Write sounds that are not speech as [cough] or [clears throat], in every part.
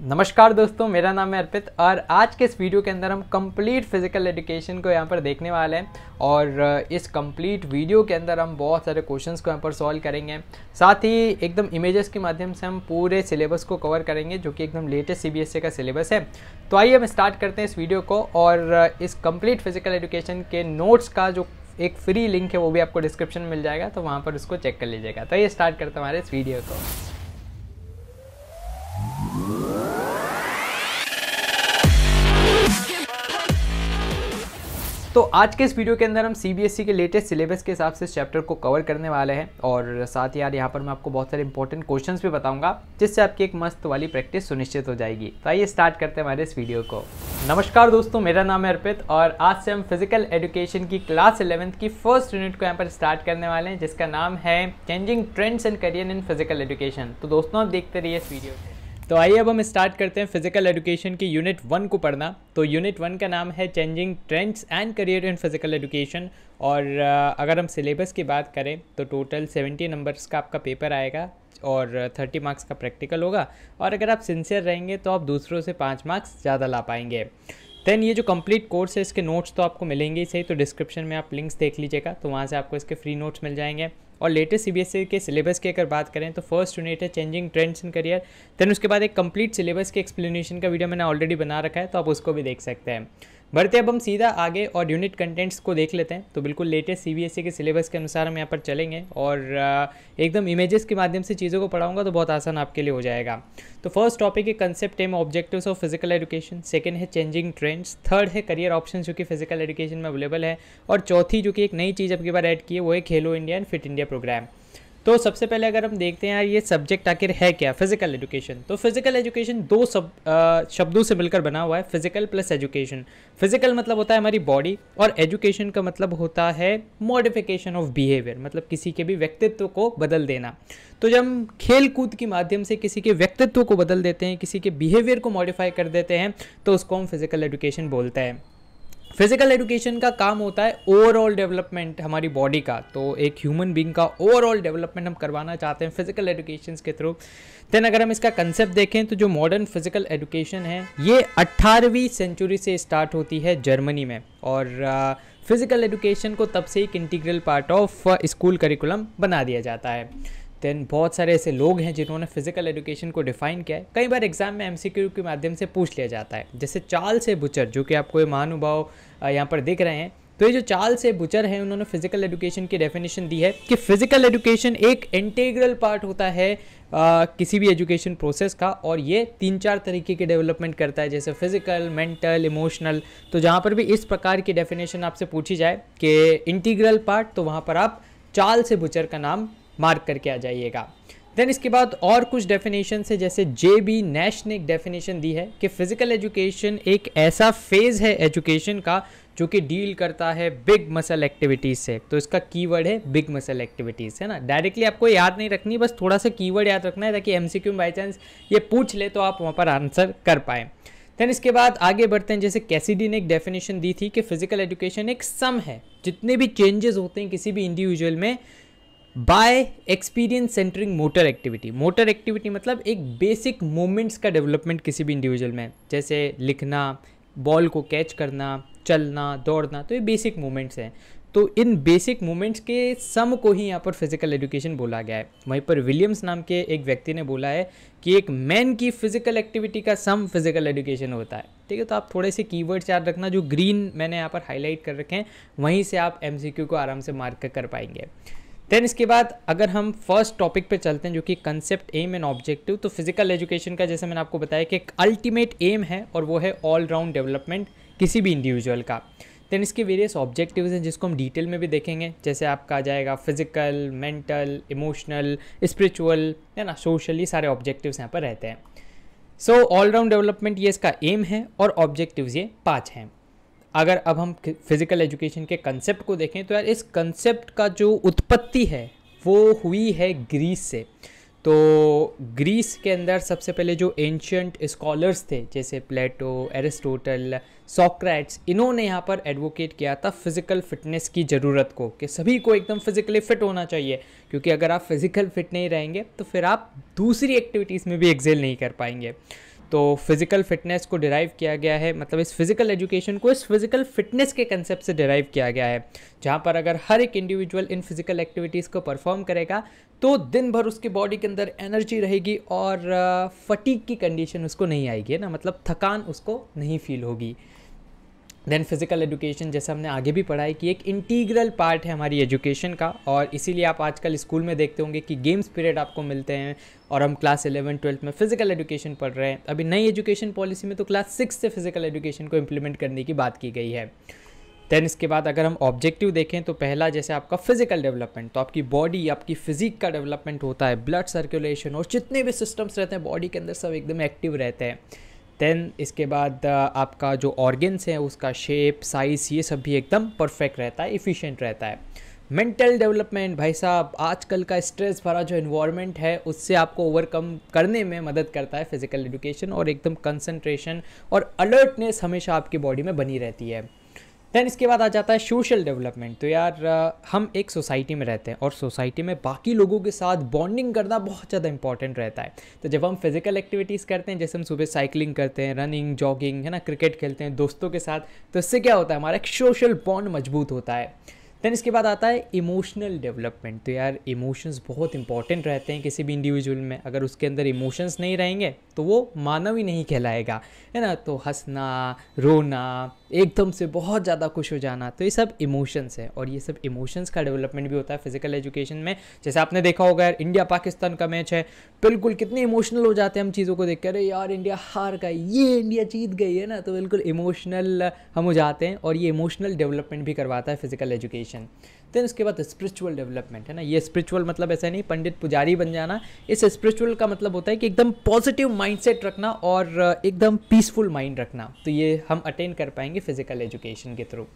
नमस्कार दोस्तों, मेरा नाम है अर्पित और आज के इस वीडियो के अंदर हम कंप्लीट फ़िज़िकल एजुकेशन को यहाँ पर देखने वाले हैं और इस कंप्लीट वीडियो के अंदर हम बहुत सारे क्वेश्चंस को यहाँ पर सॉल्व करेंगे। साथ ही एकदम इमेजेस के माध्यम से हम पूरे सिलेबस को कवर करेंगे, जो कि एकदम लेटेस्ट सी का सिलेबस है। तो आइए हम स्टार्ट करते हैं इस वीडियो को और इस कंप्लीट फ़िज़िकल एजुकेशन के नोट्स का जो एक फ्री लिंक है, वो भी आपको डिस्क्रिप्शन मिल जाएगा तो वहाँ पर उसको चेक कर लीजिएगा। तो ये स्टार्ट करते हैं हमारे इस वीडियो को। तो आज के इस वीडियो के अंदर हम सी e के लेटेस्ट सिलेबस के हिसाब से इस चैप्टर को कवर करने वाले हैं और साथ ही यार यहाँ पर मैं आपको बहुत सारे इंपॉर्टेंट क्वेश्चंस भी बताऊँगा, जिससे आपकी एक मस्त वाली प्रैक्टिस सुनिश्चित हो जाएगी। तो आइए स्टार्ट करते हैं हमारे इस वीडियो को। नमस्कार दोस्तों, मेरा नाम है अर्पित और आज से हम फ़िज़िकल एजुकेशन की क्लास इलेवंथ की फ़र्स्ट यूनिट को यहाँ पर स्टार्ट करने वाले हैं, जिसका नाम है changing trends and career in physical education तो दोस्तों, आप देखते रहिए इस वीडियो तो आइए अब हम स्टार्ट करते हैं फ़िज़िकल एजुकेशन की यूनिट वन को पढ़ना। तो यूनिट वन का नाम है changing trends and career in physical education और अगर हम सिलेबस की बात करें तो टोटल सेवेंटी नंबर्स का आपका पेपर आएगा और थर्टी मार्क्स का प्रैक्टिकल होगा और अगर आप सिंसियर रहेंगे तो आप दूसरों से पाँच मार्क्स ज़्यादा ला पाएँगे। देन ये जो कंप्लीट कोर्स है, इसके नोट्स तो आपको मिलेंगे ही, सही तो डिस्क्रिप्शन में आप लिंक्स देख लीजिएगा तो वहाँ से आपको इसके फ्री नोट्स मिल जाएँगे। और लेटेस्ट सीबीएसई के सिलेबस की अगर बात करें तो फ़र्स्ट यूनिट है changing trends in career then उसके बाद एक कंप्लीट सिलेबस के एक्सप्लेनेशन का वीडियो मैंने ऑलरेडी बना रखा है तो आप उसको भी देख सकते हैं। बढ़ते अब हम सीधा आगे और यूनिट कंटेंट्स को देख लेते हैं। तो बिल्कुल लेटेस्ट सीबीएसई के सिलेबस के अनुसार हम यहाँ पर चलेंगे और एकदम इमेजेस के माध्यम से चीज़ों को पढ़ाऊँगा तो बहुत आसान आपके लिए हो जाएगा। तो फ़र्स्ट टॉपिक है concept aim objectives of physical education second है चेंजिंग ट्रेंड्स थर्ड है करियर ऑप्शन जो कि फ़िज़िकल एजुकेशन में अवेलेबल है। और चौथी, जो कि एक नई चीज़ अब की बार ऐड की है, वो है Khelo India and fit India programme तो सबसे पहले अगर हम देखते हैं यार, ये सब्जेक्ट आखिर है क्या? फ़िज़िकल एजुकेशन तो फ़िज़िकल एजुकेशन दो सब शब्दों से मिलकर बना हुआ है फ़िज़िकल प्लस एजुकेशन फ़िज़िकल मतलब होता है हमारी बॉडी और एजुकेशन का मतलब होता है मॉडिफिकेशन ऑफ़ बिहेवियर मतलब किसी के भी व्यक्तित्व को बदल देना. तो जब हम खेल कूद के माध्यम से किसी के व्यक्तित्व को बदल देते हैं, किसी के बिहेवियर को मॉडिफाई कर देते हैं तो उसको हम फ़िज़िकल एजुकेशन बोलते हैं. फ़िज़िकल एजुकेशन का काम होता है ओवरऑल डेवलपमेंट हमारी बॉडी का। तो एक ह्यूमन बींग का ओवरऑल डेवलपमेंट हम करवाना चाहते हैं फ़िज़िकल एजुकेशन के थ्रू देन अगर हम इसका कंसेप्ट देखें तो जो मॉडर्न फ़िज़िकल एजुकेशन है, ये 18वीं सेंचुरी से स्टार्ट होती है जर्मनी में। और फ़िज़िकल एजुकेशन को तब से एक integral part of school curriculum बना दिया जाता है। देन बहुत सारे ऐसे लोग हैं जिन्होंने फ़िज़िकल एजुकेशन को डिफाइन किया है। कई बार एग्ज़ाम में एमसीक्यू के माध्यम से पूछ लिया जाता है। जैसे चाल से बुचर जो कि आपको ये महानुभाव यहाँ पर दिख रहे हैं। तो ये जो चाल से बुचर है उन्होंने फ़िज़िकल एजुकेशन की डेफिनेशन दी है कि फ़िज़िकल एजुकेशन एक इंटेग्रल पार्ट होता है आ, किसी भी एजुकेशन प्रोसेस का और ये तीन चार तरीके की डेवलपमेंट करता है जैसे फ़िज़िकल मेंटल इमोशनल तो जहाँ पर भी इस प्रकार की डेफिनेशन आपसे पूछी जाए कि इंटीग्रल पार्ट तो वहाँ पर आप चाल से बुचर का नाम मार्क करके आ जाइएगा। देन इसके बाद और कुछ डेफिनेशन है, जैसे जे बी नैश ने एक डेफिनेशन दी है कि फ़िज़िकल एजुकेशन एक ऐसा फ़ेज़ है एजुकेशन का जो कि डील करता है बिग मसल एक्टिविटीज़ से। तो इसका कीवर्ड है बिग मसल एक्टिविटीज़ है ना? डायरेक्टली आपको याद नहीं रखनी, बस थोड़ा सा कीवर्ड याद रखना है ताकि एमसीक्यू बाई चांस ये पूछ ले तो आप वहाँ पर आंसर कर पाएँ। देन इसके बाद आगे बढ़ते हैं, जैसे कैसीडी ने एक डेफिनेशन दी थी कि फ़िज़िकल एजुकेशन एक सम है। जितने भी चेंजेस होते हैं किसी भी इंडिविजुअल में by experience centring motor activity motor activity मतलब एक बेसिक मोमेंट्स का डेवलपमेंट किसी भी इंडिविजुअल में जैसे लिखना बॉल को कैच करना, चलना, दौड़ना तो ये बेसिक मोमेंट्स हैं। तो इन बेसिक मोमेंट्स के सम को ही यहाँ पर फ़िज़िकल एजुकेशन बोला गया है। वहीं पर विलियम्स नाम के एक व्यक्ति ने बोला है कि एक मैन की फ़िज़िकल एक्टिविटी का सम फ़िज़िकल एजुकेशन होता है। ठीक है तो आप थोड़े से कीवर्ड्स याद रखना जो ग्रीन मैंने यहाँ पर हाईलाइट कर रखे हैं। वहीं से आप एम को आराम से मार्क कर पाएँगे। देन इसके बाद अगर हम फ़र्स्ट टॉपिक पे चलते हैं जो कि कंसेप्ट एम एंड ऑब्जेक्टिव तो फ़िज़िकल एजुकेशन का जैसे मैंने आपको बताया कि एक अल्टीमेट एम है और वो है ऑल राउंड डेवलपमेंट किसी भी इंडिविजुअल का। देन इसके वेरियस ऑब्जेक्टिव्स हैं जिसको हम डिटेल में भी देखेंगे, जैसे आपका आ जाएगा फ़िज़िकल मेंटल इमोशनल स्पिरिचुअल है ना सोशली सारे ऑब्जेक्टिव्स यहाँ पर रहते हैं। सो ऑल राउंड डेवलपमेंट ये इसका एम है और ऑब्जेक्टिव्स ये पाँच हैं। अगर अब हम फ़िज़िकल एजुकेशन के कंसेप्ट को देखें तो यार इस कंसेप्ट का जो उत्पत्ति है, वो हुई है ग्रीस से। तो ग्रीस के अंदर सबसे पहले जो एंशंट स्कॉलर्स थे, जैसे प्लेटो, एरिस्टोटल, सॉक्रेट्स, इन्होंने यहाँ पर एडवोकेट किया था फ़िज़िकल फिटनेस की ज़रूरत को, कि सभी को एकदम फिज़िकली फिट होना चाहिए। क्योंकि अगर आप फ़िज़िकल फिट नहीं रहेंगे तो फिर आप दूसरी एक्टिविटीज़ में भी एक्सेल नहीं कर पाएँगे। तो फ़िज़िकल फिटनेस को डिराइव किया गया है। मतलब इस फ़िज़िकल एजुकेशन को इस फ़िज़िकल फिटनेस के कंसेप्ट से डिराइव किया गया है। जहाँ पर अगर हर एक इंडिविजुअल इन फ़िज़िकल एक्टिविटीज़ को परफॉर्म करेगा तो दिन भर उसकी बॉडी के अंदर एनर्जी रहेगी और फटीक की कंडीशन उसको नहीं आएगी, है ना? मतलब थकान उसको नहीं फील होगी। देन फ़िज़िकल एजुकेशन जैसे हमने आगे भी पढ़ा है कि, एक इंटीग्रल पार्ट है हमारी एजुकेशन का। और इसीलिए आप आजकल स्कूल में देखते होंगे कि गेम्स पीरियड आपको मिलते हैं और हम क्लास इलेवन ट्वेल्थ में फ़िज़िकल एजुकेशन पढ़ रहे हैं। अभी नई एजुकेशन पॉलिसी में तो क्लास सिक्स से फ़िज़िकल एजुकेशन को इम्प्लीमेंट करने की बात की गई है। देन इसके बाद अगर हम ऑब्जेक्टिव देखें तो पहला जैसे आपका फ़िज़िकल डेवलपमेंट तो आपकी बॉडी आपकी फिजिक का डेवलपमेंट होता है। ब्लड सर्कुलेशन और जितने भी सिस्टम्स रहते हैं बॉडी के अंदर सब एकदम एक्टिव रहते हैं। देन इसके बाद आपका जो ऑर्गेन्स हैं, उसका शेप साइज़ ये सब भी एकदम परफेक्ट रहता है इफ़िशेंट रहता है। मेंटल डेवलपमेंट भाई साहब, आजकल का स्ट्रेस भरा जो इन्वायरमेंट है, उससे आपको ओवरकम करने में मदद करता है फ़िज़िकल एजुकेशन और एकदम कंसंट्रेशन और अलर्टनेस हमेशा आपकी बॉडी में बनी रहती है। देन इसके बाद आ जाता है सोशल डेवलपमेंट तो यार हम एक सोसाइटी में रहते हैं और सोसाइटी में बाकी लोगों के साथ बॉन्डिंग करना बहुत ज़्यादा इंपॉर्टेंट रहता है. तो जब हम फ़िज़िकल एक्टिविटीज़ करते हैं, जैसे हम सुबह साइकिलिंग करते हैं रनिंग जॉगिंग है ना क्रिकेट खेलते हैं दोस्तों के साथ तो इससे क्या होता है, हमारा एक सोशल बॉन्ड मज़बूत होता है. देन इसके बाद आता है इमोशनल डेवलपमेंट तो यार इमोशंस बहुत इंपॉर्टेंट रहते हैं किसी भी इंडिविजुअल में. अगर उसके अंदर इमोशंस नहीं रहेंगे तो वो मानव ही नहीं कहलाएगा. है ना? तो हंसना, रोना, एकदम से बहुत ज़्यादा खुश हो जाना तो ये सब इमोशंस है. और ये सब इमोशंस का डेवलपमेंट भी होता है फ़िज़िकल एजुकेशन में. जैसे आपने देखा होगा यार इंडिया पाकिस्तान का मैच है. बिल्कुल कितने इमोशनल हो जाते हैं हम चीज़ों को देख कर यार इंडिया हार गई, ये इंडिया जीत गई, है ना? तो बिल्कुल इमोशनल हम हो जाते हैं और ये इमोशनल डेवलपमेंट भी करवाता है फ़िज़िकल एजुकेशन देन उसके बाद स्पिरिचुअल डेवलपमेंट है ना? ये स्पिरिचुअल मतलब ऐसा नहीं, पंडित पुजारी बन जाना। इस स्पिरिचुअल का मतलब होता है कि एकदम पॉजिटिव माइंडसेट रखना और एकदम पीसफुल माइंड रखना। तो ये हम अटेन कर पाएँगे फ़िज़िकल एजुकेशन के थ्रू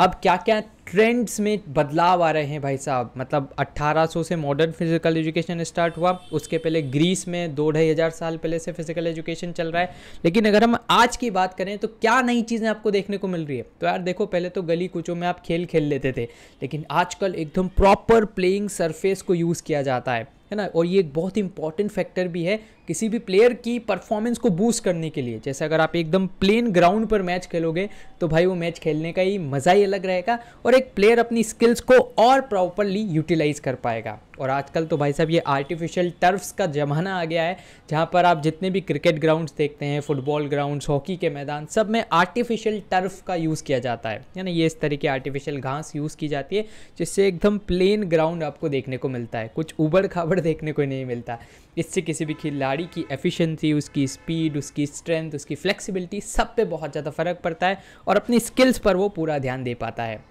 अब क्या क्या ट्रेंड्स में बदलाव आ रहे हैं भाई साहब। मतलब 1800 से मॉडर्न फ़िज़िकल एजुकेशन स्टार्ट हुआ। उसके पहले ग्रीस में दो ढाई हज़ार साल पहले से फ़िज़िकल एजुकेशन चल रहा है। लेकिन अगर हम आज की बात करें तो क्या नई चीज़ें आपको देखने को मिल रही है? तो यार देखो, पहले तो गली कुचों में आप खेल खेल लेते थे, लेकिन आजकल एकदम प्रॉपर प्लेइंग सरफेस को यूज़ किया जाता है है ना? और ये एक बहुत इंपॉर्टेंट फैक्टर भी है किसी भी प्लेयर की परफॉर्मेंस को बूस्ट करने के लिए। जैसे अगर आप एकदम प्लेन ग्राउंड पर मैच खेलोगे तो भाई वो मैच खेलने का ही मज़ा ही अलग रहेगा। और एक प्लेयर अपनी स्किल्स को और प्रॉपरली यूटिलाइज कर पाएगा। और आजकल तो भाई साहब ये आर्टिफिशियल टर्फ्स का ज़माना आ गया है, जहाँ पर आप जितने भी क्रिकेट ग्राउंड्स देखते हैं फुटबॉल ग्राउंड्स हॉकी के मैदान, सब में आर्टिफिशियल टर्फ का यूज़ किया जाता है। यानी ये इस तरह की आर्टिफिशियल घास यूज़ की जाती है, जिससे एकदम प्लेन ग्राउंड आपको देखने को मिलता है। कुछ उबड़ खाबड़ देखने को नहीं मिलता। इससे किसी भी खिलाड़ी की एफिशिएंसी उसकी स्पीड उसकी स्ट्रेंथ उसकी फ्लेक्सिबिलिटी सब पे बहुत ज़्यादा फ़र्क पड़ता है और अपनी स्किल्स पर वो पूरा ध्यान दे पाता है।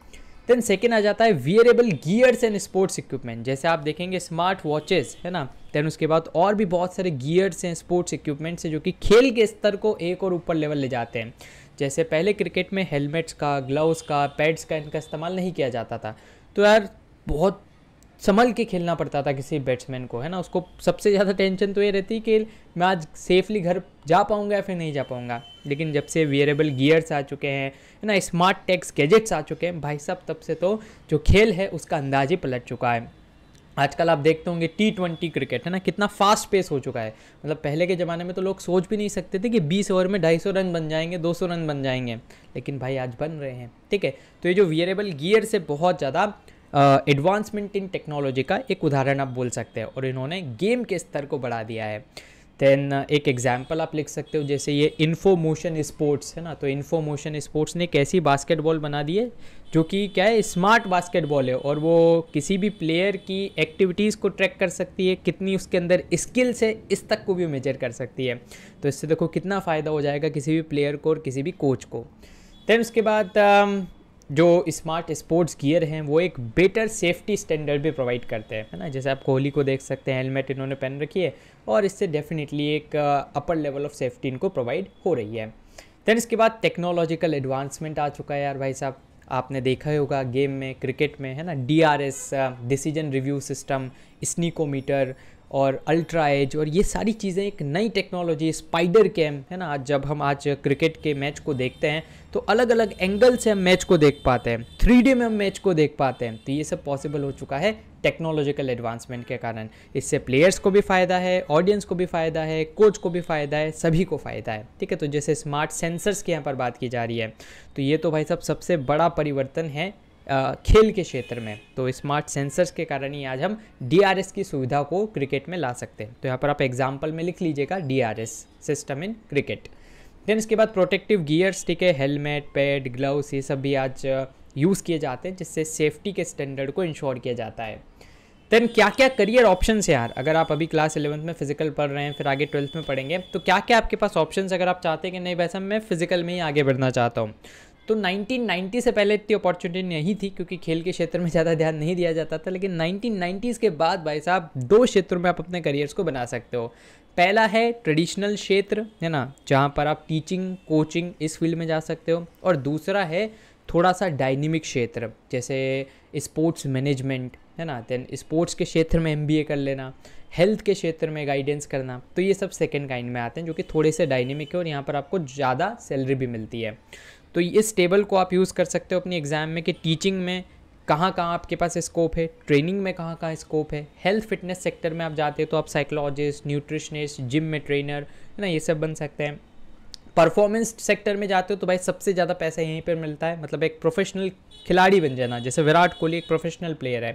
देन सेकेंड आ जाता है wearable gears and sports equipment जैसे आप देखेंगे स्मार्ट वॉचेस है ना? देन उसके बाद और भी बहुत सारे गियर्स हैं स्पोर्ट्स इक्विपमेंट्स हैं जो कि खेल के स्तर को एक और ऊपर लेवल ले जाते हैं। जैसे पहले क्रिकेट में हेलमेट्स का ग्लव्स का पैड्स का इनका इस्तेमाल नहीं किया जाता था। तो यार, बहुत संभल के खेलना पड़ता था किसी बैट्समैन को, है ना? उसको सबसे ज़्यादा टेंशन तो ये रहती कि मैं आज सेफली घर जा पाऊँगा या फिर नहीं जा पाऊँगा। लेकिन जब से वियरेबल गियर्स आ चुके हैं, है ना स्मार्ट टेक्स गैजेट्स आ चुके हैं, भाई साहब, तब से तो जो खेल है उसका अंदाज ही पलट चुका है। आजकल आप देखते होंगे टी ट्वेंटी क्रिकेट है ना, कितना फास्ट पेस हो चुका है। मतलब पहले के ज़माने में तो लोग सोच भी नहीं सकते थे कि 20 ओवर में 250 रन बन जाएँगे 200 रन बन जाएँगे। लेकिन भाई आज बन रहे हैं, ठीक है? तो ये जो वियरेबल गियर से बहुत ज़्यादा एडवांसमेंट इन टेक्नोलॉजी का एक उदाहरण आप बोल सकते हैं। और इन्होंने गेम के स्तर को बढ़ा दिया है। देन एक एग्ज़ाम्पल आप लिख सकते हो, जैसे ये इन्फो मोशन स्पोर्ट्स है ना तो इन्फो मोशन स्पोर्ट्स ने कैसी बास्केटबॉल बना दी है, जो कि क्या है स्मार्ट बास्केटबॉल है, और वो किसी भी प्लेयर की एक्टिविटीज़ को ट्रैक कर सकती है, कितनी उसके अंदर स्किल्स है, इस तक को भी मेजर कर सकती है। तो इससे देखो कितना फ़ायदा हो जाएगा किसी भी प्लेयर को और किसी भी कोच को। देन उसके बाद जो स्मार्ट स्पोर्ट्स गियर हैं, वो एक बेटर सेफ्टी स्टैंडर्ड भी प्रोवाइड करते हैं, है ना? जैसे आप कोहली को देख सकते हैं हेलमेट इन्होंने पहन रखी है और इससे डेफिनेटली एक अपर लेवल ऑफ़ सेफ्टी इनको प्रोवाइड हो रही है। देन इसके बाद टेक्नोलॉजिकल एडवांसमेंट आ चुका है यार भाई साहब। आपने देखा ही होगा गेम में क्रिकेट में, है ना? D R S decision review system snickometer और अल्ट्रा एज और ये सारी चीज़ें एक नई टेक्नोलॉजी स्पाइडर कैम है ना? जब हम आज क्रिकेट के मैच को देखते हैं तो अलग अलग एंगल से हम मैच को देख पाते हैं। थ्री में हम मैच को देख पाते हैं। तो ये सब पॉसिबल हो चुका है टेक्नोलॉजिकल एडवांसमेंट के कारण। इससे प्लेयर्स को भी फ़ायदा है ऑडियंस को भी फ़ायदा है कोच को भी फ़ायदा है, सभी को फ़ायदा है। ठीक है तो जैसे स्मार्ट सेंसर्स की यहाँ पर बात की जा रही है तो ये तो भाई साहब सबसे बड़ा परिवर्तन है खेल के क्षेत्र में। तो स्मार्ट सेंसर्स के कारण ही आज हम डीआरएस की सुविधा को क्रिकेट में ला सकते हैं। तो यहाँ पर आप एग्ज़ाम्पल में लिख लीजिएगा DRS system in cricket then इसके बाद प्रोटेक्टिव गियर्स ठीक है हेलमेट पैड ग्लव्स ये सब भी आज यूज़ किए जाते हैं, जिससे सेफ्टी के स्टैंडर्ड को इंश्योर किया जाता है। देन क्या क्या करियर ऑप्शन है यार? अगर आप अभी क्लास इलेवंथ में फ़िज़िकल पढ़ रहे हैं, फिर आगे ट्वेल्थ में पढ़ेंगे तो क्या क्या आपके पास ऑप्शन अगर आप चाहते हैं कि नहीं, वैसा मैं फ़िज़िकल में ही आगे बढ़ना चाहता हूँ। तो 1990 से पहले इतनी अपॉर्चुनिटी नहीं थी, क्योंकि खेल के क्षेत्र में ज़्यादा ध्यान नहीं दिया जाता था, लेकिन 1990s के बाद भाई साहब, दो क्षेत्रों में आप अपने करियर्स को बना सकते हो। पहला है ट्रेडिशनल क्षेत्र, है ना, जहाँ पर आप टीचिंग कोचिंग इस फ़ील्ड में जा सकते हो, और दूसरा है थोड़ा सा डायनेमिक क्षेत्र, जैसे स्पोर्ट्स मैनेजमेंट है ना देन स्पोर्ट्स के क्षेत्र में एमबीए कर लेना हेल्थ के क्षेत्र में गाइडेंस करना तो ये सब सेकेंड काइंड में आते हैं, जो कि थोड़े से डायनेमिक है और यहाँ पर आपको ज़्यादा सैलरी भी मिलती है। तो इस टेबल को आप यूज़ कर सकते हो अपनी एग्ज़ाम में कि टीचिंग में कहाँ कहाँ आपके पास स्कोप है ट्रेनिंग में कहाँ कहाँ स्कोप है हेल्थ फिटनेस सेक्टर में आप जाते हो तो आप साइकोलॉजिस्ट न्यूट्रिशनिस्ट जिम में ट्रेनर है ना, ये सब बन सकते हैं। परफॉर्मेंस सेक्टर में जाते हो तो भाई सबसे ज़्यादा पैसा यहीं पर मिलता है मतलब एक प्रोफेशनल खिलाड़ी बन जाना, जैसे विराट कोहली एक प्रोफेशनल प्लेयर है।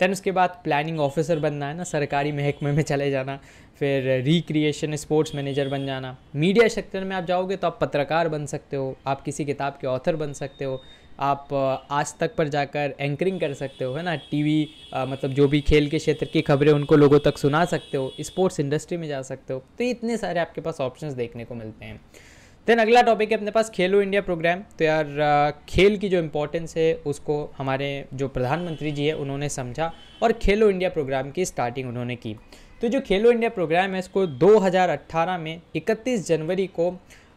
दैन उसके बाद प्लानिंग ऑफिसर बनना, है ना, सरकारी महकमे में चले जाना फिर रिक्रिएशन स्पोर्ट्स मैनेजर बन जाना। मीडिया सेक्टर में आप जाओगे तो आप पत्रकार बन सकते हो, आप किसी किताब के ऑथर बन सकते हो, आप आज तक पर जाकर एंकरिंग कर सकते हो, है ना? टीवी मतलब जो भी खेल के क्षेत्र की खबरें उनको लोगों तक सुना सकते हो स्पोर्ट्स इंडस्ट्री में जा सकते हो। तो इतने सारे आपके पास ऑप्शंस देखने को मिलते हैं। देन अगला टॉपिक है अपने पास खेलो इंडिया प्रोग्राम तो यार खेल की जो इम्पोर्टेंस है, उसको हमारे जो प्रधानमंत्री जी है, उन्होंने समझा और खेलो इंडिया प्रोग्राम की स्टार्टिंग उन्होंने की। तो जो खेलो इंडिया प्रोग्राम है, इसको 2018 में 31 जनवरी को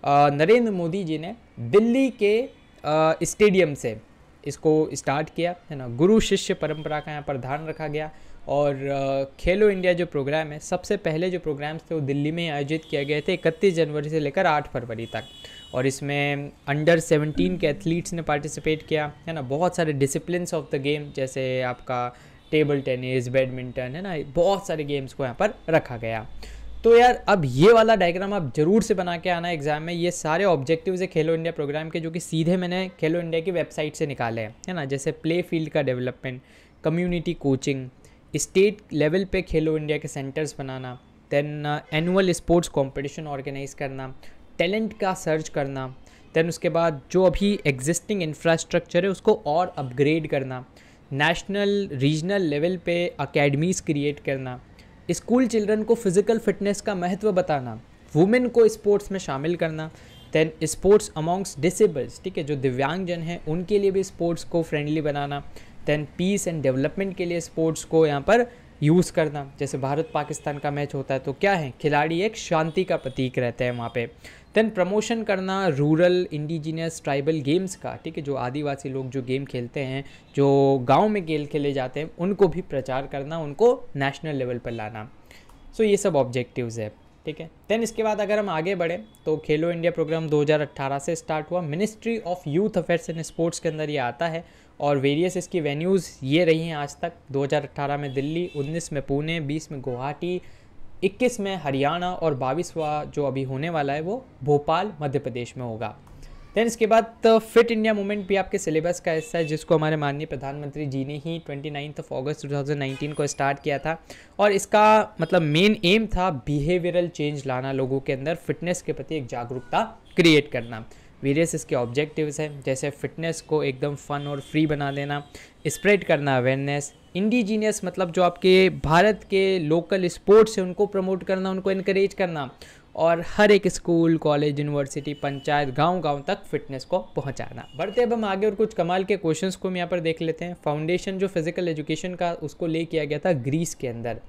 नरेंद्र मोदी जी ने दिल्ली के स्टेडियम से इसको स्टार्ट किया, है ना? गुरु शिष्य परंपरा का यहाँ पर ध्यान रखा गया और खेलो इंडिया जो प्रोग्राम है, सबसे पहले जो प्रोग्राम्स थे वो दिल्ली में आयोजित किए गए थे, इकतीस जनवरी से लेकर आठ फरवरी तक। और इसमें अंडर 17 के एथलीट्स ने पार्टिसिपेट किया, है ना? बहुत सारे डिसिप्लिन ऑफ़ द गेम जैसे आपका टेबल टेनिस, बैडमिंटन, है ना? बहुत सारे गेम्स को यहाँ पर रखा गया। तो यार, अब ये वाला डायग्राम आप ज़रूर से बना के आना एग्ज़ाम में। ये सारे ऑब्जेक्टिव्स है खेलो इंडिया प्रोग्राम के, जो कि सीधे मैंने खेलो इंडिया की वेबसाइट से निकाले हैं, है ना? जैसे प्ले फ़ील्ड का development community coaching state level पे खेलो इंडिया के सेंटर्स बनाना then annual sports competition organise करना टैलेंट का सर्च करना देन उसके बाद जो अभी एग्जिस्टिंग इंफ्रास्ट्रक्चर है उसको और अपग्रेड करना। नेशनल, रीजनल लेवल पे अकेडमीज़ क्रिएट करना, स्कूल चिल्ड्रन को फ़िज़िकल फिटनेस का महत्व बताना वुमेन को स्पोर्ट्स में शामिल करना देन स्पोर्ट्स अमॉन्ग्स डिसेबल्स ठीक है, जो दिव्यांगजन हैं, उनके लिए भी स्पोर्ट्स को फ्रेंडली बनाना दैन पीस एंड डेवलपमेंट के लिए स्पोर्ट्स को यहाँ पर यूज़ करना। जैसे भारत पाकिस्तान का मैच होता है तो क्या है? खिलाड़ी एक शांति का प्रतीक रहते हैं वहाँ पे। देन प्रमोशन करना रूरल इंडिजीनियस ट्राइबल गेम्स का ठीक है? जो आदिवासी लोग जो गेम खेलते हैं जो गाँव में खेल खेले जाते हैं उनको भी प्रचार करना उनको नेशनल लेवल पर लाना। सो so, ये सब ऑब्जेक्टिव्स है ठीक है? देन इसके बाद अगर हम आगे बढ़ें तो खेलो इंडिया प्रोग्राम 2018 से स्टार्ट हुआ। Ministry of youth affairs and sports के अंदर ये आता है। और वेरियस इसकी वेन्यूज़ ये रही हैं आज तक 2018 में दिल्ली 19 में पुणे 20 में गुवाहाटी 21 में हरियाणा और बाईसवा जो अभी होने वाला है वो भोपाल, मध्य प्रदेश में होगा। देन इसके बाद फिट इंडिया मूवमेंट भी आपके सिलेबस का हिस्सा है, जिसको हमारे माननीय प्रधानमंत्री जी ने ही ट्वेंटी नाइन्थ ऑफ़ अगस्त 2019 को स्टार्ट किया था। और इसका मतलब मेन एम था बिहेवियरल चेंज लाना लोगों के अंदर फिटनेस के प्रति एक जागरूकता क्रिएट करना। वेरियस इसके ऑब्जेक्टिव्स हैं जैसे फिटनेस को एकदम फन और फ्री बना देना स्प्रेड करना अवेयरनेस इंडिजीनियस मतलब जो आपके भारत के लोकल स्पोर्ट्स हैं उनको प्रमोट करना उनको इनक्रेज करना और हर एक स्कूल कॉलेज यूनिवर्सिटी पंचायत गाँव गाँव तक फिटनेस को पहुंचाना। बढ़ते अब हम आगे और कुछ कमाल के क्वेश्चंस को हम यहाँ पर देख लेते हैं। फाउंडेशन जो फ़िज़िकल एजुकेशन का उसको ले किया गया था ग्रीस के अंदर।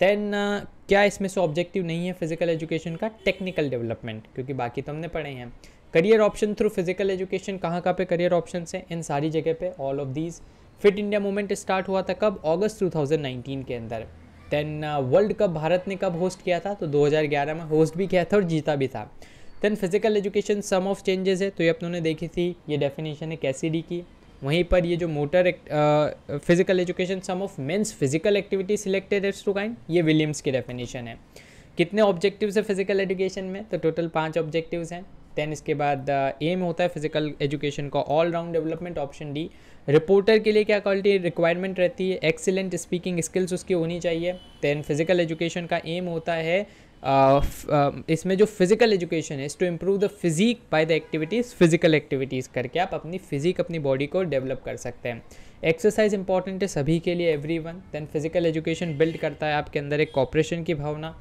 देन uh, क्या इसमें से ऑब्जेक्टिव नहीं है फ़िज़िकल एजुकेशन का? टेक्निकल डेवलपमेंट क्योंकि बाकी तो हमने पढ़े हैं। Career option through physical education कहाँ कहाँ पे करियर ऑप्शन है? इन सारी जगह पे all of these fit India movement start हुआ था कब? अगस्त 2019 के अंदर. देन वर्ल्ड कप भारत ने कब होस्ट किया था? तो 2011 में होस्ट भी किया था और जीता भी था. Then physical education some of changes है तो ये अपनों ने देखी थी. ये डेफिनेशन है कैसी डी की. वहीं पर ये जो motor physical education some of man's physical activity selected as to kind ये विलियम्स की डेफिनेशन है. कितने ऑब्जेक्टिव्स है फ़िज़िकल एजुकेशन में? तो टोटल पाँच ऑब्जेक्टिव्स हैं. देन इसके बाद एम uh, होता है फ़िज़िकल एजुकेशन का all round development option the reporter के लिए क्या क्वालिटी रिक्वायरमेंट रहती है? एक्सीलेंट स्पीकिंग स्किल्स उसकी होनी चाहिए। देन फ़िज़िकल एजुकेशन का एम होता है इसमें जो फ़िज़िकल एजुकेशन है to improve the physique by the activities physical activities करके आप अपनी फिजिक अपनी बॉडी को डेवलप कर सकते हैं। एक्सरसाइज इंपॉर्टेंट है सभी के लिए every one then physical education build करता है आपके अंदर एक कॉपरेशन की भावना।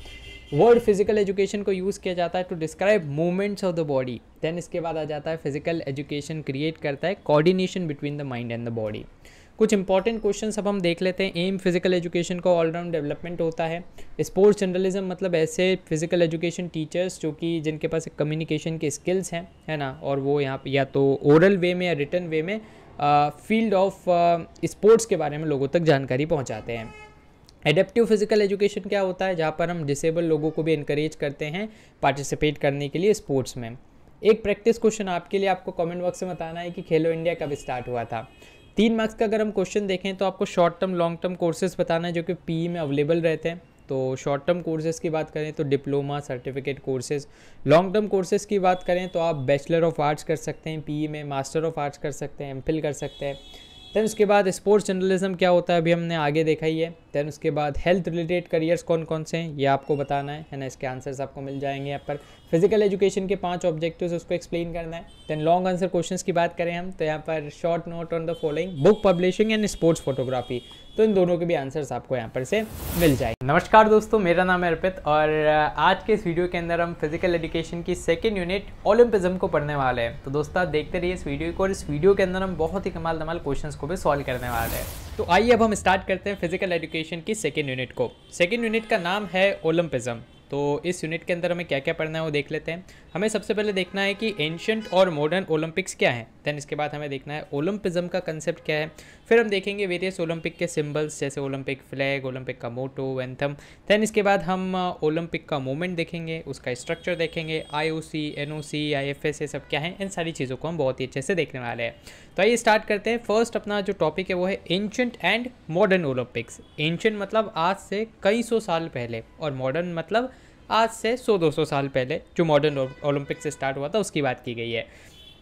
वर्ड फ़िज़िकल एजुकेशन को यूज़ किया जाता है to describe movements of the body then इसके बाद आ जाता है फ़िज़िकल एजुकेशन क्रिएट करता है coordination between the mind and the body. कुछ इंपॉर्टेंट क्वेश्चन अब हम देख लेते हैं। एम फ़िज़िकल एजुकेशन का ऑलराउंड डेवलपमेंट होता है। स्पोर्ट्स जर्नलिज्म मतलब ऐसे फ़िज़िकल एजुकेशन टीचर्स जो कि जिनके पास कम्युनिकेशन के स्किल्स हैं, है ना? और वो यहाँ या तो ओरल वे में या रिटर्न वे में फ़ील्ड ऑफ़ स्पोर्ट्स के बारे में लोगों तक जानकारी पहुँचाते हैं। एडेप्टिव फ़िज़िकल एजुकेशन क्या होता है, जहाँ पर हम डिसेबल लोगों को भी इनक्रेज करते हैं पार्टिसिपेट करने के लिए स्पोर्ट्स में। एक प्रैक्टिस क्वेश्चन आपके लिए आपको कमेंट बॉक्स में बताना है कि खेलो इंडिया कब स्टार्ट हुआ था। तीन मार्क्स का अगर हम क्वेश्चन देखें तो आपको short term long term courses बताना है जो कि पी में अवेलेबल रहते हैं। तो शॉर्ट टर्म कोर्सेज की बात करें तो diploma certificate courses long term courses की बात करें तो आप बैचलर ऑफ़ आर्ट्स कर सकते हैं पी में मास्टर ऑफ़ आर्ट्स कर सकते हैं एम कर सकते हैं। देन उसके बाद स्पोर्ट्स जर्नलिज्म क्या होता है, अभी हमने आगे देखा ही है। देन उसके बाद हेल्थ रिलेटेड करियर्स कौन कौन से हैं, ये आपको बताना है है ना? इसके आंसर्स आपको मिल जाएँगे यहाँ पर। फ़िज़िकल एजुकेशन के पाँच ऑब्जेक्टिव्स उसको एक्सप्लेन करना है। देन लॉन्ग आंसर क्वेश्चंस की बात करें हम तो यहाँ पर short note on the following book publishing and sports photography तो इन दोनों के भी आंसर्स आपको यहाँ पर से मिल जाएँगे। नमस्कार दोस्तों, मेरा नाम है अर्पित और आज के इस वीडियो के अंदर हम फ़िज़िकल एजुकेशन की सेकेंड यूनिट ओलंपिज्म को पढ़ने वाले हैं। तो दोस्तों देखते रहिए इस वीडियो को और इस वीडियो के अंदर हम बहुत ही कमाल धमाल क्वेश्चन को भी सॉल्व करने वाले हैं। तो आइए अब हम स्टार्ट करते हैं फ़िज़िकल एजुकेशन की सेकेंड यूनिट को। सेकेंड यूनिट का नाम है ओलंपिज्म तो इस यूनिट के अंदर हमें क्या क्या पढ़ना है वो देख लेते हैं। हमें सबसे पहले देखना है कि एंशंट और मॉडर्न ओलंपिक्स क्या है। देन इसके बाद हमें देखना है ओलंपिज्म का कंसेप्ट क्या है। फिर हम देखेंगे वेरियस ओलंपिक के सिंबल्स जैसे ओलंपिक फ्लैग ओलंपिक का मोटो एंथम देन इसके बाद हम ओलंपिक का मूवमेंट देखेंगे, उसका स्ट्रक्चर देखेंगे I O C N O C I F S ये सब क्या है, इन सारी चीज़ों को हम बहुत ही अच्छे से देखने वाले हैं। तो आइए स्टार्ट करते हैं। फ़र्स्ट अपना जो टॉपिक है वो है ancient and modern Olympics ancient मतलब आज से कई सौ साल पहले और मॉडर्न मतलब आज से 100-200 साल पहले जो मॉडर्न ओलंपिक से स्टार्ट हुआ था, उसकी बात की गई है।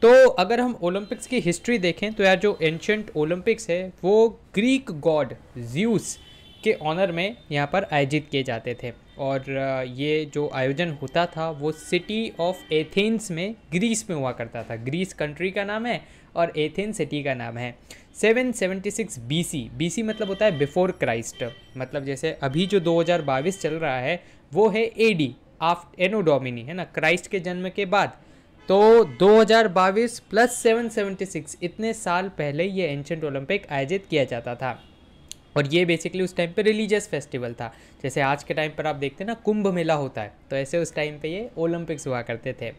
तो अगर हम ओलंपिक्स की हिस्ट्री देखें तो यार जो एंशंट ओलंपिक्स है, वो ग्रीक गॉड ज्यूस के ऑनर में यहाँ पर आयोजित किए जाते थे। और ये जो आयोजन होता था, वो सिटी ऑफ़ एथेंस में ग्रीस में हुआ करता था। ग्रीस कंट्री का नाम है और एथेंस सिटी का नाम है। 776 बीसी बीसी मतलब होता है बिफोर क्राइस्ट। मतलब जैसे अभी जो 2022 चल रहा है, वो है ए डी आफ्ट एनोडोमिनी, है ना? क्राइस्ट के जन्म के बाद। तो 2022 प्लस 776 इतने साल पहले ये एंशंट ओलंपिक आयोजित किया जाता था। और ये बेसिकली उस टाइम पे रिलीजियस फेस्टिवल था। जैसे आज के टाइम पर आप देखते हैं ना कुंभ मेला होता है। तो ऐसे उस टाइम पे ये ओलंपिक्स हुआ करते थे।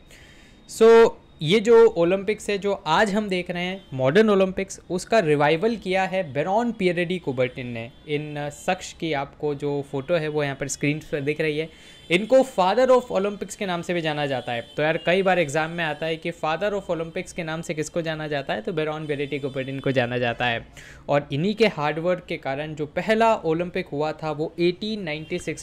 सो so, ये जो ओलंपिक्स है, जो आज हम देख रहे हैं मॉडर्न ओलंपिक्स उसका रिवाइवल किया है बेरॉन पियरेडी कुबर्टिन ने। इन शख्स की आपको जो फ़ोटो है, वो यहाँ पर स्क्रीन पर दिख रही है। इनको फादर ऑफ़ ओलंपिक्स के नाम से भी जाना जाता है। तो यार, कई बार एग्ज़ाम में आता है कि फादर ऑफ़ ओलंपिक्स के नाम से किसको जाना जाता है तो बेरॉन पियरेडी कुबर्टिन को जाना जाता है। और इन्हीं के हार्डवर्क के कारण जो पहला ओलंपिक हुआ था, वो एटीन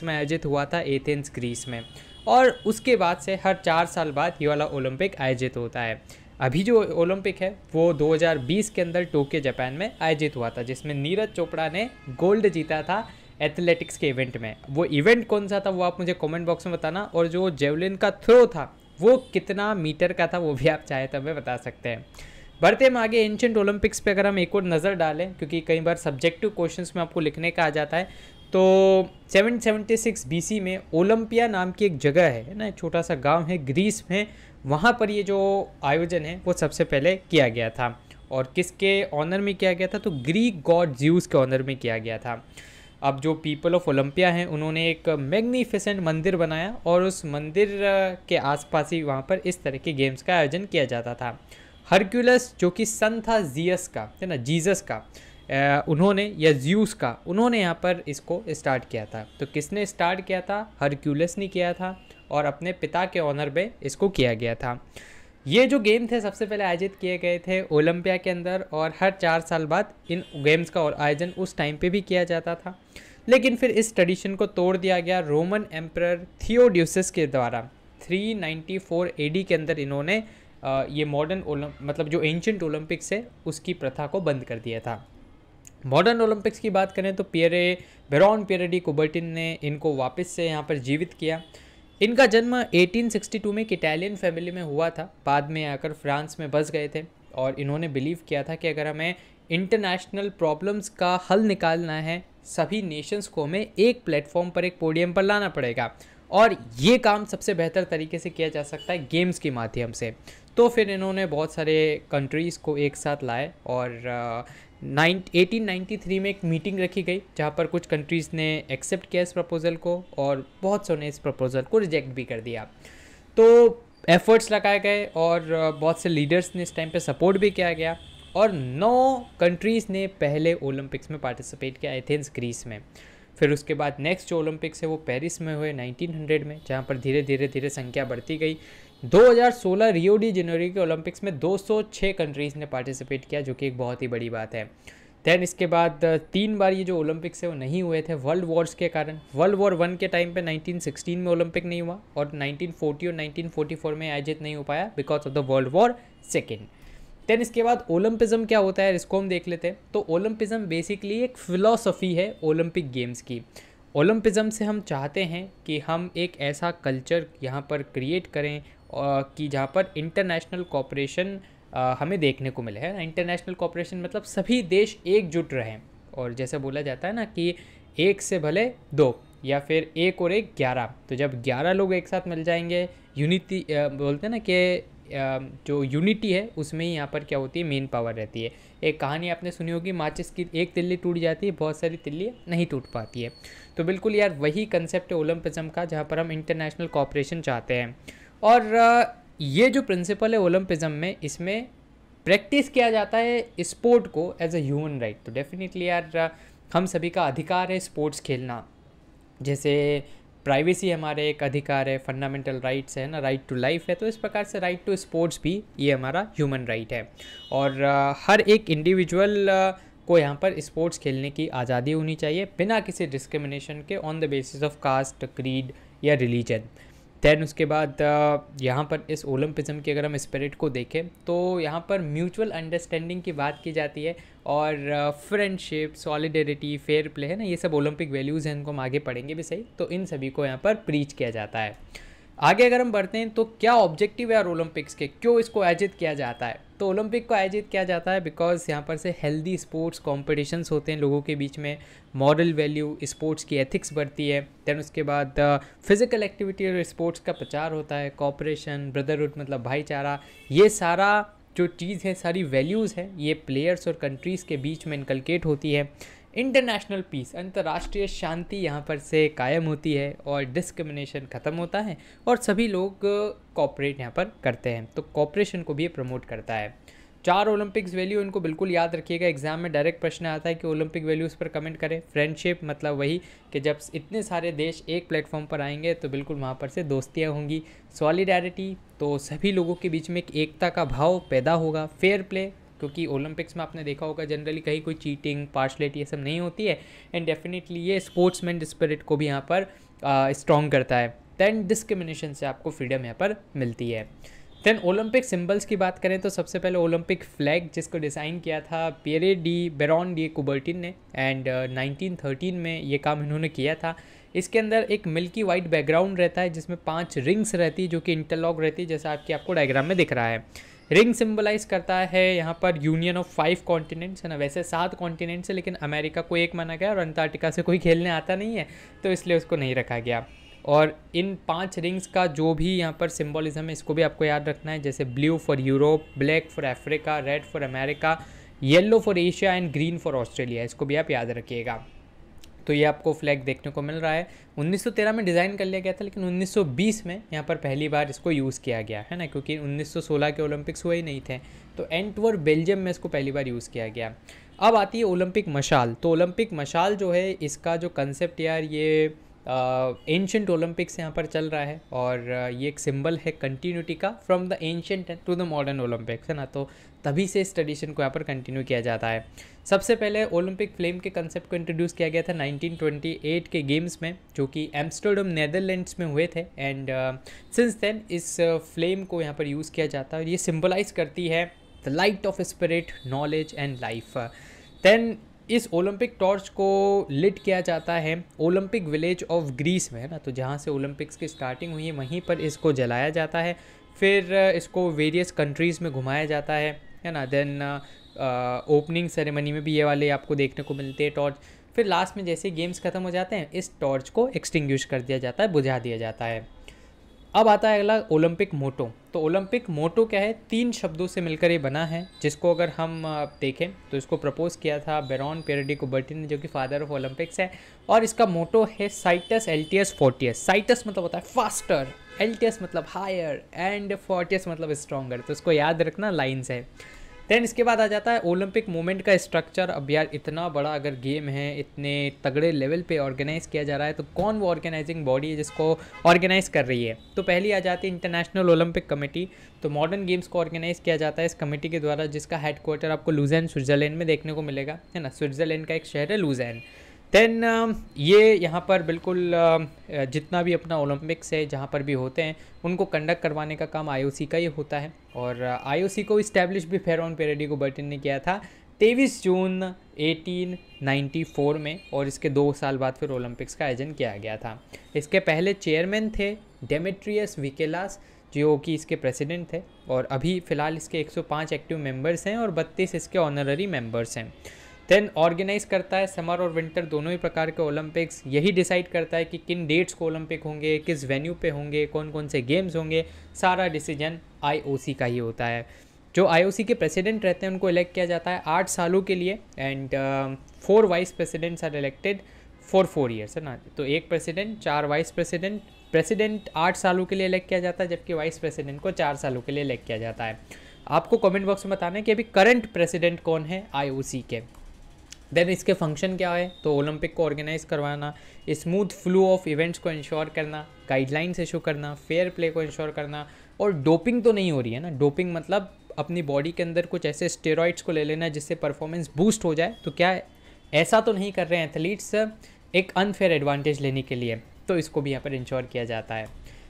में आयोजित हुआ था एथेंस ग्रीस में। और उसके बाद से हर चार साल बाद ये वाला ओलंपिक आयोजित होता है। अभी जो ओलंपिक है, वो 2020 के अंदर टोक्यो, जापान में आयोजित हुआ था, जिसमें नीरज चोपड़ा ने गोल्ड जीता था एथलेटिक्स के इवेंट में। वो इवेंट कौन सा था, वो आप मुझे कमेंट बॉक्स में बताना, और जो जेवलिन का थ्रो था, वो कितना मीटर का था, वो भी आप चाहे तो हमें बता सकते हैं। बढ़ते हम आगे एंशंट ओलंपिक्स पे, अगर हम एक और नज़र डालें, क्योंकि कई बार सब्जेक्टिव क्वेश्चंस में आपको लिखने का आ जाता है तो 776 बीसी में ओलंपिया नाम की एक जगह है, ना छोटा सा गाँव है, ग्रीस में, वहाँ पर ये जो आयोजन है, वो सबसे पहले किया गया था। और किसके ऑनर में किया गया था? तो ग्रीक गॉड ज्यूस के ऑनर में किया गया था। अब जो पीपल ऑफ़ ओलंपिया हैं, उन्होंने एक मैग्नीफिसेंट मंदिर बनाया और उस मंदिर के आसपास ही वहाँ पर इस तरह के गेम्स का आयोजन किया जाता था। हरक्यूलस जो कि सन था जियस का, है ना जीसस का उन्होंने या ज्यूस का, उन्होंने यहाँ पर इसको स्टार्ट किया था। तो किसने स्टार्ट किया था? हरक्यूलस ने किया था और अपने पिता के ऑनर में इसको किया गया था। ये जो गेम थे, सबसे पहले आयोजित किए गए थे ओलंपिया के अंदर और हर चार साल बाद इन गेम्स का आयोजन उस टाइम पे भी किया जाता था। लेकिन फिर इस ट्रेडिशन को तोड़ दिया गया रोमन एम्पर थियोड्यूसिस के द्वारा। 394 एडी के अंदर इन्होंने ये मॉडर्न ओलंप मतलब जो एंशंट ओलंपिक्स है, उसकी प्रथा को बंद कर दिया था। मॉडर्न ओलंपिक्स की बात करें तो पियरे, बेरॉन पियरेडी कुबर्टिन ने इनको वापस से यहाँ पर जीवित किया। इनका जन्म 1862 में एक इटालियन फैमिली में हुआ था। बाद में आकर फ्रांस में बस गए थे और इन्होंने बिलीव किया था कि अगर हमें इंटरनेशनल प्रॉब्लम्स का हल निकालना है, सभी नेशंस को हमें एक प्लेटफॉर्म पर एक पोडियम पर लाना पड़ेगा। और ये काम सबसे बेहतर तरीके से किया जा सकता है गेम्स के माध्यम से। तो फिर इन्होंने बहुत सारे कंट्रीज़ को एक साथ लाए और नाइन एटीन नाइन्टी थ्री में एक मीटिंग रखी गई, जहाँ पर कुछ कंट्रीज़ ने एक्सेप्ट किया इस प्रपोज़ल को और बहुत सौ ने इस प्रपोज़ल को रिजेक्ट भी कर दिया। तो एफर्ट्स लगाए गए और बहुत से लीडर्स ने इस टाइम पे सपोर्ट भी किया गया और नौ कंट्रीज़ ने पहले ओलंपिक्स में पार्टिसिपेट किया एथेंस ग्रीस में। फिर उसके बाद नेक्स्ट जो ओलंपिक्स है वो पेरिस में हुए 1900 में, जहाँ पर धीरे धीरे धीरे संख्या बढ़ती गई। 2016 रियो डी जनवरी के ओलंपिक्स में 206 कंट्रीज़ ने पार्टिसिपेट किया, जो कि एक बहुत ही बड़ी बात है। दैन इसके बाद तीन बार ये जो ओलंपिक्स है, वो नहीं हुए थे। वर्ल्ड वॉर्स के कारण। वर्ल्ड वॉर वन के टाइम पे 1916 में ओलंपिक नहीं हुआ और 1940 और 1944 में आयोजित नहीं हो पाया because of the world war second then इसके बाद ओलंपिज़म क्या होता है, इसको हम देख लेते हैं। तो ओलंपिज़म बेसिकली एक फ़िलोसफी है ओलंपिक गेम्स की। ओलंपिज़म से हम चाहते हैं कि हम एक ऐसा कल्चर यहाँ पर क्रिएट करें कि जहाँ पर इंटरनेशनल कॉपरेशन हमें देखने को मिले है। ना इंटरनेशनल कॉपरेशन मतलब सभी देश एकजुट रहें। और जैसे बोला जाता है ना कि एक से भले दो, या फिर एक और एक ग्यारह। तो जब ग्यारह लोग एक साथ मिल जाएँगे यूनिटी बोलते हैं ना कि जो यूनिटी है, उसमें ही यहाँ पर क्या होती है मेन पावर रहती है। एक कहानी आपने सुनी होगी, माचिस की एक तिल्ली टूट जाती है, बहुत सारी तिल्ली नहीं टूट पाती है। तो बिल्कुल यार, वही कंसेप्ट है ओलंपिज्म का, जहाँ पर हम इंटरनेशनल कॉपरेशन चाहते हैं। और ये जो प्रिंसिपल है ओलंपिज्म में, इसमें प्रैक्टिस किया जाता है स्पोर्ट को एज अ ह्यूमन राइट तो डेफिनेटली यार हम सभी का अधिकार है स्पोर्ट्स खेलना। जैसे प्राइवेसी हमारे एक अधिकार है फंडामेंटल राइट्स है ना राइट टू लाइफ है तो इस प्रकार से राइट टू स्पोर्ट्स भी ये हमारा ह्यूमन राइट है। और हर एक इंडिविजुअल को यहाँ पर स्पोर्ट्स खेलने की आज़ादी होनी चाहिए, बिना किसी डिस्क्रिमिनेशन के on the basis of caste creed या रिलीजन दैन उसके बाद यहाँ पर इस ओलम्पिज़म की अगर हम स्पिरिट को देखें तो यहाँ पर म्यूचुअल अंडरस्टैंडिंग की बात की जाती है और फ्रेंडशिप सॉलिडेरिटी फेयर प्ले है ना? ये सब ओलंपिक वैल्यूज़ हैं, इनको हम आगे पढ़ेंगे भी सही। तो इन सभी को यहाँ पर प्रीच किया जाता है। आगे अगर हम बढ़ते हैं तो क्या ऑब्जेक्टिव है ओलंपिक्स के? क्यों इसको आयोजित किया जाता है? तो ओलंपिक को आयोजित किया जाता है बिकॉज़ यहाँ पर से हेल्दी स्पोर्ट्स कॉम्पिटिशन्स होते हैं लोगों के बीच में। मॉरल वैल्यू स्पोर्ट्स की एथिक्स बढ़ती है। दैन उसके बाद फ़िज़िकल एक्टिविटी और स्पोर्ट्स का प्रचार होता है। कॉपरेशन ब्रदरहुड मतलब भाईचारा। ये सारा जो चीज़ है, सारी वैल्यूज़ हैं, ये प्लेयर्स और कंट्रीज़ के बीच में इनकलकेट होती है। इंटरनेशनल पीस, अंतर्राष्ट्रीय शांति यहाँ पर से कायम होती है और डिस्क्रिमिनेशन ख़त्म होता है और सभी लोग कॉपरेट यहाँ पर करते हैं। तो कॉपरेशन को भी प्रमोट करता है। चार ओलंपिक्स वैल्यू इनको बिल्कुल याद रखिएगा। एग्ज़ाम में डायरेक्ट प्रश्न आता है कि ओलंपिक वैल्यूज़ पर कमेंट करें। फ्रेंडशिप मतलब वही कि जब इतने सारे देश एक प्लेटफॉर्म पर आएँगे तो बिल्कुल वहाँ पर से दोस्तियाँ होंगी। सॉलिडारिटी तो सभी लोगों के बीच में एक एकता का भाव पैदा होगा। फेयर प्ले क्योंकि ओलंपिक्स में आपने देखा होगा जनरली कहीं कोई चीटिंग पार्शलिटी ये सब नहीं होती है एंड डेफिनेटली ये स्पोर्ट्समैन स्पिरिट को भी यहाँ पर स्ट्रॉन्ग करता है। दैन डिस्क्रिमिनेशन से आपको फ्रीडम यहाँ पर मिलती है। देन ओलंपिक सिंबल्स की बात करें तो सबसे पहले ओलंपिक फ्लैग जिसको डिज़ाइन किया था Pierre de Baron de Coubertin ने एंड uh, 1913 में ये काम इन्होंने किया था। इसके अंदर एक मिल्की वाइट बैकग्राउंड रहता है जिसमें पाँच रिंग्स रहती है जो कि इंटरलॉक रहती है जैसा आपकी आपको डायग्राम में दिख रहा है। रिंग सिंबलाइज करता है, यहाँ पर यूनियन ऑफ़ फाइव कॉन्टिनेंट्स है ना, वैसे सात कॉन्टिनेंट्स है, लेकिन अमेरिका को एक माना गया और अंटार्कटिका से कोई खेलने आता नहीं है तो इसलिए उसको नहीं रखा गया। और इन पाँच रिंग्स का जो भी यहाँ पर सिम्बॉलिज्म है, इसको भी आपको याद रखना है, जैसे blue for Europe, black for Africa, red for America, yellow for Asia and green for Australia, इसको भी आप याद रखिएगा। तो ये आपको फ्लैग देखने को मिल रहा है। 1913 में डिज़ाइन कर लिया गया था, लेकिन 1920 में यहाँ पर पहली बार इसको यूज़ किया गया, है ना? क्योंकि 1916 के ओलंपिक्स हुए ही नहीं थे। तो एंटवर बेल्जियम में इसको पहली बार यूज़ किया गया। अब आती है ओलंपिक मशाल। तो ओलंपिक मशाल जो है, इसका जो कंसेप्ट यार, ये एंशंट ओलंपिक्स यहाँ पर चल रहा है और ये एक सिंबल है कंटिन्यूटी का from the ancient to the modern Olympics है ना? तो तभी से इस ट्रेडिशन को यहाँ पर कंटिन्यू किया जाता है। सबसे पहले ओलंपिक फ्लेम के कंसेप्ट को इंट्रोड्यूस किया गया था 1928 के गेम्स में, जो कि एम्स्टर्डम नेदरलैंड्स में हुए थे एंड सिंस देन इस फ्लेम को यहाँ पर यूज़ किया जाता है और ये सिम्बलाइज करती है the light of spirit knowledge and life then इस ओलंपिक टॉर्च को लिट किया जाता है ओलंपिक विलेज ऑफ़ ग्रीस में, है ना? तो जहाँ से ओलंपिक्स की स्टार्टिंग हुई है, वहीं पर इसको जलाया जाता है। फिर इसको वेरियस कंट्रीज़ में घुमाया जाता है है ना? देन ओपनिंग सेरेमनी में भी ये वाले आपको देखने को मिलते हैं टॉर्च। फिर लास्ट में जैसे गेम्स ख़त्म हो जाते हैं, इस टॉर्च को एक्सटिंग्विश कर दिया जाता है, बुझा दिया जाता है। अब आता है अगला ओलंपिक मोटो। तो ओलंपिक मोटो क्या है? तीन शब्दों से मिलकर ये बना है, जिसको अगर हम देखें तो इसको प्रपोज किया था बेरॉन पेरडी कोबर्टी ने, जो कि फादर ऑफ़ ओलंपिक्स है, और इसका मोटो है साइटस एल टी एस फोर्टियस। साइटस मतलब होता है फास्टर एल टी एस मतलब हायर एंड फोर्टियस मतलब स्ट्रॉन्गर तो इसको याद रखना लाइन्स है। देन इसके बाद आ जाता है ओलंपिक मूवमेंट का स्ट्रक्चर अब यार इतना बड़ा अगर गेम है, इतने तगड़े लेवल पे ऑर्गेनाइज किया जा रहा है तो कौन वो ऑर्गेनाइजिंग बॉडी है जिसको ऑर्गेनाइज कर रही है? तो पहली आ जाती है इंटरनेशनल ओलंपिक कमेटी तो मॉडर्न गेम्स को ऑर्गेनाइज किया जाता है इस कमेटी के द्वारा, जिसका हेडक्वार्टर आपको लूजैन स्विट्जरलैंड में देखने को मिलेगा। है ना? स्विट्जरलैंड का एक शहर है लूजैन देन uh, ये यहाँ पर बिल्कुल uh, जितना भी अपना ओलंपिक्स है जहाँ पर भी होते हैं उनको कंडक्ट करवाने का काम आईओसी का ही होता है। और आईओसी uh, को इस्टेब्लिश भी फेरॉन पेरेडी को बर्टिन ने किया था तेईस जून 1894 में और इसके दो साल बाद फिर ओलंपिक्स का आयोजन किया गया था। इसके पहले चेयरमैन थे डेमेट्रियस विकेलास जो कि इसके प्रेसिडेंट थे और अभी फ़िलहाल इसके 105 एक्टिव मेंबर्स हैं और 32 इसके ऑनररी मेंबर्स हैं। देन ऑर्गेनाइज करता है समर और विंटर दोनों ही प्रकार के ओलंपिक्स यही डिसाइड करता है कि किन डेट्स को ओलंपिक होंगे, किस वेन्यू पे होंगे कौन कौन से गेम्स होंगे, सारा डिसीज़न आईओसी का ही होता है। जो आईओसी के प्रेसिडेंट रहते हैं, उनको इलेक्ट किया जाता है आठ सालों के लिए and four vice presidents are elected for four years है ना? तो एक प्रेसिडेंट चार वाइस प्रेसिडेंट प्रेसिडेंट आठ सालों के लिए इलेक्ट किया जाता है, जबकि वाइस प्रेसिडेंट को चार सालों के लिए इलेक्ट किया जाता है। आपको कमेंट बॉक्स में बताना है कि अभी करंट प्रेसिडेंट कौन है आईओसी के। देन इसके फ़ंक्शन क्या है? तो ओलंपिक को ऑर्गेनाइज करवाना स्मूथ फ्लू ऑफ़ इवेंट्स को इंश्योर करना गाइडलाइंस इशू करना फेयर प्ले को इंश्योर करना, और डोपिंग तो नहीं हो रही है ना? डोपिंग मतलब अपनी बॉडी के अंदर कुछ ऐसे स्टेरॉइड्स को ले लेना जिससे परफॉर्मेंस बूस्ट हो जाए। तो क्या ऐसा तो नहीं कर रहे हैं एथलीट्स एक अनफेयर एडवांटेज लेने के लिए। तो इसको भी यहाँ पर इंश्योर किया जाता है।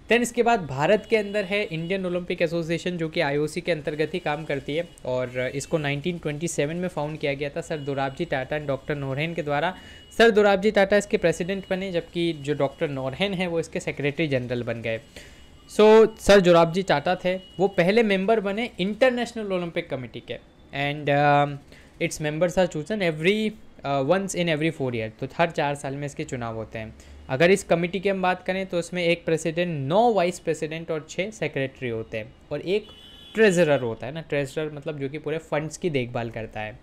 देन इसके बाद भारत के अंदर है इंडियन ओलंपिक एसोसिएशन जो कि आईओसी के अंतर्गत ही काम करती है। और इसको 1927 में फाउंड किया गया था sir Dorabji Tata and doctor Noehren के द्वारा। सर दुराबजी टाटा इसके प्रेसिडेंट बने जबकि जो डॉक्टर नोरहन है वो इसके सेक्रेटरी जनरल बन गए। So so, sir Dorabji Tata थे। वो पहले मेंबर बने इंटरनेशनल ओलंपिक कमेटी के। And its members are chosen every once in every four year तो हर चार साल में इसके चुनाव होते हैं। अगर इस कमेटी की हम बात करें तो उसमें एक प्रेसिडेंट, नौ वाइस प्रेसिडेंट और छः सेक्रेटरी होते हैं और एक ट्रेजरर होता है ना। ट्रेजरर मतलब जो कि पूरे फंड्स की देखभाल करता है।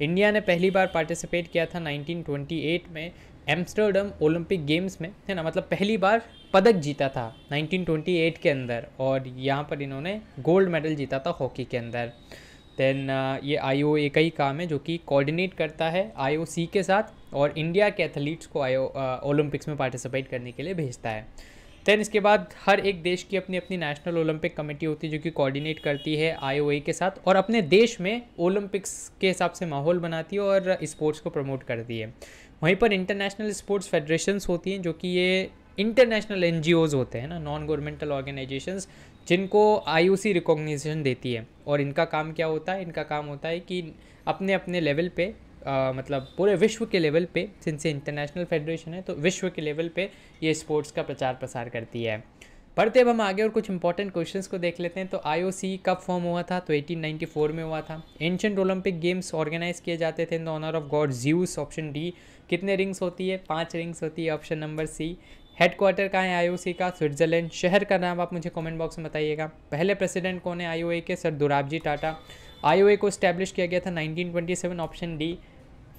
इंडिया ने पहली बार पार्टिसिपेट किया था 1928 में एम्स्टर्डम ओलंपिक गेम्स में, है ना? मतलब पहली बार पदक जीता था 1928 के अंदर और यहाँ पर इन्होंने गोल्ड मेडल जीता था हॉकी के अंदर। देन uh, ये आई ओ का ही काम है जो कि कोऑर्डिनेट करता है आई ओ सी के साथ और इंडिया के एथलीट्स को आई ओलंपिक्स में पार्टिसिपेट करने के लिए भेजता है। देन इसके बाद हर एक देश की अपनी अपनी नेशनल ओलंपिक कमेटी होती है जो कि कोऑर्डिनेट करती है आई के साथ और अपने देश में ओलंपिक्स के हिसाब से माहौल बनाती है और स्पोर्ट्स को प्रमोट करती है। वहीं पर इंटरनेशनल स्पोर्ट्स फेडरेशंस होती हैं जो कि ये इंटरनेशनल एन होते हैं ना नॉन गवर्नमेंटल ऑर्गेनाइजेशंस जिनको आई ओ रिकॉग्निशन देती है। और इनका काम क्या होता है? इनका काम होता है कि अपने अपने लेवल पे आ, मतलब पूरे विश्व के लेवल पे जिनसे इंटरनेशनल फेडरेशन है तो विश्व के लेवल पे ये स्पोर्ट्स का प्रचार प्रसार करती है। पढ़ते अब हम आगे और कुछ इंपॉर्टेंट क्वेश्चंस को देख लेते हैं तो आईओसी कब फॉर्म हुआ था? तो 1894 में हुआ था। एंशंट ओलंपिक गेम्स ऑर्गेनाइज किए जाते थे in the honour of god Zeus option D कितने रिंग्स होती है? पाँच रिंग्स होती है ऑप्शन नंबर सी हेडक्वार्टर कहाँ है आईओसी का? स्विट्जरलैंड शहर का नाम आप मुझे कमेंट बॉक्स में बताइएगा। पहले प्रेसिडेंट कौन है आईओए के? सर दुराबजी टाटा। आईओए को स्टैब्लिश किया गया था 1927 option D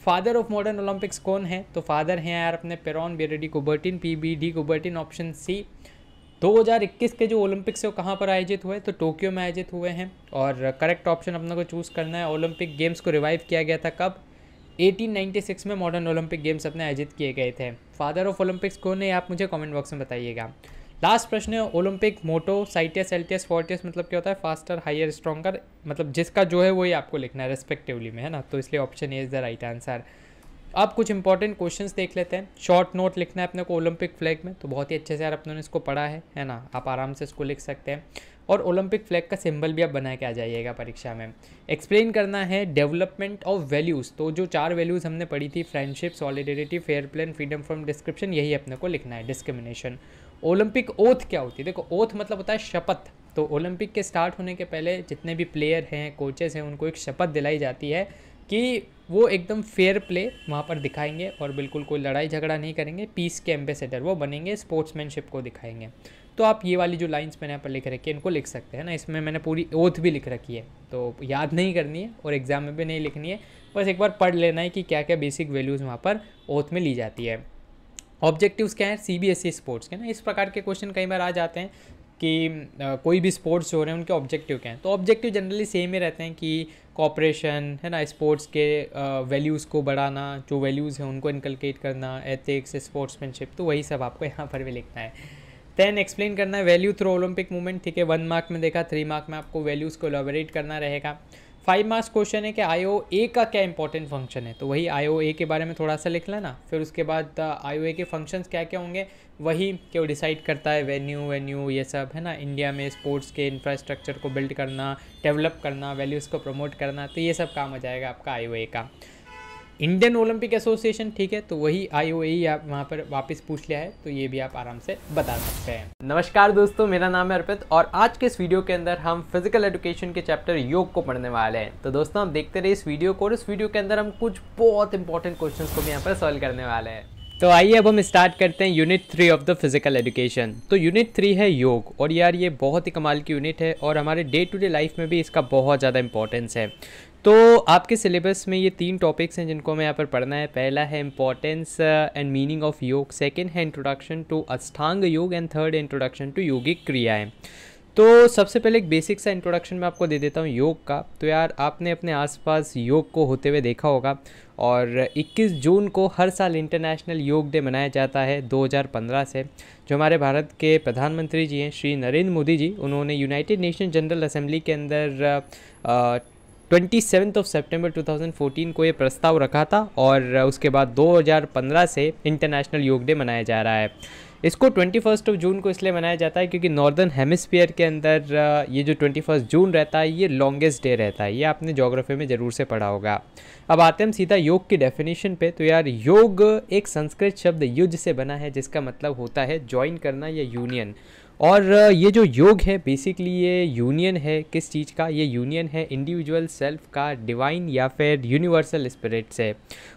father of modern Olympics कौन है? तो फादर हैं यार अपने baron Pierre de Coubertin P B D Coubertin option C 2021 के जो ओलंपिक्स है वो कहाँ पर आयोजित हुए? तो टोक्यो में आयोजित हुए हैं। और करेक्ट ऑप्शन अपने को चूज़ करना है। ओलंपिक गेम्स को रिवाइव किया गया था कब? 1896 में मॉडर्न ओलंपिक गेम्स अपने आयोजित किए गए थे। फादर ऑफ़ ओलंपिक्स कौन है, आप मुझे कमेंट बॉक्स में बताइएगा। लास्ट प्रश्न है ओलंपिक मोटो साइटियस एल्टियस फोर्टियस मतलब क्या होता है? फास्टर हायर स्ट्रॉन्गर मतलब जिसका जो है वही आपको लिखना है रेस्पेक्टिवली में, है ना? तो इसलिए option A is the right answer अब कुछ इंपॉर्टेंट क्वेश्चंस देख लेते हैं। शॉर्ट नोट लिखना है अपने को ओलंपिक फ्लैग में। तो बहुत ही अच्छे से यार अपने इसको पढ़ा है है ना? आप आराम से इसको लिख सकते हैं। और ओलंपिक फ्लैग का सिंबल भी आप बना के आ जाइएगा परीक्षा में। एक्सप्लेन करना है डेवलपमेंट ऑफ़ वैल्यूज़ तो जो चार वैल्यूज़ हमने पढ़ी थी friendship solidarity fair play freedom from discrimination यही अपने को लिखना है डिस्क्रिमिनेशन ओलंपिक ओथ क्या होती है? देखो ओथ मतलब होता है शपथ। तो ओलंपिक के स्टार्ट होने के पहले जितने भी प्लेयर हैं कोचेस हैं, उनको एक शपथ दिलाई जाती है कि वो एकदम फेयर प्ले वहाँ पर दिखाएँगे और बिल्कुल कोई लड़ाई झगड़ा नहीं करेंगे पीस के एम्बेसडर वो बनेंगे स्पोर्ट्समैनशिप को दिखाएँगे। तो आप ये वाली जो लाइन्स मैंने यहाँ पर लिख रखी है इनको लिख सकते हैं ना। इसमें मैंने पूरी ओथ भी लिख रखी है। तो याद नहीं करनी है और एग्ज़ाम में भी नहीं लिखनी है। बस एक बार पढ़ लेना है कि क्या क्या बेसिक वैल्यूज़ वहाँ पर ओथ में ली जाती है। ऑब्जेक्टिव्स क्या है? C B S E sports के ना। इस प्रकार के क्वेश्चन कई बार आ जाते हैं कि आ, कोई भी स्पोर्ट्स हो रहे हैं उनके ऑब्जेक्टिव क्या हैं? तो ऑब्जेक्टिव जनरली सेम ही रहते हैं कि कॉपरेशन है ना? स्पोर्ट्स के वैल्यूज़ को बढ़ाना जो वैल्यूज़ हैं उनको इनकलकेट करना एथिक्स स्पोर्ट्समैनशिप तो वही सब आपको यहाँ पर भी लिखना है। दैन एक्सप्लेन करना है वैल्यू थ्रू ओलंपिक मूवमेंट ठीक है वन मार्क में देखा थ्री मार्क में आपको वैल्यूज़ को एलोबरेट करना रहेगा। फाइव मार्क्स क्वेश्चन है कि आई ओ ए का क्या इंपॉर्टेंट फ़ंक्शन है? तो वही आई ओ ए के बारे में थोड़ा सा लिख लेना, फिर उसके बाद आई ओ ए के फ़ंक्शंस क्या क्या होंगे, वही क्यों डिसाइड करता है वेन्यू वेन्यू ये सब, है ना? इंडिया में स्पोर्ट्स के इंफ्रास्ट्रक्चर को बिल्ड करना डेवलप करना वैल्यूज़ को प्रमोट करना तो ये सब काम हो जाएगा आपका आई ओ ए का। इंडियन ओलंपिक एसोसिएशन ठीक है तो वही आई ओ आप वहाँ पर वापस पूछ लिया है तो ये भी आप आराम से बता सकते हैं। नमस्कार दोस्तों, मेरा नाम है अर्पित, और आज के इस वीडियो के अंदर हम फ़िज़िकल एजुकेशन के चैप्टर योग को पढ़ने वाले हैं। तो दोस्तों हम देखते रहे इस वीडियो को, और इस वीडियो के अंदर हम कुछ बहुत इंपॉर्टेंट क्वेश्चन को भी यहाँ पर सॉल्व करने वाले हैं। तो आइए अब हम स्टार्ट करते हैं unit three of the physical education तो यूनिट थ्री है योग, और यार ये बहुत ही कमाल की यूनिट है, और हमारे डे टू डे लाइफ में भी इसका बहुत ज़्यादा इंपॉर्टेंस है। तो आपके सिलेबस में ये तीन टॉपिक्स हैं जिनको हमें यहाँ पर पढ़ना है। पहला है importance and meaning of yoga. Second है introduction to Ashtanga yoga and third introduction to yogic क्रियाएँ। तो सबसे पहले एक बेसिक सा इंट्रोडक्शन मैं आपको दे देता हूँ योग का। तो यार, आपने अपने आसपास योग को होते हुए देखा होगा। और 21 जून को हर साल इंटरनेशनल योग डे मनाया जाता है 2015 से। जो हमारे भारत के प्रधानमंत्री जी हैं, श्री नरेंद्र मोदी जी, उन्होंने यूनाइटेड नेशन जनरल असेंबली के अंदर ट्वेंटी सेवन्थ ऑफ़ सेप्टेम्बर 2014 को ये प्रस्ताव रखा था और उसके बाद 2015 से इंटरनेशनल योग डे मनाया जा रहा है। इसको ट्वेंटी फ़र्स्ट ऑफ़ जून को इसलिए मनाया जाता है क्योंकि नॉर्दर्न हेमिस्फीयर के अंदर ये जो ट्वेंटी फ़र्स्ट जून रहता है, ये लॉन्गेस्ट डे रहता है। ये आपने जोग्राफी में ज़रूर से पढ़ा होगा। अब आते हम सीधा योग की डेफिनेशन पे। तो यार, योग एक संस्कृत शब्द युद्ध से बना है, जिसका मतलब होता है ज्वाइन करना या यूनियन और ये जो योग है बेसिकली ये यूनियन है, किस चीज़ का? ये यूनियन है इंडिविजुअल सेल्फ का डिवाइन या फिर यूनिवर्सल स्पिरिट से।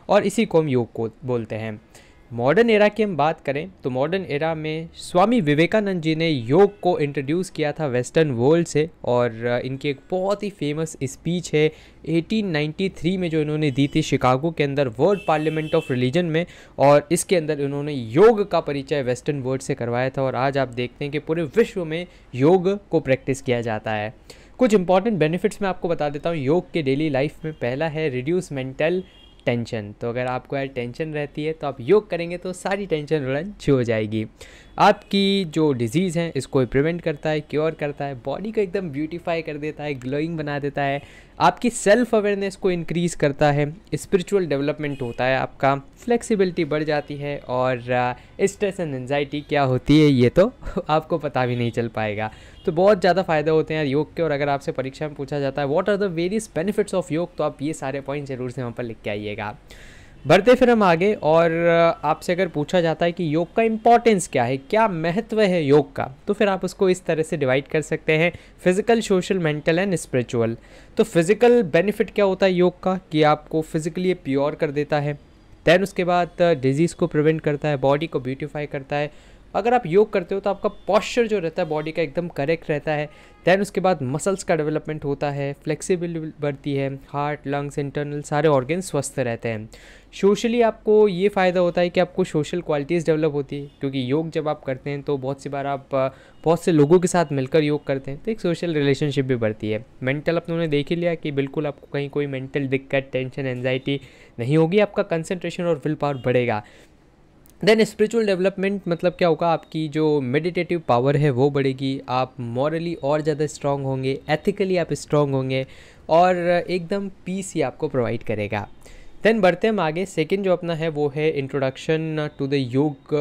और इसी को हम योग को बोलते हैं। मॉडर्न एरा की हम बात करें तो मॉडर्न एरा में स्वामी विवेकानंद जी ने योग को इंट्रोड्यूस किया था वेस्टर्न वर्ल्ड से, और इनकी एक बहुत ही फ़ेमस स्पीच है। 1893 में जो इन्होंने दी थी शिकागो के अंदर वर्ल्ड पार्लियामेंट ऑफ़ रिलीजन में, और इसके अंदर इन्होंने योग का परिचय वेस्टर्न वर्ल्ड से करवाया था, और आज आप देखते हैं कि पूरे विश्व में योग को प्रैक्टिस किया जाता है। कुछ इंपॉर्टेंट बेनिफिट्स मैं आपको बता देता हूँ। योग के डेली लाइफ में पहला है रिड्यूस मेंटल टेंशन तो अगर आपको यार टेंशन रहती है तो आप योग करेंगे तो सारी टेंशन छू हो जाएगी। आपकी जो डिज़ीज़ है, इसको प्रिवेंट करता है क्योर करता है बॉडी को एकदम ब्यूटीफाई कर देता है ग्लोइंग बना देता है। आपकी सेल्फ अवेयरनेस को इंक्रीज़ करता है स्पिरिचुअल डेवलपमेंट होता है आपका फ्लेक्सिबिलिटी बढ़ जाती है और स्ट्रेस एंड एनजाइटी क्या होती है, ये तो [laughs] आपको पता भी नहीं चल पाएगा। तो बहुत ज़्यादा फ़ायदे होते हैं योग के और अगर आपसे परीक्षा में पूछा जाता है what are the various benefits of yoga? तो आप ये सारे पॉइंट ज़रूर से वहाँ पर लिख के आइएगा। बढ़ते फिर हम आगे और आपसे अगर पूछा जाता है कि योग का इम्पॉर्टेंस क्या है, क्या महत्व है योग का? तो फिर आप उसको इस तरह से डिवाइड कर सकते हैं physical social mental and spiritual तो फ़िज़िकल बेनिफिट क्या होता है योग का? कि आपको फिजिकली प्योर कर देता है। देन उसके बाद डिज़ीज़ को प्रिवेंट करता है बॉडी को ब्यूटिफाई करता है। अगर आप योग करते हो तो आपका पॉस्चर जो रहता है बॉडी का एकदम करेक्ट रहता है। दैन उसके बाद मसल्स का डेवलपमेंट होता है फ्लेक्सिबिलिटी बढ़ती है हार्ट लंग्स इंटरनल सारे ऑर्गेन स्वस्थ रहते हैं। सोशली आपको ये फ़ायदा होता है कि आपको सोशल क्वालिटीज़ डेवलप होती है, क्योंकि योग जब आप करते हैं तो बहुत सी बार आप, बहुत से लोगों के साथ मिलकर योग करते हैं तो एक सोशल रिलेशनशिप भी बढ़ती है। मेंटल अपनों ने देख ही लिया कि बिल्कुल आपको कहीं कोई मेंटल दिक्कत टेंशन एनजाइटी नहीं होगी, आपका कंसनट्रेशन और विल पावर बढ़ेगा। देन स्पिरिचुअल डेवलपमेंट मतलब क्या होगा, आपकी जो मेडिटेटिव पावर है, वो बढ़ेगी। आप मॉरली और ज़्यादा स्ट्रांग होंगे एथिकली आप स्ट्रांग होंगे और एकदम पीस ही आपको प्रोवाइड करेगा। देन बढ़ते हम आगे। सेकेंड जो अपना है, वो है इंट्रोडक्शन टू द योग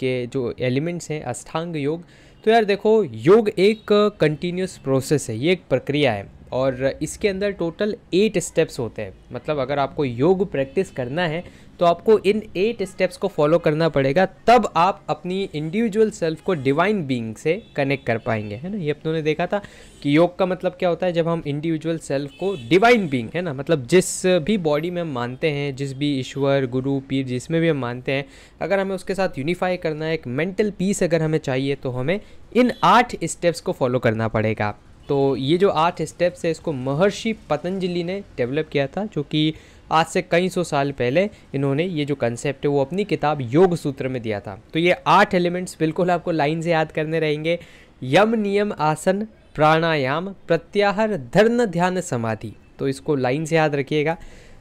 के जो एलिमेंट्स हैं, अष्टांग योग। तो यार देखो, योग एक कंटिन्यूस प्रोसेस है, ये एक प्रक्रिया है। और इसके अंदर टोटल एट स्टेप्स होते हैं। मतलब अगर आपको योग प्रैक्टिस करना है तो आपको इन एट स्टेप्स को फॉलो करना पड़ेगा, तब आप अपनी इंडिविजुअल सेल्फ को डिवाइन बीइंग से कनेक्ट कर पाएँगे। है ना? ये अपनों ने देखा था कि योग का मतलब क्या होता है, जब हम इंडिविजुअल सेल्फ को डिवाइन बीइंग है ना? मतलब जिस भी बॉडी में हम मानते हैं, जिस भी ईश्वर, गुरु, पीर, जिसमें भी हम मानते हैं, अगर हमें उसके साथ यूनिफाई करना है, एक मेंटल पीस अगर हमें चाहिए तो हमें इन आठ स्टेप्स को फॉलो करना पड़ेगा। तो ये जो आठ स्टेप्स है, इसको महर्षि पतंजलि ने डेवलप किया था, जो कि आज से कई सौ साल पहले इन्होंने ये जो कंसेप्ट है, वो अपनी किताब योग सूत्र में दिया था। तो ये आठ एलिमेंट्स बिल्कुल आपको लाइन से याद करने रहेंगे। यम नियम आसन प्राणायाम प्रत्याहार धर्न ध्यान समाधि। तो इसको लाइन से याद रखिएगा।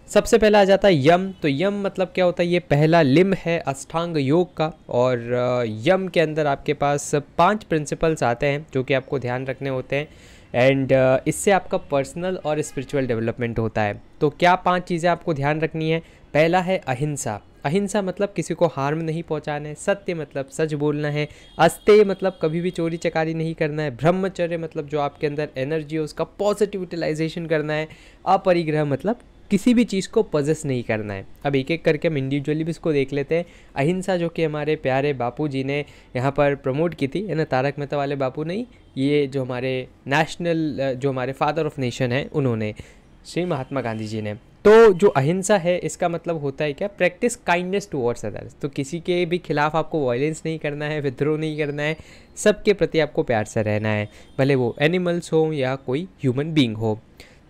सबसे पहला आ जाता है यम। तो यम मतलब क्या होता है? ये पहला लिम है अष्टांग योग का। और यम के अंदर आपके पास पाँच प्रिंसिपल्स आते हैं, जो कि आपको ध्यान रखने होते हैं। एंड uh, इससे आपका पर्सनल और स्पिरिचुअल डेवलपमेंट होता है। तो क्या पाँच चीज़ें आपको ध्यान रखनी है? पहला है अहिंसा। अहिंसा मतलब किसी को हार्म नहीं पहुंचाना है। सत्य मतलब सच बोलना है। अस्ते मतलब कभी भी चोरी चकारी नहीं करना है। ब्रह्मचर्य मतलब जो आपके अंदर एनर्जी है उसका पॉजिटिव यूटिलाइजेशन करना है। अपरिग्रह मतलब किसी भी चीज़ को पजेस नहीं करना है। अब एक एक करके हम इंडिविजुअली भी इसको देख लेते हैं। अहिंसा जो कि हमारे प्यारे बापू जी ने यहाँ पर प्रमोट की थी, है ना? तारक मेहता वाले बापू नहीं, ये जो हमारे नेशनल जो हमारे फादर ऑफ़ नेशन हैं, उन्होंने, श्री महात्मा गांधी जी ने। तो जो अहिंसा है, इसका मतलब होता है क्या? प्रैक्टिस काइंडनेस टूवर्ड्स अदर्स तो किसी के भी खिलाफ आपको वायलेंस नहीं करना है विद्रोह नहीं करना है, सबके प्रति आपको प्यार से रहना है, भले वो एनिमल्स हो या कोई ह्यूमन बींग हो।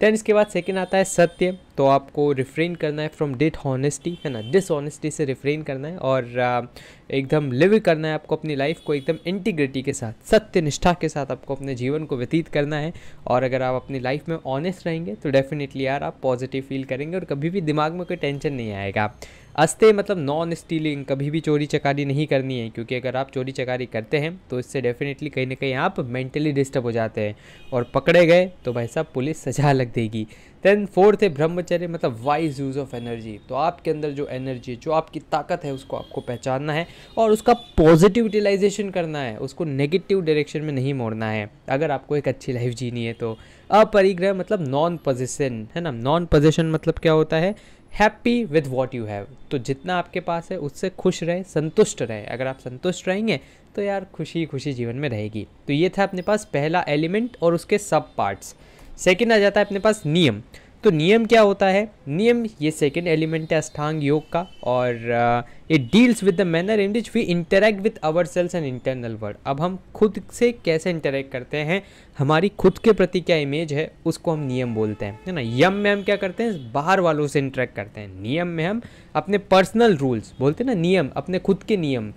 देन इसके बाद सेकेंड आता है सत्य तो आपको रिफ्रेन करना है फ्रॉम डिट हॉनेस्टी है ना? डिसऑनेस्टी से रिफ्रेन करना है और एकदम लिव करना है आपको अपनी लाइफ को एकदम इंटीग्रिटी के साथ सत्य निष्ठा के साथ आपको अपने जीवन को व्यतीत करना है। और अगर आप अपनी लाइफ में ऑनेस्ट रहेंगे तो डेफिनेटली यार आप पॉजिटिव फील करेंगे और कभी भी दिमाग में कोई टेंशन नहीं आएगा। अस्ते मतलब नॉन स्टीलिंग कभी भी चोरी चकारी नहीं करनी है, क्योंकि अगर आप चोरी चकारी करते हैं तो इससे डेफिनेटली कहीं ना कहीं आप मेंटली डिस्टर्ब हो जाते हैं और पकड़े गए तो भाई साहब पुलिस सजा लग देगी। देन फोर्थ है ब्रह्मचर्य मतलब वाइज यूज़ ऑफ़ एनर्जी तो आपके अंदर जो एनर्जी जो आपकी ताकत है, उसको आपको पहचानना है और उसका पॉजिटिव यूटिलाइजेशन करना है, उसको नेगेटिव डायरेक्शन में नहीं मोड़ना है। अगर आपको एक अच्छी लाइफ जीनी है तो अपरिग्रह मतलब नॉन पोजिशन है ना? नॉन पोजिशन मतलब क्या होता है? Happy with what you have तो जितना आपके पास है, उससे खुश रहें, संतुष्ट रहें। अगर आप संतुष्ट रहेंगे तो यार खुशी खुशी जीवन में रहेगी। तो ये था अपने पास पहला एलिमेंट और उसके सब पार्ट्स सेकेंड आ जाता है अपने पास नियम। तो नियम क्या होता है? नियम ये सेकेंड एलिमेंट है अष्टांग योग का और it deals with the manner in which we interact with our selves and internal world अब हम खुद से कैसे इंटरेक्ट करते हैं? हमारी खुद के प्रति क्या इमेज है, उसको हम नियम बोलते हैं, है ना? यम में हम क्या करते हैं? बाहर वालों से इंटरेक्ट करते हैं। नियम में हम अपने पर्सनल रूल्स बोलते हैं ना नियम, अपने खुद के नियम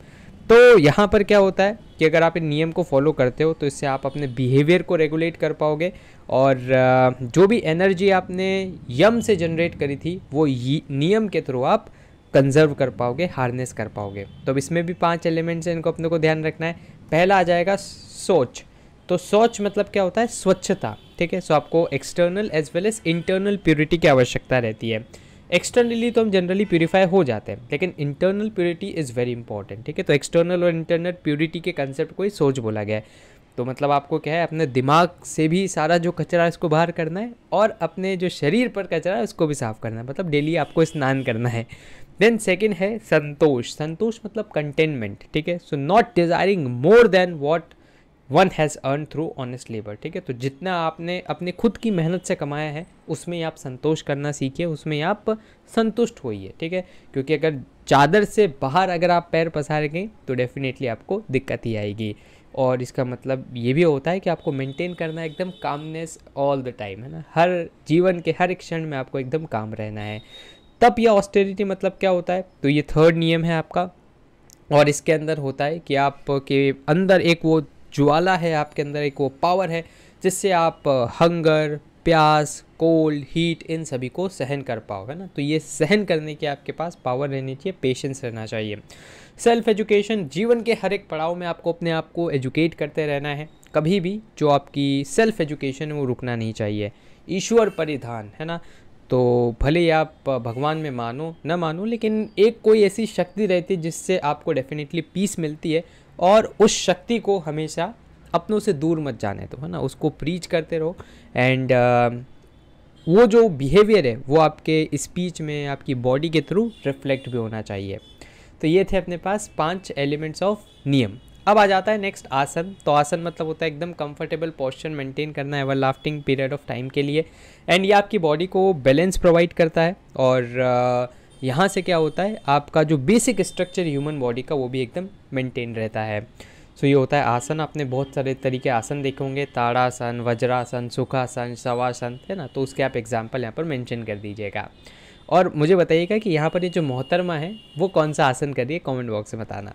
तो यहाँ पर क्या होता है कि अगर आप इन नियम को फॉलो करते हो तो इससे आप अपने बिहेवियर को रेगुलेट कर पाओगे और जो भी एनर्जी आपने यम से जनरेट करी थी, वो नियम के थ्रू आप कंजर्व कर पाओगे हार्नेस कर पाओगे। तो इसमें भी पाँच एलिमेंट्स हैं, इनको अपने को ध्यान रखना है। पहला आ जाएगा सोच। तो सोच मतलब क्या होता है? स्वच्छता, ठीक है? सो आपको external as well as internal purity की आवश्यकता रहती है। एक्सटर्नली तो हम जनरली प्योरीफाई हो जाते हैं, लेकिन internal purity is very important ठीक है? तो एक्सटर्नल और इंटरनल प्योरिटी के कंसेप्ट को ही सोच बोला गया है। तो मतलब आपको क्या है, अपने दिमाग से भी सारा जो कचरा है उसको बाहर करना है और अपने जो शरीर पर कचरा है, उसको भी साफ़ करना है। मतलब डेली आपको स्नान करना है। देन सेकेंड है संतोष। संतोष मतलब कंटेनमेंट ठीक है? So not desiring more than what one has earn through honest labour ठीक है? तो जितना आपने अपने खुद की मेहनत से कमाया है, उसमें आप संतोष करना सीखिए, उसमें आप संतुष्ट होइए, ठीक है? क्योंकि अगर चादर से बाहर अगर आप पैर पसार गए तो डेफिनेटली आपको दिक्कत ही आएगी। और इसका मतलब ये भी होता है कि आपको मेंटेन करना एकदम कामनेस ऑल द टाइम है ना? हर जीवन के हर क्षण में आपको एकदम काम रहना है। तब यह ऑस्टेरिटी मतलब क्या होता है? तो ये थर्ड नियम है आपका। और इसके अंदर होता है कि आपके अंदर एक वो ज्वाला है आपके अंदर, एक वो पावर है, जिससे आप हंगर प्यास कोल्ड हीट इन सभी को सहन कर पाओ है ना? तो ये सहन करने की आपके पास पावर रहनी चाहिए पेशेंस रहना चाहिए। सेल्फ एजुकेशन जीवन के हर एक पड़ाव में आपको अपने आप को एजुकेट करते रहना है। कभी भी जो आपकी सेल्फ एजुकेशन है, वो रुकना नहीं चाहिए। ईश्वर परिधान, है ना? तो भले ही आप भगवान में मानो, न मानो, लेकिन एक कोई ऐसी शक्ति रहती है जिससे आपको डेफिनेटली पीस मिलती है और उस शक्ति को हमेशा अपनों से दूर मत जाने दो है ना? उसको प्रीच करते रहो। एंड uh, वो जो बिहेवियर है वो आपके स्पीच में आपकी बॉडी के थ्रू रिफ्लेक्ट भी होना चाहिए। तो ये थे अपने पास पाँच एलिमेंट्स ऑफ़ नियम। अब आ जाता है नेक्स्ट आसन। तो आसन मतलब होता है एकदम कंफर्टेबल पोस्चर मेंटेन करना everlasting period of time के लिए। एंड ये आपकी बॉडी को बैलेंस प्रोवाइड करता है। और uh, यहाँ से क्या होता है आपका जो बेसिक स्ट्रक्चर ह्यूमन बॉडी का वो भी एकदम मेंटेन रहता है। सो ये होता है आसन। आपने बहुत सारे तरीके आसन देखे होंगे। ताड़ासन वज्रासन सुखासन शवासन है ना? तो उसके आप एग्ज़ाम्पल यहाँ पर मेंशन कर दीजिएगा। और मुझे बताइएगा कि यहाँ पर ये जो मोहतरमा है वो कौन सा आसन कर रही है? कॉमेंट बॉक्स में बताना।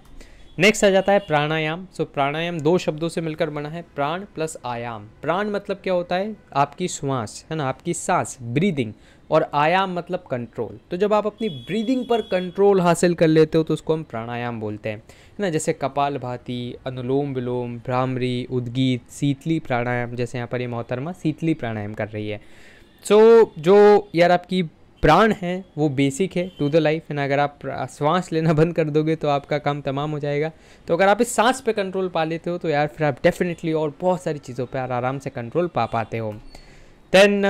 नेक्स्ट आ जाता है प्राणायाम। सो so, प्राणायाम दो शब्दों से मिलकर बना है। प्राण प्लस आयाम। प्राण मतलब क्या होता है? आपकी श्वास है ना? आपकी सांस ब्रीदिंग और आयाम मतलब कंट्रोल तो जब आप अपनी ब्रीदिंग पर कंट्रोल हासिल कर लेते हो तो उसको हम प्राणायाम बोलते हैं. है ना जैसे कपाल भाती अनुलोम विलोम भ्रामरी उद्गीत शीतली प्राणायाम जैसे यहाँ पर ये मोहतरमा शीतली प्राणायाम कर रही है. सो so, जो यार आपकी प्राण है वो बेसिक है टू द लाइफ है ना अगर आप सांस लेना बंद कर दोगे तो आपका काम तमाम हो जाएगा. तो अगर आप इस सांस पे कंट्रोल पा लेते हो तो यार फिर आप डेफिनेटली और बहुत सारी चीज़ों पर आराम से कंट्रोल पा पाते हो. देन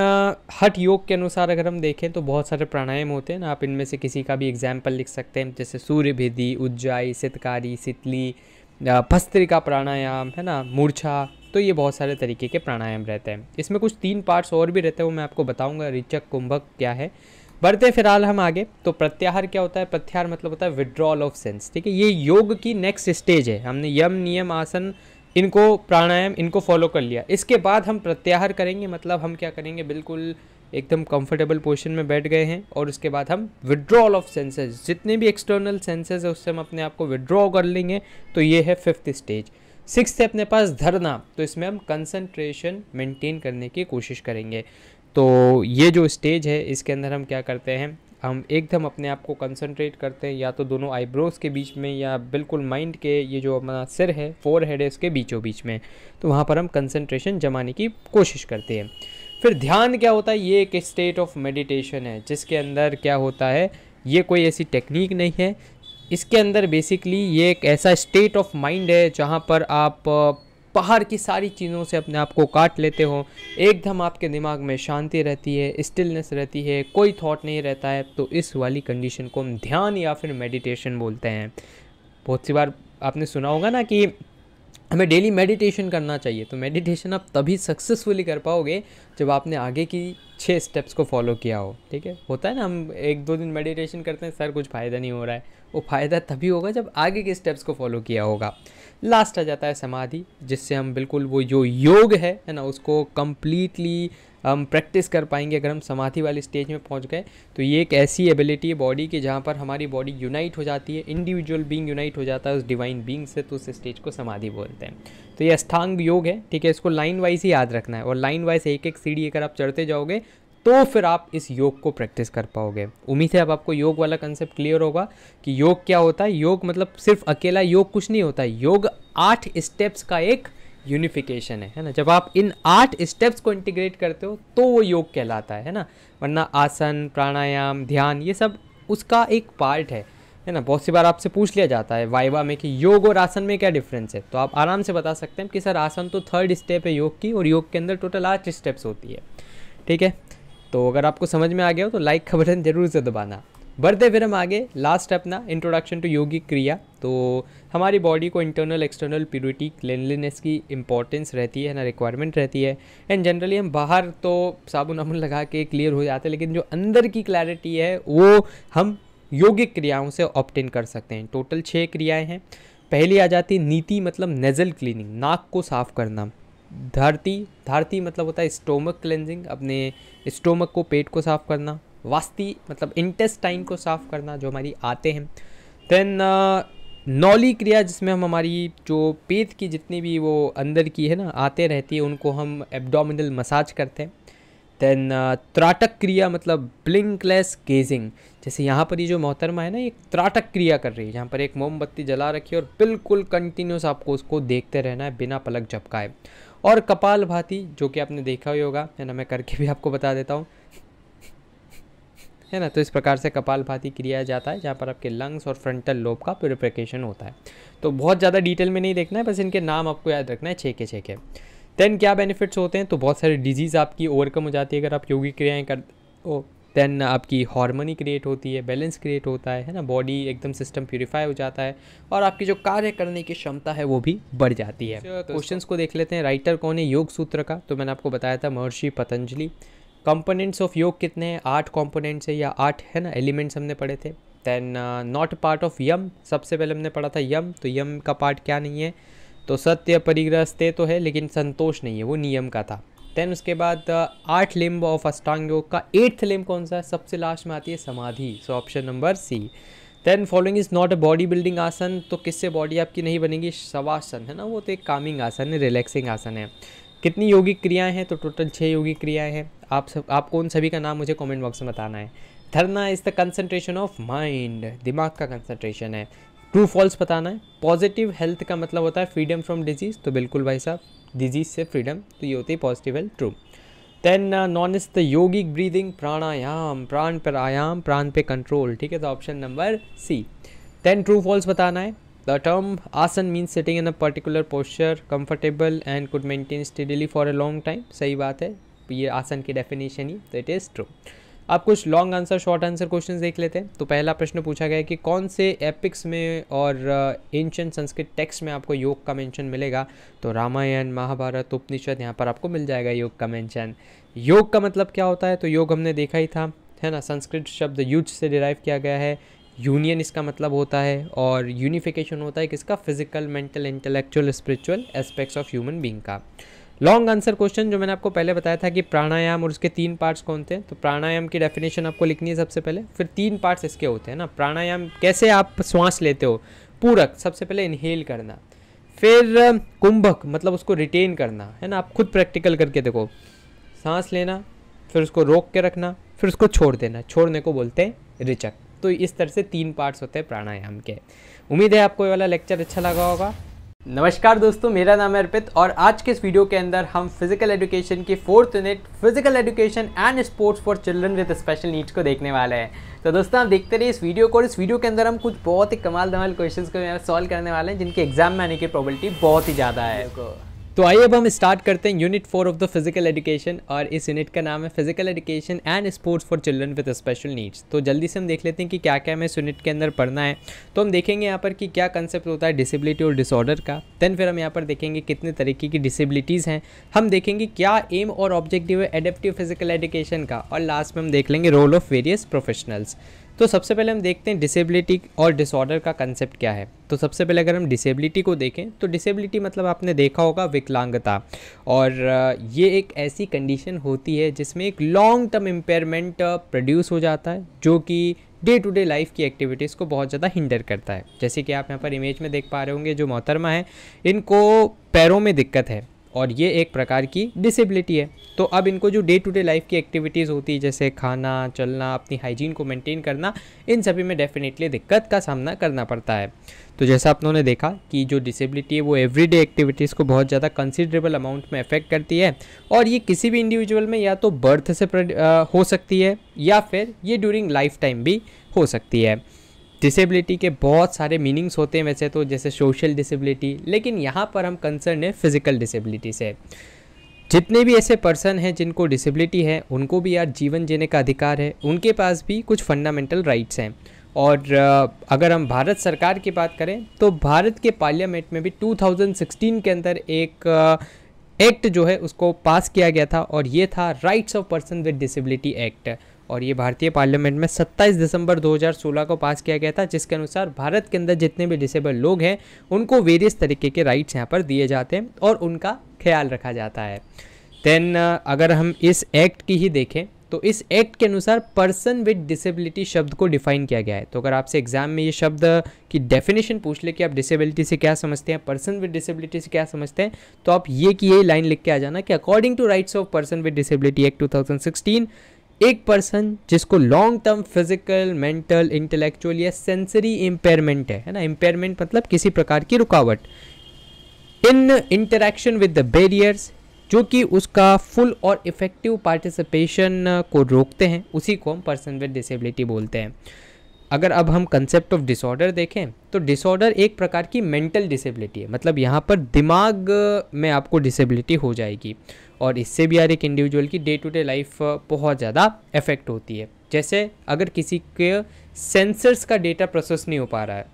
हट योग के अनुसार अगर हम देखें तो बहुत सारे प्राणायाम होते हैं ना। आप इनमें से किसी का भी एग्ज़ाम्पल लिख सकते हैं, जैसे सूर्य भेदी, उज्जाई, सितकारी, सितली भस्त्रिका प्राणायाम, है ना, मूर्छा तो ये बहुत सारे तरीके के प्राणायाम रहते हैं। इसमें कुछ तीन पार्ट्स और भी रहते हैं, वो मैं आपको बताऊँगा। रिचक कुंभक क्या है। बढ़ते फ़िलहाल हम आगे तो प्रत्याहार क्या होता है? प्रत्याहार मतलब होता है विड्रॉल ऑफ़ सेंस ठीक है? ये योग की नेक्स्ट स्टेज है। हमने यम, नियम, आसन इनको प्राणायाम, इनको फॉलो कर लिया। इसके बाद हम प्रत्याहार करेंगे मतलब हम क्या करेंगे? बिल्कुल एकदम कंफर्टेबल पोजिशन में बैठ गए हैं और उसके बाद हम विड्रॉल ऑफ़ सेंसेस जितने भी एक्सटर्नल सेंसेस है, उससे हम अपने आप को विड्रॉ कर लेंगे। तो ये है फिफ्थ स्टेज सिक्स है अपने पास धरना। तो इसमें हम कंसंट्रेशन मेंटेन करने की कोशिश करेंगे। तो ये जो स्टेज है, इसके अंदर हम क्या करते हैं? हम एकदम अपने आप को कंसंट्रेट करते हैं, या तो दोनों आईब्रोज के बीच में, या बिल्कुल माइंड के, ये जो अपना सिर है फोर हेड है, इसके बीचों बीच में। तो वहाँ पर हम कंसंट्रेशन जमाने की कोशिश करते हैं। फिर ध्यान क्या होता है? ये एक स्टेट ऑफ़ मेडिटेशन है, जिसके अंदर क्या होता है? ये कोई ऐसी टेक्निक नहीं है। इसके अंदर बेसिकली ये एक ऐसा स्टेट ऑफ़ माइंड है, जहाँ पर आप बाहर की सारी चीज़ों से अपने आप को काट लेते हो। एकदम आपके दिमाग में शांति रहती है, स्टिलनेस रहती है, कोई थॉट नहीं रहता है। तो इस वाली कंडीशन को हम ध्यान या फिर मेडिटेशन बोलते हैं। बहुत सी बार आपने सुना होगा ना कि हमें डेली मेडिटेशन करना चाहिए। तो मेडिटेशन आप तभी सक्सेसफुली कर पाओगे जब आपने आगे की छः स्टेप्स को फॉलो किया हो, ठीक है? होता है ना, हम एक दो दिन मेडिटेशन करते हैं, सर कुछ फ़ायदा नहीं हो रहा है। वो फ़ायदा तभी होगा जब आगे के स्टेप्स को फॉलो किया होगा। लास्ट आ जाता है समाधि, जिससे हम बिल्कुल वो जो योग है है ना, उसको कम्प्लीटली हम प्रैक्टिस कर पाएँगे अगर हम समाधि वाली स्टेज में पहुँच गए तो ये एक ऐसी एबिलिटी है बॉडी की जहाँ पर हमारी बॉडी यूनाइट हो जाती है इंडिविजुअल बींग यूनाइट हो जाता है उस डिवाइन बींग से तो उस स्टेज को समाधि बोलते हैं। तो ये अष्टांग योग है, ठीक है? इसको लाइन वाइज ही याद रखना है और लाइन वाइज एक एक सीढ़ी अगर आप चढ़ते जाओगे तो फिर आप इस योग को प्रैक्टिस कर पाओगे। उम्मीद है अब आपको योग वाला कंसेप्ट क्लियर होगा कि योग क्या होता है। योग मतलब सिर्फ़ अकेला योग कुछ नहीं होता योग आठ स्टेप्स का एक यूनिफिकेशन है है ना? जब आप इन आठ स्टेप्स को इंटीग्रेट करते हो तो वो योग कहलाता है ना? वरना आसन, प्राणायाम, ध्यान, ये सब उसका एक पार्ट है है ना? बहुत सी बार आपसे पूछ लिया जाता है, वाइवा में कि योग और आसन में क्या डिफरेंस है? तो आप आराम से बता सकते हैं कि सर, आसन तो थर्ड स्टेप है योग की, और योग के अंदर टोटल आठ स्टेप्स होती है, ठीक है? तो अगर आपको समझ में आ गया हो तो लाइक का बटन ज़रूर से दबाना। बढ़ते फिर हम आगे। लास्ट अपना इंट्रोडक्शन टू योगिक क्रिया तो हमारी बॉडी को इंटरनल एक्सटर्नल प्योरिटी क्लिनलीनेस की इंपॉर्टेंस रहती है, ना रिक्वायरमेंट रहती है। एंड जनरली हम बाहर तो साबुन अमुन लगा के क्लियर हो जाते हैं, लेकिन जो अंदर की क्लैरिटी है, वो हम योगिक क्रियाओं से ऑप्टेन कर सकते हैं। टोटल छः क्रियाएँ हैं। पहली आ जाती है नीति मतलब नेजल क्लीनिंग नाक को साफ़ करना। धरती, धारती मतलब होता है स्टोमक क्लेंजिंग अपने स्टोमक को पेट को साफ़ करना। वास्ती मतलब इंटेस्टाइन को साफ़ करना जो हमारी आते हैं। देन नौली क्रिया जिसमें हम हमारी जो पेट की जितनी भी वो अंदर की है ना, आते रहती है, उनको हम एब्डोमिनल मसाज करते हैं। देन त्राटक क्रिया मतलब ब्लिंकलेस गेजिंग जैसे यहाँ पर ये जो मोहतरमा है ना, एक त्राटक क्रिया कर रही है, जहाँ पर एक मोमबत्ती जला रखी है और बिल्कुल कंटिन्यूस आपको उसको देखते रहना है, बिना पलक झपकाए। और कपाल भाती, जो कि आपने देखा ही होगा, है ना, मैं करके भी आपको बता देता हूँ है ना? तो इस प्रकार से कपाल भाती क्रिया जाता है जहाँ पर आपके लंग्स और फ्रंटल लोब का प्योरिफिकेशन होता है। तो बहुत ज़्यादा डिटेल में नहीं देखना है बस इनके नाम आपको याद रखना है छः के छः के देन क्या बेनिफिट्स होते हैं? तो बहुत सारी डिज़ीज़ आपकी ओवरकम हो जाती है अगर आप योगी क्रियाएँ कर ओ देन आपकी हारमोनी क्रिएट होती है बैलेंस क्रिएट होता है है ना? बॉडी एकदम सिस्टम प्योरीफाई हो जाता है और आपकी जो कार्य करने की क्षमता है वो भी बढ़ जाती है। क्वेश्चंस को देख लेते हैं। राइटर कौन है? योग सूत्र का। तो मैंने आपको बताया था महर्षि पतंजलि। कंपोनेंट्स ऑफ़ योग कितने हैं? आठ कंपोनेंट्स है या आठ है ना? एलिमेंट्स हमने पढ़े थे। Then not part of yama सबसे पहले हमने पढ़ा था यम तो यम का पार्ट क्या नहीं है? तो सत्य परिग्रह तो है लेकिन संतोष नहीं है। वो नियम का था। देन उसके बाद uh, आठ लिम्ब ऑफ़ अष्टांग योग का एट्थ लिम्ब कौन सा है? सबसे लास्ट में आती है समाधि। So option number C then following is not a body building asana. तो किससे बॉडी आपकी नहीं बनेगी? शवासन है ना? वो तो एक कामिंग आसन है रिलैक्सिंग आसन है। कितनी योगिक क्रियाएँ हैं? तो टोटल छः योगिक क्रियाएँ हैं। आप सब, आपको उन सभी का नाम मुझे कमेंट बॉक्स में बताना है। Dharana is the concentration of mind दिमाग का कंसंट्रेशन है। ट्रू फॉल्स बताना है। पॉजिटिव हेल्थ का मतलब होता है फ्रीडम फ्रॉम डिज़ीज़ तो बिल्कुल भाई साहब डिज़ीज़ से फ्रीडम तो ये होती है positive health true then none is the yogic breathing pranayama, प्राण पर आयाम, प्राण पे कंट्रोल ठीक है तो option number C then true false बताना है। The term asan means sitting in a particular posture, comfortable and could maintain steadily for a long time. सही बात है। ये आसन की डेफिनेशन ही तो इट इज़ ट्रू अब कुछ long answer short answer question देख लेते हैं। तो पहला प्रश्न पूछा गया कि कौन से एपिक्स में और एंशंट संस्कृत टेक्स्ट में आपको योग का मेंशन मिलेगा? तो रामायण महाभारत उपनिषद यहाँ पर आपको मिल जाएगा योग का मेंशन योग का मतलब क्या होता है? तो योग हमने देखा ही था है ना? संस्कृत शब्द युद्ध से डिराइव किया गया है। यूनियन इसका मतलब होता है और यूनिफिकेशन होता है किसका physical mental intellectual spiritual aspects of human being का। लॉन्ग आंसर क्वेश्चन जो मैंने आपको पहले बताया था कि प्राणायाम और उसके तीन पार्ट्स कौन थे तो प्राणायाम की डेफिनेशन आपको लिखनी है सबसे पहले। फिर तीन पार्ट्स इसके होते हैं ना। प्राणायाम कैसे आप श्वास लेते हो? पूरक, सबसे पहले इनहेल करना। फिर कुंभक मतलब उसको रिटेन करना, है ना? आप खुद प्रैक्टिकल करके देखो। सांस लेना, फिर उसको रोक के रखना, फिर उसको छोड़ देना। छोड़ने को बोलते हैं रिचक। तो इस तरह से तीन पार्ट्स होते हैं प्राणायाम के। उम्मीद है आपको ये वाला लेक्चर अच्छा लगा होगा। नमस्कार दोस्तों, मेरा नाम है अर्पित और आज के इस वीडियो के अंदर हम फ़िज़िकल एजुकेशन की fourth unit physical education and sports for children with special needs को देखने वाले हैं। तो दोस्तों, आप देखते रहिए इस वीडियो को और इस वीडियो के अंदर हम कुछ बहुत ही कमाल धमाल क्वेश्चंस को सॉल्व करने वाले हैं, जिनके एग्ज़ाम में आने की प्रॉबिलिटी बहुत ही ज़्यादा है। तो आइए अब हम स्टार्ट करते हैं unit four of the physical education और इस यूनिट का नाम है physical education and sports for children with special needs तो जल्दी से हम देख लेते हैं कि क्या क्या हमें इस यूनिट के अंदर पढ़ना है। तो हम देखेंगे यहाँ पर कि क्या कंसेप्ट होता है डिसेबिलिटी और डिसऑर्डर का। देन फिर हम यहाँ पर देखेंगे कितने तरीके की डिसेबिलिटीज़ हैं। हम देखेंगे क्या एम और ऑब्जेक्टिव है एडेप्टिव फ़िज़िकल एजुकेशन का। और लास्ट में हम देख लेंगे रोल ऑफ़ वेरियस प्रोफेशनल्स तो सबसे पहले हम देखते हैं डिसेबिलिटी और डिसऑर्डर का कंसेप्ट क्या है। तो सबसे पहले अगर हम डिसेबिलिटी को देखें तो डिसेबिलिटी मतलब आपने देखा होगा विकलांगता। और ये एक ऐसी कंडीशन होती है जिसमें एक लॉन्ग टर्म इम्पेयरमेंट प्रोड्यूस हो जाता है, जो कि डे टू डे लाइफ की एक्टिविटीज़ को बहुत ज़्यादा हिंडर करता है। जैसे कि आप यहाँ पर इमेज में देख पा रहे होंगे जो मोहतरमा है, इनको पैरों में दिक्कत है। और ये एक प्रकार की डिसेबिलिटी है। तो अब इनको जो डे टू डे लाइफ की एक्टिविटीज़ होती है, जैसे खाना, चलना, अपनी हाइजीन को मेंटेन करना, इन सभी में डेफिनेटली दिक्कत का सामना करना पड़ता है। तो जैसा आप लोगों ने देखा कि जो डिसेबिलिटी है, वो एवरीडे एक्टिविटीज़ को बहुत ज़्यादा कंसिडरेबल अमाउंट में अफेक्ट करती है और ये किसी भी इंडिविजुअल में या तो बर्थ से हो सकती है या फिर ये ड्यूरिंग लाइफ टाइम भी हो सकती है। डिसेबिलिटी के बहुत सारे मीनिंग्स होते हैं वैसे तो जैसे सोशल डिसेबिलिटी लेकिन यहाँ पर हम कंसर्न है फ़िज़िकल डिसेबिलिटी से। जितने भी ऐसे पर्सन हैं जिनको डिसेबिलिटी है, उनको भी यार जीवन जीने का अधिकार है। उनके पास भी कुछ फंडामेंटल राइट्स हैं। और अगर हम भारत सरकार की बात करें तो भारत के पार्लियामेंट में भी 2016 के अंदर एक एक्ट जो है उसको पास किया गया था, और ये था rights of person with disability act और ये भारतीय पार्लियामेंट में 27 दिसंबर 2016 को पास किया गया था, जिसके अनुसार भारत के अंदर जितने भी डिसेबल लोग हैं, उनको वेरियस तरीके के राइट्स यहाँ पर दिए जाते हैं और उनका ख्याल रखा जाता है। देन अगर हम इस एक्ट की ही देखें तो इस एक्ट के अनुसार पर्सन विद डिसेबिलिटी शब्द को डिफाइन किया गया है। तो अगर आपसे एग्ज़ाम में ये शब्द की डेफिनेशन पूछ ले कि आप डिसेबिलिटी से क्या समझते हैं पर्सन विद डिसेबिलिटी से क्या समझते हैं तो आप ये की ये लाइन लिख के आ जाना कि according to rights of person with disability act 2016 एक पर्सन जिसको long term physical mental intellectual या सेंसरी इम्पेयरमेंट है है ना? इम्पेयरमेंट मतलब किसी प्रकार की रुकावट। In interaction with the barriers जो कि उसका फुल और इफ़ेक्टिव पार्टिसिपेशन को रोकते हैं, उसी को हम पर्सन विद डिसेबिलिटी बोलते हैं। अगर अब हम कंसेप्ट ऑफ़ डिसऑर्डर देखें तो डिसऑर्डर एक प्रकार की मेंटल डिसेबिलिटी है। मतलब यहाँ पर दिमाग में आपको डिसेबिलिटी हो जाएगी। और इससे भी यार एक इंडिविजुअल की डे टू डे लाइफ बहुत ज़्यादा इफ़ेक्ट होती है। जैसे अगर किसी के सेंसर्स का डेटा प्रोसेस नहीं हो पा रहा है,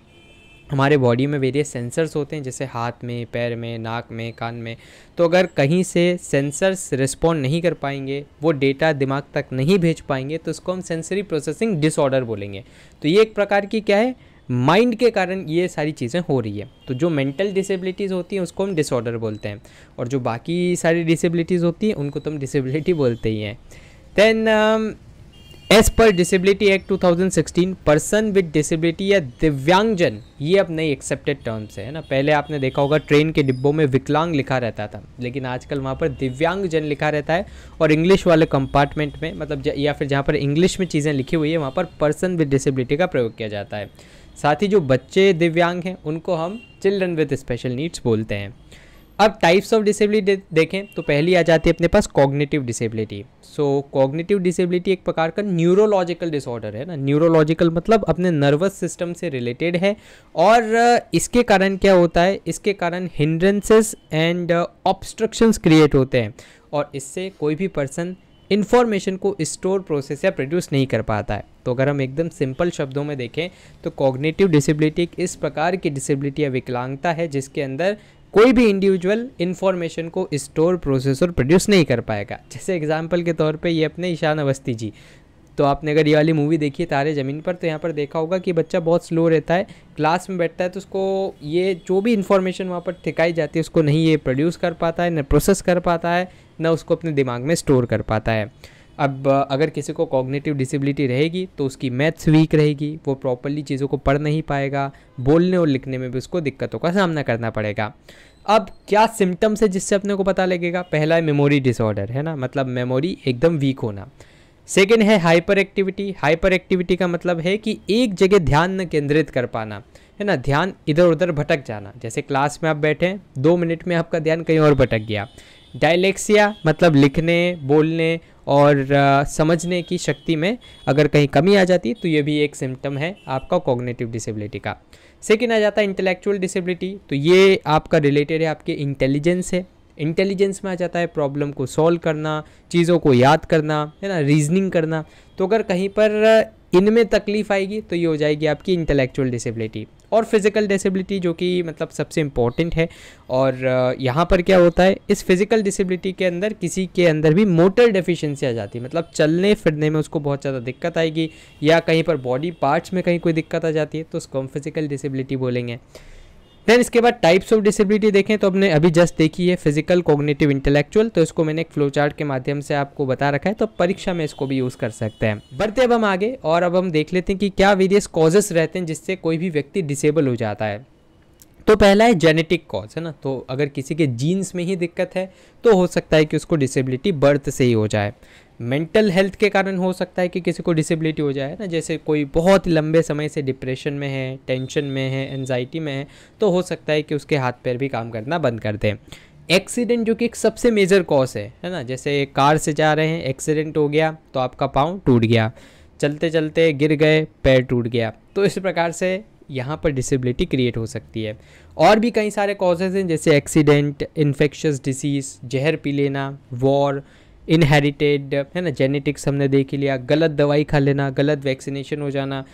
हमारे बॉडी में वेरियस सेंसर्स होते हैं, जैसे हाथ में, पैर में, नाक में, कान में तो अगर कहीं से सेंसर्स रिस्पॉन्ड नहीं कर पाएँगे, वो डेटा दिमाग तक नहीं भेज पाएँगे तो उसको हम सेंसरी प्रोसेसिंग डिसऑर्डर बोलेंगे। तो ये एक प्रकार की क्या है? माइंड के कारण ये सारी चीज़ें हो रही है। तो जो मेंटल डिसेबिलिटीज़ होती हैं, उसको हम डिसऑर्डर बोलते हैं। और जो बाकी सारी डिसेबिलिटीज़ होती हैं, उनको तो हम डिसेबिलिटी बोलते ही हैं। Then as per disability act 2016 person with disability या दिव्यांगजन, ये अब नई एक्सेप्टेड टर्म्स है ना? पहले आपने देखा होगा ट्रेन के डिब्बों में विकलांग लिखा रहता था। लेकिन आजकल वहाँ पर दिव्यांगजन लिखा रहता है, और इंग्लिश वाले कंपार्टमेंट में मतलब या फिर जहाँ पर इंग्लिश में चीज़ें लिखी हुई है, वहाँ पर पर्सन विद डिसेबिलिटी का प्रयोग किया जाता है। साथ ही जो बच्चे दिव्यांग हैं, उनको हम चिल्ड्रन विद स्पेशल नीड्स बोलते हैं। अब टाइप्स ऑफ़ डिसेबिलिटी देखें तो पहली आ जाती है अपने पास cognitive disability so cognitive disability एक प्रकार का न्यूरोलॉजिकल डिसऑर्डर है ना। न्यूरोलॉजिकल मतलब अपने नर्वस सिस्टम से रिलेटेड है। और इसके कारण क्या होता है? इसके कारण हिंड्रेंसेस एंड ऑब्स्ट्रक्शंस क्रिएट होते हैं। और इससे कोई भी पर्सन इन्फॉर्मेशन को स्टोर प्रोसेस या प्रोड्यूस नहीं कर पाता है। तो अगर हम एकदम सिंपल शब्दों में देखें तो कॉग्नेटिव डिसेबिलिटी एक इस प्रकार की डिसेबिलिटी या विकलांगता है, जिसके अंदर कोई भी इंडिविजुअल इन्फॉर्मेशन को स्टोर प्रोसेस और प्रोड्यूस नहीं कर पाएगा। जैसे एग्ज़ाम्पल के तौर पे ये अपने ईशान अवस्थी जी। तो आपने अगर ये वाली मूवी देखी है, तारे ज़मीन पर तो यहाँ पर देखा होगा कि बच्चा बहुत स्लो रहता है क्लास में बैठता है तो उसको ये जो भी इन्फॉर्मेशन वहाँ पर ठिकाई जाती है, उसको नहीं ये प्रोड्यूस कर पाता है, न प्रोसेस कर पाता है न उसको अपने दिमाग में स्टोर कर पाता है। अब, अगर किसी को कॉग्नेटिव डिसेबिलिटी रहेगी तो उसकी मैथ्स वीक रहेगी, वो प्रॉपरली चीज़ों को पढ़ नहीं पाएगा, बोलने और लिखने में भी उसको दिक्कतों का सामना करना पड़ेगा। अब, क्या सिम्टम्स है जिससे अपने को पता लगेगा? पहला है मेमोरी डिसऑर्डर है ना? मतलब मेमोरी एकदम वीक होना। सेकेंड है हाइपर एक्टिविटी हाइपर एक्टिविटी का मतलब है कि एक जगह ध्यान न केंद्रित कर पाना, है ना? ध्यान इधर उधर भटक जाना। जैसे क्लास में आप बैठे हैं, दो मिनट में आपका ध्यान कहीं और भटक गया। डायलेक्सिया मतलब लिखने बोलने और आ, समझने की शक्ति में अगर कहीं कमी आ जाती तो ये भी एक सिम्टम है आपका कॉग्नेटिव डिसेबिलिटी का। सेकेंड आ जाता है इंटेलेक्चुअल डिसेबिलिटी तो ये आपका रिलेटेड है आपके इंटेलिजेंस है। इंटेलिजेंस में आ जाता है प्रॉब्लम को सॉल्व करना चीज़ों को याद करना है ना रीजनिंग करना। तो अगर कहीं पर इनमें तकलीफ़ आएगी तो ये हो जाएगी आपकी इंटेलेक्चुअल डिसेबिलिटी और फ़िज़िकल डिसेबिलिटी जो कि मतलब सबसे इंपॉर्टेंट है। और यहाँ पर क्या होता है, इस फ़िज़िकल डिसेबिलिटी के अंदर किसी के अंदर भी मोटर डेफिशिएंसी आ जाती है। मतलब चलने फिरने में उसको बहुत ज़्यादा दिक्कत आएगी या कहीं पर बॉडी पार्ट्स में कहीं कोई दिक्कत आ जाती है तो उसको हम फ़िज़िकल डिसेबिलिटी बोलेंगे। देन इसके बाद टाइप्स ऑफ़ डिसेबिलिटी देखें तो हमने अभी जस्ट देखी है फ़िज़िकल कोग्नेटिव इंटेलेक्चुअल तो इसको मैंने एक फ्लो चार्ट के माध्यम से आपको बता रखा है तो परीक्षा में इसको भी यूज़ कर सकते हैं। बढ़ते अब हम आगे, और अब हम देख लेते हैं कि क्या वेरियस कॉजेस रहते हैं जिससे कोई भी व्यक्ति डिसेबल हो जाता है। तो पहला है जेनेटिक कॉज है ना? तो अगर किसी के जीन्स में ही दिक्कत है तो हो सकता है कि उसको डिसेबिलिटी बर्थ से ही हो जाए। मेंटल हेल्थ के कारण हो सकता है कि किसी को डिसेबिलिटी हो जाए ना, जैसे कोई बहुत लंबे समय से डिप्रेशन में है, टेंशन में है एनजाइटी में है तो हो सकता है कि उसके हाथ पैर भी काम करना बंद कर दें। एक्सीडेंट जो कि एक सबसे मेजर कॉज है है ना? जैसे कार से जा रहे हैं एक्सीडेंट हो गया तो आपका पाँव टूट गया। चलते चलते गिर गए, पैर टूट गया। तो इस प्रकार से यहाँ पर डिसेबिलिटी क्रिएट हो सकती है। और भी कई सारे कॉजेज़ हैं, जैसे एक्सीडेंट इन्फेक्शस डिसीज़ जहर पी लेना वॉर इनहेरिटेड है ना जेनेटिक्स हमने देख ही लिया, गलत दवाई खा लेना, गलत वैक्सीनेशन हो जाना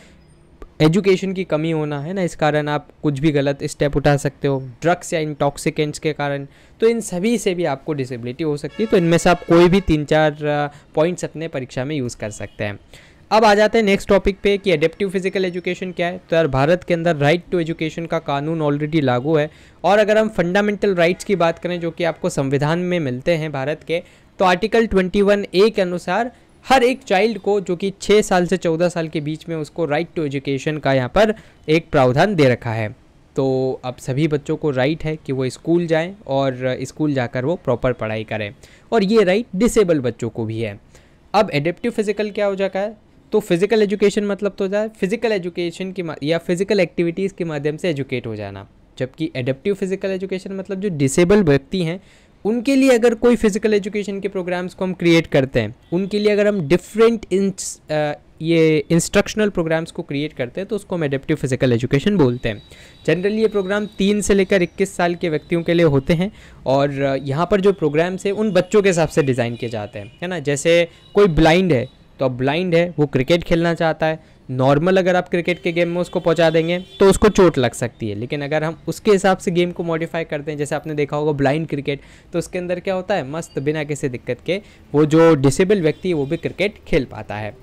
एजुकेशन की कमी होना, है ना, इस कारण आप कुछ भी गलत स्टेप उठा सकते हो ड्रग्स या इंटॉक्सिकेंट्स के कारण तो इन सभी से भी आपको डिसेबिलिटी हो सकती है तो इनमें से आप कोई भी तीन चार पॉइंट्स अपने परीक्षा में यूज़ कर सकते हैं। अब आ जाते हैं नेक्स्ट टॉपिक पे कि एडेप्टिव फ़िज़िकल एजुकेशन क्या है। तो यार, भारत के अंदर राइट टू एजुकेशन का कानून ऑलरेडी लागू है। और अगर हम फंडामेंटल राइट्स की बात करें, जो कि आपको संविधान में मिलते हैं भारत के तो आर्टिकल 21 ए के अनुसार हर एक चाइल्ड को, जो कि छः साल से चौदह साल के बीच में, उसको राइट टू एजुकेशन का यहाँ पर एक प्रावधान दे रखा है। तो अब सभी बच्चों को राइट है कि वो स्कूल जाएँ और स्कूल जाकर वो प्रॉपर पढ़ाई करें। और ये राइट डिसेबल बच्चों को भी है। अब एडेप्टिव फ़िज़िकल क्या हो जाता है? तो फ़िज़िकल एजुकेशन मतलब तो जाए फ़िज़िकल एजुकेशन की या फ़िज़िकल एक्टिविटीज़ के माध्यम से एजुकेट हो जाना। जबकि एडेप्टिव फ़िज़िकल एजुकेशन मतलब जो डिसेबल व्यक्ति हैं, उनके लिए अगर कोई फ़िज़िकल एजुकेशन के प्रोग्राम्स को हम क्रिएट करते हैं, उनके लिए अगर हम डिफरेंट ये इंस्ट्रक्शनल प्रोग्राम्स को क्रिएट करते हैं तो उसको हम एडेप्टिव फ़िज़िकल एजुकेशन बोलते हैं। जनरली ये प्रोग्राम तीन से लेकर इक्कीस साल के व्यक्तियों के लिए होते हैं और यहाँ पर जो प्रोग्राम्स हैं, उन बच्चों के हिसाब से डिज़ाइन किए जाते हैं, है ना? जैसे कोई ब्लाइंड है तो अब ब्लाइंड है, वो क्रिकेट खेलना चाहता है। नॉर्मल अगर आप क्रिकेट के गेम में उसको पहुँचा देंगे तो उसको चोट लग सकती है। लेकिन अगर हम उसके हिसाब से गेम को मॉडिफाई करते हैं जैसे आपने देखा होगा ब्लाइंड क्रिकेट तो उसके अंदर क्या होता है? मस्त, बिना किसी दिक्कत के, वो जो डिसेबल व्यक्ति है, वो भी क्रिकेट खेल पाता है।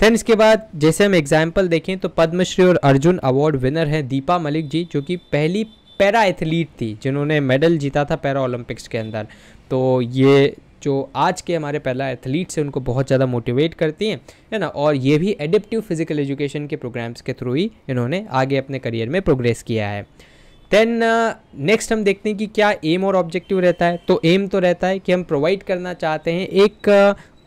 देन इसके बाद, जैसे हम एग्ज़ाम्पल देखें तो पद्मश्री और अर्जुन अवार्ड विनर हैं दीपा मलिक जी, जो कि पहली पैरा एथलीट थी, जिन्होंने मेडल जीता था पैरा ओलंपिक्स के अंदर। तो ये जो आज के हमारे पहला एथलीट्स हैं उनको बहुत ज़्यादा मोटिवेट करती हैं है ना? और ये भी एडिप्टिव फ़िज़िकल एजुकेशन के प्रोग्राम्स के थ्रू ही इन्होंने आगे अपने करियर में प्रोग्रेस किया है। देन नेक्स्ट uh, हम देखते हैं कि क्या एम और ऑब्जेक्टिव रहता है। तो एम तो रहता है कि हम प्रोवाइड करना चाहते हैं एक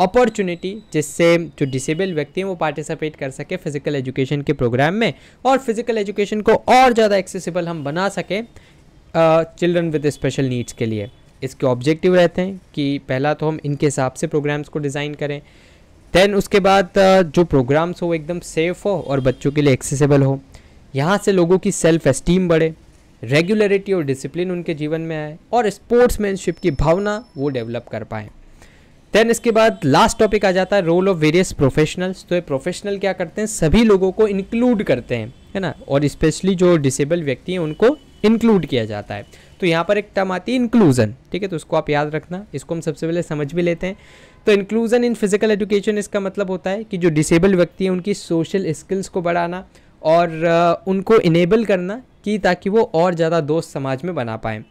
अपॉर्चुनिटी uh, जिससे जो डिसेबल व्यक्ति हैं वो पार्टिसिपेट कर सके फ़िज़िकल एजुकेशन के प्रोग्राम में और फ़िज़िकल एजुकेशन को और ज़्यादा एक्सेसिबल हम बना सकें चिल्ड्रन विद स्पेशल नीड्स के लिए। इसके ऑब्जेक्टिव रहते हैं कि पहला तो हम इनके हिसाब से प्रोग्राम्स को डिज़ाइन करें। देन उसके बाद जो प्रोग्राम्स हो वो एकदम सेफ़ हो और बच्चों के लिए एक्सेसिबल हो। यहाँ से लोगों की सेल्फ एस्टीम बढ़े रेगुलरिटी और डिसिप्लिन उनके जीवन में आए और स्पोर्ट्समैनशिप की भावना वो डेवलप कर पाएँ। देन इसके बाद लास्ट टॉपिक आ जाता है रोल ऑफ़ वेरियस प्रोफेशनल्स तो ये प्रोफेशनल क्या करते हैं? सभी लोगों को इंक्लूड करते हैं, है ना? और स्पेशली जो डिसेबल व्यक्ति हैं, उनको इंक्लूड किया जाता है। तो यहाँ पर एक टर्म आती है इंक्लूजन ठीक है? तो उसको आप याद रखना। इसको हम सबसे पहले समझ भी लेते हैं। तो इंक्लूजन इन फ़िज़िकल एजुकेशन इसका मतलब होता है कि जो डिसेबल व्यक्ति हैं, उनकी सोशल स्किल्स को बढ़ाना और उनको इनेबल करना कि ताकि वो और ज़्यादा दोस्त समाज में बना पाएँ।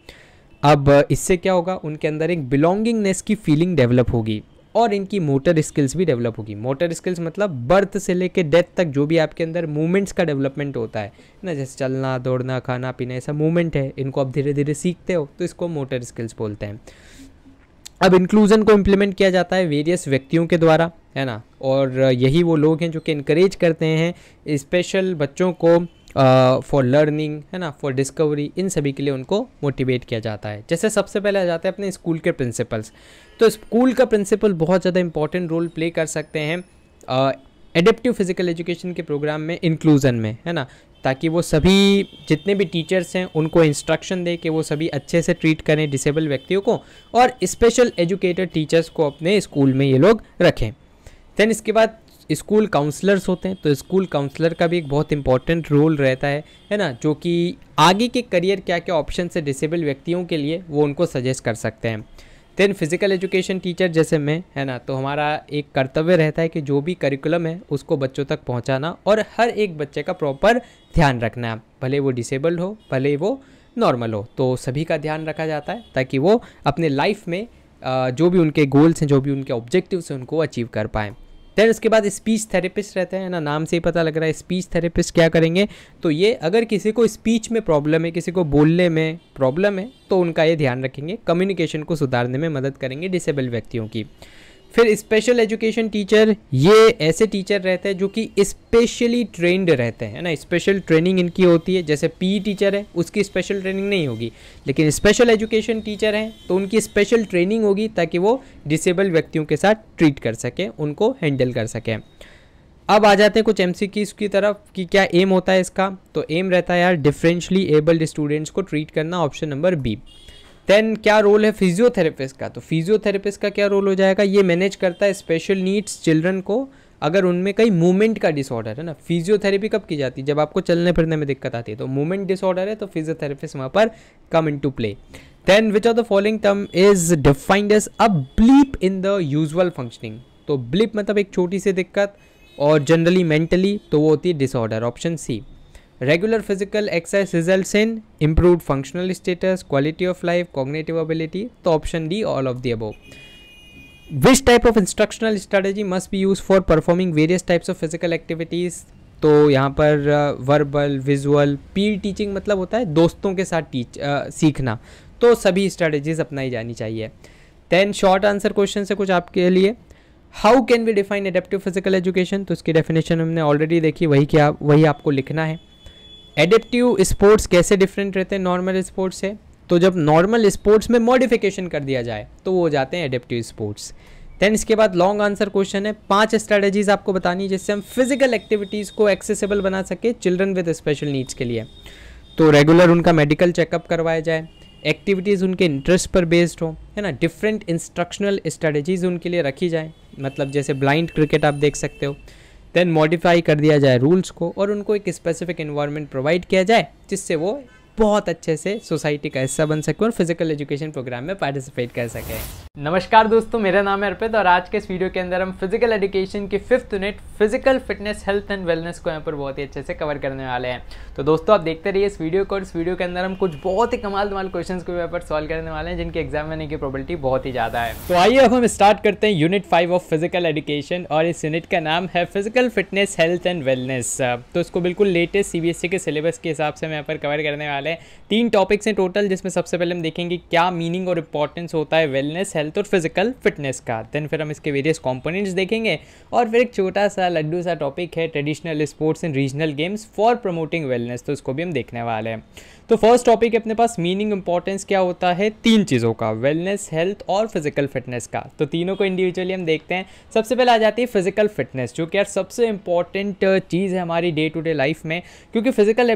अब इससे क्या होगा? उनके अंदर एक बिलोंगिंगनेस की फीलिंग डेवलप होगी। और इनकी मोटर स्किल्स भी डेवलप होगी। मोटर स्किल्स मतलब बर्थ से लेकर डेथ तक जो भी आपके अंदर मूवमेंट्स का डेवलपमेंट होता है, ना जैसे चलना, दौड़ना, खाना, पीना, ऐसा मूवमेंट है, इनको आप धीरे धीरे सीखते हो तो इसको मोटर स्किल्स बोलते हैं। अब इंक्लूजन को इम्प्लीमेंट किया जाता है वेरियस व्यक्तियों के द्वारा, है ना? और यही वो लोग हैं जो कि इनक्रेज करते हैं स्पेशल बच्चों को फॉर लर्निंग है ना फॉर डिस्कवरी इन सभी के लिए उनको मोटिवेट किया जाता है। जैसे सबसे पहले आ जाते हैं अपने स्कूल के प्रिंसिपल्स तो स्कूल का प्रिंसिपल बहुत ज़्यादा इंपॉर्टेंट रोल प्ले कर सकते हैं एडेप्टिव फ़िज़िकल एजुकेशन के प्रोग्राम में इंक्लूज़न में, है ना, ताकि वो सभी जितने भी टीचर्स हैं, उनको इंस्ट्रक्शन दे कि वो सभी अच्छे से ट्रीट करें डिसेबल व्यक्तियों को और स्पेशल एजुकेटेड टीचर्स को अपने स्कूल में ये लोग रखें। देन इसके बाद स्कूल काउंसलर्स होते हैं तो स्कूल काउंसलर का भी एक बहुत इंपॉर्टेंट रोल रहता है है ना? जो कि आगे के करियर क्या क्या ऑप्शन है डिसेबल व्यक्तियों के लिए, वो उनको सजेस्ट कर सकते हैं। देन फ़िज़िकल एजुकेशन टीचर जैसे मैं, है ना? तो हमारा एक कर्तव्य रहता है कि जो भी करिकुलम है, उसको बच्चों तक पहुंचाना और हर एक बच्चे का प्रॉपर ध्यान रखना। भले वो डिसेबल्ड हो, भले वो नॉर्मल हो तो सभी का ध्यान रखा जाता है, ताकि वो अपने लाइफ में जो भी उनके गोल्स हैं, जो भी उनके ऑब्जेक्टिव्स हैं, उनको अचीव कर पाएँ। देन उसके बाद स्पीच थेरेपिस्ट रहते हैं ना? नाम से ही पता लग रहा है स्पीच थेरेपिस्ट क्या करेंगे? तो ये अगर किसी को स्पीच में प्रॉब्लम है, किसी को बोलने में प्रॉब्लम है तो उनका ये ध्यान रखेंगे। कम्युनिकेशन को सुधारने में मदद करेंगे डिसेबल व्यक्तियों की। फिर स्पेशल एजुकेशन टीचर ये ऐसे टीचर रहते हैं जो कि स्पेशली ट्रेंड रहते हैं ना? स्पेशल ट्रेनिंग इनकी होती है, जैसे पी टीचर है, उसकी स्पेशल ट्रेनिंग नहीं होगी। लेकिन स्पेशल एजुकेशन टीचर हैं तो उनकी स्पेशल ट्रेनिंग होगी ताकि वो डिसेबल व्यक्तियों के साथ ट्रीट कर सकें, उनको हैंडल कर सकें। अब आ जाते हैं कुछ एम की तरफ़, कि क्या एम होता है इसका? तो एम रहता है यार डिफरेंशली एबल्ड स्टूडेंट्स को ट्रीट करना ऑप्शन नंबर बी देन क्या रोल है फिजियोथेरेपिस्ट का? तो फिजियोथेरेपिस्ट का क्या रोल हो जाएगा? ये मैनेज करता है स्पेशल नीड्स चिल्ड्रन को, अगर उनमें कहीं मूवमेंट का डिसऑर्डर है ना। फिजियोथेरेपी कब की जाती है? जब आपको चलने फिरने में दिक्कत आती है। तो मूवमेंट डिसऑर्डर है तो फिजियोथेरेपिस्ट वहाँ पर come into play then which are the following term is defined as a blip in the usual functioning तो ब्लिप मतलब एक छोटी सी दिक्कत, और जनरली मेंटली तो वो होती है disorder option C regular physical exercise result in improve functional status quality of life cognitive ability तो option D all of the above which type of instructional strategy must be use for performing various types of physical activities तो यहाँ पर verbal visual पीर teaching मतलब होता है दोस्तों के साथ टीच uh, सीखना। तो सभी स्ट्रेटेजीज अपनाई जानी चाहिए। देन शॉर्ट आंसर क्वेश्चन से कुछ आपके लिए। How can we define adaptive physical education तो उसकी डेफिनेशन हमने ऑलरेडी देखी वही क्या वही आपको लिखना है। एडेप्टिव स्पोर्ट्स कैसे डिफरेंट रहते हैं? नॉर्मल स्पोर्ट्स से तो जब नॉर्मल स्पोर्ट्स में मॉडिफिकेशन कर दिया जाए तो वो हो जाते हैं एडेप्टिव स्पोर्ट्स देन इसके बाद लॉन्ग आंसर क्वेश्चन है। पाँच स्ट्रेटेजीज आपको बतानी है जिससे हम फ़िज़िकल एक्टिविटीज़ को एक्सेसिबल बना सके चिल्ड्रन विद स्पेशल नीड्स के लिए। तो रेगुलर उनका मेडिकल चेकअप करवाया जाए। एक्टिविटीज़ उनके इंटरेस्ट पर बेस्ड हो, है ना? डिफरेंट इंस्ट्रक्शनल स्ट्रेटजीज उनके लिए रखी जाए। मतलब जैसे ब्लाइंड क्रिकेट आप देख सकते हो। देन मॉडिफाई कर दिया जाए रूल्स को और उनको एक स्पेसिफिक इन्वायरमेंट प्रोवाइड किया जाए, जिससे वो बहुत अच्छे से सोसाइटी का हिस्सा बन सके और फ़िज़िकल एजुकेशन प्रोग्राम में पार्टिसिपेट कर सके। नमस्कार दोस्तों, मेरा नाम है अर्पित और आज के इस वीडियो के अंदर हम फ़िज़िकल एजुकेशन की fifth unit, physical fitness, health and wellness को यहाँ पर बहुत ही अच्छे से कवर करने वाले हैं। तो दोस्तों, आप देखते रहिए इस वीडियो को और इस वीडियो के अंदर हम कुछ बहुत ही कमाल कमाल क्वेश्चन को यहाँ पर सॉल्व करने वाले हैं, जिनके एग्ज़ाम आने की प्रोबेबिलिटी बहुत ही ज़्यादा है। तो आइए अब हम स्टार्ट करते हैं unit five of physical education और इस यूनिट का नाम है physical fitness health and wellness तो इसको बिल्कुल लेटेस्ट सी के सिलेबस के हिसाब से हम यहाँ पर कवर करने वाले हैं। तीन टॉपिक्स हैं टोटल जिसमें सबसे पहले हम देखेंगे क्या मीनिंग और इंपॉर्टेंस होता है वेलनेस हेल्थ और फ़िज़िकल फिटनेस का। देन फिर हम इसके वेरियस कॉम्पोनेंट्स देखेंगे। और फिर एक छोटा सा, लड्डू सा टॉपिक है traditional sports and regional games for promoting wellness तो इसको भी हम देखने वाले हैं। तो फ़र्स्ट टॉपिक अपने पास मीनिंग इंपॉर्टेंस क्या होता है? तीन चीज़ों का वेलनेस हेल्थ और फ़िज़िकल फिटनेस का। तो तीनों को इंडिविजुअली हम देखते हैं। सबसे पहले आ जाती है फ़िज़िकल फिटनेस जो कि यार सबसे इंपॉर्टेंट चीज़ है हमारी डे टू डे लाइफ में। क्योंकि फ़िज़िकल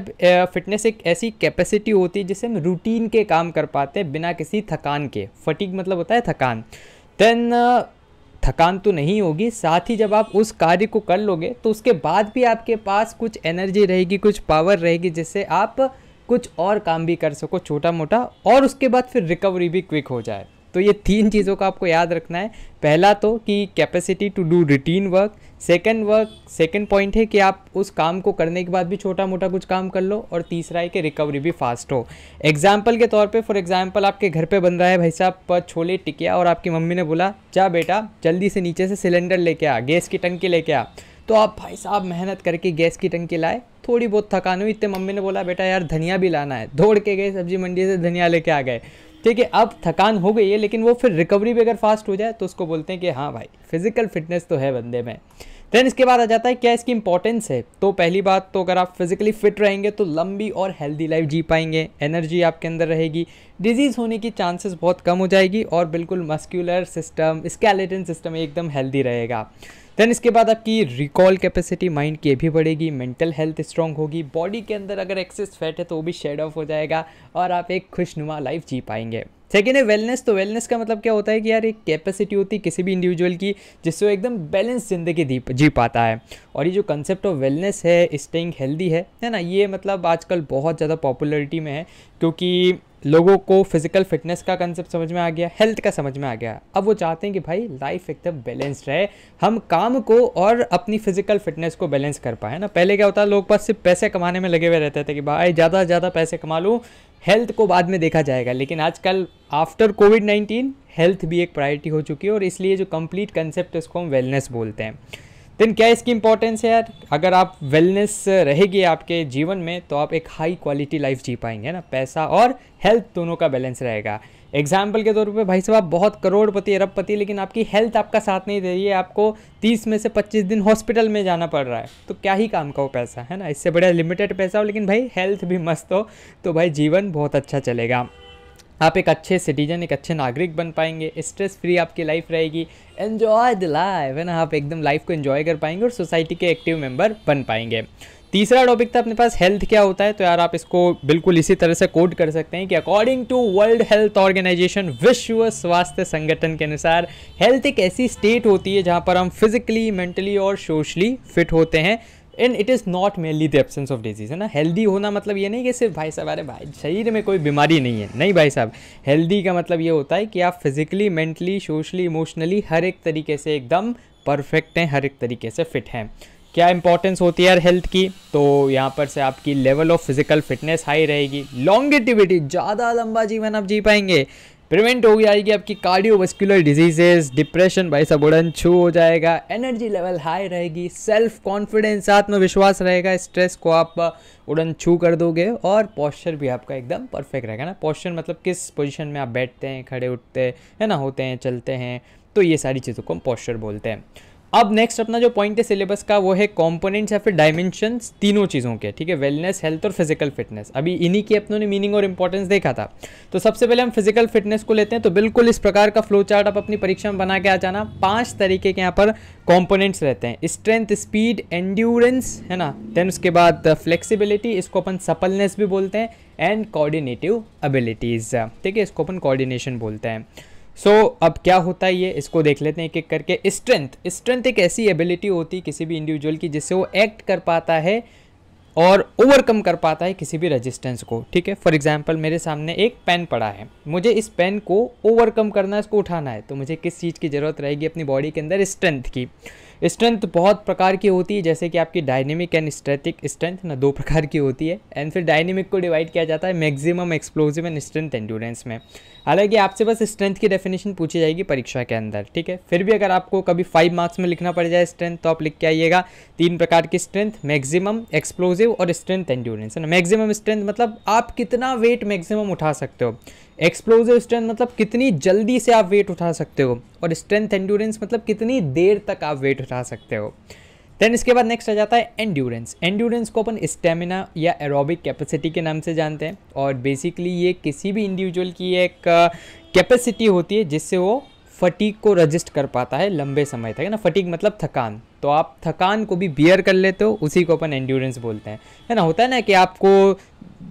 फिटनेस एक ऐसी कैपेसिटी होती है जिससे हम रूटीन के काम कर पाते हैं, बिना किसी थकान के। फटीक मतलब होता है थकान। देन थकान तो नहीं होगी, साथ ही जब आप उस कार्य को कर लोगे तो उसके बाद भी आपके पास कुछ एनर्जी रहेगी, कुछ पावर रहेगी, जिससे आप कुछ और काम भी कर सको छोटा मोटा और उसके बाद फिर रिकवरी भी क्विक हो जाए। तो ये तीन चीज़ों का आपको याद रखना है। पहला तो कि capacity to do routine work second work second point है कि आप उस काम को करने के बाद भी छोटा मोटा कुछ काम कर लो और तीसरा है कि रिकवरी भी फास्ट हो। एग्ज़ाम्पल के तौर पे फॉर एग्ज़ाम्पल आपके घर पे बन रहा है भाई साहब छोले टिकिया और आपकी मम्मी ने बोला, जा बेटा, जल्दी से नीचे से सिलेंडर लेके आ, गैस की टंकी लेके आ। तो आप भाई साहब मेहनत करके गैस की टंकी लाए, थोड़ी बहुत थकान हुई, इतने मम्मी ने बोला, बेटा यार, धनिया भी लाना है। दौड़ के गए, सब्ज़ी मंडी से धनिया लेके आ गए। ठीक है, अब थकान हो गई है, लेकिन वो फिर रिकवरी भी अगर फास्ट हो जाए तो उसको बोलते हैं कि हाँ भाई फ़िज़िकल फिटनेस तो है बंदे में। देन इसके बाद आ जाता है, क्या इसकी इंपॉर्टेंस है? तो पहली बात तो अगर आप फिजिकली फिट रहेंगे तो लंबी और हेल्दी लाइफ जी पाएँगे। एनर्जी आपके अंदर रहेगी। डिज़ीज़ होने की चांसेस बहुत कम हो जाएगी और बिल्कुल मस्क्यूलर सिस्टम स्केलेटन सिस्टम एकदम हेल्दी रहेगा। देन इसके बाद आपकी रिकॉल कैपेसिटी माइंड की भी बढ़ेगी मेंटल हेल्थ स्ट्रांग होगी बॉडी के अंदर अगर एक्सेस फैट है तो वो भी शेड ऑफ़ हो जाएगा और आप एक खुशनुमा लाइफ जी पाएँगे। सेकेंड है वेलनेस तो वेलनेस का मतलब क्या होता है कि यार एक कैपेसिटी होती है किसी भी इंडिविजुअल की, जिससे वो एकदम बैलेंस ज़िंदगी जी पाता है। और ये जो कंसेप्ट ऑफ़ वेलनेस है स्टेइंग हेल्दी है है ना, ये मतलब आजकल बहुत ज़्यादा पॉपुलरिटी में है, क्योंकि लोगों को फ़िज़िकल फिटनेस का कंसेप्ट समझ में आ गया हेल्थ का समझ में आ गया। अब वो चाहते हैं कि भाई लाइफ एकदम बैलेंस्ड रहे, हम काम को और अपनी फ़िज़िकल फिटनेस को बैलेंस कर पाए ना। पहले क्या होता है लोग बस सिर्फ़ पैसे कमाने में लगे हुए रहते थे कि भाई, ज़्यादा से ज़्यादा पैसे कमा लूँ हेल्थ को बाद में देखा जाएगा, लेकिन आजकल आफ्टर कोविड नाइन्टीन हेल्थ भी एक प्रायोरिटी हो चुकी है और इसलिए जो कंप्लीट कंसेप्ट उसको हम वेलनेस बोलते हैं। देन क्या इसकी इंपॉर्टेंस है यार? अगर आप वेलनेस रहेगी आपके जीवन में तो आप एक हाई क्वालिटी लाइफ जी पाएँगे ना? पैसा और हेल्थ दोनों का बैलेंस रहेगा। एग्ज़ाम्पल के तौर पे भाई साहब, आप बहुत करोड़पति, अरबपति, लेकिन आपकी हेल्थ आपका साथ नहीं दे रही है। आपको 30 में से 25 दिन हॉस्पिटल में जाना पड़ रहा है। तो क्या ही काम का वो पैसा, है ना? इससे बड़ा लिमिटेड पैसा हो, लेकिन भाई हेल्थ भी मस्त हो तो भाई जीवन बहुत अच्छा चलेगा। आप एक अच्छे सिटीजन एक अच्छे नागरिक बन पाएँगे। स्ट्रेस फ्री आपकी लाइफ रहेगी। एन्जॉय द लाइफ है ना? आप एकदम लाइफ को एन्जॉय कर पाएँगे और सोसाइटी के एक्टिव मेंबर बन पाएँगे। तीसरा टॉपिक था, अपने पास हेल्थ क्या होता है? तो यार आप इसको बिल्कुल इसी तरह से कोड कर सकते हैं कि according to World Health Organization विश्व स्वास्थ्य संगठन के अनुसार हेल्थ एक ऐसी स्टेट होती है जहाँ पर हम फिजिकली मेंटली और सोशली फिट होते हैं। And it is not mainly the absence of disease है ना? हेल्दी होना मतलब ये नहीं कि सिर्फ़ भाई साहब, अरे भाई, शरीर में कोई बीमारी नहीं है। नहीं भाई साहब हेल्दी का मतलब ये होता है कि आप फिजिकली मेंटली सोशली इमोशनली हर एक तरीके से एकदम परफेक्ट हैं, हर एक तरीके से फिट हैं। क्या इंपॉर्टेंस होती है यार हेल्थ की? तो यहाँ पर से आपकी level of physical fitness high रहेगी। लॉन्गेटिविटी ज़्यादा लंबा जीवन आप जी पाएँगे। प्रिवेंट हो जाएगी आपकी कार्डियोवस्कुलर डिजीजेस डिप्रेशन भाई सब उड़न छू हो जाएगा। एनर्जी लेवल हाई रहेगी। सेल्फ कॉन्फिडेंस आत्मविश्वास रहेगा। स्ट्रेस को आप उड़न छू कर दोगे और पॉस्चर भी आपका एकदम परफेक्ट रहेगा ना। पॉस्चर मतलब किस पोजीशन में आप बैठते हैं, खड़े उठते हैं ना, होते हैं, चलते हैं। तो ये सारी चीज़ों को हम पॉस्चर बोलते हैं। अब नेक्स्ट अपना जो पॉइंट है सिलेबस का, वो है कंपोनेंट्स या फिर डायमेंशंस तीनों चीज़ों के, ठीक है? वेलनेस हेल्थ और फ़िज़िकल फिटनेस अभी इन्हीं की अपनों ने मीनिंग और इंपॉर्टेंस देखा था। तो सबसे पहले हम फ़िज़िकल फिटनेस को लेते हैं तो बिल्कुल इस प्रकार का फ्लो चार्ट आप अपनी परीक्षा में बना के आ जाना। पाँच तरीके के यहाँ पर कॉम्पोनेंट्स रहते हैं। स्ट्रेंथ स्पीड एंड्योरेंस है ना? देन उसके बाद फ्लेक्सिबिलिटी इसको अपन सपलनेस भी बोलते हैं एंड कोऑर्डिनेटिव एबिलिटीज़ ठीक है? इसको अपन कोऑर्डिनेशन बोलते हैं। सो so, अब क्या होता है ये? इसको देख लेते हैं एक एक करके। स्ट्रेंथ स्ट्रेंथ एक ऐसी एबिलिटी होती है किसी भी इंडिविजुअल की जिससे वो एक्ट कर पाता है और ओवरकम कर पाता है किसी भी रेजिस्टेंस को। ठीक है? फॉर एग्जांपल मेरे सामने एक पेन पड़ा है। मुझे इस पेन को ओवरकम करना है इसको उठाना है। तो मुझे किस चीज़ की ज़रूरत रहेगी? अपनी बॉडी के अंदर स्ट्रेंथ की। स्ट्रेंथ बहुत प्रकार की होती है, जैसे कि आपकी डायनेमिक एंड स्ट्रेटिक स्ट्रेंथ ना दो प्रकार की होती है। एंड फिर डायनेमिक को डिवाइड किया जाता है maximum explosive and strength endurance में। हालाँकि आपसे बस स्ट्रेंथ की डेफिनेशन पूछी जाएगी परीक्षा के अंदर, ठीक है? फिर भी अगर आपको कभी फाइव मार्क्स में लिखना पड़ जाए स्ट्रेंथ तो आप लिख के आइएगा, तीन प्रकार की स्ट्रेंथ, मैक्सिमम एक्सप्लोजिव और स्ट्रेंथ एंड्योरेंस। है ना? मैक्सिमम स्ट्रेंथ मतलब आप कितना वेट मैक्सिमम उठा सकते हो। एक्सप्लोजिव स्ट्रेंथ मतलब कितनी जल्दी से आप वेट उठा सकते हो और स्ट्रेंथ एंड्योरेंस मतलब कितनी देर तक आप वेट उठा सकते हो। देन इसके बाद नेक्स्ट आ जाता है एंड्योरेंस एंड्योरेंस को अपन स्टेमिना या एरोबिक कैपेसिटी के नाम से जानते हैं और बेसिकली ये किसी भी इंडिविजुअल की एक कैपेसिटी होती है जिससे वो फटीक को रजिस्ट कर पाता है लंबे समय तक है ना? फटीक मतलब थकान। तो आप थकान को भी बियर कर लेते हो उसी को अपन एंड्योरेंस बोलते हैं। है ना? होता है ना कि आपको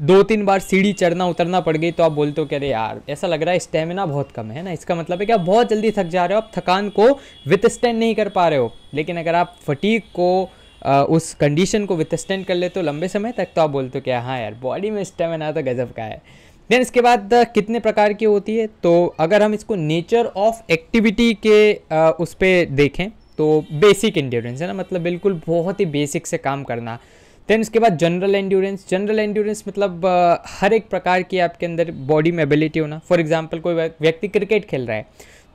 दो तीन बार सीढ़ी चढ़ना उतरना पड़ गई तो आप बोलते हो कि अरे यार ऐसा लग रहा है स्टेमिना बहुत कम है ना? इसका मतलब है कि आप बहुत जल्दी थक जा रहे हो आप थकान को विथस्टैंड नहीं कर पा रहे हो। लेकिन अगर आप फटीक को आ, उस कंडीशन को विथस्टैंड कर लेते हो लंबे समय तक तो आप बोलते हो कि हाँ यार बॉडी में स्टेमिना तो गजब का है। देन इसके बाद कितने प्रकार की होती है? तो अगर हम इसको नेचर ऑफ़ एक्टिविटी के आ, उस पर देखें तो बेसिक इंड्योरेंस है ना? मतलब बिल्कुल बहुत ही बेसिक से काम करना। देन इसके बाद जनरल एंड्योरेंस जनरल एंड्योरेंस मतलब आ, हर एक प्रकार की आपके अंदर बॉडी में एबिलिटी होना। फॉर एग्जांपल कोई व्यक्ति क्रिकेट खेल रहा है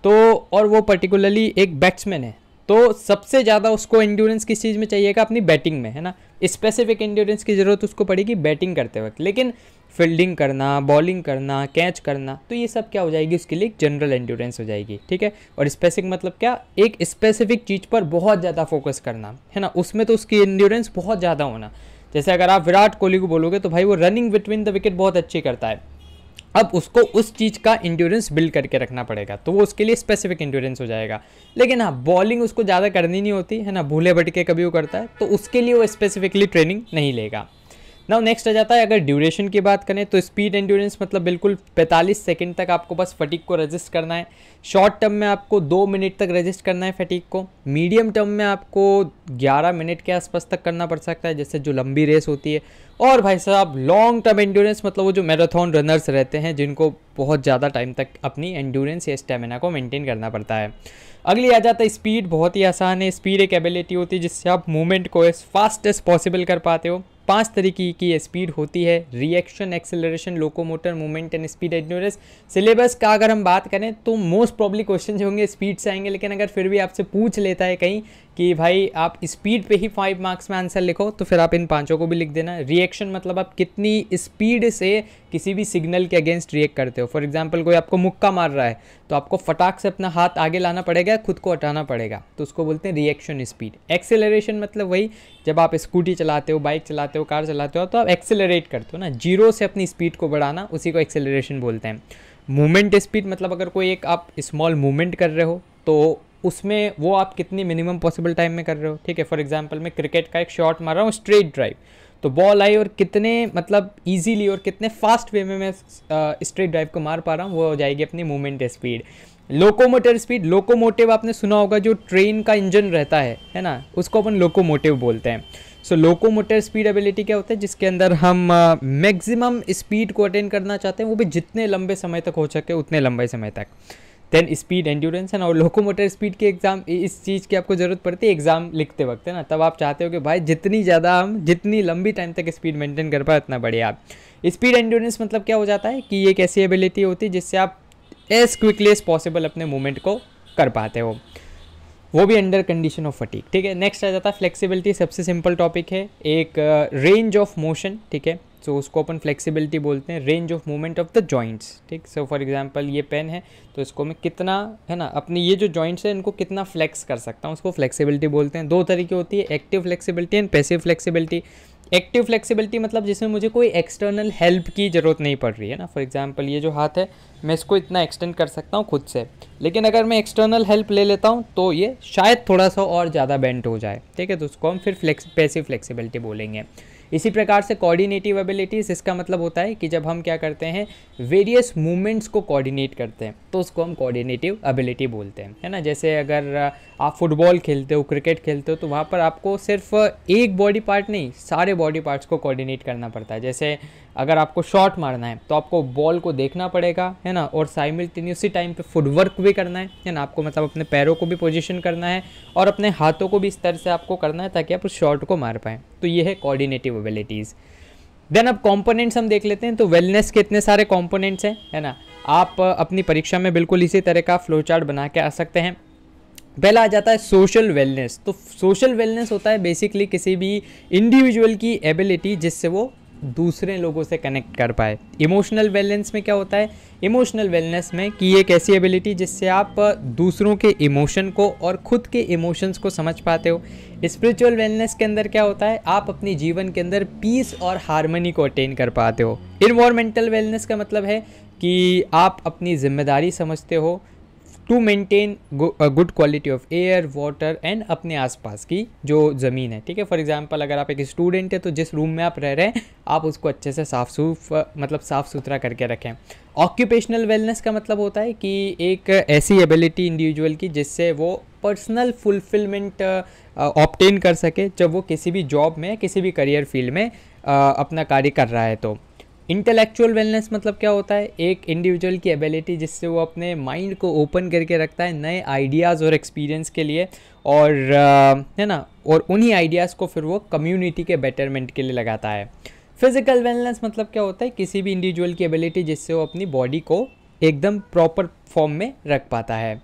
तो और वो पर्टिकुलरली एक बैट्समैन है। तो सबसे ज़्यादा उसको एंड्योरेंस किस चीज़ में चाहिएगा? अपनी बैटिंग में, है ना? स्पेसिफिक एंड्योरेंस की ज़रूरत उसको पड़ेगी बैटिंग करते वक्त। लेकिन फील्डिंग करना बॉलिंग करना कैच करना तो ये सब क्या हो जाएगी? उसके लिए जनरल एंड्योरेंस हो जाएगी, ठीक है? और स्पेसिफिक मतलब क्या? एक स्पेसिफिक चीज़ पर बहुत ज़्यादा फोकस करना, है ना? उसमें तो उसकी एंड्योरेंस बहुत ज़्यादा होना। जैसे अगर आप विराट कोहली को बोलोगे तो भाई वो रनिंग बिटवीन द विकेट बहुत अच्छी करता है। अब उसको उस चीज़ का इंड्योरेंस बिल्ड करके रखना पड़ेगा। तो वो उसके लिए स्पेसिफिक इंड्योरेंस हो जाएगा। लेकिन हाँ बॉलिंग उसको ज़्यादा करनी नहीं होती, है ना? भूले भटके कभी वो करता है तो उसके लिए वो स्पेसिफिकली ट्रेनिंग नहीं लेगा। नाउ नेक्स्ट आ जाता है, अगर ड्यूरेशन की बात करें तो स्पीड एंड्योरेंस मतलब बिल्कुल 45 सेकंड तक आपको बस फटीक को रजिस्ट करना है। शॉर्ट टर्म में आपको दो मिनट तक रजिस्ट करना है फटीक को। मीडियम टर्म में आपको 11 मिनट के आसपास तक करना पड़ सकता है, जैसे जो लंबी रेस होती है। और भाई साहब लॉन्ग टर्म एंड्योरेंस मतलब वो जो मैराथन रनर्स रहते हैं, जिनको बहुत ज़्यादा टाइम तक अपनी एंड्योरेंस या स्टेमिना को मेंटेन करना पड़ता है। अगली आ जाता है स्पीड बहुत ही आसान है। स्पीड एक एबिलिटी होती है जिससे आप मूवमेंट को एज फास्ट एज पॉसिबल कर पाते हो। पाँच तरीके की स्पीड होती है reaction acceleration locomotor movement and speed endurance syllabus का अगर हम बात करें तो मोस्ट प्रॉब्ली क्वेश्चन होंगे स्पीड से आएँगे, लेकिन अगर फिर भी आपसे पूछ लेता है कहीं कि भाई आप स्पीड पे ही फाइव मार्क्स में आंसर लिखो तो फिर आप इन पाँचों को भी लिख देना। रिएक्शन मतलब आप कितनी स्पीड से किसी भी सिग्नल के अगेंस्ट रिएक्ट करते हो। फॉर एग्ज़ाम्पल कोई आपको मुक्का मार रहा है तो आपको फटाक से अपना हाथ आगे लाना पड़ेगा, खुद को हटाना पड़ेगा। तो उसको बोलते हैं रिएक्शन स्पीड एक्सेलरेशन मतलब वही, जब आप स्कूटी चलाते हो बाइक चलाते हो कार चलाते हो तो आप एक्सेलरेट करते हो ना। ज़ीरो से अपनी स्पीड को बढ़ाना, उसी को एक्सेलरेशन बोलते हैं। मूवमेंट स्पीड मतलब अगर कोई एक आप स्मॉल मूवमेंट कर रहे हो तो उसमें वो आप कितनी मिनिमम पॉसिबल टाइम में कर रहे हो? ठीक है फॉर एग्जांपल मैं क्रिकेट का एक शॉट मार रहा हूँ स्ट्रेट ड्राइव तो बॉल आई और कितने मतलब इजीली और कितने फास्ट वे में मैं स्ट्रेट ड्राइव को मार पा रहा हूँ, वो हो जाएगी अपनी movement speed locomotor speed locomotive आपने सुना होगा जो ट्रेन का इंजन रहता है है ना? उसको अपन लोकोमोटिव बोलते हैं. सो लोकोमोटर स्पीड एबिलिटी क्या होता है? जिसके अंदर हम मैक्सिमम स्पीड को अटेंड करना चाहते हैं, वो भी जितने लंबे समय तक हो सके, उतने लंबे समय तक. देन स्पीड एंड्योरेंस है ना और लोकोमोटर स्पीड के एग्ज़ाम इस चीज़ की आपको ज़रूरत पड़ती है एग्ज़ाम लिखते वक्त, है ना? तब आप चाहते हो कि भाई जितनी ज़्यादा हम, जितनी लंबी टाइम तक स्पीड मेंटेन कर पाए, उतना बढ़िया। आप स्पीड एंड्योरेंस मतलब क्या हो जाता है कि एक ऐसी एबिलिटी होती है जिससे आप एज क्विकली एज पॉसिबल अपने मूवमेंट को कर पाते हो। वो भी अंडर कंडीशन ऑफ़ फटीक ठीक है? नेक्स्ट आ जाता है फ्लेक्सिबिलिटी सबसे सिंपल टॉपिक है, एक रेंज ऑफ़ मोशन ठीक है? सो so, उसको अपन फ्लेक्सिबिलिटी बोलते हैं range of movement of the joints ठीक? सो फॉर एग्जांपल ये पेन है तो इसको मैं कितना है ना अपनी ये जो जॉइंट्स है इनको कितना फ्लेक्स कर सकता हूँ? उसको फ्लेक्सिबिलिटी बोलते हैं। दो तरीके होती है active flexibility and passive flexibility active flexibility मतलब जिसमें मुझे कोई एक्सटर्नल हेल्प की ज़रूरत नहीं पड़ रही है ना? फॉर एग्जांपल ये जो हाथ है मैं इसको इतना एक्सटेंड कर सकता हूँ खुद से। लेकिन अगर मैं एक्सटर्नल हेल्प ले लेता हूँ तो ये शायद थोड़ा सा और ज़्यादा बेंट हो जाए। ठीक है? तो उसको हम फिर फ्लेक्स पैसिव फ्लेक्सिबिलिटी बोलेंगे। इसी प्रकार से कोऑर्डिनेटिव एबिलिटीज़ इसका मतलब होता है कि जब हम क्या करते हैं वेरियस मूवमेंट्स को कोऑर्डिनेट करते हैं तो उसको हम कोऑर्डिनेटिव एबिलिटी बोलते हैं, है ना? जैसे अगर आप फुटबॉल खेलते हो, क्रिकेट खेलते हो तो वहाँ पर आपको सिर्फ़ एक बॉडी पार्ट नहीं, सारे बॉडी पार्ट्स को कोऑर्डिनेट करना पड़ता है। जैसे अगर आपको शॉट मारना है तो आपको बॉल को देखना पड़ेगा, है ना? और साइमल्टेनियसली टाइम पे फुटवर्क भी करना है है ना? आपको मतलब अपने पैरों को भी पोजीशन करना है और अपने हाथों को भी इस तरह से आपको करना है ताकि आप उस शॉट को मार पाएँ। तो ये है कोऑर्डिनेटिव एबिलिटीज़ देन अब कॉम्पोनेंट्स हम देख लेते हैं तो वेलनेस के इतने सारे कॉम्पोनेंट्स हैं, है ना? आप अपनी परीक्षा में बिल्कुल इसी तरह का फ्लो चार्ट बना के आ सकते हैं। पहला आ जाता है सोशल वेलनेस तो सोशल वेलनेस होता है बेसिकली किसी भी इंडिविजुअल की एबिलिटी जिससे वो दूसरे लोगों से कनेक्ट कर पाए. इमोशनल वेलनेस में क्या होता है? इमोशनल वेलनेस में कि एक ऐसी एबिलिटी जिससे आप दूसरों के इमोशन को और खुद के इमोशंस को समझ पाते हो. स्पिरिचुअल वेलनेस के अंदर क्या होता है? आप अपने जीवन के अंदर पीस और हारमोनी को अटेन कर पाते हो. इन्वायरमेंटल वेलनेस का मतलब है कि आप अपनी ज़िम्मेदारी समझते हो to maintain good quality of air water and अपने आसपास की जो ज़मीन है ठीक है? फॉर एग्जांपल अगर आप एक स्टूडेंट है तो जिस रूम में आप रह रहे हैं आप उसको अच्छे से साफ़ सूफ मतलब साफ़ सुथरा करके रखें। ऑक्यूपेशनल वेलनेस का मतलब होता है कि एक ऐसी एबिलिटी इंडिविजुअल की जिससे वो पर्सनल फुलफिलमेंट ऑप्टेन कर सके जब वो किसी भी जॉब में किसी भी करियर फ़ील्ड में uh, अपना कार्य कर रहा है तो। इंटेलेक्चुअल वेलनेस मतलब क्या होता है? एक इंडिविजुअल की एबिलिटी जिससे वो अपने माइंड को ओपन करके रखता है नए आइडियाज़ और एक्सपीरियंस के लिए और है ना? और उन्हीं आइडियाज़ को फिर वो कम्युनिटी के बेटरमेंट के लिए लगाता है। फ़िज़िकल वेलनेस मतलब क्या होता है? किसी भी इंडिविजुअल की एबिलिटी जिससे वो अपनी बॉडी को एकदम प्रॉपर फॉर्म में रख पाता है।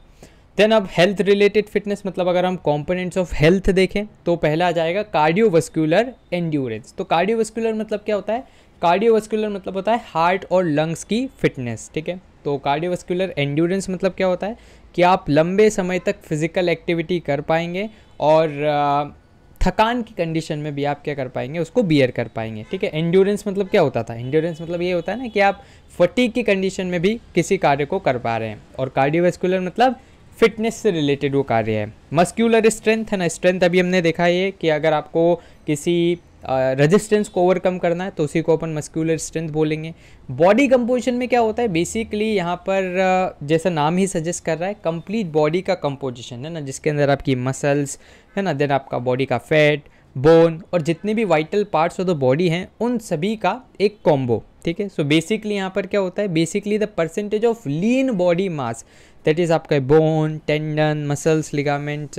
देन अब हेल्थ रिलेटेड फिटनेस मतलब अगर हम कंपोनेंट्स ऑफ़ हेल्थ देखें तो पहला आ जाएगा कार्डियोवस्कुलर एंड्योरेंस तो कार्डियोवस्कुलर मतलब क्या होता है? कार्डियोवस्कुलर मतलब होता है हार्ट और लंग्स की फिटनेस, ठीक है? तो कार्डियोवस्कुलर एंड्योरेंस मतलब क्या होता है कि आप लंबे समय तक फ़िज़िकल एक्टिविटी कर पाएँगे और थकान की कंडीशन में भी आप क्या कर पाएँगे, उसको बियर कर पाएँगे, ठीक है? एंड्योरेंस मतलब क्या होता था? एंड्योरेंस मतलब ये होता है ना कि आप फटीक की कंडीशन में भी किसी कार्य को कर पा रहे हैं और कार्डियोवेस्कुलर मतलब फिटनेस से रिलेटेड वो कार्य है। मस्क्यूलर स्ट्रेंथ है ना? स्ट्रेंथ अभी हमने देखा ये कि अगर आपको किसी रेजिस्टेंस को ओवरकम करना है तो उसी को अपन मस्क्यूलर स्ट्रेंथ बोलेंगे। बॉडी कंपोजिशन में क्या होता है? बेसिकली यहाँ पर जैसा नाम ही सजेस्ट कर रहा है कंप्लीट बॉडी का कंपोजिशन है ना, जिसके अंदर आपकी मसल्स है ना देन आपका बॉडी का फैट बोन और जितने भी vital parts of the body हैं, उन सभी का एक कॉम्बो ठीक है? सो बेसिकली यहाँ पर क्या होता है? Basically the percentage of lean body mass that is आपका bone tendon muscles ligaments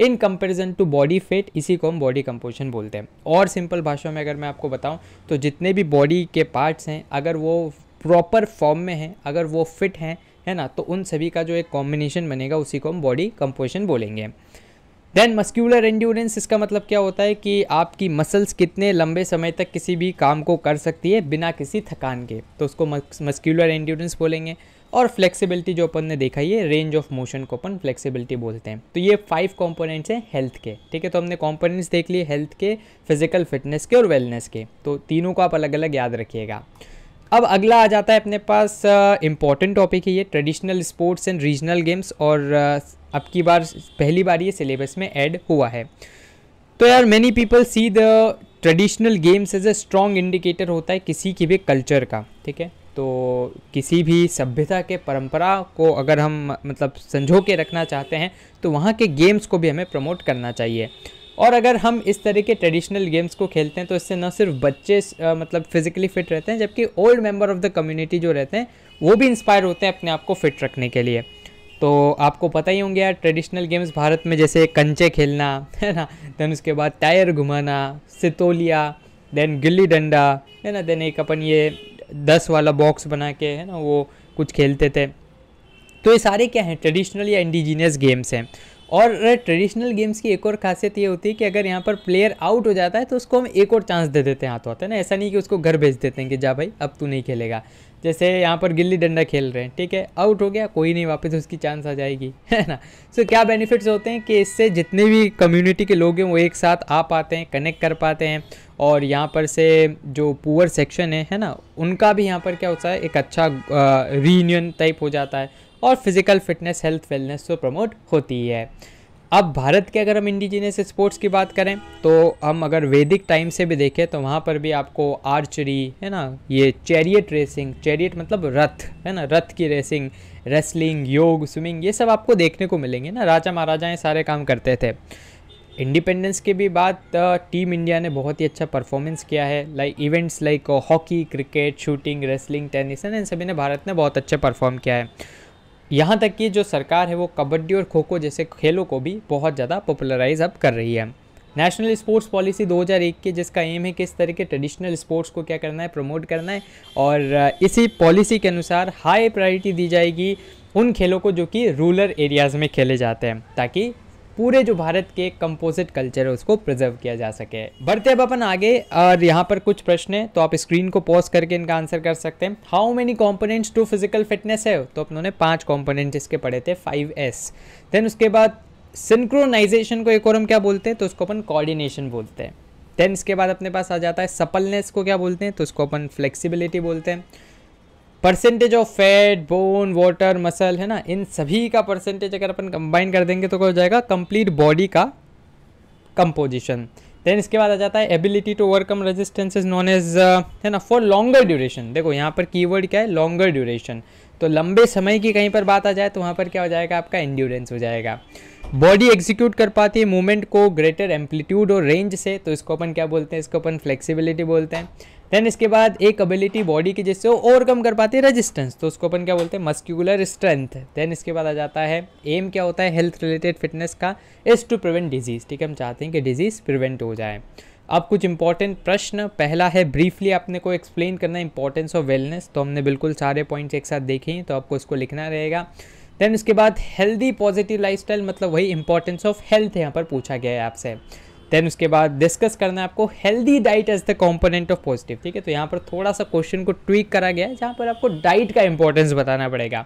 in comparison to body fat इसी को हम बॉडी कंपोजिशन बोलते हैं। और सिंपल भाषा में अगर मैं आपको बताऊँ तो जितने भी बॉडी के पार्ट्स हैं, अगर वो प्रॉपर फॉर्म में हैं, अगर वो फिट हैं, है ना तो उन सभी का जो एक कॉम्बिनेशन बनेगा, उसी को हम बॉडी कंपोजिशन बोलेंगे। देन मस्क्यूलर एंड्योरेंस इसका मतलब क्या होता है कि आपकी मसल्स कितने लंबे समय तक किसी भी काम को कर सकती है, बिना किसी थकान के। तो उसको मस्क्यूलर एंड्योरेंस बोलेंगे। और फ्लेक्सिबिलिटी जो अपन ने देखा ये रेंज ऑफ़ मोशन को अपन फ्लेक्सिबिलिटी बोलते हैं। तो ये फाइव कंपोनेंट्स हैं हेल्थ के ठीक है? तो हमने कंपोनेंट्स देख लिए हेल्थ के फ़िज़िकल फिटनेस के और वेलनेस के। तो तीनों को आप अलग अलग याद रखिएगा। अब अगला आ जाता है अपने पास इंपॉर्टेंट टॉपिक है ये traditional sports and regional games और uh, अब की बार पहली बार ये सिलेबस में ऐड हुआ है। तो यार many people see the traditional games as a strong indicator होता है किसी की भी कल्चर का ठीक है? तो किसी भी सभ्यता के परंपरा को अगर हम मतलब संजो के रखना चाहते हैं तो वहाँ के गेम्स को भी हमें प्रमोट करना चाहिए। और अगर हम इस तरह के ट्रेडिशनल गेम्स को खेलते हैं तो इससे न सिर्फ़ बच्चे मतलब फिजिकली फिट रहते हैं, जबकि old member of the community जो रहते हैं, वो भी इंस्पायर होते हैं अपने आप को फिट रखने के लिए। तो आपको पता ही होंगे यार, ट्रेडिशनल गेम्स भारत में जैसे कंचे खेलना, है ना? देन उसके बाद टायर घुमाना, सितोलिया देन गिल्ली डंडा, है ना? देन एक अपन ये दस वाला बॉक्स बना के, है ना, वो कुछ खेलते थे। तो ये सारे क्या हैं ट्रेडिशनल या इंडिजीनियस गेम्स हैं। और ट्रेडिशनल गेम्स की एक और खासियत ये होती है कि अगर यहाँ पर प्लेयर आउट हो जाता है तो उसको हम एक और चांस दे देते हैं हाथों हाथ है ना? ऐसा नहीं कि उसको घर भेज देते हैं कि, जा भाई, अब तू नहीं खेलेगा। जैसे यहाँ पर गिल्ली डंडा खेल रहे हैं ठीक है? आउट हो गया कोई नहीं वापस उसकी चांस आ जाएगी [laughs] है ना? सो so, क्या बेनिफिट्स होते हैं कि इससे जितने भी कम्युनिटी के लोग हैं वो एक साथ आ पाते हैं कनेक्ट कर पाते हैं और यहाँ पर से जो पुअर सेक्शन है है ना? उनका भी यहाँ पर क्या होता है एक अच्छा रीयूनियन टाइप हो जाता है और फ़िज़िकल फिटनेस हेल्थ वेलनेस तो प्रमोट होती है। अब भारत के अगर हम इंडिजीनियस स्पोर्ट्स की बात करें तो हम अगर वैदिक टाइम से भी देखें तो वहाँ पर भी आपको आर्चरी है ना, ये चैरियट रेसिंग चैरियट मतलब रथ, है ना, रथ की रेसिंग रेसलिंग योग स्विमिंग ये सब आपको देखने को मिलेंगे ना। राजा महाराजाएँ सारे काम करते थे। इंडिपेंडेंस के भी बाद टीम इंडिया ने बहुत ही अच्छा परफॉर्मेंस किया है। Like events like hockey cricket shooting wrestling tennis है ना, इन सभी ने भारत ने बहुत अच्छा परफॉर्म किया है। यहाँ तक कि जो सरकार है वो कबड्डी और खो खो जैसे खेलों को भी बहुत ज़्यादा पॉपुलराइज अब कर रही है। नेशनल स्पोर्ट्स पॉलिसी 2001 की जिसका एम है कि इस तरह के ट्रेडिशनल स्पोर्ट्स को क्या करना है प्रमोट करना है और इसी पॉलिसी के अनुसार हाई प्रायोरिटी दी जाएगी उन खेलों को जो कि रूरल एरियाज़ में खेले जाते हैं, ताकि पूरे जो भारत के कंपोजिट कल्चर है, उसको प्रिजर्व किया जा सके। बढ़ते अब अपन आगे, और यहाँ पर कुछ प्रश्न है तो आप स्क्रीन को पॉज करके इनका आंसर कर सकते हैं। How many components to physical fitness है? तो अपनों पाँच कॉम्पोनेंट इसके पढ़े थे फाइव एस देन उसके बाद सिंक्रोनाइजेशन को एक और हम क्या बोलते हैं? तो उसको अपन कोऑर्डिनेशन बोलते हैं। देन इसके बाद अपने पास आ जाता है सपलनेस को क्या बोलते हैं? तो उसको अपन फ्लेक्सिबिलिटी बोलते हैं। Percentage of fat bone water muscle है ना? इन सभी का परसेंटेज अगर अपन कंबाइन कर देंगे तो क्या हो जाएगा कंप्लीट बॉडी का कंपोजिशन देन इसके बाद आ जाता है ability to overcome resistance is known as है ना? फॉर लॉन्गर ड्यूरेशन देखो, यहाँ पर कीवर्ड क्या है? लॉन्गर ड्यूरेशन तो लंबे समय की कहीं पर बात आ जाए तो वहाँ पर क्या हो जाएगा? आपका एंड्योरेंस हो जाएगा। बॉडी एग्जीक्यूट कर पाती है मूवमेंट को ग्रेटर एम्पलीट्यूड और रेंज से तो इसको अपन क्या बोलते हैं? इसको अपन फ्लेक्सिबिलिटी बोलते हैं। देन इसके बाद एक एबिलिटी बॉडी की जिससे वो ओवरकम कर पाती है रेजिस्टेंस तो उसको अपन क्या बोलते हैं? मस्क्यूलर स्ट्रेंथ देन इसके बाद आ जाता है एम क्या होता है? हेल्थ रिलेटेड फिटनेस का इज़ टू प्रिवेंट डिज़ीज़ ठीक है, हम चाहते हैं कि डिज़ीज़ प्रिवेंट हो जाए. अब कुछ इंपॉर्टेंट प्रश्न. पहला है ब्रीफली आपने को एक्सप्लेन करना इंपॉर्टेंस ऑफ़ वेलनेस तो हमने बिल्कुल सारे पॉइंट्स एक साथ देखे हैं तो आपको इसको लिखना रहेगा. देन इसके बाद हेल्दी पॉजिटिव लाइफस्टाइल मतलब वही इंपॉर्टेंस ऑफ़ हेल्थ यहाँ पर पूछा गया है आपसे. देन उसके बाद डिस्कस करना है आपको healthy diet as the component of positive ठीक है? तो यहाँ पर थोड़ा सा क्वेश्चन को ट्वीक करा गया है, जहाँ पर आपको डाइट का इंपॉर्टेंस बताना पड़ेगा।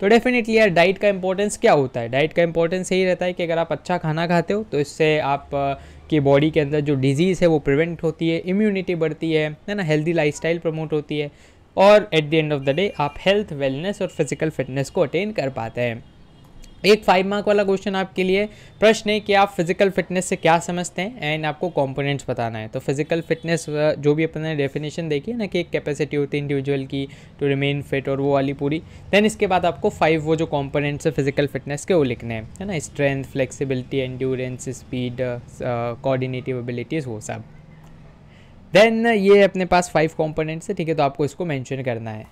तो डेफिनेटली यार डाइट का इंपॉर्टेंस क्या होता है? डाइट का इंपॉर्टेंस यही रहता है कि अगर आप अच्छा खाना खाते हो तो इससे आप की बॉडी के अंदर जो डिज़ीज़ है, वो प्रिवेंट होती है इम्यूनिटी बढ़ती है है ना? हेल्दी लाइफस्टाइल प्रमोट होती है। और at the end of the day आप हेल्थ वेलनेस और फ़िज़िकल फिटनेस को अटेन कर पाते हैं। एक फाइव मार्क वाला क्वेश्चन आपके लिए प्रश्न है कि आप फ़िज़िकल फिटनेस से क्या समझते हैं? एंड आपको कंपोनेंट्स बताना है। तो फ़िज़िकल फिटनेस जो भी अपने डेफिनेशन देखी है ना कि एक कैपेसिटी होती है इंडिविजुअल की टू रिमेन फिट और वो वाली पूरी देन इसके बाद आपको फाइव वो जो कॉम्पोनेंट्स है फ़िज़िकल फिटनेस के वो लिखने हैं। है ना? Strength flexibility endurance speed coordinative abilities वो सब। देन ये अपने पास फाइव कॉम्पोनेंट्स है, ठीक है? तो आपको इसको मैंशन करना है।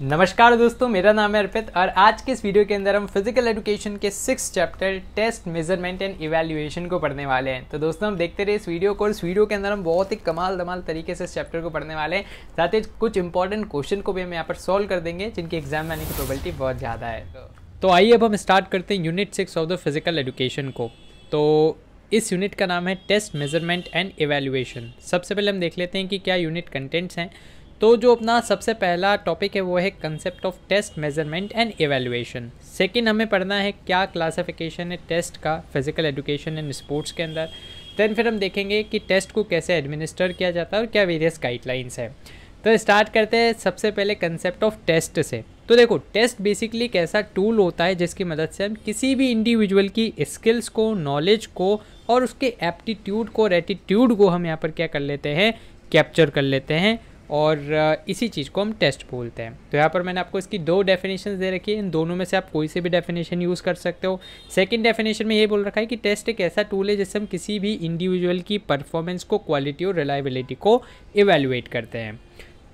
नमस्कार दोस्तों, मेरा नाम है अर्पित और आज के इस वीडियो के अंदर हम फ़िज़िकल एजुकेशन के six chapter test measurement and evaluation को पढ़ने वाले हैं। तो दोस्तों, हम देखते रहे इस वीडियो को और इस वीडियो के अंदर हम बहुत ही कमाल दमाल तरीके से इस चैप्टर को पढ़ने वाले हैं। साथ ही कुछ इंपॉर्टेंट क्वेश्चन को भी हम यहाँ पर सॉल्व कर देंगे, जिनके एग्ज़ाम में आने की प्रोबेबिलिटी बहुत ज़्यादा है। तो आइए अब हम स्टार्ट करते हैं unit six of the physical education को। तो इस यूनिट का नाम है टेस्ट मेज़रमेंट एंड एवेल्यूएशन सबसे पहले हम देख लेते हैं कि क्या यूनिट कंटेंट्स हैं। तो जो अपना सबसे पहला टॉपिक है, वो है concept of test measurement and evaluation second हमें पढ़ना है, क्या क्लासिफिकेशन है टेस्ट का फ़िज़िकल एजुकेशन एंड स्पोर्ट्स के अंदर. देन फिर हम देखेंगे कि टेस्ट को कैसे एडमिनिस्टर किया जाता है और क्या वेरियस गाइडलाइंस है. तो स्टार्ट करते हैं सबसे पहले कंसेप्ट ऑफ़ टेस्ट से. तो देखो टेस्ट बेसिकली एक ऐसा टूल होता है जिसकी मदद से हम किसी भी इंडिविजुअल की स्किल्स को नॉलेज को और उसके एप्टीट्यूड को और एटीट्यूड को हम यहाँ पर क्या कर लेते हैं? कैप्चर कर लेते हैं. और इसी चीज़ को हम टेस्ट बोलते हैं। तो यहाँ पर मैंने आपको इसकी दो डेफिनेशन दे रखी है। इन दोनों में से आप कोई से भी डेफिनेशन यूज़ कर सकते हो। सेकेंड डेफिनेशन में ये बोल रखा है कि टेस्ट एक ऐसा टूल है जिससे हम किसी भी इंडिविजुअल की परफॉर्मेंस को क्वालिटी और रिलायबिलिटी को इवेलुएट करते हैं।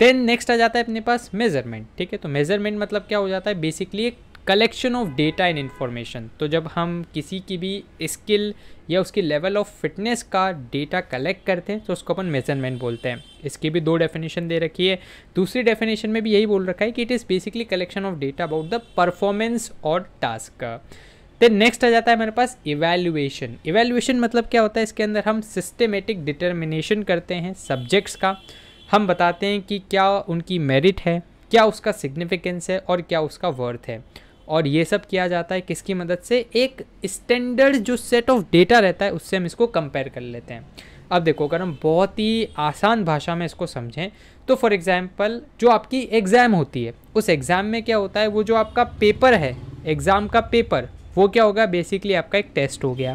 देन नेक्स्ट आ जाता है अपने पास मेज़रमेंट ठीक है? तो मेज़रमेंट मतलब क्या हो जाता है? बेसिकली एक collection of data and information तो जब हम किसी की भी स्किल या उसकी लेवल ऑफ़ फिटनेस का डेटा कलेक्ट करते हैं तो उसको अपन मेज़रमेंट बोलते हैं। इसकी भी दो डेफिनेशन दे रखी है। दूसरी डेफिनेशन में भी यही बोल रखा है कि it is basically collection of data about the performance और टास्क देन नेक्स्ट आ जाता है मेरे पास इवेल्युएशन इवेल्युएशन मतलब क्या होता है? इसके अंदर हम सिस्टमेटिक डिटर्मिनेशन करते हैं सब्जेक्ट्स का। हम बताते हैं कि क्या उनकी मेरिट है, क्या उसका सिग्निफिकेंस है और क्या उसका वर्थ है। और ये सब किया जाता है किसकी मदद से? एक स्टैंडर्ड जो सेट ऑफ़ डेटा रहता है, उससे हम इसको कंपेयर कर लेते हैं। अब देखो, अगर हम बहुत ही आसान भाषा में इसको समझें तो फॉर एग्ज़ाम्पल जो आपकी एग्ज़ाम होती है, उस एग्ज़ाम में क्या होता है? वो जो आपका पेपर है एग्ज़ाम का पेपर वो क्या होगा? बेसिकली आपका एक टेस्ट हो गया।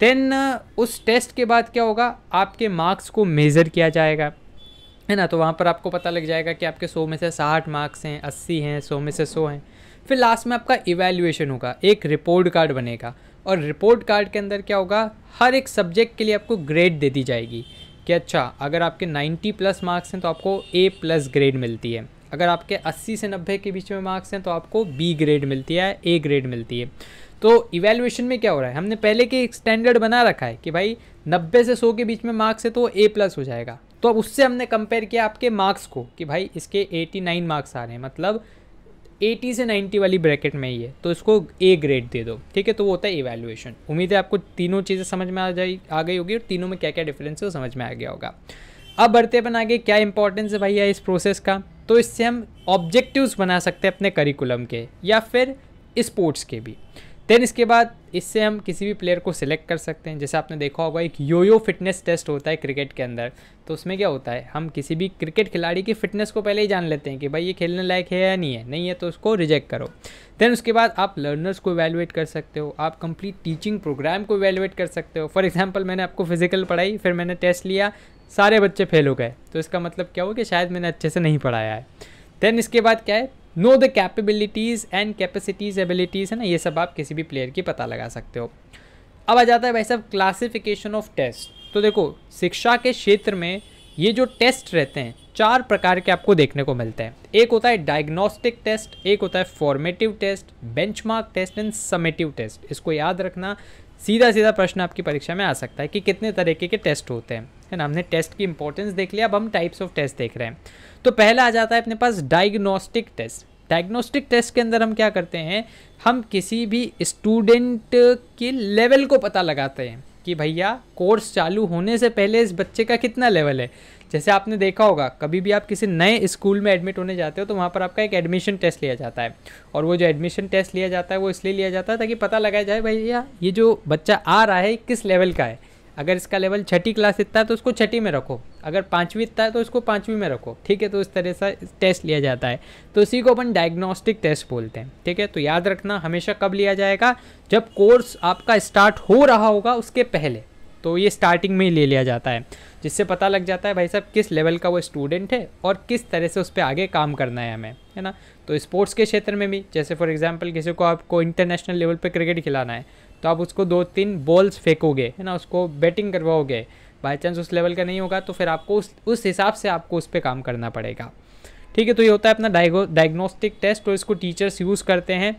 देन उस टेस्ट के बाद क्या होगा? आपके मार्क्स को मेज़र किया जाएगा। है ना? तो वहाँ पर आपको पता लग जाएगा कि आपके सौ में से साठ मार्क्स हैं, अस्सी हैं, सौ में से सौ हैं। फिर लास्ट में आपका इवेल्युएशन होगा, एक रिपोर्ट कार्ड बनेगा। और रिपोर्ट कार्ड के अंदर क्या होगा? हर एक सब्जेक्ट के लिए आपको ग्रेड दे दी जाएगी कि अच्छा अगर आपके 90 प्लस मार्क्स हैं तो आपको ए प्लस ग्रेड मिलती है। अगर आपके 80 से 90 के बीच में मार्क्स हैं तो आपको बी ग्रेड मिलती है ए ग्रेड मिलती है। तो इवेल्युएशन में क्या हो रहा है? हमने पहले के एक स्टैंडर्ड बना रखा है कि भाई 90 से 100 के बीच में मार्क्स है तो ए प्लस हो जाएगा। तो अब उससे हमने कंपेयर किया आपके मार्क्स को कि भाई, इसके 89 मार्क्स आ रहे हैं। मतलब 80 से 90 वाली ब्रैकेट में ही है तो इसको ए ग्रेड दे दो, ठीक है? तो वो होता है इवेल्युएशन उम्मीद है आपको तीनों चीज़ें समझ में आ जाए आ गई होगी और तीनों में क्या क्या डिफरेंस है वो समझ में आ गया होगा. अब बढ़ते अपन आगे, क्या इंपॉर्टेंस है भैया इस प्रोसेस का? तो इससे हम ऑब्जेक्टिव्स बना सकते हैं अपने करिकुलम के, या फिर स्पोर्ट्स के भी. देन इसके बाद इससे हम किसी भी प्लेयर को सिलेक्ट कर सकते हैं। जैसे आपने देखा होगा, एक यो यो फिटनेस टेस्ट होता है क्रिकेट के अंदर। तो उसमें क्या होता है? हम किसी भी क्रिकेट खिलाड़ी की फिटनेस को पहले ही जान लेते हैं कि भाई ये खेलने लायक है या नहीं है। नहीं है तो उसको रिजेक्ट करो। देन उसके बाद आप लर्नर्स को इवेलुएट कर सकते हो। आप कंप्लीट टीचिंग प्रोग्राम को इवेलुएट कर सकते हो। फॉर एग्ज़ाम्पल मैंने आपको फ़िज़िकल पढ़ाई, फिर मैंने टेस्ट लिया, सारे बच्चे फेल हो गए। तो इसका मतलब क्या हो कि शायद मैंने अच्छे से नहीं पढ़ाया है। देन इसके बाद क्या है? Know the capabilities and capacities abilities है ना? ये सब आप किसी भी प्लेयर की पता लगा सकते हो। अब आ जाता है भाई साहब क्लासिफिकेशन ऑफ़ टेस्ट तो देखो, शिक्षा के क्षेत्र में ये जो टेस्ट रहते हैं, चार प्रकार के आपको देखने को मिलते हैं। एक होता है डायग्नोस्टिक टेस्ट एक होता है formative test benchmark test and summative test इसको याद रखना सीधा सीधा प्रश्न आपकी परीक्षा में आ सकता है कि कितने तरीके के टेस्ट होते हैं। है ना? हमने टेस्ट की इंपॉर्टेंस देख लिया, अब हम टाइप्स ऑफ़ टेस्ट देख रहे हैं। तो पहला आ जाता है अपने पास डायग्नोस्टिक टेस्ट डायग्नोस्टिक टेस्ट के अंदर हम क्या करते हैं? हम किसी भी स्टूडेंट के लेवल को पता लगाते हैं कि भैया कोर्स चालू होने से पहले इस बच्चे का कितना लेवल है? जैसे आपने देखा होगा, कभी भी आप किसी नए स्कूल में एडमिट होने जाते हो तो वहाँ पर आपका एक एडमिशन टेस्ट लिया जाता है. और वो जो एडमिशन टेस्ट लिया जाता है, वो इसलिए लिया जाता है ताकि पता लगाया जाए, भैया, ये जो बच्चा आ रहा है किस लेवल का है? अगर इसका लेवल छठी क्लास इतना है तो उसको छठी में रखो। अगर पाँचवीं इतना है तो उसको पाँचवीं में रखो। ठीक है तो इस तरह से टेस्ट लिया जाता है। तो इसी को अपन डायग्नोस्टिक टेस्ट बोलते हैं। ठीक है तो याद रखना, हमेशा कब लिया जाएगा? जब कोर्स आपका स्टार्ट हो रहा होगा, उसके पहले। तो ये स्टार्टिंग में ही ले लिया जाता है, जिससे पता लग जाता है भाई साहब, किस लेवल का वो स्टूडेंट है और किस तरह से उस पर आगे काम करना है हमें, है ना? तो स्पोर्ट्स के क्षेत्र में भी, जैसे फॉर एग्जांपल किसी को आपको इंटरनेशनल लेवल पे क्रिकेट खिलाना है तो आप उसको दो तीन बॉल्स फेंकोगे, है ना, उसको बैटिंग करवाओगे बाई चांस उस लेवल का नहीं होगा तो फिर आपको उस उस हिसाब से आपको उस पर काम करना पड़ेगा। ठीक है तो ये होता है अपना डायग्नोस्टिक टेस्ट और इसको टीचर्स यूज़ करते हैं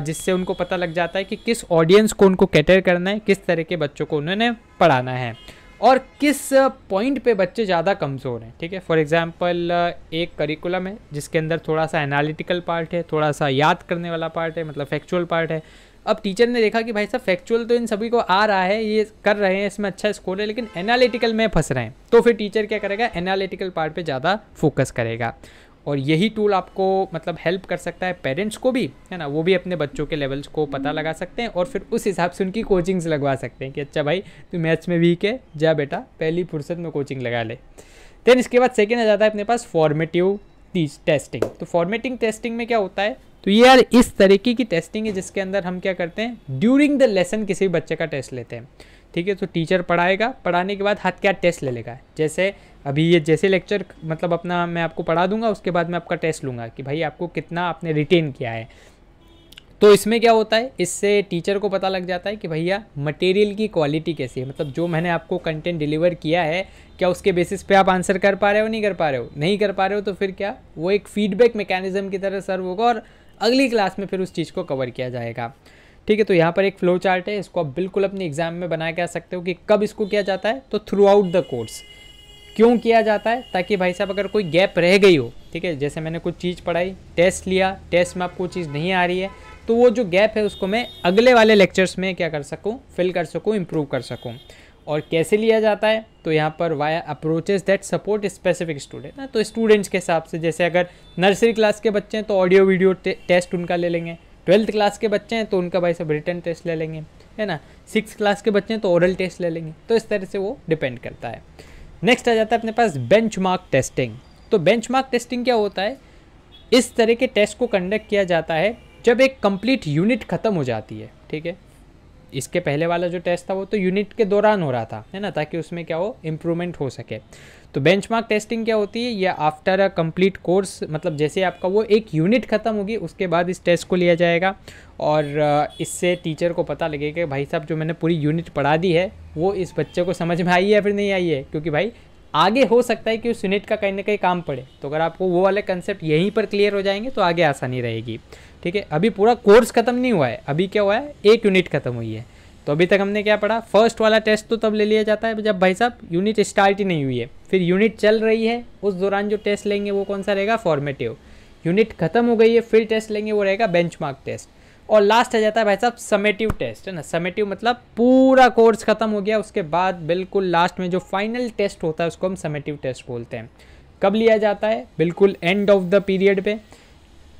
जिससे उनको पता लग जाता है कि किस ऑडियंस को उनको कैटर करना है, किस तरह के बच्चों को उन्होंने पढ़ाना है, और किस पॉइंट पे बच्चे ज़्यादा कमज़ोर हैं। ठीक है फॉर एग्जांपल एक करिकुलम है, जिसके अंदर थोड़ा सा एनालिटिकल पार्ट है, थोड़ा सा याद करने वाला पार्ट है मतलब फैक्चुअल पार्ट है अब टीचर ने देखा कि भाई साहब फैक्चुअल तो इन सभी को आ रहा है, ये कर रहे हैं, इसमें अच्छा स्कोर है, लेकिन एनालिटिकल में फंस रहे हैं। तो फिर टीचर क्या करेगा? एनालिटिकल पार्ट पे ज़्यादा फोकस करेगा। और यही टूल आपको मतलब हेल्प कर सकता है पेरेंट्स को भी, है ना? वो भी अपने बच्चों के लेवल्स को पता लगा सकते हैं और फिर उस हिसाब से उनकी कोचिंग्स लगवा सकते हैं कि अच्छा भाई, तू मैथ्स में वीक है, जा बेटा, पहली फुर्सत में कोचिंग लगा ले। देन इसके बाद सेकेंड आ जाता है अपने पास फॉर्मेटिव टेस्टिंग तो फॉर्मेटिंग टेस्टिंग में क्या होता है? तो ये यार इस तरीके की टेस्टिंग है जिसके अंदर हम क्या करते हैं? ड्यूरिंग द लेसन किसी भी बच्चे का टेस्ट लेते हैं। ठीक है तो टीचर पढ़ाएगा, पढ़ाने के बाद हाथ क्या टेस्ट ले लेगा? जैसे अभी ये जैसे लेक्चर मतलब अपना मैं आपको पढ़ा दूँगा, उसके बाद मैं आपका टेस्ट लूँगा कि भाई आपको कितना आपने रिटेन किया है। तो इसमें क्या होता है? इससे टीचर को पता लग जाता है कि भैया मटेरियल की क्वालिटी कैसी है? मतलब जो मैंने आपको कंटेंट डिलीवर किया है, क्या उसके बेसिस पे आप आंसर कर पा रहे हो, नहीं कर पा रहे हो? नहीं कर पा रहे हो तो फिर क्या? वो एक फीडबैक मैकेनिज्म की तरह सर्व होगा और अगली क्लास में फिर उस चीज़ को कवर किया जाएगा। ठीक है तो यहाँ पर एक फ्लो चार्ट है, इसको आप बिल्कुल अपने एग्ज़ाम में बना के आ सकते हो कि कब इसको किया जाता है तो थ्रू आउट द कोर्स क्यों किया जाता है? ताकि भाई साहब, अगर कोई गैप रह गई हो, ठीक है, जैसे मैंने कुछ चीज़ पढ़ाई टेस्ट लिया टेस्ट में आपको चीज़ नहीं आ रही है तो वो जो गैप है उसको मैं अगले वाले लेक्चर्स में क्या कर सकूँ फिल कर सकूँ इम्प्रूव कर सकूँ। और कैसे लिया जाता है तो यहाँ पर via approaches that support specific student ना तो स्टूडेंट्स के हिसाब से जैसे अगर नर्सरी क्लास के बच्चे हैं तो ऑडियो वीडियो टे, टेस्ट उनका ले लेंगे. ट्वेल्थ क्लास के बच्चे हैं तो उनका भाई सब रिटर्न टेस्ट ले लेंगे. है ना? सिक्स क्लास के बच्चे हैं तो ओरल टेस्ट ले लेंगे. तो इस तरह से वो डिपेंड करता है. नेक्स्ट आ जाता है अपने पास बेंच टेस्टिंग तो बेंच टेस्टिंग क्या होता है? इस तरह के टेस्ट को कंडक्ट किया जाता है जब एक कंप्लीट यूनिट ख़त्म हो जाती है. ठीक है? इसके पहले वाला जो टेस्ट था वो तो यूनिट के दौरान हो रहा था, है ना? ताकि उसमें क्या हो इम्प्रूवमेंट हो सके। तो बेंचमार्क टेस्टिंग क्या होती है? या आफ्टर अ कंप्लीट कोर्स मतलब जैसे आपका वो एक यूनिट ख़त्म होगी, उसके बाद इस टेस्ट को लिया जाएगा। और इससे टीचर को पता लगेगा कि भाई साहब जो मैंने पूरी यूनिट पढ़ा दी है, वो इस बच्चे को समझ में आई है फिर नहीं आई है? क्योंकि भाई आगे हो सकता है कि उस यूनिट का कहीं ना कहीं काम पड़े। तो अगर आपको वो वाले कंसेप्ट यहीं पर क्लियर हो जाएँगे तो आगे आसानी रहेगी। ठीक है? अभी पूरा कोर्स खत्म नहीं हुआ है। अभी क्या हुआ है? एक यूनिट खत्म हुई है। तो अभी तक हमने क्या पढ़ा? फ़र्स्ट वाला टेस्ट तो तब ले लिया जाता है जब भाई साहब यूनिट स्टार्ट ही नहीं हुई है। फिर यूनिट चल रही है। उस दौरान जो टेस्ट लेंगे वो कौन सा रहेगा? फॉर्मेटिव यूनिट खत्म हो गई है, फिर टेस्ट लेंगे, वो रहेगा बेंच टेस्ट और लास्ट आ जाता है भाई साहब समेटिव टेस्ट है ना? समेटिव मतलब पूरा कोर्स खत्म हो गया, उसके बाद बिल्कुल लास्ट में जो फाइनल टेस्ट होता है, उसको हम समेटिव टेस्ट बोलते हैं। कब लिया जाता है? बिल्कुल एंड ऑफ़ द पीरियड पे।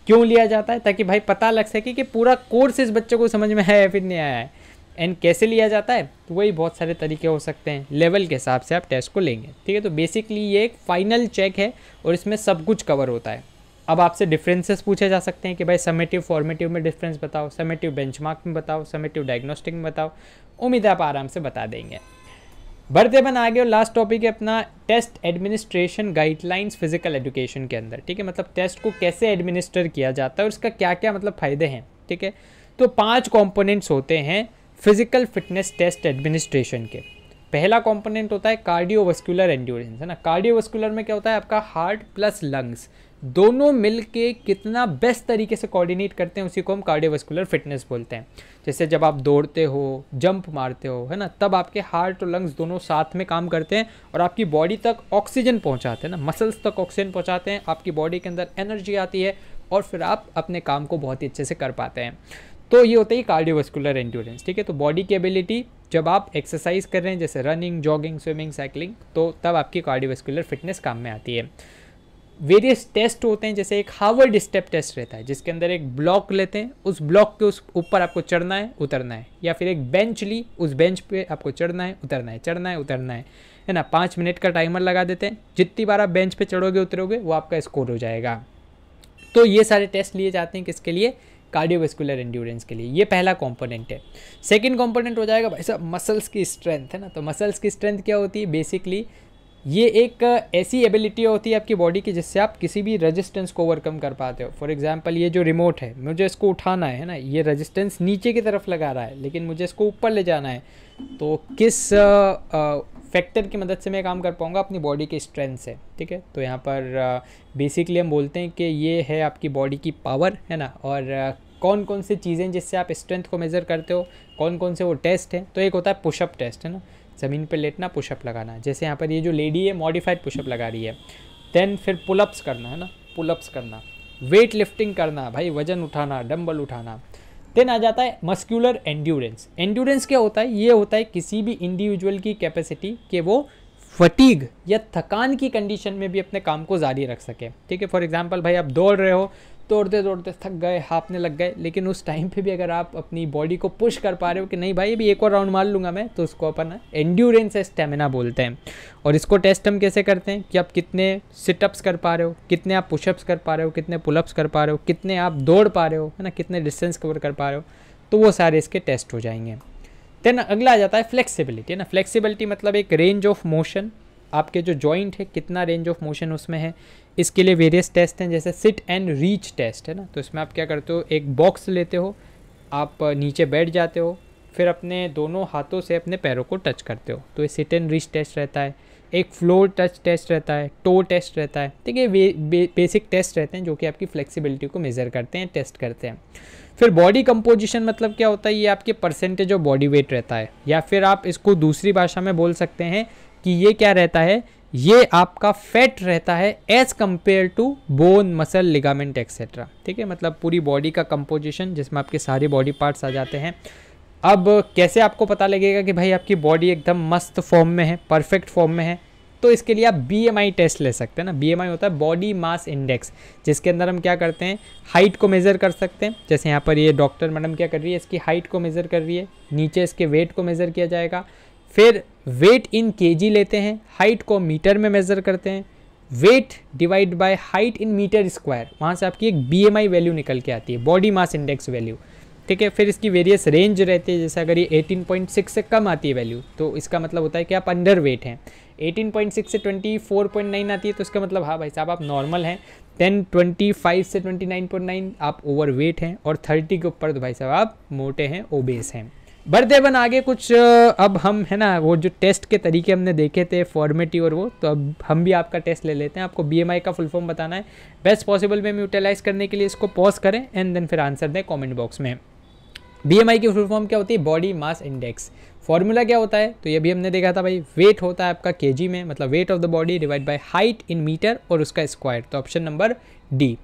क्यों लिया जाता है? ताकि भाई पता लग सके कि पूरा कोर्स इस बच्चे को समझ में है या फिर नहीं आया है। एंड कैसे लिया जाता है? तो वही बहुत सारे तरीके हो सकते हैं। लेवल के हिसाब से आप टेस्ट को लेंगे। ठीक है? तो बेसिकली ये एक फाइनल चेक है और इसमें सब कुछ कवर होता है। अब आपसे डिफरेंसेस पूछे जा सकते हैं कि भाई समेटिव फॉर्मेटिव में डिफरेंस बताओ समेटिव बेंचमार्क में बताओ समेटिव डायग्नोस्टिक में बताओ, उम्मीद है आप आराम से बता देंगे। बढ़ते बन आगे और लास्ट टॉपिक है अपना test administration guidelines physical education के अंदर, ठीक है? मतलब टेस्ट को कैसे एडमिनिस्टर किया जाता है और उसका क्या क्या मतलब फ़ायदे हैं, ठीक है? तो पाँच कंपोनेंट्स होते हैं फ़िज़िकल फिटनेस टेस्ट एडमिनिस्ट्रेशन के। पहला कंपोनेंट होता है कार्डियोवस्कुलर एंड्योरेंस है ना? कार्डियोवस्कुलर में क्या होता है? आपका हार्ट प्लस लंग्स दोनों मिल के कितना बेस्ट तरीके से कोऑर्डिनेट करते हैं, उसी को हम कार्डियोवस्कुलर फिटनेस बोलते हैं। जैसे जब आप दौड़ते हो जंप मारते हो, है ना, तब आपके हार्ट और लंग्स दोनों साथ में काम करते हैं और आपकी बॉडी तक ऑक्सीजन पहुंचाते हैं ना मसल्स तक ऑक्सीजन पहुंचाते हैं, आपकी बॉडी के अंदर एनर्जी आती है और फिर आप अपने काम को बहुत ही अच्छे से कर पाते हैं। तो ये होता है कार्डियोवस्कुलर एंड्योरेंस ठीक है? तो बॉडी की एबिलिटी जब आप एक्सरसाइज कर रहे हैं, जैसे रनिंग जॉगिंग स्विमिंग साइकिलिंग तो तब आपकी कार्डियोवस्कुलर फिटनेस काम में आती है। वेरियस टेस्ट होते हैं, जैसे एक हार्वर्ड स्टेप टेस्ट रहता है, जिसके अंदर एक ब्लॉक लेते हैं, उस ब्लॉक के उस ऊपर आपको चढ़ना है, उतरना है, या फिर एक बेंच ली, उस बेंच पे आपको चढ़ना है, उतरना है, चढ़ना है, उतरना है है ना? पाँच मिनट का टाइमर लगा देते हैं, जितनी बार आप बेंच पे चढ़ोगे, उतरोगे, वो आपका स्कोर हो जाएगा। तो ये सारे टेस्ट लिए जाते हैं किसके लिए? कार्डियोवेस्कुलर एंड्योरेंस के लिए। ये पहला कंपोनेंट है। सेकंड कंपोनेंट हो जाएगा, भाई साहब मसल्स की स्ट्रेंथ है ना? तो मसल्स की स्ट्रेंथ क्या होती है? बेसिकली ये एक ऐसी एबिलिटी होती है आपकी बॉडी की जिससे आप किसी भी रेजिस्टेंस को ओवरकम कर पाते हो। फॉर एग्जांपल ये जो रिमोट है, मुझे इसको उठाना है ना? ये रेजिस्टेंस नीचे की तरफ़ लगा रहा है, लेकिन मुझे इसको ऊपर ले जाना है। तो किस फैक्टर की मदद से मैं काम कर पाऊँगा? अपनी बॉडी के स्ट्रेंथ से, ठीक है? तो यहाँ पर बेसिकली हम बोलते हैं कि ये है आपकी बॉडी की पावर है ना? और कौन कौन सी चीज़ें जिससे आप स्ट्रेंथ को मेज़र करते हो? कौन कौन से वो टेस्ट हैं? तो एक होता है पुशअप टेस्ट है ना? ज़मीन पर लेटना पुशअप लगाना जैसे यहाँ पर ये जो लेडी है मॉडिफाइड पुशअप लगा रही है। देन फिर पुलअप्स करना है ना? पुलअप्स करना। वेट लिफ्टिंग करना, भाई वज़न उठाना डम्बल उठाना। देन आ जाता है मस्क्यूलर एंड्योरेंस एंड्योरेंस क्या होता है? ये होता है किसी भी इंडिविजुअल की कैपेसिटी कि वो फटीग या थकान की कंडीशन में भी अपने काम को जारी रख सके। ठीक है? फॉर एग्जांपल भाई आप दौड़ रहे हो दौड़ते दौड़ते थक गए हाफने लग गए। लेकिन उस टाइम पे भी अगर आप अपनी बॉडी को पुश कर पा रहे हो कि नहीं भाई, अभी एक और राउंड मार लूँगा मैं तो उसको अपन एंड्योरेंस स्टेमिना बोलते हैं। और इसको टेस्ट हम कैसे करते हैं कि आप कितने सिटअप्स कर पा रहे हो, कितने आप पुशअप्स कर पा रहे हो, कितने पुलअप्स कर पा रहे हो, कितने आप दौड़ पा रहे हो, है ना, कितने डिस्टेंस कवर कर पा रहे हो तो वो सारे इसके टेस्ट हो जाएँगे। देन अगला आ जाता है फ्लेक्सिबिलिटी है ना। फ्लेक्सिबिलिटी मतलब एक रेंज ऑफ़ मोशन आपके जो जॉइंट है, कितना रेंज ऑफ़ मोशन उसमें है, इसके लिए वेरियस टेस्ट हैं, जैसे सिट एंड रीच टेस्ट है ना? तो इसमें आप क्या करते हो? एक बॉक्स लेते हो, आप नीचे बैठ जाते हो, फिर अपने दोनों हाथों से अपने पैरों को टच करते हो। तो ये सिट एंड रीच टेस्ट रहता है, एक फ्लोर टच टेस्ट रहता है टो टेस्ट रहता है। ठीक है बेसिक टेस्ट रहते हैं, जो कि आपकी फ्लेक्सिबिलिटी को मेज़र करते हैं टेस्ट करते हैं। फिर बॉडी कंपोजिशन मतलब क्या होता है? ये आपके परसेंटेज ऑफ़ बॉडी वेट रहता है। या फिर आप इसको दूसरी भाषा में बोल सकते हैं कि ये क्या रहता है? ये आपका फैट रहता है as compared to bone muscle ligament etcetera ठीक है? मतलब पूरी बॉडी का कंपोजिशन जिसमें आपके सारे बॉडी पार्ट्स आ जाते हैं। अब कैसे आपको पता लगेगा कि भाई आपकी बॉडी एकदम मस्त फॉर्म में है परफेक्ट फॉर्म में है? तो इसके लिए आप बीएमआई टेस्ट ले सकते हैं ना। बीएमआई होता है बॉडी मास इंडेक्स जिसके अंदर हम क्या करते हैं? हाइट को मेज़र कर सकते हैं। जैसे यहाँ पर ये डॉक्टर मैडम क्या कर रही है? इसकी हाइट को मेज़र कर रही है। नीचे इसके वेट को मेज़र किया जाएगा। फिर वेट इन केजी लेते हैं हाइट को मीटर में मेज़र करते हैं weight divide by height in metre square वहाँ से आपकी एक बीएमआई वैल्यू निकल के आती है बॉडी मास इंडेक्स वैल्यू ठीक है, फिर इसकी वेरियस रेंज रहती है, जैसे अगर ये 18.6 से कम आती है वैल्यू तो इसका मतलब होता है कि आप अंडर वेट हैं। 18.6 से 24.9 आती है तो इसका मतलब हाँ भाई साहब, आप नॉर्मल हैं। देन 25 से 29.9 आप ओवर वेट हैं, और 30 के ऊपर तो भाई साहब, आप मोटे हैं ओबेस हैं। बन आगे कुछ अब हम, है ना, वो जो टेस्ट के तरीके हमने देखे थे फॉर्मेटिव और वो तो अब हम भी आपका टेस्ट ले लेते हैं। आपको बीएमआई का फुल फॉर्म बताना है। बेस्ट पॉसिबल में यूटिलाइज करने के लिए इसको पॉज करें एंड देन फिर आंसर दें कमेंट बॉक्स में। बीएमआई की फुल फॉर्म क्या होती है? बॉडी मास इंडेक्स फॉर्मूला क्या होता है? तो ये भी हमने देखा था भाई वेट होता है आपका के में मतलब weight of the body divide by height in metre और उसका स्क्वायर तो option number D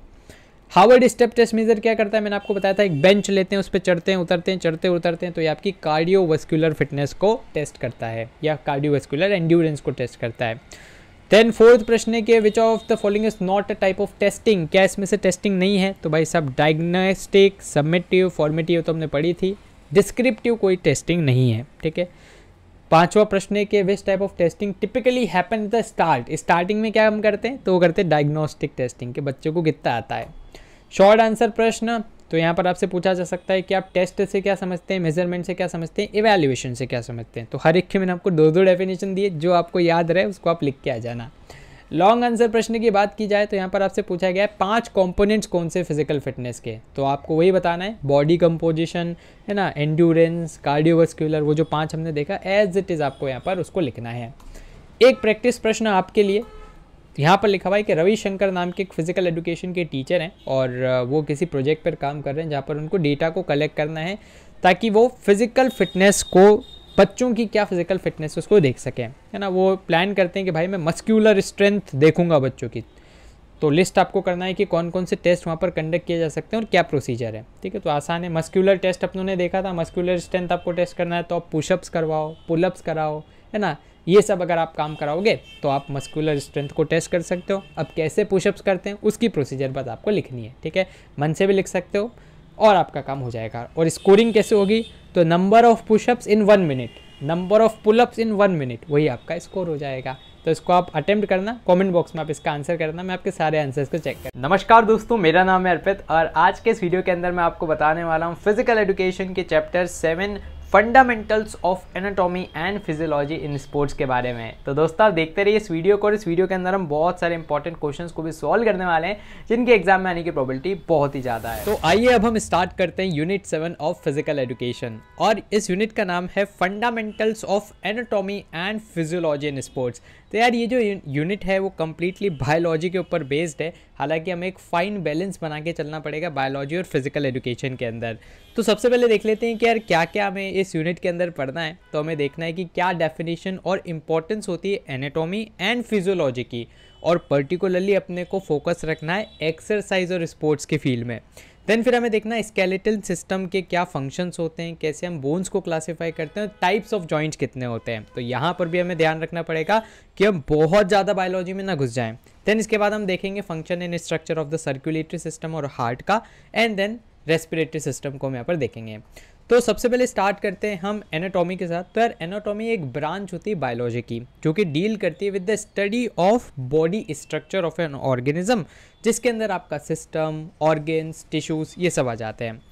Harvard step test measure क्या करता है? मैंने आपको बताया था, एक बेंच लेते हैं, उस पर चढ़ते हैं, उतरते हैं, चढ़ते उतरते हैं तो ये आपकी कार्डियोवस्कुलर फिटनेस को टेस्ट करता है, या कार्डियोवस्कुलर एंड्योरेंस को टेस्ट करता है। देन फोर्थ प्रश्न है कि which of the following is not a type of testing क्या इसमें से टेस्टिंग नहीं है? तो भाई सब डायग्नोस्टिक सबमिटिव फॉर्मेटिव तो हमने पढ़ी थी डिस्क्रिप्टिव कोई टेस्टिंग नहीं है, ठीक है? पांचवा प्रश्न है कि which type of testing typically happen the start starting में क्या हम करते हैं? तो वो करते हैं डायग्नोस्टिक टेस्टिंग के बच्चों को कितना आता है। शॉर्ट आंसर प्रश्न तो यहाँ पर आपसे पूछा जा सकता है कि आप टेस्ट से क्या समझते हैं मेज़रमेंट से क्या समझते हैं इवेल्युएशन से क्या समझते हैं। तो हर एक के मैंने आपको दो दो डेफिनेशन दिए, जो आपको याद रहे, उसको आप लिख के आ जाना। लॉन्ग आंसर प्रश्न की बात की जाए तो यहाँ पर आपसे पूछा गया है, पाँच कंपोनेंट्स कौन से फ़िज़िकल फिटनेस के? तो आपको वही बताना है बॉडी कंपोजिशन है ना एंड्योरेंस कार्डियोवस्कुलर वो जो पाँच हमने देखा एज इट इज़ आपको यहाँ पर उसको लिखना है। एक प्रैक्टिस प्रश्न आपके लिए यहाँ पर लिखा हुआ है कि रविशंकर नाम के एक फ़िज़िकल एजुकेशन के टीचर हैं और वो किसी प्रोजेक्ट पर काम कर रहे हैं जहाँ पर उनको डेटा को कलेक्ट करना है ताकि वो फ़िज़िकल फिटनेस को, बच्चों की क्या फ़िज़िकल फिटनेस उसको देख सकें। है ना? वो प्लान करते हैं कि भाई मैं मस्क्यूलर स्ट्रेंथ देखूँगा बच्चों की। तो लिस्ट आपको करना है कि कौन कौन से टेस्ट वहाँ पर कंडक्ट किए जा सकते हैं और क्या प्रोसीजर है। ठीक है? तो आसान है। मस्क्यूलर टेस्ट अपनों ने देखा था। मस्क्यूलर स्ट्रेंथ आपको टेस्ट करना है तो आप पुशअप्स करवाओ पुलअप्स कराओ। है ना? ये सब अगर आप काम कराओगे तो आप मस्कुलर स्ट्रेंथ को टेस्ट कर सकते हो। अब कैसे पुशअप्स करते हैं, उसकी प्रोसीजर बस आपको लिखनी है, ठीक है? मन से भी लिख सकते हो और आपका काम हो जाएगा। और स्कोरिंग कैसे होगी? तो number of pushups in one minute number of pullups in one minute वही आपका स्कोर हो जाएगा। तो इसको आप अटेम्प्ट करना कमेंट बॉक्स में आप इसका आंसर करना, मैं आपके सारे आंसर्स को चेक कर नमस्कार दोस्तों, मेरा नाम है अर्पित और आज के इस वीडियो के अंदर मैं आपको बताने वाला हूँ फ़िज़िकल एजुकेशन के chapter seven fundamentals of anatomy and physiology in sports के बारे में। तो दोस्तों, आप देखते रहिए इस वीडियो को और इस वीडियो के अंदर हम बहुत सारे इंपॉर्टेंट क्वेश्चन को भी सॉल्व करने वाले हैं, जिनके एग्ज़ाम में आने की प्रॉबिलिटी बहुत ही ज़्यादा है। तो आइए अब हम स्टार्ट करते हैं unit seven of physical education और इस यूनिट का नाम है fundamentals of anatomy and physiology in sports. तो यार, ये जो यूनिट है, वो कम्प्लीटली बायोलॉजी के ऊपर बेस्ड है। हालाँकि हमें एक फाइन बैलेंस बना के चलना पड़ेगा बायोलॉजी और फ़िज़िकल एजुकेशन के अंदर। तो सबसे पहले देख लेते हैं कि यार क्या क्या हमें इस यूनिट के अंदर पढ़ना है। तो हमें देखना है कि क्या डेफिनेशन और इम्पोर्टेंस होती है एनेटोमी एंड फिजियोलॉजी की। और पर्टिकुलरली अपने को फोकस रखना है एक्सरसाइज और स्पोर्ट्स के फ़ील्ड में। देन फिर हमें देखना है स्केलेटल सिस्टम के क्या फ़ंक्शंस होते हैं, कैसे हम बोन्स को क्लासीफाई करते हैं टाइप्स ऑफ़ जॉइंट्स कितने होते हैं। तो यहाँ पर भी हमें ध्यान रखना पड़ेगा कि हम बहुत ज़्यादा बायोलॉजी में ना घुस जाएँ। देन इसके बाद हम देखेंगे function and structure of the circulatory system और हार्ट का। एंड देन रेस्पिरेटरी सिस्टम को हम यहाँ पर देखेंगे। तो सबसे पहले स्टार्ट करते हैं हम एनाटॉमी के साथ। तो यार एनाटॉमी एक ब्रांच होती है बायोलॉजी की, जो कि डील करती है with the study of body structure of an organism जिसके अंदर आपका सिस्टम ऑर्गेन्स टिश्यूज ये सब आ जाते हैं।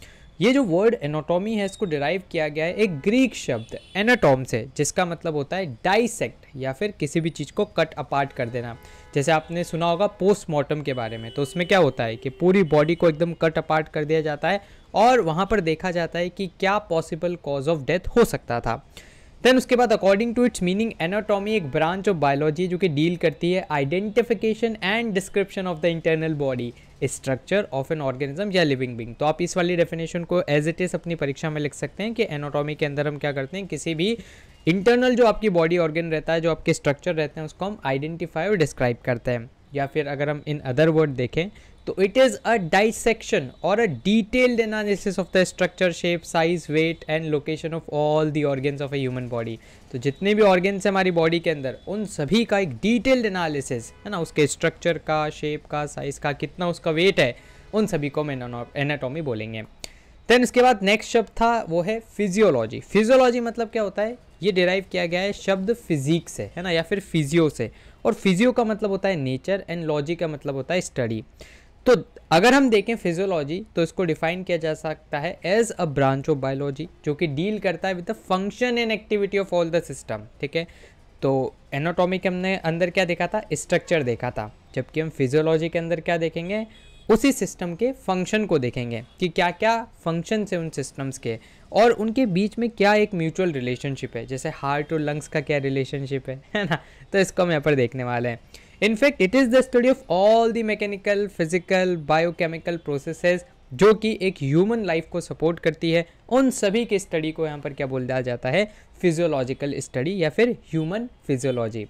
ये जो वर्ड एनाटॉमी है, इसको डिराइव किया गया है एक ग्रीक शब्द एनाटॉम से, जिसका मतलब होता है डाइसेक्ट या फिर किसी भी चीज़ को कट अपार्ट कर देना। जैसे आपने सुना होगा पोस्टमार्टम के बारे में तो उसमें क्या होता है कि पूरी बॉडी को एकदम कट अपार्ट कर दिया जाता है और वहाँ पर देखा जाता है कि क्या पॉसिबल कॉज ऑफ़ डेथ हो सकता था। देन उसके बाद according to its meaning anatomy एक ब्रांच ऑफ़ बायोलॉजी जो कि डील करती है identification and description of the internal body structure of an organism या लिविंग बिंग तो आप इस वाली डेफिनेशन को एज इट इज़ अपनी परीक्षा में लिख सकते हैं कि एनाटॉमी के अंदर हम क्या करते हैं, किसी भी इंटरनल जो आपकी बॉडी ऑर्गेन रहता है, जो आपके स्ट्रक्चर रहते हैं, उसको हम आइडेंटिफाई और डिस्क्राइब करते हैं। या फिर अगर हम इन अदर वर्ड देखें तो इट इज़ अ डाइसेक्शन और a detailed analysis of the structure shape size weight and location of all the organs of a human body तो जितने भी ऑर्गेन्स हैं हमारी बॉडी के अंदर, उन सभी का एक डिटेल्ड एनालिसिस है ना? उसके स्ट्रक्चर का शेप का साइज़ का, कितना उसका वेट है, उन सभी को हम एनाटॉमी बोलेंगे। देन इसके बाद नेक्स्ट शब्द था, वो है फिजियोलॉजी फिजियोलॉजी मतलब क्या होता है? ये डिराइव किया गया है शब्द फिजिक्स से, है ना? या फिर फिजियो से. और फिजियो का मतलब होता है नेचर एंड लॉजी का मतलब होता है स्टडी तो अगर हम देखें फिजियोलॉजी तो इसको डिफाइन किया जा सकता है as a branch of biology जो कि डील करता है with the function and activity of all the system ठीक है? तो एनाटॉमी के हमने अंदर क्या देखा था? स्ट्रक्चर देखा था. जबकि हम फिजियोलॉजी के अंदर क्या देखेंगे? उसी सिस्टम के फ़ंक्शन को देखेंगे कि क्या क्या फ़ंक्शन है उन सिस्टम्स के और उनके बीच में क्या एक म्यूचुअल रिलेशनशिप है। जैसे हार्ट और लंग्स का क्या रिलेशनशिप है है ना? तो इसको हम यहाँ पर देखने वाले हैं। In fact it is the study of all the mechanical physical biochemical processes जो कि एक ह्यूमन लाइफ को सपोर्ट करती है। उन सभी के स्टडी को यहाँ पर क्या बोल दिया जाता है? फिजियोलॉजिकल स्टडी या फिर ह्यूमन फिजियोलॉजी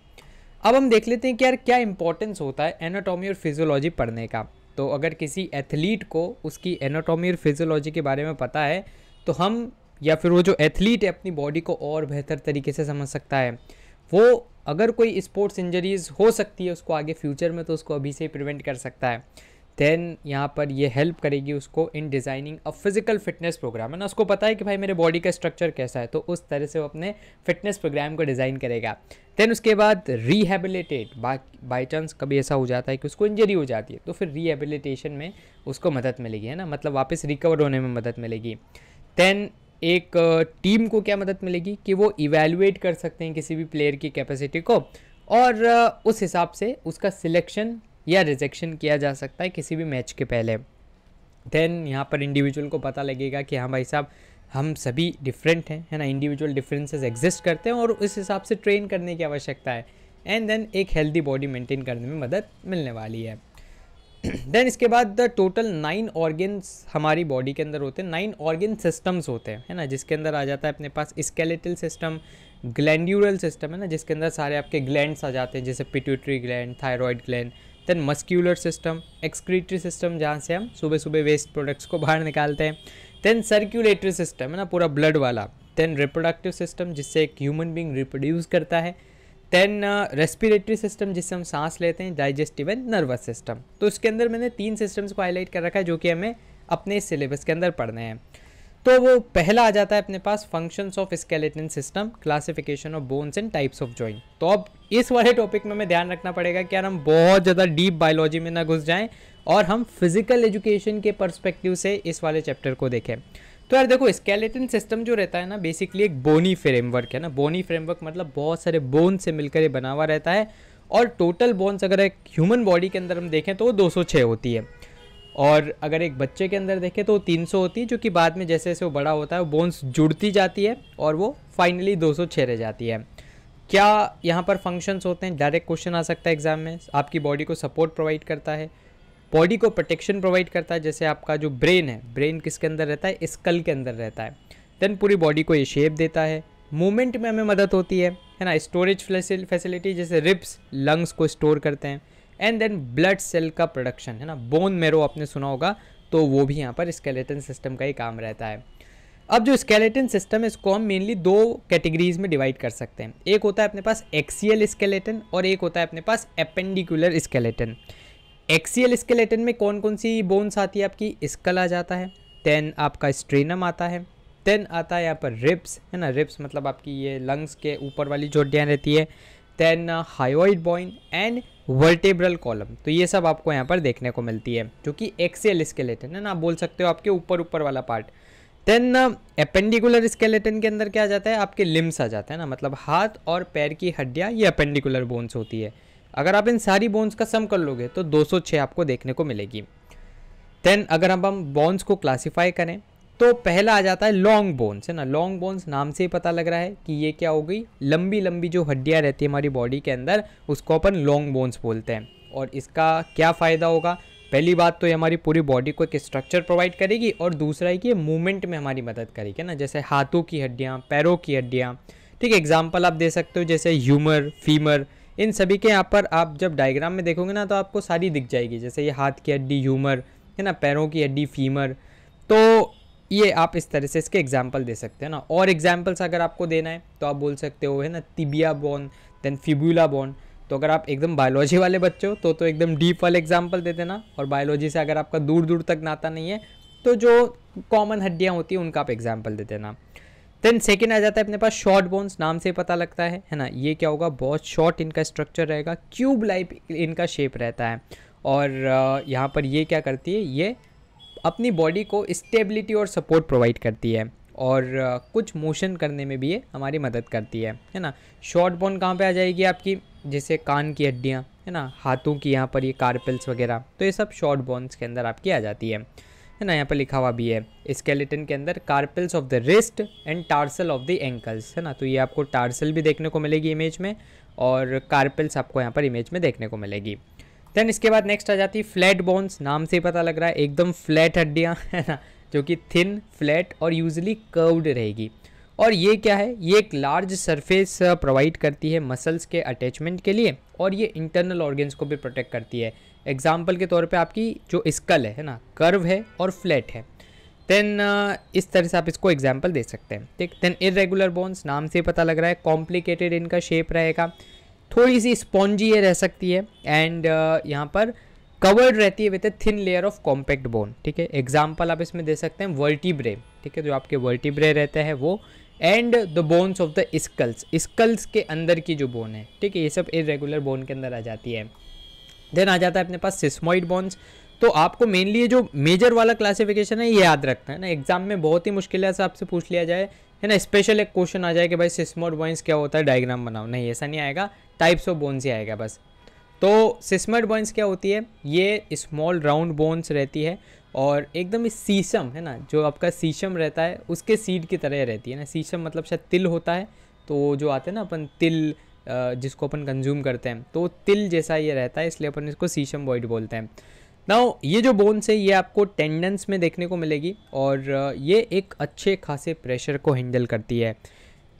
अब हम देख लेते हैं कि यार क्या इंपॉर्टेंस होता है एनाटॉमी और फिजियोलॉजी पढ़ने का। तो अगर किसी एथलीट को उसकी एनाटॉमी और फिजियोलॉजी के बारे में पता है तो हम या फिर वो जो एथलीट है अपनी बॉडी को और बेहतर तरीके से समझ सकता है। वो अगर कोई स्पोर्ट्स इंजरीज हो सकती है उसको आगे फ्यूचर में तो उसको अभी से प्रिवेंट कर सकता है। देन यहाँ पर ये हेल्प करेगी उसको in designing a physical fitness programme है ना? उसको पता है कि भाई मेरे बॉडी का स्ट्रक्चर कैसा है तो उस तरह से वो अपने फिटनेस प्रोग्राम को डिज़ाइन करेगा. देन उसके बाद रिहेबिलिटेट बाई चांस कभी ऐसा हो जाता है कि उसको इंजरी हो जाती है तो फिर रिहेबिलिटेशन में उसको मदद मिलेगी, है ना? मतलब वापस रिकवर होने में मदद मिलेगी. देन एक टीम को क्या मदद मिलेगी? कि वो इवेलुएट कर सकते हैं किसी भी प्लेयर की कैपेसिटी को और उस हिसाब से उसका सिलेक्शन या रिजेक्शन किया जा सकता है किसी भी मैच के पहले। देन यहाँ पर इंडिविजुअल को पता लगेगा कि हाँ भाई साहब, हम सभी डिफरेंट हैं, है ना? इंडिविजुअल डिफरेंसेस एग्जिस्ट करते हैं और उस हिसाब से ट्रेन करने की आवश्यकता है। एंड देन एक हेल्दी बॉडी मेंटेन करने में मदद मिलने वाली है। [clears throat] देन इसके बाद द टोटल नाइन ऑर्गेन्स हमारी बॉडी के अंदर होते हैं। नाइन ऑर्गेन सिस्टम्स होते हैं, है ना? जिसके अंदर आ जाता है अपने पास स्केलेटल सिस्टम ग्लैंड्यूरल सिस्टम है ना? जिसके अंदर सारे आपके ग्लैंड्स आ जाते हैं, जैसे pituitary gland thyroid gland then muscular system excretory system जहाँ से हम सुबह सुबह वेस्ट प्रोडक्ट्स को बाहर निकालते हैं देन सर्क्यूलेटरी सिस्टम है ना, पूरा ब्लड वाला देन रिप्रोडक्टिव सिस्टम जिससे एक ह्यूमन बींग रिप्रोड्यूस करता है देन रेस्पिरेटरी सिस्टम जिससे हम सांस लेते हैं डाइजेस्टिव एंड नर्वस सिस्टम तो इसके अंदर मैंने तीन सिस्टम्स को हाईलाइट कर रखा है, जो कि हमें अपने सिलेबस के अंदर पढ़ने हैं। तो वो पहला आ जाता है अपने पास functions of skeleton system classification of bones and types of joint तो अब इस वाले टॉपिक में हमें ध्यान रखना पड़ेगा कि यार हम बहुत ज़्यादा डीप बायोलॉजी में ना घुस जाएँ और हम फ़िज़िकल एजुकेशन के परस्पेक्टिव से इस वाले चैप्टर को देखें। तो यार देखो स्केलेटन सिस्टम जो रहता है ना बेसिकली एक बोनी फ्रेमवर्क है ना। बोनी फ्रेमवर्क मतलब बहुत सारे बोन से मिलकर ये बना हुआ रहता है और टोटल बोन्स अगर एक ह्यूमन बॉडी के अंदर हम देखें तो वो 206 होती है। और अगर एक बच्चे के अंदर देखें तो 300 होती है, जो कि बाद में जैसे जैसे वो बड़ा होता है, वो बोन्स जुड़ती जाती है और वो फाइनली 206 रह जाती है। क्या यहाँ पर फ़ंक्शंस होते हैं? डायरेक्ट क्वेश्चन आ सकता है एग्ज़ाम में। आपकी बॉडी को सपोर्ट प्रोवाइड करता है। बॉडी को प्रोटेक्शन प्रोवाइड करता है, जैसे आपका जो ब्रेन है ब्रेन किसके अंदर रहता है? स्कल के अंदर रहता है। देन पूरी बॉडी को ये शेप देता है। मूवमेंट में हमें मदद होती है है ना? स्टोरेज फैसिलिटी जैसे रिप्स लंग्स को स्टोर करते हैं। एंड देन ब्लड सेल का प्रोडक्शन है ना? बोन मेरो आपने सुना होगा तो वो भी यहाँ पर स्केलेटन सिस्टम का ही काम रहता है। अब जो स्केलेटन सिस्टम है, इसको हम मेनली दो कैटेगरीज में डिवाइड कर सकते हैं। एक होता है अपने पास एक्सियल स्केलेटन और एक होता है अपने पास एपेंडिकुलर स्केलेटन एक्सियल स्केलेटन में कौन कौन सी बोन्स आती है आपकी? स्कल आ जाता है देन आपका स्ट्रेनम आता है देन आता है यहाँ पर रिप्स है ना? रिप्स मतलब आपकी ये लंग्स के ऊपर वाली जोडियाँ रहती है then hyoid bone and vertebral column. तो ये सब आपको यहाँ पर देखने को मिलती है, जो कि एक्सियल स्केलेटन है ना, आप बोल सकते हो आपके ऊपर ऊपर वाला पार्ट देन अपेंडिकुलर स्केलेटन के अंदर क्या आ जाता है? आपके लिम्स आ जाते हैं ना मतलब हाथ और पैर की हड्डियाँ, ये अपेंडिकुलर बोन्स होती है। अगर आप इन सारी बोन्स का सम कर लोगे तो 206 आपको देखने को मिलेगी। देन अगर अब हम बोन्स को क्लासीफाई करें तो पहला आ जाता है लॉन्ग बोन्स है ना? लॉन्ग बोन्स नाम से ही पता लग रहा है कि ये क्या हो गई? लंबी लंबी जो हड्डियाँ रहती है हमारी बॉडी के अंदर, उसको अपन लॉन्ग बोन्स बोलते हैं। और इसका क्या फ़ायदा होगा? पहली बात तो ये हमारी पूरी बॉडी को एक स्ट्रक्चर प्रोवाइड करेगी और दूसरा है कि ये मूवमेंट में हमारी मदद करेगी ना? जैसे हाथों की हड्डियाँ, पैरों की हड्डियाँ। ठीक है एग्ज़ाम्पल आप दे सकते हो जैसे ह्यूमर फीमर इन सभी के यहाँ पर आप जब डायग्राम में देखोगे ना तो आपको सारी दिख जाएगी। जैसे ये हाथ की हड्डी ह्यूमर है ना? पैरों की हड्डी फीमर तो ये आप इस तरह से इसके एग्ज़ाम्पल दे सकते हैं ना। और एग्जाम्पल्स अगर आपको देना है तो आप बोल सकते हो, है ना tibia bone then fibula bone तो अगर आप एकदम बायोलॉजी [laughs] वाले बच्चे हो तो तो एकदम डीप वाले एग्ज़ाम्पल दे देना। और बायोलॉजी से अगर आपका दूर दूर तक नाता नहीं है तो जो कॉमन हड्डियाँ होती हैं, उनका आप एग्ज़ाम्पल दे देना। देन सेकेंड आ जाता है अपने पास शॉर्ट बोन्स नाम से पता लगता है है ना। ये क्या होगा? बहुत शॉर्ट इनका स्ट्रक्चर रहेगा क्यूब लाइप इनका शेप रहता है। और यहाँ पर ये क्या करती है? ये अपनी बॉडी को स्टेबिलिटी और सपोर्ट प्रोवाइड करती है और कुछ मोशन करने में भी ये हमारी मदद करती है है ना? शॉर्ट बोन कहाँ पे आ जाएगी आपकी? जैसे कान की हड्डियाँ, है ना? हाथों की यहाँ पर ये कार्पल्स वगैरह तो ये सब शॉर्ट बोन्स के अंदर आपकी आ जाती है है ना? यहाँ पर लिखा हुआ भी है स्केलेटन के अंदर carpals of the wrist and tarsal of the ankles है ना? तो ये आपको टार्सल भी देखने को मिलेगी इमेज में और कार्पल्स आपको यहाँ पर इमेज में देखने को मिलेगी। देन इसके बाद नेक्स्ट आ जाती है फ्लैट बोन्स नाम से ही पता लग रहा है एकदम फ्लैट हड्डियाँ है ना जो कि थिन फ्लैट और यूजली कर्व्ड रहेगी। और ये क्या है? ये एक लार्ज सरफेस प्रोवाइड करती है मसल्स के अटैचमेंट के लिए और ये इंटरनल ऑर्गेन्स को भी प्रोटेक्ट करती है। एग्ज़ाम्पल के तौर पे आपकी जो स्कल है ना कर्व है और फ्लैट है। देन uh, इस तरह से आप इसको एग्ज़ाम्पल दे सकते हैं। ठीक? देन इरेगुलर बोन्स नाम से पता लग रहा है कॉम्प्लिकेटेड इनका शेप रहेगा। थोड़ी सी स्पॉन्जी रह सकती है एंड uh, यहाँ पर कवर्ड रहती है with a thin layer of compact bone ठीक है? एग्ज़ाम्पल आप इसमें दे सकते हैं वर्टिब्रे ठीक है? जो आपके वर्टिब्रे रहते हैं वो and the bones of the skulls skulls के अंदर की जो बोन है ठीक है? ये सब इरेगुलर बोन के अंदर आ जाती है। देन आ जाता है अपने पास सिस्मोइड बोन्स तो आपको मेनली ये जो मेजर वाला क्लासिफिकेशन है ये याद रखना है ना? एग्ज़ाम में बहुत ही मुश्किल से आपसे पूछ लिया जाए है ना? स्पेशल एक क्वेश्चन आ जाए कि भाई सिस्मोड बोन्स क्या होता है? डायग्राम बनाओ। नहीं ऐसा नहीं आएगा। टाइप्स ऑफ़ बोन्स ही आएगा बस। तो सिस्मड बोन्स क्या होती है? ये स्मॉल राउंड बोन्स रहती है और एकदम सीसम है ना? जो आपका सीशम रहता है, उसके सीड की तरह रहती है ना। सीशम मतलब शायद तिल होता है तो जो आते हैं ना अपन तिल जिसको अपन कंज्यूम करते हैं तो तिल जैसा ये रहता है, इसलिए अपन इसको सीशम बॉइड बोलते हैं। नाउ ये जो बोन्स है, ये आपको टेंडेंस में देखने को मिलेगी और ये एक अच्छे खासे प्रेशर को हैंडल करती है।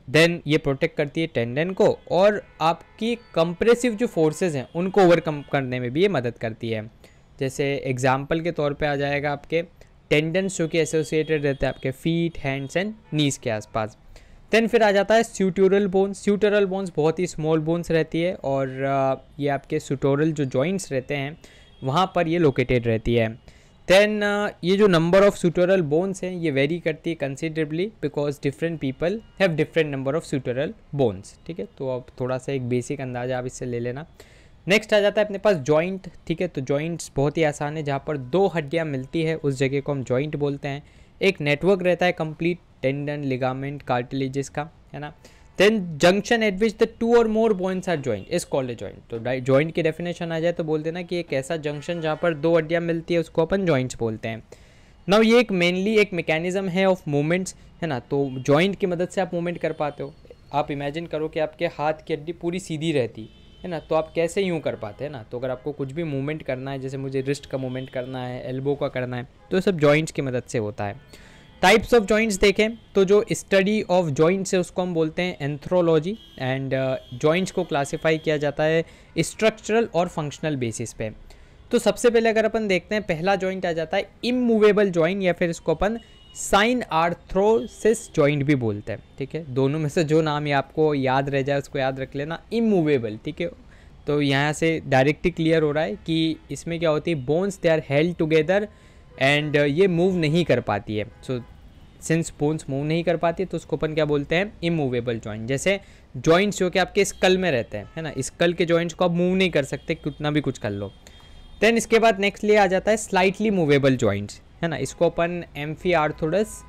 देन ये प्रोटेक्ट करती है टेंडन को और आपकी कंप्रेसिव जो फोर्सेस हैं, उनको ओवरकम करने में भी ये मदद करती है। जैसे एग्ज़ाम्पल के तौर पे आ जाएगा आपके टेंडेंस जो कि एसोसिएटेड रहते हैं आपके फीट हैंड्स एंड नीज के आसपास। देन फिर आ जाता है स्यूटोरल बोन्स स्यूटोरल बोन्स बहुत ही स्मॉल बोन्स रहती है और ये आपके सुटोरल जो जॉइंट्स रहते हैं, वहाँ पर ये लोकेटेड रहती है। देन uh, ये जो नंबर ऑफ़ सुटोरल बोन्स हैं ये वेरी करती है considerably because different people have different number of sutural bones ठीक है? तो अब थोड़ा सा एक बेसिक अंदाज़ा आप इससे ले लेना। नेक्स्ट आ जाता है अपने पास जॉइंट ठीक है? तो जॉइंट्स बहुत ही आसान है जहाँ पर दो हड्डियाँ मिलती है उस जगह को हम जॉइंट बोलते हैं। एक नेटवर्क रहता है कंप्लीट टेंडन लिगामेंट कार्टिलेजेस का है ना? Then junction at which the two और more points are joint is called joint तो ज्वाइंट की डेफिनेशन आ जाए तो बोल देना कि एक ऐसा जंक्शन जहाँ पर दो हड्डियाँ मिलती है, उसको अपन जॉइंट्स बोलते हैं। नाउ ये एक मेनली एक मैकेनिज्म है ऑफ़ मूवमेंट्स है ना? तो जॉइंट की मदद से आप मूवमेंट कर पाते हो। आप इमेजिन करो कि आपके हाथ की हड्डी पूरी सीधी रहती, है ना? तो आप कैसे यूँ कर पाते, हैं ना? तो अगर आपको कुछ भी मूवमेंट करना है, जैसे मुझे रिस्ट का मूवमेंट करना है एल्बो का करना है तो सब जॉइंट्स की मदद से होता है। टाइप्स ऑफ़ जॉइंट्स देखें तो जो स्टडी ऑफ़ जॉइंट्स है, उसको हम बोलते हैं एंथ्रोलॉजी एंड जॉइंट्स को क्लासिफाई किया जाता है स्ट्रक्चरल और फंक्शनल बेसिस पे। तो सबसे पहले अगर अपन देखते हैं, पहला जॉइंट आ जाता है इमूवेबल जॉइंट या फिर इसको अपन साइन आर्थ्रोसिस जॉइंट भी बोलते हैं, ठीक है? दोनों में से जो नाम ये आपको याद रह जाए, उसको याद रख लेना इमूवेबल ठीक है? तो यहाँ से डायरेक्टली क्लियर हो रहा है कि इसमें क्या होती है bones they are held together and ये मूव नहीं कर पाती है। सो सिंस बोन्स मूव नहीं कर पाती है तो उसको अपन क्या बोलते हैं? इमूवेबल जॉइंट जैसे जॉइंट्स जो कि आपके स्कल में रहते हैं, है ना? स्कल के जॉइंट्स को आप मूव नहीं कर सकते, कितना भी कुछ कर लो। देन इसके बाद नेक्स्ट लिए आ जाता है स्लाइटली मूवेबल जॉइंट्स है ना? इसको अपन एम्फी आर्थोडस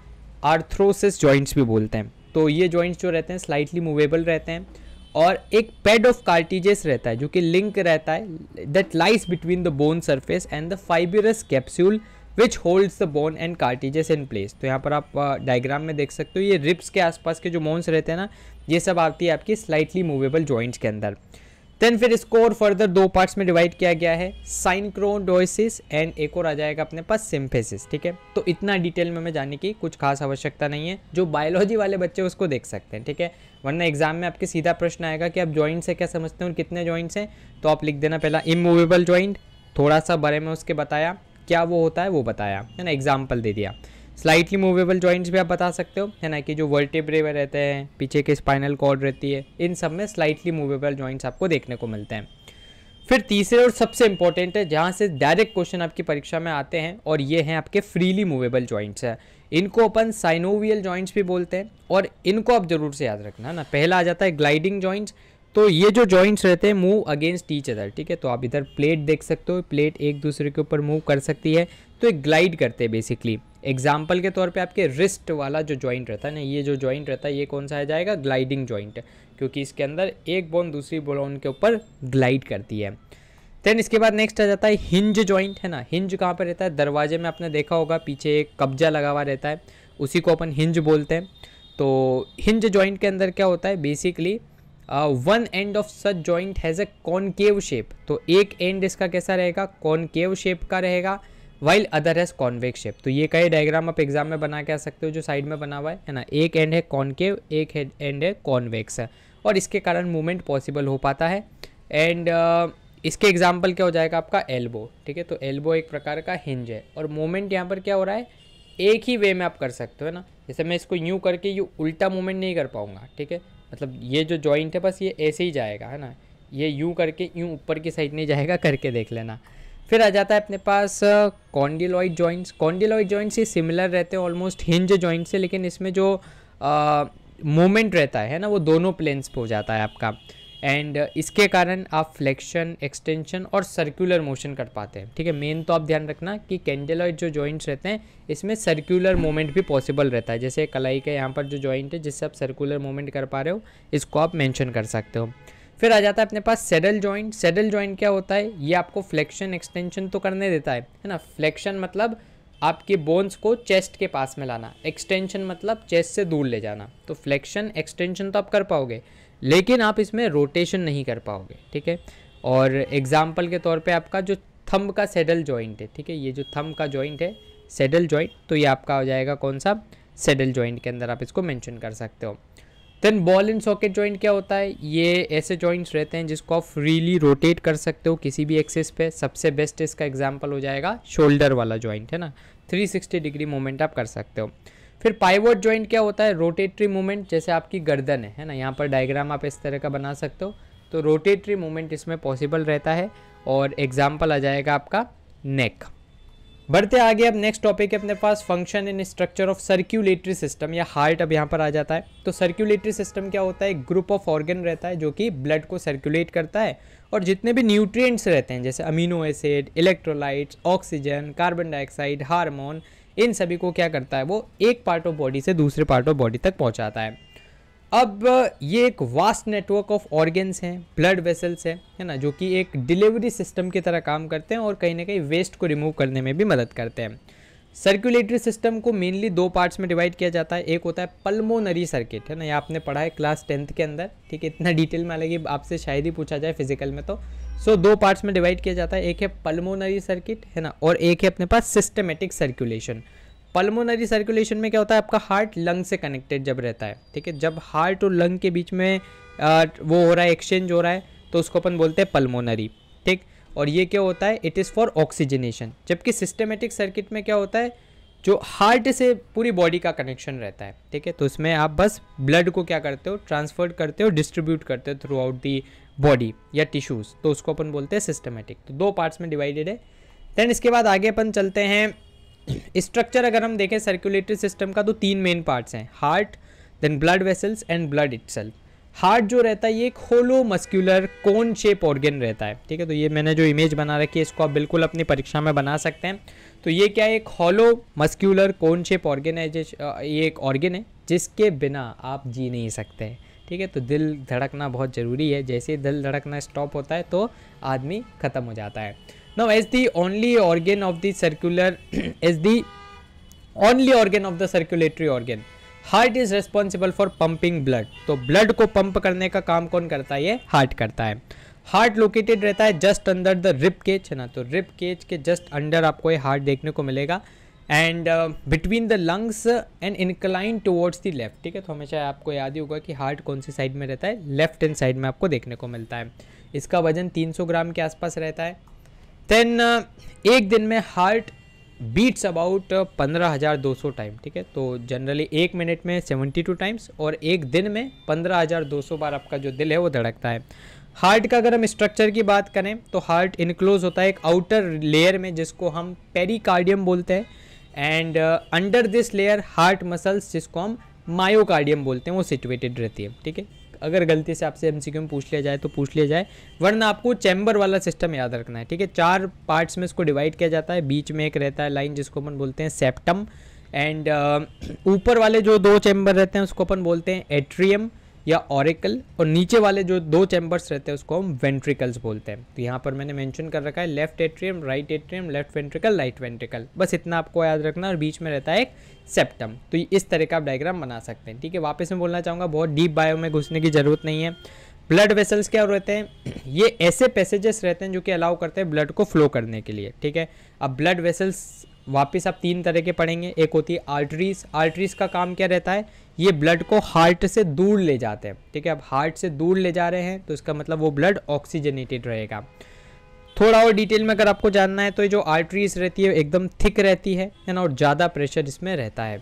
आर्थ्रोसिस जॉइंट्स भी बोलते हैं। तो ये जॉइंट्स जो रहते हैं स्लाइटली मूवेबल रहते हैं। और एक पेड ऑफ़ कार्टिजेस रहता है, जो कि लिंक रहता है that lies between the bone surface and the fibrous capsule which holds the bone and cartilages in place तो यहाँ पर आप डायग्राम में देख सकते हो, ये रिप्स के आसपास के जो बोन्स रहते हैं ना, ये सब आती है आपकी स्लाइटली मूवेबल जॉइंट्स के अंदर। देन फिर इसको और फर्दर दो पार्ट्स में डिवाइड किया गया है साइनक्रोडोसिस एंड एक और आ जाएगा अपने पास सिम्फेसिस ठीक है? तो इतना डिटेल में मैं जाने की कुछ खास आवश्यकता नहीं है, जो बायोलॉजी वाले बच्चे उसको देख सकते हैं, ठीक है? वरना एग्ज़ाम में आपके सीधा प्रश्न आएगा कि आप जॉइंट से क्या समझते हैं और कितने जॉइंट्स हैं तो आप लिख देना पहला इमूवेबल जॉइंट थोड़ा सा बारे में उसके बताया क्या वो होता है वो बताया, है ना एग्ज़ाम्पल दे दिया। स्लाइटली मूवेबल जॉइंट्स भी आप बता सकते हो, है ना, कि जो वर्टिब्रे में रहते हैं, पीछे के स्पाइनल कॉर्ड रहती है, इन सब में स्लाइटली मूवेबल जॉइंट्स आपको देखने को मिलते हैं। फिर तीसरे और सबसे इंपॉर्टेंट है, जहाँ से डायरेक्ट क्वेश्चन आपकी परीक्षा में आते हैं, और ये हैं आपके फ्रीली मूवेबल जॉइंट्स है। इनको अपन साइनोवियल जॉइंट्स भी बोलते हैं, और इनको आप ज़रूर से याद रखना, है ना। पहला आ जाता है ग्लाइडिंग जॉइंट्स तो ये जो जॉइंट्स रहते हैं मूव अगेंस्ट ईच अदर ठीक है? तो आप इधर प्लेट देख सकते हो प्लेट एक दूसरे के ऊपर मूव कर सकती है तो एक ग्लाइड करते हैं बेसिकली एग्ज़ाम्पल के तौर पे आपके रिस्ट वाला जो जॉइंट रहता है ना, ये जो जॉइंट रहता है, ये कौन सा आ जाएगा? ग्लाइडिंग जॉइंट क्योंकि इसके अंदर एक बोन दूसरी बोन के ऊपर ग्लाइड करती है। देन इसके बाद नेक्स्ट आ जाता है हिंज जॉइंट है ना? हिंज कहाँ पर रहता है? दरवाजे में आपने देखा होगा, पीछे एक कब्जा लगा हुआ रहता है, उसी को अपन हिंज बोलते हैं। तो हिंज जॉइंट के अंदर क्या होता है? Basically one end of such joint has a concave shape तो एक एंड इसका कैसा रहेगा? कॉनकेव शेप का रहेगा while other has convex shape तो ये कई डायग्राम आप एग्ज़ाम में बना के आ सकते हो जो साइड में बना हुआ है है ना? एक एंड है कॉनकेव एक एंड है कॉन्वेक्स और इसके कारण मूवमेंट पॉसिबल हो पाता है. एंड uh, इसके एग्ज़ाम्पल क्या हो जाएगा आपका? एल्बो ठीक है? तो एल्बो एक प्रकार का हिंज है. और मूवमेंट यहाँ पर क्या हो रहा है? एक ही वे में आप कर सकते हो ना? जैसे मैं इसको यूँ करके यूँ उल्टा मूवमेंट नहीं कर पाऊँगा ठीक है? मतलब ये जो जॉइंट है, बस ये ऐसे ही जाएगा, है ना? ये यूँ करके, यूँ ऊपर की साइड नहीं जाएगा, करके देख लेना। फिर आ जाता है अपने पास कॉन्डिलॉइड जॉइंट्स कॉन्डिलॉइड जॉइंट्स ये सिमिलर रहते हैं ऑलमोस्ट हिंज जॉइंट से, लेकिन इसमें जो मोमेंट रहता है ना? वो दोनों प्लेन्स पे हो जाता है आपका। एंड uh, इसके कारण आप फ्लेक्शन एक्सटेंशन और सर्कुलर मोशन कर पाते हैं। ठीक है मेन तो आप ध्यान रखना कि कैंडेलॉइड जो जॉइंट्स रहते हैं इसमें सर्कुलर मूवमेंट भी पॉसिबल रहता है। जैसे कलाई का यहाँ पर जो जॉइंट है जिससे आप सर्कुलर मूवमेंट कर पा रहे हो इसको आप मैंशन कर सकते हो। फिर आ जाता है अपने पास सेडल जॉइंट सेडल जॉइंट क्या होता है? ये आपको फ्लेक्शन एक्सटेंशन तो करने देता है है ना? फ्लेक्शन मतलब आपके बोन्स को चेस्ट के पास में लाना। एक्सटेंशन मतलब चेस्ट से दूर ले जाना। तो फ्लेक्शन एक्सटेंशन तो आप कर पाओगे। लेकिन आप इसमें रोटेशन नहीं कर पाओगे, ठीक है? और एग्ज़ाम्पल के तौर पे आपका जो थंब का सेडल जॉइंट है, ठीक है? ये जो थंब का जॉइंट है सेडल जॉइंट तो ये आपका हो जाएगा कौन सा? सेडल जॉइंट के अंदर आप इसको मेंशन कर सकते हो। Then ball in socket joint क्या होता है? ये ऐसे जॉइंट्स रहते हैं जिसको आप फ्रीली रोटेट कर सकते हो किसी भी एक्सेस पे। सबसे बेस्ट इसका एग्ज़ाम्पल हो जाएगा शोल्डर वाला जॉइंट है ना? 360 डिग्री मूवमेंट आप कर सकते हो। फिर पाइवोट जॉइंट क्या होता है? रोटेटरी मूवमेंट जैसे आपकी गर्दन है है ना? यहाँ पर डायग्राम आप इस तरह का बना सकते हो। तो रोटेटरी मूवमेंट इसमें पॉसिबल रहता है और एग्ज़ाम्पल आ जाएगा आपका नेक बढ़ते आगे, अब नेक्स्ट टॉपिक है अपने पास function in structure of circulatory system या हार्ट अब यहाँ पर आ जाता है। तो सर्क्यूलेटरी सिस्टम क्या होता है? ग्रुप ऑफ़ ऑर्गन रहता है जो कि ब्लड को सर्कुलेट करता है और जितने भी न्यूट्रिएंट्स रहते हैं, जैसे amino acid electrolytes oxygen carbon dioxide hormone इन सभी को क्या करता है? वो एक पार्ट ऑफ़ बॉडी से दूसरे पार्ट ऑफ़ बॉडी तक पहुँचाता है। अब, ये एक वास्ट नेटवर्क ऑफ़ ऑर्गेन्स हैं ब्लड वेसल्स हैं, है ना? जो कि एक डिलीवरी सिस्टम की तरह काम करते हैं और कहीं ना कहीं वेस्ट को रिमूव करने में भी मदद करते हैं। सर्कुलेटरी सिस्टम को मेनली दो पार्ट्स में डिवाइड किया जाता है। एक होता है पल्मोनरी सर्किट है ना? ये आपने पढ़ा है क्लास टेंथ के अंदर ठीक है? इतना डिटेल में अलग आपसे शायद ही पूछा जाए फ़िज़िकल में तो। सो so, दो पार्ट्स में डिवाइड किया जाता है। एक है पल्मोनरी सर्किट है ना? और एक है अपने पास सिस्टमेटिक सर्कुलेशन पल्मोनरी सर्कुलेशन में क्या होता है? आपका हार्ट लंग से कनेक्टेड जब रहता है ठीक है? जब हार्ट और लंग के बीच में आ, वो हो रहा है एक्सचेंज हो रहा है तो उसको अपन बोलते हैं पल्मोनरी ठीक? और ये क्या होता है? इट इज़ फॉर ऑक्सीजनेशन जबकि सिस्टमेटिक सर्किट में क्या होता है? जो हार्ट से पूरी बॉडी का कनेक्शन रहता है, ठीक है? तो इसमें आप बस ब्लड को क्या करते हो? ट्रांसफ़र करते हो डिस्ट्रीब्यूट करते हो थ्रू आउट दी बॉडी या टिश्यूज़ तो उसको अपन बोलते हैं सिस्टमेटिक तो दो पार्ट्स में डिवाइडेड है। देन इसके बाद आगे अपन चलते हैं। [clears throat] स्ट्रक्चर अगर हम देखें सर्कुलेटरी सिस्टम का तो तीन मेन पार्ट्स हैं. Heart then blood vessels and blood itself heart जो रहता है, ये एक hollow muscular cone shape organ रहता है। ठीक है तो ये मैंने जो इमेज बना रखी है, इसको आप बिल्कुल अपनी परीक्षा में बना सकते हैं। तो ये क्या है, एक hollow muscular cone shape organ है ये एक ऑर्गेन है, जिसके बिना आप जी नहीं सकते। ठीक है तो दिल धड़कना बहुत ज़रूरी है। जैसे दिल धड़कना स्टॉप होता है तो आदमी ख़त्म हो जाता है। No as the only organ of the circular as the only organ of the circulatory organ heart is responsible for pumping blood. तो ब्लड को पंप करने का काम कौन करता है? ये हार्ट करता है। हार्ट लोकेटेड रहता है just under the rib cage है ना? तो रिप केज के जस्ट अंडर आपको ये हार्ट देखने को मिलेगा। And between the lungs and incline towards the left ठीक है? तो हमेशा आपको याद ही होगा कि हार्ट कौन सी साइड में रहता है? लेफ़्ट हैंड साइड में आपको देखने को मिलता है। इसका वज़न 300 ग्राम के आसपास रहता है। देन uh, एक दिन में हार्ट बीट्स अबाउट पंद्रह हज़ार दो सौ टाइम ठीक है? तो जनरली एक मिनट में सेवेंटी टू टाइम्स और एक दिन में पंद्रह हज़ार दो सौ बार आपका जो दिल है वो धड़कता है। हार्ट का अगर हम स्ट्रक्चर की बात करें तो हार्ट इनक्लोज होता है एक आउटर लेयर में जिसको हम पेरिकार्डियम बोलते हैं and under this layer heart muscles जिसको हम मायोकार्डियम बोलते हैं, वो सिचुएटेड रहती है, ठीक है? अगर गलती से आपसे एमसीक्यू में पूछ लिया जाए तो पूछ लिया जाए। वरना आपको चैम्बर वाला सिस्टम याद रखना है, ठीक है? चार पार्ट्स में इसको डिवाइड किया जाता है। बीच में एक रहता है लाइन जिसको अपन बोलते हैं सेप्टम एंड ऊपर वाले जो दो चैम्बर रहते हैं, उसको अपन बोलते हैं एट्रियम या ऑरिकल और नीचे वाले जो दो चैम्बर्स रहते हैं, उसको हम वेंट्रिकल्स बोलते हैं। तो यहाँ पर मैंने मेंशन कर रखा है left atrium right atrium left ventricle right ventricle बस इतना आपको याद रखना और बीच में रहता है एक सेप्टम तो इस तरह का आप डायग्राम बना सकते हैं, ठीक है? वापस में बोलना चाहूँगा, बहुत डीप बायो में घुसने की ज़रूरत नहीं है। ब्लड वेसल्स क्या रहते हैं? [clears throat] ये ऐसे पैसेजेस रहते हैं, जो कि अलाउ करते हैं ब्लड को फ्लो करने के लिए, ठीक है? अब ब्लड वेसल्स वापस आप तीन तरह के पढ़ेंगे एक होती है आर्टरीज आर्टरीज का काम क्या रहता है? ये ब्लड को हार्ट से दूर ले जाते हैं। ठीक है, अब हार्ट से दूर ले जा रहे हैं तो इसका मतलब वो ब्लड ऑक्सीजनेटेड रहेगा। थोड़ा और डिटेल में अगर आपको जानना है तो ये जो आर्टरीज रहती है, एकदम थिक रहती है है ना, और ज़्यादा प्रेशर इसमें रहता है।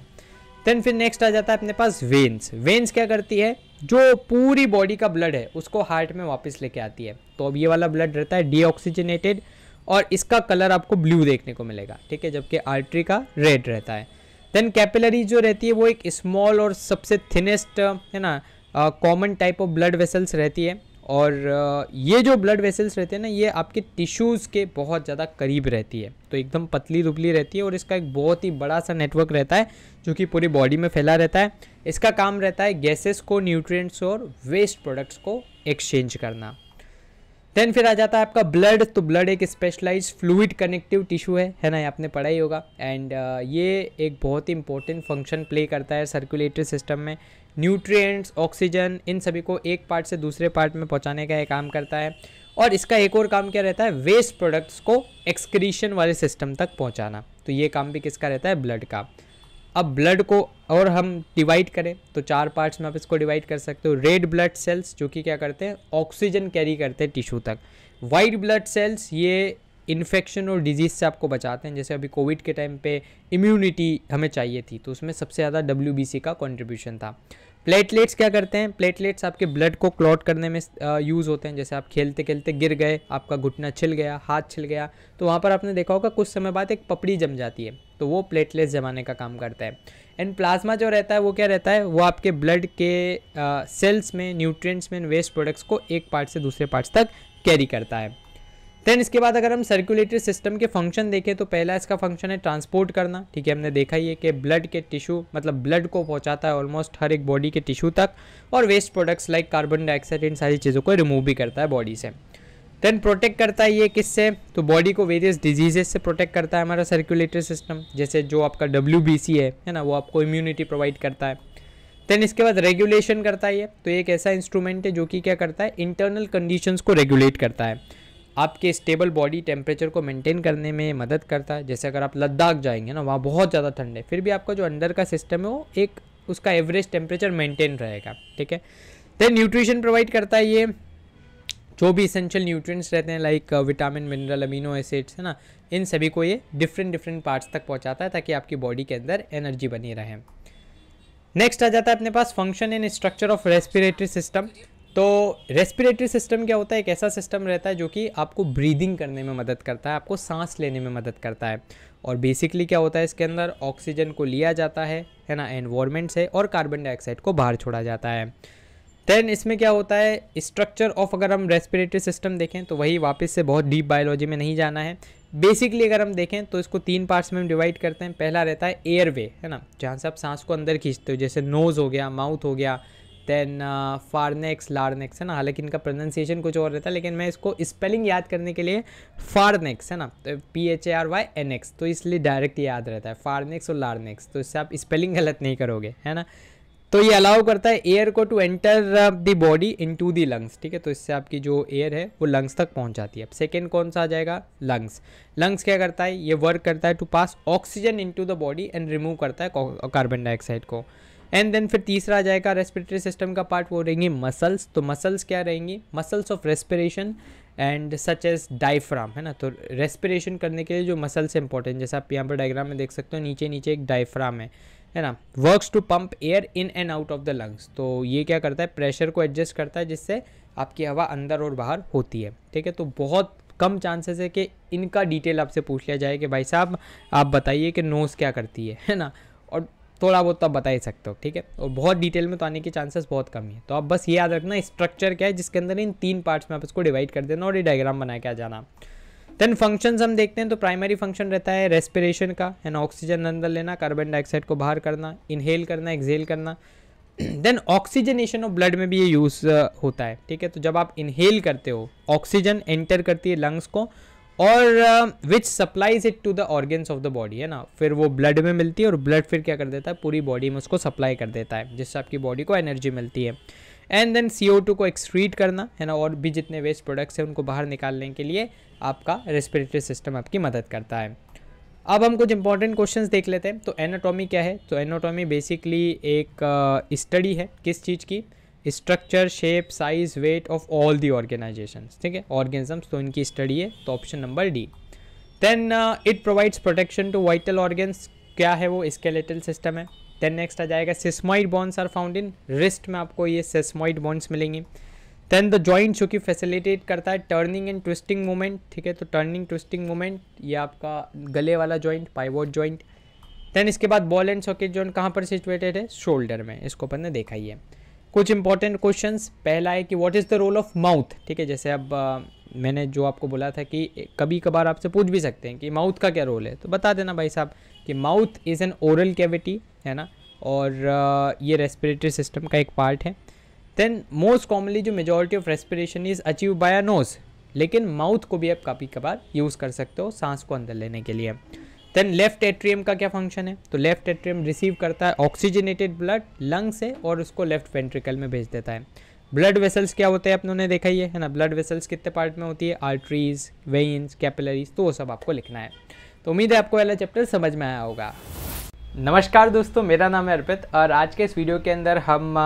देन फिर नेक्स्ट आ जाता है अपने पास वेन्स वेन्स क्या करती है? जो पूरी बॉडी का ब्लड है, उसको हार्ट में वापस लेके आती है। तो अब ये वाला ब्लड रहता है डीऑक्सीजनेटेड और इसका कलर आपको ब्लू देखने को मिलेगा, ठीक है? जबकि आर्टरी का रेड रहता है। देन कैपिलरी जो रहती है, वो एक स्मॉल और सबसे थिनेस्ट है ना common type of blood vessels रहती है। और ये जो ब्लड वेसल्स रहते हैं ना, ये आपके टिश्यूज़ के बहुत ज़्यादा करीब रहती है। तो एकदम पतली दुबली रहती है और इसका एक बहुत ही बड़ा सा नेटवर्क रहता है, जो कि पूरी बॉडी में फैला रहता है। इसका काम रहता है गैसेस को न्यूट्रिएंट्स और वेस्ट प्रोडक्ट्स को एक्सचेंज करना। देन फिर आ जाता है आपका ब्लड तो ब्लड एक स्पेशलाइज फ्लूइड कनेक्टिव टिश्यू है है ना? ये आपने पढ़ा ही होगा। एंड uh, ये एक बहुत ही इंपॉर्टेंट फ़ंक्शन प्ले करता है सर्कुलेटरी सिस्टम में। न्यूट्रिएंट्स ऑक्सीजन इन सभी को एक पार्ट से दूसरे पार्ट में पहुँचाने का ये काम करता है। और इसका एक और काम क्या रहता है? वेस्ट प्रोडक्ट्स को एक्सक्रीशन वाले सिस्टम तक पहुँचाना। तो ये काम भी किसका रहता है? ब्लड का। अब ब्लड को और हम डिवाइड करें तो चार पार्ट्स में आप इसको डिवाइड कर सकते हो। रेड ब्लड सेल्स जो कि क्या करते हैं? ऑक्सीजन कैरी करते हैं टिश्यू तक। वाइट ब्लड सेल्स ये इन्फेक्शन और डिज़ीज़ से आपको बचाते हैं। जैसे अभी कोविड के टाइम पे इम्यूनिटी हमें चाहिए थी तो उसमें सबसे ज़्यादा डब्ल्यू का कॉन्ट्रीब्यूशन था। प्लेटलेट्स क्या करते हैं? प्लेटलेट्स आपके ब्लड को क्लॉट करने में यूज़ होते हैं। जैसे आप खेलते खेलते गिर गए, आपका घुटना छिल गया, हाथ छिल गया तो वहाँ पर आपने देखा होगा, कुछ समय बाद एक पपड़ी जम जाती है। तो वो प्लेटलेट्स जमाने का काम करता है। एंड प्लाज्मा जो रहता है, वो क्या रहता है? वो आपके ब्लड के सेल्स में न्यूट्रिएंट्स में वेस्ट प्रोडक्ट्स को एक पार्ट से दूसरे पार्ट्स तक कैरी करता है। देन इसके बाद अगर हम सर्कुलेटरी सिस्टम के फ़ंक्शन देखें तो पहला इसका फ़ंक्शन है ट्रांसपोर्ट करना। ठीक है, हमने देखा ही है कि ब्लड के टिश्यू मतलब ब्लड को पहुंचाता है ऑलमोस्ट हर एक बॉडी के टिश्यू तक और waste products like carbon dioxide इन सारी चीज़ों को रिमूव भी करता है बॉडी से। देन प्रोटेक्ट करता है ये किससे? तो बॉडी को वेरियस डिजीजेस से प्रोटेक्ट करता है हमारा सर्कुलेटरी सिस्टम जैसे जो आपका डब्ल्यू है है ना, वो आपको इम्यूनिटी प्रोवाइड करता है। देन इसके बाद रेगुलेशन करता है ये तो एक ऐसा इंस्ट्रूमेंट है जो कि क्या करता है? इंटरनल कंडीशंस को रेगुलेट करता है। आपके स्टेबल बॉडी टेम्परेचर को मेंटेन करने में मदद करता है। जैसे अगर आप लद्दाख जाएँगे ना, वहाँ बहुत ज़्यादा ठंड है, फिर भी आपका जो अंडर का सिस्टम है वो एक उसका एवरेज टेम्परेचर मेंटेन रहेगा, ठीक है? देन न्यूट्रिशन प्रोवाइड करता है ये। जो भी इसेंशियल न्यूट्रिएंट्स रहते हैं like vitamin mineral amino acids है ना, इन सभी को ये डिफरेंट डिफरेंट पार्ट्स तक पहुंचाता है ताकि आपकी बॉडी के अंदर एनर्जी बनी रहे। नेक्स्ट आ जाता है अपने पास function in structure of respiratory system तो रेस्पिरेटरी सिस्टम क्या होता है? एक ऐसा सिस्टम रहता है जो कि आपको ब्रीदिंग करने में मदद करता है, आपको सांस लेने में मदद करता है। और बेसिकली क्या होता है इसके अंदर? ऑक्सीजन को लिया जाता है है ना एनवायरमेंट से, और कार्बन डाइऑक्साइड को बाहर छोड़ा जाता है। देन इसमें क्या होता है? स्ट्रक्चर ऑफ़ अगर हम रेस्पिरेटरी सिस्टम देखें तो वही वापस से बहुत डीप बायोलॉजी में नहीं जाना है। बेसिकली अगर हम देखें तो इसको तीन पार्ट्स में हम डिवाइड करते हैं। पहला रहता है एयरवे है ना? जहाँ से आप सांस को अंदर खींचते हो, जैसे नोज़ हो गया माउथ हो गया देन फारनेक्स लारनेक्स है ना? हालाँकि इनका प्रोनाउंसिएशन कुछ और रहता है, लेकिन मैं इसको स्पेलिंग याद करने के लिए फारनेक्स है ना? तो P H A R Y N X तो इसलिए डायरेक्ट याद रहता है फारनेक्स और लारनेक्स तो इससे आप स्पेलिंग गलत नहीं करोगे, है ना? तो ये अलाउ करता है एयर को to enter the body into the lungs ठीक है? तो इससे आपकी जो एयर है, वो लंग्स तक पहुँच जाती है। अब सेकेंड कौन सा आ जाएगा? लंग्स लंग्स क्या करता है? ये वर्क करता है to pass oxygen into the body and remove करता है कार्बन डाइऑक्साइड को। एंड देन फिर तीसरा आ जाएगा रेस्पिरेटरी सिस्टम का पार्ट वो रहेंगी मसल्स तो मसल्स क्या रहेंगी? Muscles of respiration and such as diaphragm है ना? तो रेस्पिरेशन करने के लिए जो मसल्स इंपॉर्टेंट जैसे आप यहाँ पर डायग्राम में देख सकते हो नीचे नीचे एक डाइफ्राम है। है ना? Works to pump air in and out of the lungs तो ये क्या करता है? प्रेशर को एडजस्ट करता है जिससे आपकी हवा अंदर और बाहर होती है। ठीक है? तो बहुत कम चांसेस है कि इनका डिटेल आपसे पूछ लिया जाए कि भाई साहब, आप बताइए कि नोज़ क्या करती है है ना? और थोड़ा बहुत तो आप बता ही सकते हो, ठीक है? और बहुत डिटेल में तो आने के चांसेस बहुत कम है तो आप बस ये याद रखना स्ट्रक्चर क्या है जिसके अंदर इन तीन पार्ट्स में आप इसको डिवाइड कर देना और ये डायग्राम बना के आ जाना। देन फ़ंक्शंस हम देखते हैं तो प्राइमरी फ़ंक्शन रहता है रेस्पिरेशन का है ना ऑक्सीजन अंदर लेना कार्बन डाइऑक्साइड को बाहर करना इनहेल करना एक्सेल करना। देन ऑक्सीजनेशन ऑफ़ ब्लड में भी ये यूज़ होता है, ठीक है? तो जब आप इनहेल करते हो ऑक्सीजन एंटर करती है लंग्स को, और which supplies it to the organs of the body है ना? फिर वो ब्लड में मिलती है, और ब्लड फिर क्या कर देता है? पूरी बॉडी में उसको सप्लाई कर देता है, जिससे आपकी बॉडी को एनर्जी मिलती है। एंड देन सी को एक्सट्रीट करना, है ना? और भी जितने वेस्ट प्रोडक्ट्स हैं, उनको बाहर निकालने के लिए आपका रेस्पिरेटरी सिस्टम आपकी मदद करता है। अब हम कुछ इंपॉर्टेंट क्वेश्चंस देख लेते हैं। तो एनाटॉमी क्या है? तो एनाटॉमी बेसिकली एक स्टडी uh, है किस चीज़ की? Structure shape size weight of all the organization ठीक है? ऑर्गेनिजम्स तो इनकी स्टडी है। तो option number D then it provides protection to vital organs क्या है वो? स्केलेटल सिस्टम है। देन नेक्स्ट आ जाएगा sesamoid bones are found in wrist में आपको ये सिस्मोइड बॉन्स मिलेंगी। देन द जॉइंट जो कि फैसिलिटेट करता है टर्निंग एंड ट्विस्टिंग मूवमेंट ठीक है? तो टर्निंग ट्विस्टिंग मूवमेंट ये आपका गले वाला जॉइंट पाइवोट जॉइंट देन इसके बाद बॉल एंड सॉकेट जॉइंट कहाँ पर सिचुएटेड है? शोल्डर में। इसको अपन ने देखा ही है। कुछ इंपॉर्टेंट क्वेश्चन पहला है कि what is the role of mouth ठीक है जैसे अब आ, मैंने जो आपको बोला था कि कभी कभार आपसे पूछ भी सकते हैं कि माउथ का क्या रोल है? तो बता देना भाई साहब कि mouth is an oral cavity है ना? और आ, ये रेस्पिरेटरी सिस्टम का एक पार्ट है। देन मोस्ट कॉमनली जो majority of respiration is achieve by a nose लेकिन माउथ को भी आप काफ़ी कभार यूज़ कर सकते हो सांस को अंदर लेने के लिए। देन लेफ़्ट एट्रियम का क्या फ़ंक्शन है? तो लेफ़्ट एट्रियम रिसीव करता है ऑक्सीजनेटेड ब्लड लंग से और उसको लेफ़्ट वेंट्रिकल में भेज देता है। ब्लड वेसल्स क्या होते हैं? अपनों ने देखा ही है ना? ब्लड वेसल्स कितने पार्ट में होती है? आर्टरीज वेन्स कैपिलरीज तो वो सब आपको लिखना है। तो उम्मीद है आपको पहला चैप्टर समझ में आया होगा। नमस्कार दोस्तों, मेरा नाम है अर्पित और आज के इस वीडियो के अंदर हम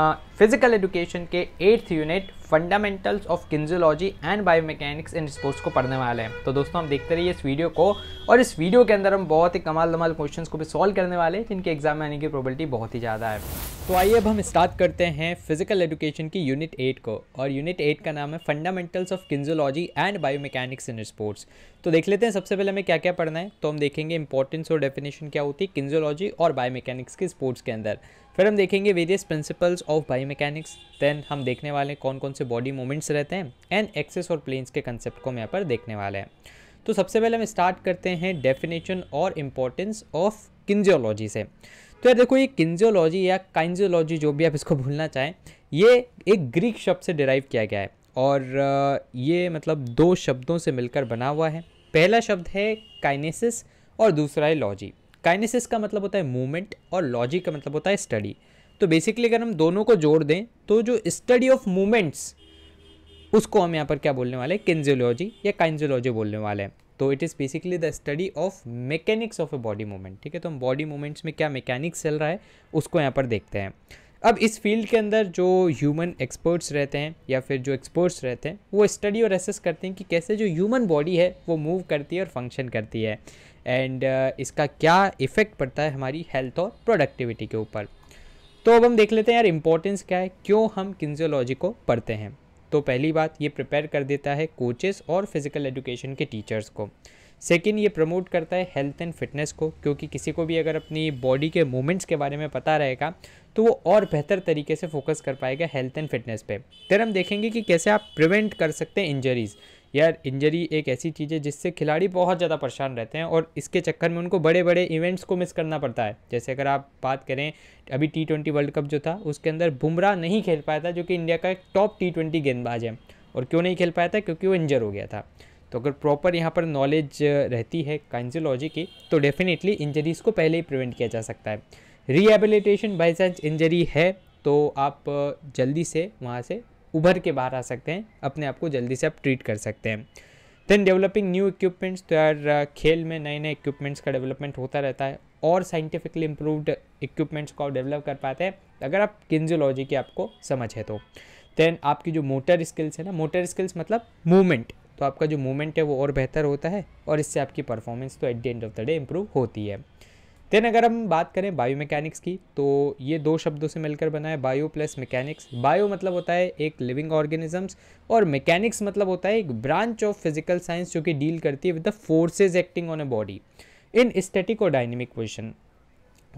फ़िज़िकल एजुकेशन के eighth unit fundamentals of kinesiology and biomechanics in sports को पढ़ने वाले हैं। तो दोस्तों, हम देखते रहिए इस वीडियो को, और इस वीडियो के अंदर हम बहुत ही कमाल दमाल क्वेश्चंस को भी सॉल्व करने वाले हैं, जिनके एग्ज़ाम में आने की प्रोबेबिलिटी बहुत ही ज़्यादा है। तो आइए अब हम स्टार्ट करते हैं फ़िज़िकल एजुकेशन की यूनिट एट को, और यूनिट एट का नाम है fundamentals of kinesiology and biomechanics in sports तो देख लेते हैं, सबसे पहले हमें क्या क्या पढ़ना है तो हम देखेंगे इंपॉर्टेंस और डेफिनेशन क्या होती है किन्जोलॉजी और बायोमैकेनिक्स के स्पोर्ट्स के अंदर। फिर हम देखेंगे various principles of biomechanics then हम देखने वाले कौन कौन से बॉडी मूवमेंट्स रहते हैं एंड एक्सेस और प्लेन्स के कंसेप्ट को हम यहाँ पर देखने वाले हैं। तो सबसे पहले हम स्टार्ट करते हैं डेफिनेशन और इम्पोर्टेंस ऑफ़ किन्जियोलॉजी से। तो यार देखो ये किन्जियोलॉजी या काइंजियोलॉजी जो भी आप इसको भूलना चाहें, ये एक ग्रीक शब्द से डिराइव किया गया है, और ये मतलब दो शब्दों से मिलकर बना हुआ है। पहला शब्द है काइनेसिस और दूसरा है लॉजी काइनेसिस का मतलब होता है मूवमेंट और लॉजिक का मतलब होता है स्टडी तो बेसिकली अगर हम दोनों को जोड़ दें तो जो स्टडी ऑफ़ मूवमेंट्स उसको हम यहाँ पर क्या बोलने वाले हैं? किन्जियोलॉजी या काइंजियोलॉजी बोलने वाले हैं. तो it is basically the study of mechanics of a body movement ठीक है? तो हम बॉडी मूवमेंट्स में क्या मैकेनिक्स चल रहा है, उसको यहाँ पर देखते हैं. अब इस फ़ील्ड के अंदर जो ह्यूमन एक्सपर्ट्स रहते हैं, या फिर जो एक्सपर्ट्स रहते हैं, वो स्टडी और एसेस करते हैं कि कैसे जो ह्यूमन बॉडी है, वो मूव करती है और फ़ंक्शन करती है. एंड uh, इसका क्या इफ़ेक्ट पड़ता है हमारी हेल्थ और प्रोडक्टिविटी के ऊपर? तो अब हम देख लेते हैं यार इंपॉर्टेंस क्या है क्यों हम किन्जियोलॉजी को पढ़ते हैं? तो पहली बात ये प्रिपेयर कर देता है कोचेस और फ़िज़िकल एजुकेशन के टीचर्स को। सेकेंड ये प्रमोट करता है हेल्थ एंड फिटनेस को क्योंकि किसी को भी अगर अपनी बॉडी के मूवमेंट्स के बारे में पता रहेगा तो वो और बेहतर तरीके से फोकस कर पाएगा हेल्थ एंड फिटनेस पे। फिर हम देखेंगे कि कैसे आप प्रिवेंट कर सकते हैं इंजरीज़ यार इंजरी एक ऐसी चीज़ है जिससे खिलाड़ी बहुत ज़्यादा परेशान रहते हैं और इसके चक्कर में उनको बड़े बड़े इवेंट्स को मिस करना पड़ता है। जैसे अगर आप बात करें, अभी टी ट्वेंटी वर्ल्ड कप जो था, उसके अंदर बुमराह नहीं खेल पाया था जो कि इंडिया का एक टॉप टी ट्वेंटी गेंदबाज है और क्यों नहीं खेल पाया था? क्योंकि वो इंजर हो गया था। तो अगर प्रॉपर यहाँ पर नॉलेज रहती है काइंजियोलॉजी की तो डेफिनेटली इंजरीज़ को पहले ही प्रिवेंट किया जा सकता है। रिहेबिलिटेशन बाई चांस इंजरी है तो आप जल्दी से वहाँ से उभर के बाहर आ सकते हैं, अपने आप को जल्दी से आप ट्रीट कर सकते हैं। देन डेवलपिंग न्यू इक्विपमेंट्स तो यार खेल में नए नए इक्विपमेंट्स का डेवलपमेंट होता रहता है और साइंटिफिकली इम्प्रूव्ड इक्विपमेंट्स को आप डेवलप कर पाते हैं, अगर आप किन्जियोलॉजी की आपको समझ है तो। देन आपकी जो मोटर स्किल्स है ना मोटर स्किल्स मतलब मूवमेंट तो आपका जो मूवमेंट है वो और बेहतर होता है और इससे आपकी परफॉर्मेंस तो at the end of the day improve होती है। देन अगर हम बात करें बायो मैकेनिक्स की तो ये दो शब्दों से मिलकर बना है बायो प्लस मैकेनिक्स बायो मतलब होता है एक लिविंग ऑर्गेनिजम्स और मैकेनिक्स मतलब होता है एक ब्रांच ऑफ़ फ़िज़िकल साइंस जो कि डील करती है with the forces acting on a body in static और डायनेमिक पोजिशन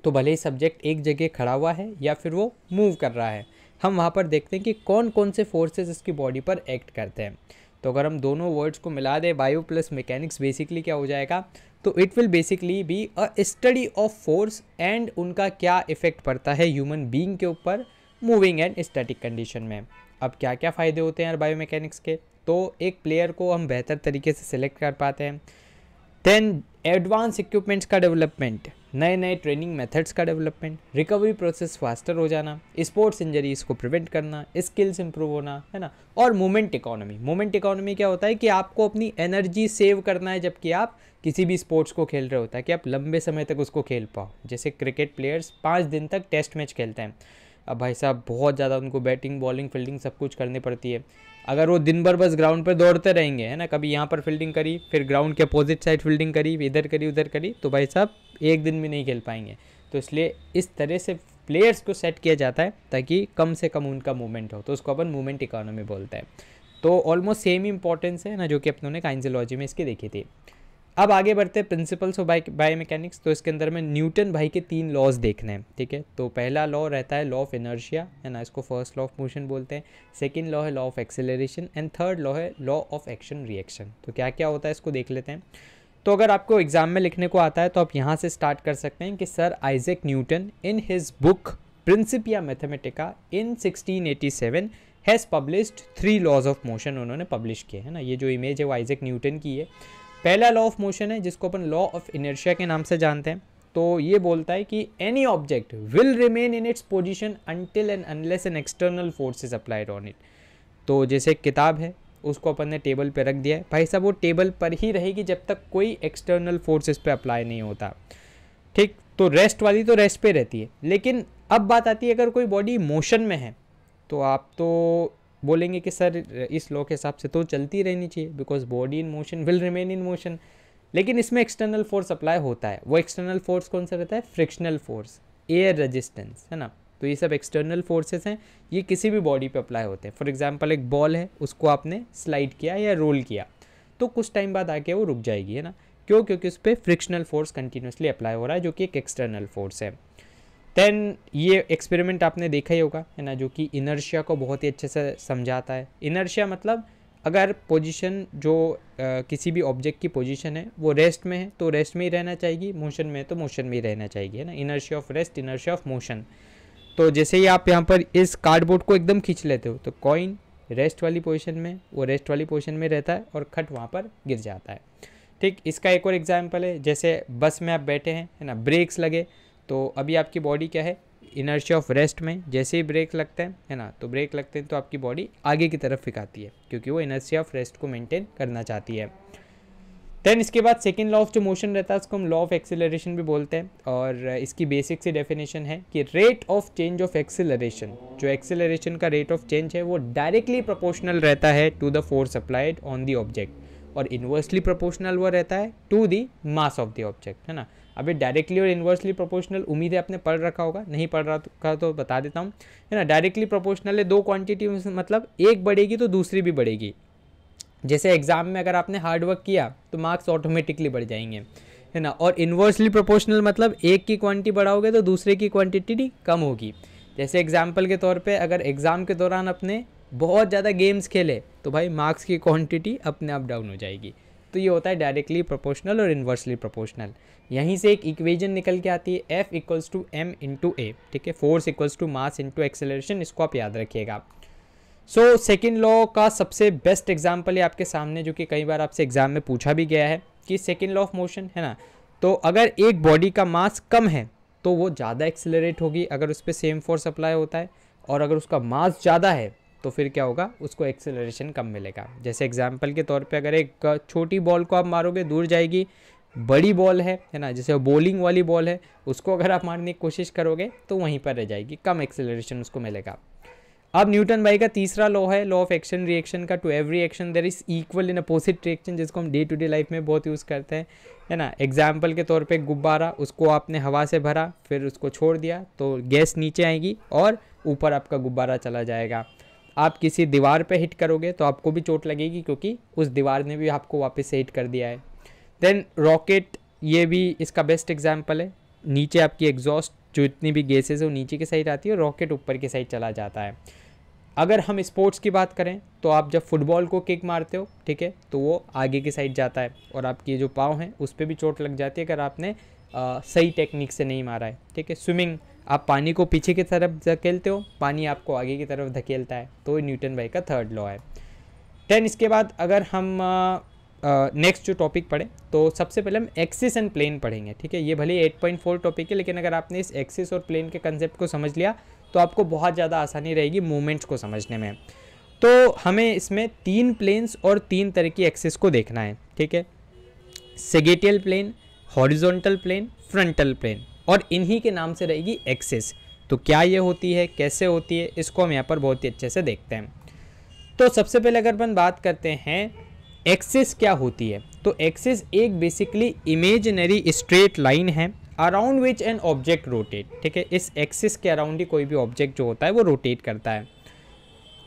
तो भले ही सब्जेक्ट एक जगह खड़ा हुआ है या फिर वो मूव कर रहा है, हम वहाँ पर देखते हैं कि कौन कौन से फोर्सेज इसकी बॉडी पर एक्ट करते हैं। तो अगर हम दोनों वर्ड्स को मिला दें बायो प्लस मैकेनिक्स बेसिकली क्या हो जाएगा? तो it will basically be a study of force and उनका क्या इफ़ेक्ट पड़ता है ह्यूमन बींग के ऊपर मूविंग एंड स्टैटिक कंडीशन में। अब क्या क्या फ़ायदे होते हैं यार बायो मैकेनिक्स के? तो एक प्लेयर को हम बेहतर तरीके से सिलेक्ट कर पाते हैं। देन एडवांस इक्विपमेंट्स का डेवलपमेंट नए नए ट्रेनिंग मेथड्स का डेवलपमेंट रिकवरी प्रोसेस फास्टर हो जाना स्पोर्ट्स इंजरीज को प्रिवेंट करना स्किल्स इंप्रूव होना, है ना? और मोमेंट इकोनॉमी मोमेंट इकोनॉमी क्या होता है कि आपको अपनी एनर्जी सेव करना है जबकि आप किसी भी स्पोर्ट्स को खेल रहे होता है, कि आप लंबे समय तक उसको खेल पाओ। जैसे क्रिकेट प्लेयर्स पाँच दिन तक टेस्ट मैच खेलते हैं। अब भाई साहब, बहुत ज़्यादा उनको बैटिंग बॉलिंग फील्डिंग सब कुछ करनी पड़ती है। अगर वो दिन भर बस ग्राउंड पर दौड़ते रहेंगे, है ना? कभी यहाँ पर फील्डिंग करी, फिर ग्राउंड के अपोजिट साइड फील्डिंग करी, इधर करी, उधर करी तो भाई साहब एक दिन भी नहीं खेल पाएँगे। तो इसलिए इस तरह से प्लेयर्स को सेट किया जाता है ताकि कम से कम उनका मूवमेंट हो। तो उसको अपन मूवमेंट इकोनॉमी बोलते हैं। तो ऑलमोस्ट सेम इंपॉर्टेंस है ना जो कि अपनों ने काइंजोलॉजी में इसकी देखी थी। अब आगे बढ़ते हैं principles of bi biomechanics तो इसके अंदर में न्यूटन भाई के तीन लॉज देखने हैं, ठीक है? तो पहला लॉ रहता है लॉ ऑफ़ इनर्शिया है ना? इसको फ़र्स्ट लॉ ऑफ़ मोशन बोलते हैं। सेकंड लॉ है law of acceleration and third law है लॉ ऑफ़ एक्शन रिएक्शन तो क्या क्या होता है इसको देख लेते हैं। तो अगर आपको एग्ज़ाम में लिखने को आता है तो आप यहाँ से स्टार्ट कर सकते हैं कि sir Isaac Newton in his book Principia Mathematica in 1687 has published three laws of motion उन्होंने पब्लिश किए है ना। ये जो इमेज है वो आइजक न्यूटन की है। पहला लॉ ऑफ़ मोशन है, जिसको अपन लॉ ऑफ़ इनर्शिया के नाम से जानते हैं। तो ये बोलता है कि any object will remain in its position until and unless an external force is applied on it तो जैसे किताब है उसको अपन ने टेबल पे रख दिया है। भाई साहब, वो टेबल पर ही रहेगी जब तक कोई एक्सटर्नल फोर्स इस पर अप्लाई नहीं होता। ठीक? तो रेस्ट वाली तो रेस्ट पे रहती है। लेकिन अब बात आती है, अगर कोई बॉडी मोशन में है तो आप तो बोलेंगे कि, सर, इस लॉ के हिसाब से तो चलती रहनी चाहिए because body in motion will remain in motion लेकिन इसमें एक्सटर्नल फोर्स अप्लाई होता है। वो एक्सटर्नल फोर्स कौन सा रहता है? फ्रिक्शनल फोर्स एयर रेजिस्टेंस है ना? तो ये सब एक्सटर्नल फोर्सेस हैं ये किसी भी बॉडी पे अप्लाई होते हैं। फॉर एग्जांपल एक बॉल है उसको आपने स्लाइड किया या रोल किया तो कुछ टाइम बाद आके वो रुक जाएगी है ना? क्यों? क्योंकि उस पर फ्रिक्शनल फोर्स कंटिन्यूसली अप्लाई हो रहा है जो कि एक एक्सटर्नल फोर्स है। देन ये एक्सपेरिमेंट आपने देखा ही होगा है ना? जो कि इनर्शिया को बहुत ही अच्छे से समझाता है। इनर्शिया मतलब अगर पोजीशन जो आ, किसी भी ऑब्जेक्ट की पोजीशन है वो रेस्ट में है तो रेस्ट में ही रहना चाहिए मोशन में है तो मोशन में ही रहना चाहिए है ना? Inertia of rest inertia of motion तो जैसे ही आप यहाँ पर इस कार्डबोर्ड को एकदम खींच लेते हो तो कॉइन रेस्ट वाली पोजिशन में, वो रेस्ट वाली पोजिशन में रहता है और खट वहाँ पर गिर जाता है। ठीक, इसका एक और एग्ज़ाम्पल है, जैसे बस में आप बैठे हैं, है ना ब्रेक्स लगे तो अभी आपकी बॉडी क्या है इनर्शिया ऑफ़ रेस्ट में जैसे ही ब्रेक लगते हैं, है ना तो ब्रेक लगते हैं तो आपकी बॉडी आगे की तरफ़ फिकाती है, क्योंकि वो इनर्शिया ऑफ़ रेस्ट को मेंटेन करना चाहती है। देन इसके बाद सेकेंड लॉ ऑफ़ जो मोशन रहता है, उसको हम लॉ ऑफ़ एक्सेलरेशन भी बोलते हैं और इसकी बेसिक सी डेफिनेशन है कि rate of change of acceleration जो एक्सेलरेशन का रेट ऑफ़ चेंज है, वो डायरेक्टली प्रोपोर्शनल रहता है to the force applied on the object और इन्वर्सली प्रोपोर्शनल वो रहता है to the mass of the object है ना? अभी डायरेक्टली और इन्वर्सली प्रोपोर्शनल उम्मीद है आपने पढ़ रखा होगा, नहीं पढ़ रहा तो बता देता हूँ, है ना? डायरेक्टली प्रोपोर्शनल है, दो क्वांटिटी मतलब एक बढ़ेगी तो दूसरी भी बढ़ेगी। जैसे एग्ज़ाम में अगर आपने हार्ड वर्क किया तो मार्क्स ऑटोमेटिकली बढ़ जाएँगे, है ना? और इन्वर्सली प्रोपोर्शनल मतलब एक की क्वांटिटी बढ़ाओगे तो दूसरे की क्वांटिटी कम होगी। जैसे एग्ज़ाम्पल के तौर पे अगर एग्ज़ाम के दौरान अपने बहुत ज़्यादा गेम्स खेले तो भाई मार्क्स की क्वांटिटी अपने आप डाउन हो जाएगी। तो ये होता है डायरेक्टली प्रोपोर्शनल और इन्वर्सली प्रोपोर्शनल यहीं से एक इक्वेजन निकल के आती है F equals to M into A ठीक है? Force equals to mass into acceleration इसको आप याद रखिएगा। सो सेकेंड लॉ का सबसे बेस्ट एग्ज़ाम्पल है आपके सामने, जो कि कई बार आपसे एग्ज़ाम में पूछा भी गया है, कि सेकेंड लॉ ऑफ़ मोशन है ना? तो अगर एक बॉडी का मास कम है तो वो ज़्यादा एक्सेलरेट होगी अगर उस पर सेम फोर्स अप्लाई होता है, और अगर उसका मास ज़्यादा है तो फिर क्या होगा? उसको एक्सेलरेशन कम मिलेगा। जैसे एग्ज़ाम्पल के तौर पे अगर एक छोटी बॉल को आप मारोगे, दूर जाएगी, बड़ी बॉल है है ना? जैसे बॉलिंग वाली बॉल है, उसको अगर आप मारने की कोशिश करोगे तो वहीं पर रह जाएगी, कम एक्सेलरेशन उसको मिलेगा। अब न्यूटन बाई का तीसरा लॉ है लॉ ऑफ़ एक्शन रिएक्शन का to every action there is equal in opposite reaction जिसको हम डे टू डे लाइफ में बहुत यूज़ करते हैं। है ना? एग्ज़ाम्पल के तौर पे गुब्बारा, उसको आपने हवा से भरा, फिर उसको छोड़ दिया तो गैस नीचे आएगी और ऊपर आपका गुब्बारा चला जाएगा। आप किसी दीवार पे हिट करोगे तो आपको भी चोट लगेगी क्योंकि उस दीवार ने भी आपको वापस से हिट कर दिया है। देन रॉकेट ये भी इसका बेस्ट एग्ज़ाम्पल है। नीचे आपकी एग्जॉस्ट जो इतनी भी गैसेज है, वो नीचे की साइड आती है और रॉकेट ऊपर की साइड चला जाता है। अगर हम स्पोर्ट्स की बात करें तो आप जब फुटबॉल को किक मारते हो ठीक है तो वो आगे की साइड जाता है और आपकी जो पाँव हैं उस पर भी चोट लग जाती है अगर आपने आ, सही टेक्निक से नहीं मारा है ठीक है। स्विमिंग आप पानी को पीछे की तरफ़ धकेलते हो पानी आपको आगे की तरफ़ धकेलता है तो न्यूटन भाई का थर्ड लॉ है। टेन इसके बाद अगर हम नेक्स्ट जो टॉपिक पढ़ें तो सबसे पहले हम एक्सिस एंड प्लेन पढ़ेंगे ठीक है। ये भले 8.4 टॉपिक है लेकिन अगर आपने इस एक्सिस और प्लेन के कंसेप्ट को समझ लिया तो आपको बहुत ज़्यादा आसानी रहेगी मूवमेंट्स को समझने में। तो हमें इसमें तीन प्लेन्स और तीन तरह की एक्सिस को देखना है, ठीक है? Sagittal plane horizontal plane frontal plane और इन्हीं के नाम से रहेगी एक्सिस तो क्या ये होती है, कैसे होती है, इसको हम यहाँ पर बहुत ही अच्छे से देखते हैं। तो सबसे पहले अगर अपन बात करते हैं एक्सिस क्या होती है? तो एक्सिस एक बेसिकली इमेजनरी स्ट्रेट लाइन है। Around which an object rotate ठीक है? इस एक्सिस के अराउंड ही कोई भी ऑब्जेक्ट जो होता है, वो रोटेट करता है।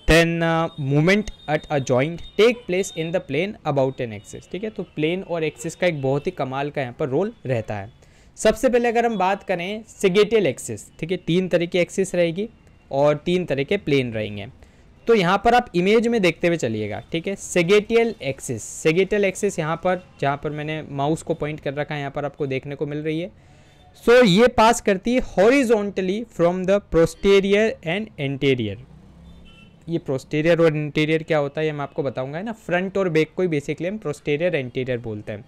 Then movement at a joint take place in the plane about an axis ठीक है? तो प्लेन और एक्सिस का एक बहुत ही कमाल का यहाँ पर रोल रहता है। सबसे पहले अगर हम बात करें सिगेटियल एक्सिस ठीक है? तीन तरह की एक्सिस रहेगी और तीन तरह के प्लेन रहेंगे। तो यहाँ पर आप इमेज में देखते हुए चलिएगा, ठीक है? सेगेटियल एक्सिस सेगेटियल एक्सिस यहाँ पर, जहाँ पर मैंने माउस को पॉइंट कर रखा है, यहाँ पर आपको देखने को मिल रही है। सो so, ये पास करती है horizontally from the posterior and anterior ये प्रोस्टेरियर और इंटीरियर क्या होता है ये मैं आपको बताऊँगा है ना? फ्रंट और बैक को ही बेसिकली हम प्रोस्टेरियर एंटीरियर बोलते हैं।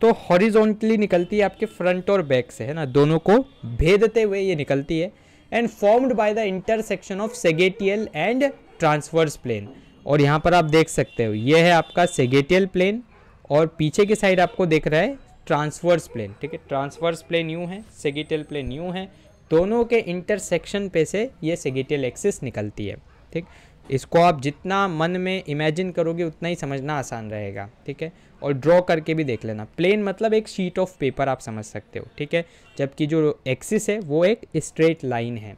तो हॉरिजॉन्टली निकलती है आपके फ्रंट और बैक से है ना? दोनों को भेदते हुए ये निकलती है। And formed by the intersection of sagittal and transverse plane और यहाँ पर आप देख सकते हो ये है आपका सेगेटियल प्लेन और पीछे की साइड आपको देख रहा है ट्रांसवर्स प्लेन, ठीक है? ट्रांसवर्स प्लेन यूँ है सेगिटियल प्लेन यूँ है। दोनों के इंटरसेक्शन पे से ये सेगिटियल एक्सिस निकलती है, ठीक? इसको आप जितना मन में इमेजिन करोगे, उतना ही समझना आसान रहेगा, ठीक है? और ड्रॉ करके भी देख लेना। प्लेन मतलब एक शीट ऑफ़ पेपर आप समझ सकते हो, ठीक है? जबकि जो एक्सिस है, वो एक स्ट्रेट लाइन है।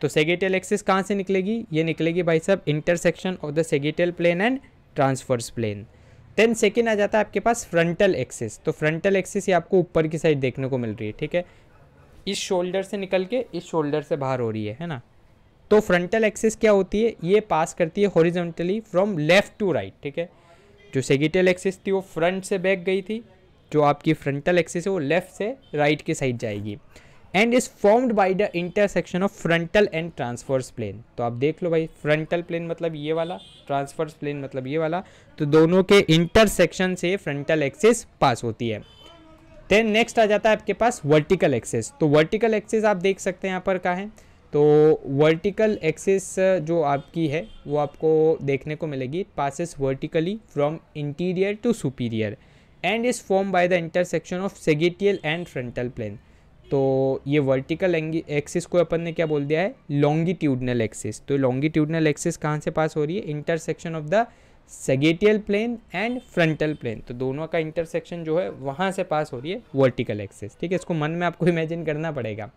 तो सेगेटल एक्सिस कहाँ से निकलेगी? ये निकलेगी भाई साहब, intersection of the sagittal plane and transverse plane. Then second आ जाता है आपके पास फ्रंटल एक्सिस तो फ्रंटल एक्सिस ये आपको ऊपर की साइड देखने को मिल रही है, ठीक है? इस शोल्डर से निकल के इस शोल्डर से बाहर हो रही है है ना? तो फ्रंटल एक्सिस क्या होती है? ये पास करती है horizontally from left to right ठीक है? जो सेगिटल एक्सिस थी वो फ्रंट से बैक गई थी, जो आपकी फ्रंटल एक्सिस है वो लेफ़्ट से राइट की साइड जाएगी। And is formed by the intersection of frontal and transverse plane तो आप देख लो भाई फ्रंटल प्लेन मतलब ये वाला ट्रांसफर्स प्लेन मतलब ये वाला तो दोनों के इंटरसेक्शन से फ्रंटल एक्सेस पास होती है। देन नेक्स्ट आ जाता है आपके पास वर्टिकल एक्सेस तो वर्टिकल एक्सेस आप देख सकते हैं यहाँ पर कहा है। तो वर्टिकल एक्सेस जो आपकी है, वो आपको देखने को मिलेगी। Passes vertically from inferior to superior and is form by the intersection of sagittal and frontal plane तो ये वर्टिकल एक्सिस को अपन ने क्या बोल दिया है? लॉन्गिट्यूडनल एक्सिस तो लॉन्गिट्यूडनल एक्सिस कहाँ से पास हो रही है? Intersection of the sagittal plane and frontal plane तो दोनों का इंटरसेक्शन जो है, वहाँ से पास हो रही है वर्टिकल एक्सिस ठीक है, इसको मन में आपको इमेजिन करना पड़ेगा.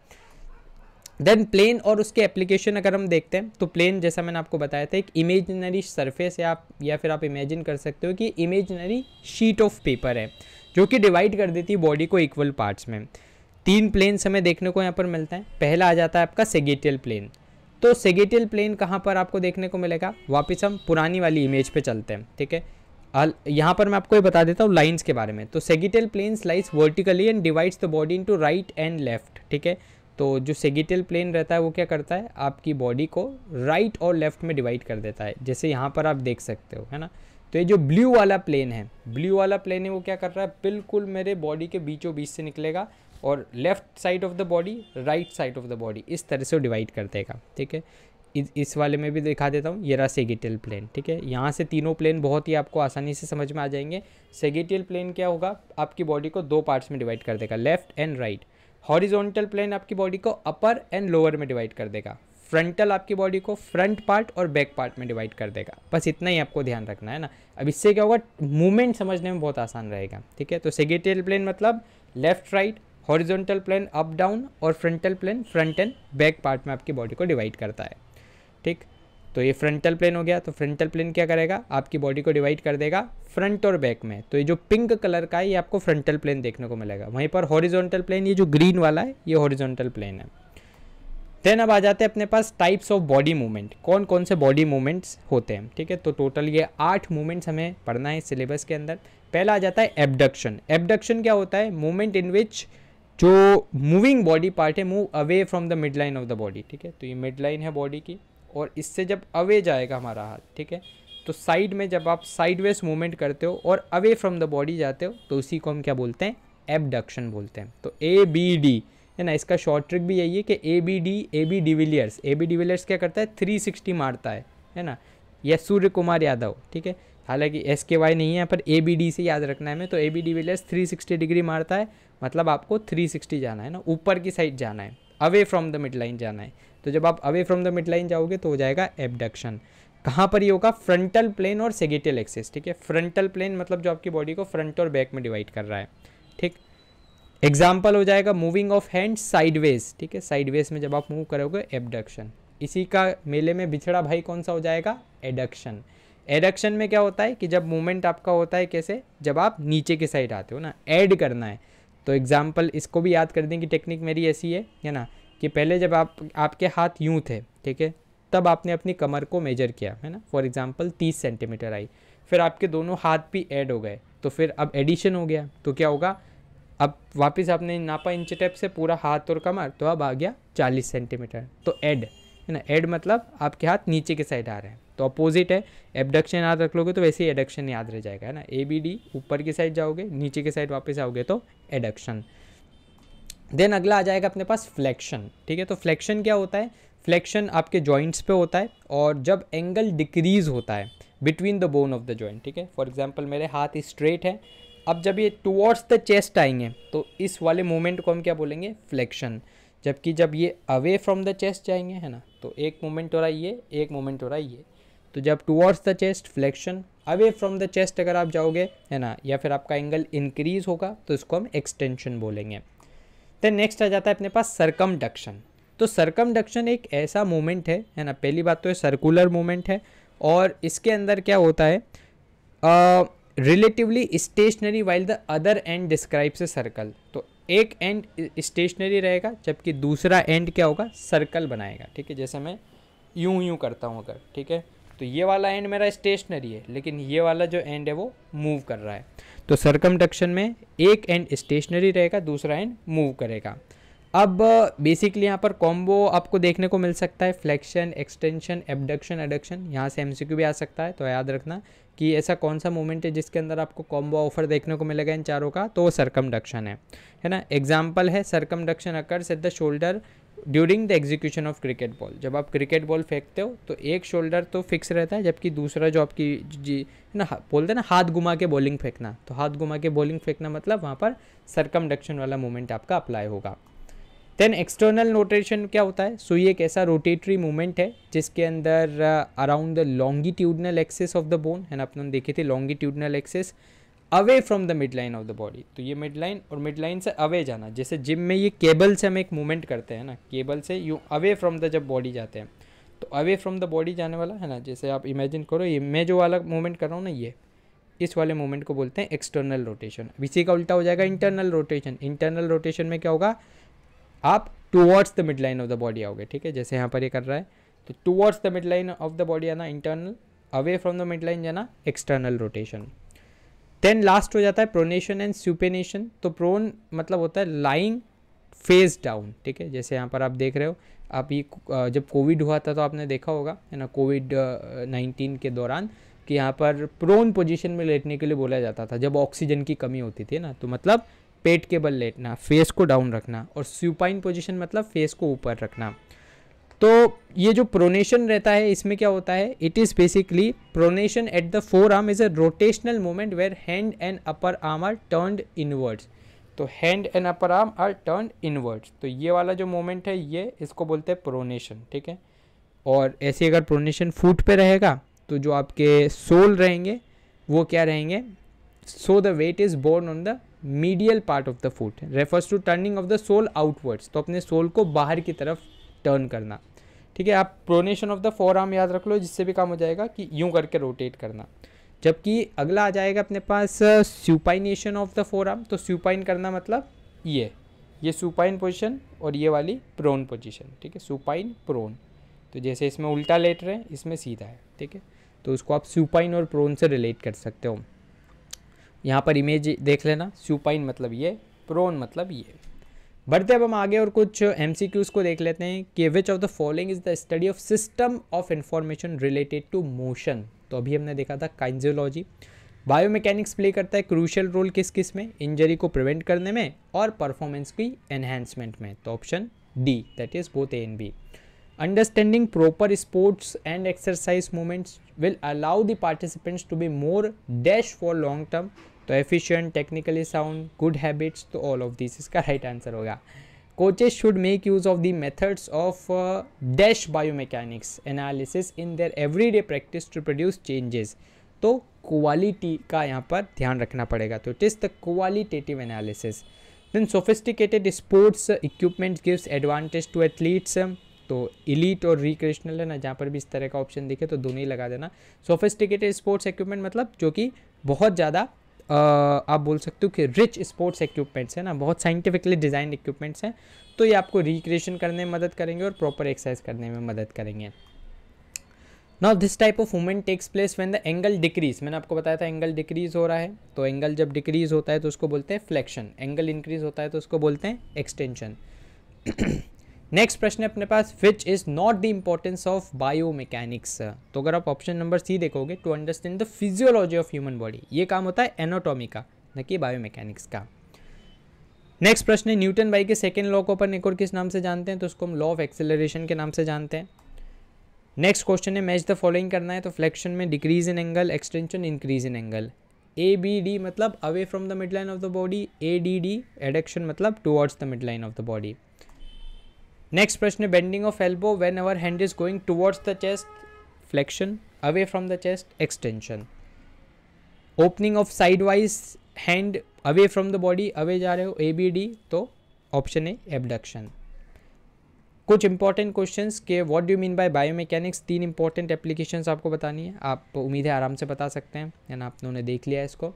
देन प्लेन और उसके एप्लीकेशन अगर हम देखते हैं तो प्लेन जैसा मैंने आपको बताया था, एक इमेजनरी सरफेस है आप, या फिर आप इमेजिन कर सकते हो कि इमेजनरी शीट ऑफ़ पेपर है, जो कि डिवाइड कर देती है बॉडी को इक्वल पार्ट्स में. तीन प्लेन्स हमें देखने को यहाँ पर मिलता है। पहला आ जाता है आपका सेगेटियल प्लेन तो सेगेटियल प्लेन कहाँ पर आपको देखने को मिलेगा? वापस हम पुरानी वाली इमेज पे चलते हैं, ठीक है? यहाँ पर मैं आपको ये बता देता हूँ लाइंस के बारे में। तो sagittal plane slice vertically and divides the body into right and left ठीक है? तो जो सेगिटल प्लेन रहता है वो क्या करता है? आपकी बॉडी को राइट और लेफ़्ट में डिवाइड कर देता है। जैसे यहाँ पर आप देख सकते हो, है ना? तो ये जो ब्लू वाला प्लेन है ब्लू वाला प्लेन है वो क्या कर रहा है? बिल्कुल मेरे बॉडी के बीचों बीच से निकलेगा। और left side of the body right side of the body इस तरह से डिवाइड कर देगा ठीक है? इस वाले में भी दिखा देता हूँ, ये रहा सेगिटियल प्लेन ठीक है? यहाँ से तीनों प्लेन बहुत ही आपको आसानी से समझ में आ जाएँगे। सेगिटियल प्लेन क्या होगा? आपकी बॉडी को दो पार्ट्स में डिवाइड कर देगा left and right horizontal plane आपकी बॉडी को अपर एंड लोअर में डिवाइड कर देगा। फ्रंटल आपकी बॉडी को फ्रंट पार्ट और बैक पार्ट में डिवाइड कर देगा। बस इतना ही आपको ध्यान रखना है ना? अब इससे क्या होगा? मूवमेंट समझने में बहुत आसान रहेगा, ठीक है? तो सेगेटियल प्लेन मतलब left right horizontal plane up down और frontal plane front and back part में आपकी बॉडी को डिवाइड करता है। ठीक? तो ये फ्रंटल प्लेन हो गया तो फ्रंटल प्लेन क्या करेगा? आपकी बॉडी को डिवाइड कर देगा फ्रंट और बैक में। तो ये जो पिंक कलर का है, ये आपको फ्रंटल प्लेन देखने को मिलेगा। वहीं पर हॉरिजॉन्टल प्लेन, ये जो ग्रीन वाला है, ये हॉरिजॉन्टल प्लेन है। देन अब आ जाते हैं अपने पास टाइप्स ऑफ़ बॉडी मूवमेंट कौन कौन से बॉडी मूवमेंट्स होते हैं? ठीक है? तो टोटल ये आठ मूवमेंट्स हमें पढ़ना है सिलेबस के अंदर। पहला आ जाता है एबडक्शन एबडक्शन क्या होता है? मूवमेंट इन विच जो मूविंग बॉडी पार्ट है move away from the mid line of the body ठीक है? तो ये मिड लाइन है बॉडी की, और इससे जब अवे जाएगा हमारा हाथ, ठीक है? तो साइड में जब आप साइडवेज मूवमेंट करते हो और अवे फ्रॉम द बॉडी जाते हो तो उसी को हम क्या बोलते हैं? एबडक्शन बोलते हैं। तो ए बी डी है ना? इसका शॉर्ट ट्रिक भी यही है कि A B D A B de Villiers A B de Villiers क्या करता है? थ्री सिक्सटी मारता है है ना? यह सूर्य कुमार यादव, ठीक है? हालाँकि एस के वाई नहीं है, पर ए बी डी से याद रखना है हमें तो A B de Villiers three sixty degree मारता है मतलब आपको थ्री सिक्सटी जाना है ना, ऊपर की साइड जाना है away from the mid line जाना है। तो जब आप away from the mid line जाओगे तो हो जाएगा एबडक्शन कहाँ पर ये होगा? फ्रंटल प्लेन और सेगेटियल एक्सेस ठीक है? फ्रंटल प्लेन मतलब जो आपकी बॉडी को फ्रंट और बैक में डिवाइड कर रहा है, ठीक? एग्ज़ाम्पल हो जाएगा मूविंग ऑफ़ हैंड साइडवेज ठीक है? साइडवेज में जब आप मूव करोगे एबडक्शन इसी का मेले में बिछड़ा भाई कौन सा हो जाएगा? एडक्शन एडक्शन में क्या होता है कि जब मूवमेंट आपका होता है कैसे? जब आप नीचे की साइड आते हो ना ऐड करना है। तो एग्ज़ाम्पल इसको भी याद कर दें कि टेक्निक मेरी ऐसी है है ना? कि पहले जब आप, आपके हाथ यूँ थे, ठीक है? तब आपने अपनी कमर को मेजर किया, है ना? फॉर एग्ज़ाम्पल तीस सेंटीमीटर आई। फिर आपके दोनों हाथ भी ऐड हो गए। तो फिर अब एडिशन हो गया। तो क्या होगा? अब वापस आपने नापा इंच टेप से पूरा हाथ और कमर तो अब आ गया चालीस सेंटीमीटर तो एड है ना? एड मतलब आपके हाथ नीचे के साइड आ रहे हैं। तो अपोजिट है। एबडक्शन याद रख लोगे तो वैसे ही एडक्शन याद रह जाएगा, है ना? ए बी डी ऊपर की साइड जाओगे, नीचे की साइड वापस आओगे तो एडक्शन देन अगला आ जाएगा अपने पास फ्लेक्शन ठीक है? तो फ्लेक्शन क्या होता है? फ्लेक्शन आपके जॉइंट्स पे होता है और जब एंगल डिक्रीज होता है between the bone of the joint ठीक है? फॉर एग्ज़ाम्पल मेरे हाथ स्ट्रेट है। अब जब ये टुवर्ड्स द चेस्ट आएँगे तो इस वाले मोमेंट को हम क्या बोलेंगे? फ्लेक्शन जबकि जब ये अवे फ्रॉम द चेस्ट जाएँगे, है ना? तो एक मोमेंट हो रहा है ये एक मोमेंट हो रहा है ये तो जब towards the chest flexion away from the chest अगर आप जाओगे, है ना, या फिर आपका एंगल इंक्रीज होगा तो इसको हम एक्सटेंशन बोलेंगे। देन नेक्स्ट आ जाता है अपने पास सरकमडक्शन तो सरकमडक्शन एक ऐसा मूवमेंट है है ना, पहली बात तो ये सर्कुलर मूवमेंट है, और इसके अंदर क्या होता है relatively stationary while the other end describes a circle तो एक एंड स्टेशनरी रहेगा, जबकि दूसरा एंड क्या होगा सर्कल बनाएगा। ठीक है, जैसे मैं यूँ यूँ करता हूँ अगर, ठीक है? तो ये वाला एंड मेरा स्टेशनरी है, लेकिन ये वाला जो एंड है वो मूव कर रहा है। तो सरकमडक्शन में एक एंड स्टेशनरी रहेगा, दूसरा एंड मूव करेगा। अब बेसिकली यहाँ पर कॉम्बो आपको देखने को मिल सकता है। फ्लेक्शन एक्सटेंशन एबडक्शन एडक्शन यहाँ से एमसीक्यू भी आ सकता है। तो याद रखना कि ऐसा कौन सा मूवमेंट है जिसके अंदर आपको कॉम्बो ऑफ़र देखने को मिलेगा इन चारों का तो वो सरकमडक्शन है। है ना? एग्ज़ाम्पल है circumduction occurs at the shoulder during the execution of cricket ball जब आप क्रिकेट बॉल फेंकते हो तो एक शोल्डर तो फिक्स रहता है, जबकि दूसरा जो आपकी जी ना बोलते हैं ना, हाथ घुमा के बॉलिंग फेंकना। तो हाथ घुमा के बॉलिंग फेंकना मतलब वहाँ पर सरकमडक्शन वाला मूवमेंट आपका अप्लाई होगा। देन एक्सटर्नल रोटेशन क्या होता है? सो ये एक ऐसा रोटेटरी मूवमेंट है, जिसके अंदर around the longitudinal axis of the bone है ना अपने देखे थे longitudinal axis away from the mid line of the body तो ये मिड लाइन और मिड लाइन से अवे जाना। जैसे जिम में ये केबल से हम एक मूवमेंट करते हैं ना केबल से यू अवे फ्रॉम द जब बॉडी जाते हैं तो अवे फ्रॉम द बॉडी जाने वाला है ना? जैसे आप इमेजिन करो, ये मैं जो वाला मूवमेंट कर रहा हूँ ना, ये, इस वाले मूवमेंट को बोलते हैं एक्सटर्नल रोटेशन इसी का उल्टा हो जाएगा इंटरनल रोटेशन इंटरनल रोटेशन में क्या होगा? आप towards the mid line of the body आओगे, ठीक है? जैसे यहाँ पर ये कर रहा है तो towards the mid line of the body आना internal away from the mid line जाना एक्सटर्नल रोटेशन देन लास्ट हो जाता है प्रोनेशन एंड सुपेनेशन तो प्रोन मतलब होता है लाइंग फेस डाउन ठीक है? जैसे यहाँ पर आप देख रहे हो, आप ये जब कोविड हुआ था तो आपने देखा होगा, है ना कोविड नाइन्टीन के दौरान कि यहाँ पर प्रोन पोजीशन में लेटने के लिए बोला जाता था, जब ऑक्सीजन की कमी होती थी ना तो मतलब पेट के बल लेटना फेस को डाउन रखना और स्यूपाइन पोजीशन मतलब फेस को ऊपर रखना। तो ये जो प्रोनेशन रहता है, इसमें क्या होता है? It is basically pronation at the forearm is a rotational moment where hand and upper arm are turn inwards तो hand and upper arm are turn inwards तो ये वाला जो मोमेंट है, ये इसको बोलते हैं प्रोनेशन ठीक है? और ऐसे अगर प्रोनेशन फूट पे रहेगा तो जो आपके सोल रहेंगे, वो क्या रहेंगे? So the weight is borne on the medial part of the foot refers to turning of the sole outwards तो अपने सोल को बाहर की तरफ़ टर्न करना। ठीक है, आप pronation of the forearm याद रख लो, जिससे भी काम हो जाएगा कि यूँ करके रोटेट करना। जबकि अगला आ जाएगा अपने पास supination of the forearm तो सुपाइन करना मतलब ये। ये सुपाइन पोजिशन और ये वाली प्रोन पोजिशन ठीक है सुपाइन प्रोन तो जैसे इसमें उल्टा लेट रहे हैं, इसमें सीधा है, ठीक है। तो उसको आप सुपाइन और प्रोन से रिलेट कर सकते हो। यहाँ पर इमेज देख लेना सुपाइन मतलब ये प्रोन मतलब ये। बढ़ते अब हम आगे और कुछ एम को देख लेते हैं कि which of the following is the study of system of information related to motion तो अभी हमने देखा था काइंजियोलॉजी बायोमैकेनिक्स प्ले करता है क्रूशियल रोल किस किसमें? इंजरी को प्रिवेंट करने में और परफॉर्मेंस की एनहेंसमेंट में। तो option D that is both A and B understanding proper sports and exercise movements will allow the participants to be more dash for long term तो efficient technically sound good habits तो all of this इसका right answer होगा। Coaches should make use of the methods of dash biomechanics analysis in their everyday practice to produce changes तो quality का यहाँ पर ध्यान रखना पड़ेगा। तो it is the qualitative analysis then sophisticated sports equipment gives advantage to athletes तो elite और रिक्रेशनल है ना, जहाँ पर भी इस तरह का ऑप्शन दिखे तो दोनों ही लगा देना। सोफिस्टिकेटेड स्पोर्ट्स इक्विपमेंट मतलब जो कि बहुत ज़्यादा आप बोल सकते हो कि रिच स्पोर्ट्स इक्विपमेंट्स हैं ना, बहुत साइंटिफिकली डिज़ाइन इक्विपमेंट्स हैं तो ये आपको रिक्रिएशन करने में मदद करेंगे और प्रॉपर एक्सरसाइज करने में मदद करेंगे। Now this type of movement takes place when the angle decrease मैंने आपको बताया था एंगल डिक्रीज हो रहा है तो एंगल जब डिक्रीज होता है तो उसको बोलते हैं फ्लेक्शन एंगल इंक्रीज होता है तो उसको बोलते हैं एक्सटेंशन नेक्स्ट प्रश्न है अपने पास which is not the importance of biomechanics तो अगर आप ऑप्शन नंबर सी देखोगे to understand the physiology of human body ये काम होता है एनाटॉमी का, न कि बायोमैकेनिक्स का। नेक्स्ट प्रश्न है न्यूटन बाई के सेकेंड लॉ को अपन एक और किस नाम से जानते हैं? तो उसको हम लॉ ऑफ़ एक्सेलरेशन के नाम से जानते हैं। नेक्स्ट क्वेश्चन है मैच द फॉलोइंग करना है तो फ्लेक्शन में decrease in angle extension increase in angle A B D मतलब away from the mid line of the body A D D adduction मतलब towards the mid line of the body next प्रश्न है bending of elbow when our hand is going towards the chest flexion away from the chest extension opening of side wise hand away from the body away जा रहे हो A B D तो option है abduction कुछ important question के what do mean by biomechanics तीन important application आपको बतानी है। आप उम्मीद है आराम से बता सकते हैं ना आप लोगों देख लिया है इसको।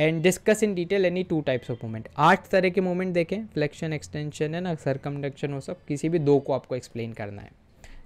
And discuss in detail any two types of movement आठ तरह के मूवमेंट देखें फ्लेक्शन एक्सटेंशन है ना सरकमडक्शन वो सब, किसी भी दो को आपको एक्सप्लेन करना है।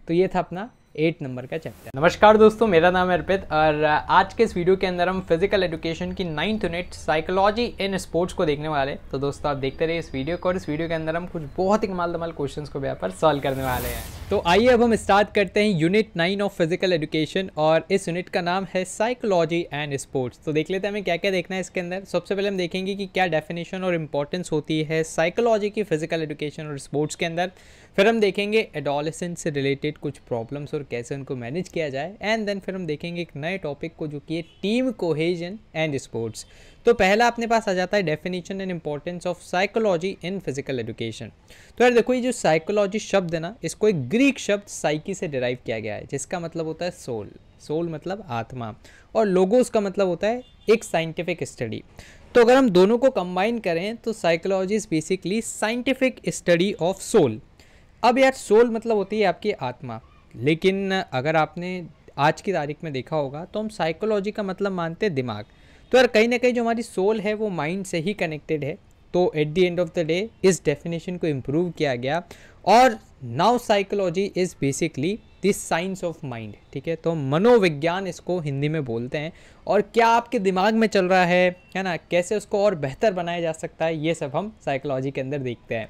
तो ये था अपना एट नंबर का चैप्टर नमस्कार दोस्तों, मेरा नाम है अर्पित और आज के इस वीडियो के अंदर हम फ़िज़िकल एजुकेशन की ninth unit psychology in sports को देखने वाले तो दोस्तों, आप देखते रहिए इस वीडियो को और इस वीडियो के अंदर हम कुछ बहुत ही कमाल दमाल क्वेश्चंस को भी यहाँ पर सॉल्व करने वाले हैं। तो आइए अब हम स्टार्ट करते हैं unit nine of physical education और इस यूनिट का नाम है साइकोलॉजी एंड स्पोर्ट्स तो देख लेते हैं हमें क्या क्या देखना है इसके अंदर। सबसे पहले हम देखेंगे कि क्या डेफिनेशन और इंपॉर्टेंस होती है साइकोलॉजी की फ़िज़िकल एजुकेशन और स्पोर्ट्स के अंदर। फिर हम देखेंगे एडोलेसेंट से रिलेटेड कुछ प्रॉब्लम्स और कैसे उनको मैनेज किया जाए एंड देन फिर हम देखेंगे एक नए टॉपिक को जो कि है टीम कोहेजन एंड स्पोर्ट्स तो पहला अपने पास आ जाता है definition and importance of psychology in physical education तो यार देखो, ये जो साइकोलॉजी शब्द है ना, इसको एक ग्रीक शब्द साइकी से डिराइव किया गया है, जिसका मतलब होता है सोल सोल मतलब आत्मा. और लोगोस का मतलब होता है एक साइंटिफिक स्टडी तो अगर हम दोनों को कंबाइन करें तो psychology is basically scientific study of soul अब यार सोल मतलब होती है आपकी आत्मा। लेकिन अगर आपने आज की तारीख में देखा होगा तो हम साइकोलॉजी का मतलब मानते हैं दिमाग। तो यार कहीं ना कहीं जो हमारी सोल है, वो माइंड से ही कनेक्टेड है। तो at the end of the day इस डेफिनेशन को इम्प्रूव किया गया। और now psychology is basically this science of mind ठीक है? तो मनोविज्ञान इसको हिंदी में बोलते हैं। और क्या आपके दिमाग में चल रहा है है ना? कैसे उसको और बेहतर बनाया जा सकता है, ये सब हम साइकोलॉजी के अंदर देखते हैं।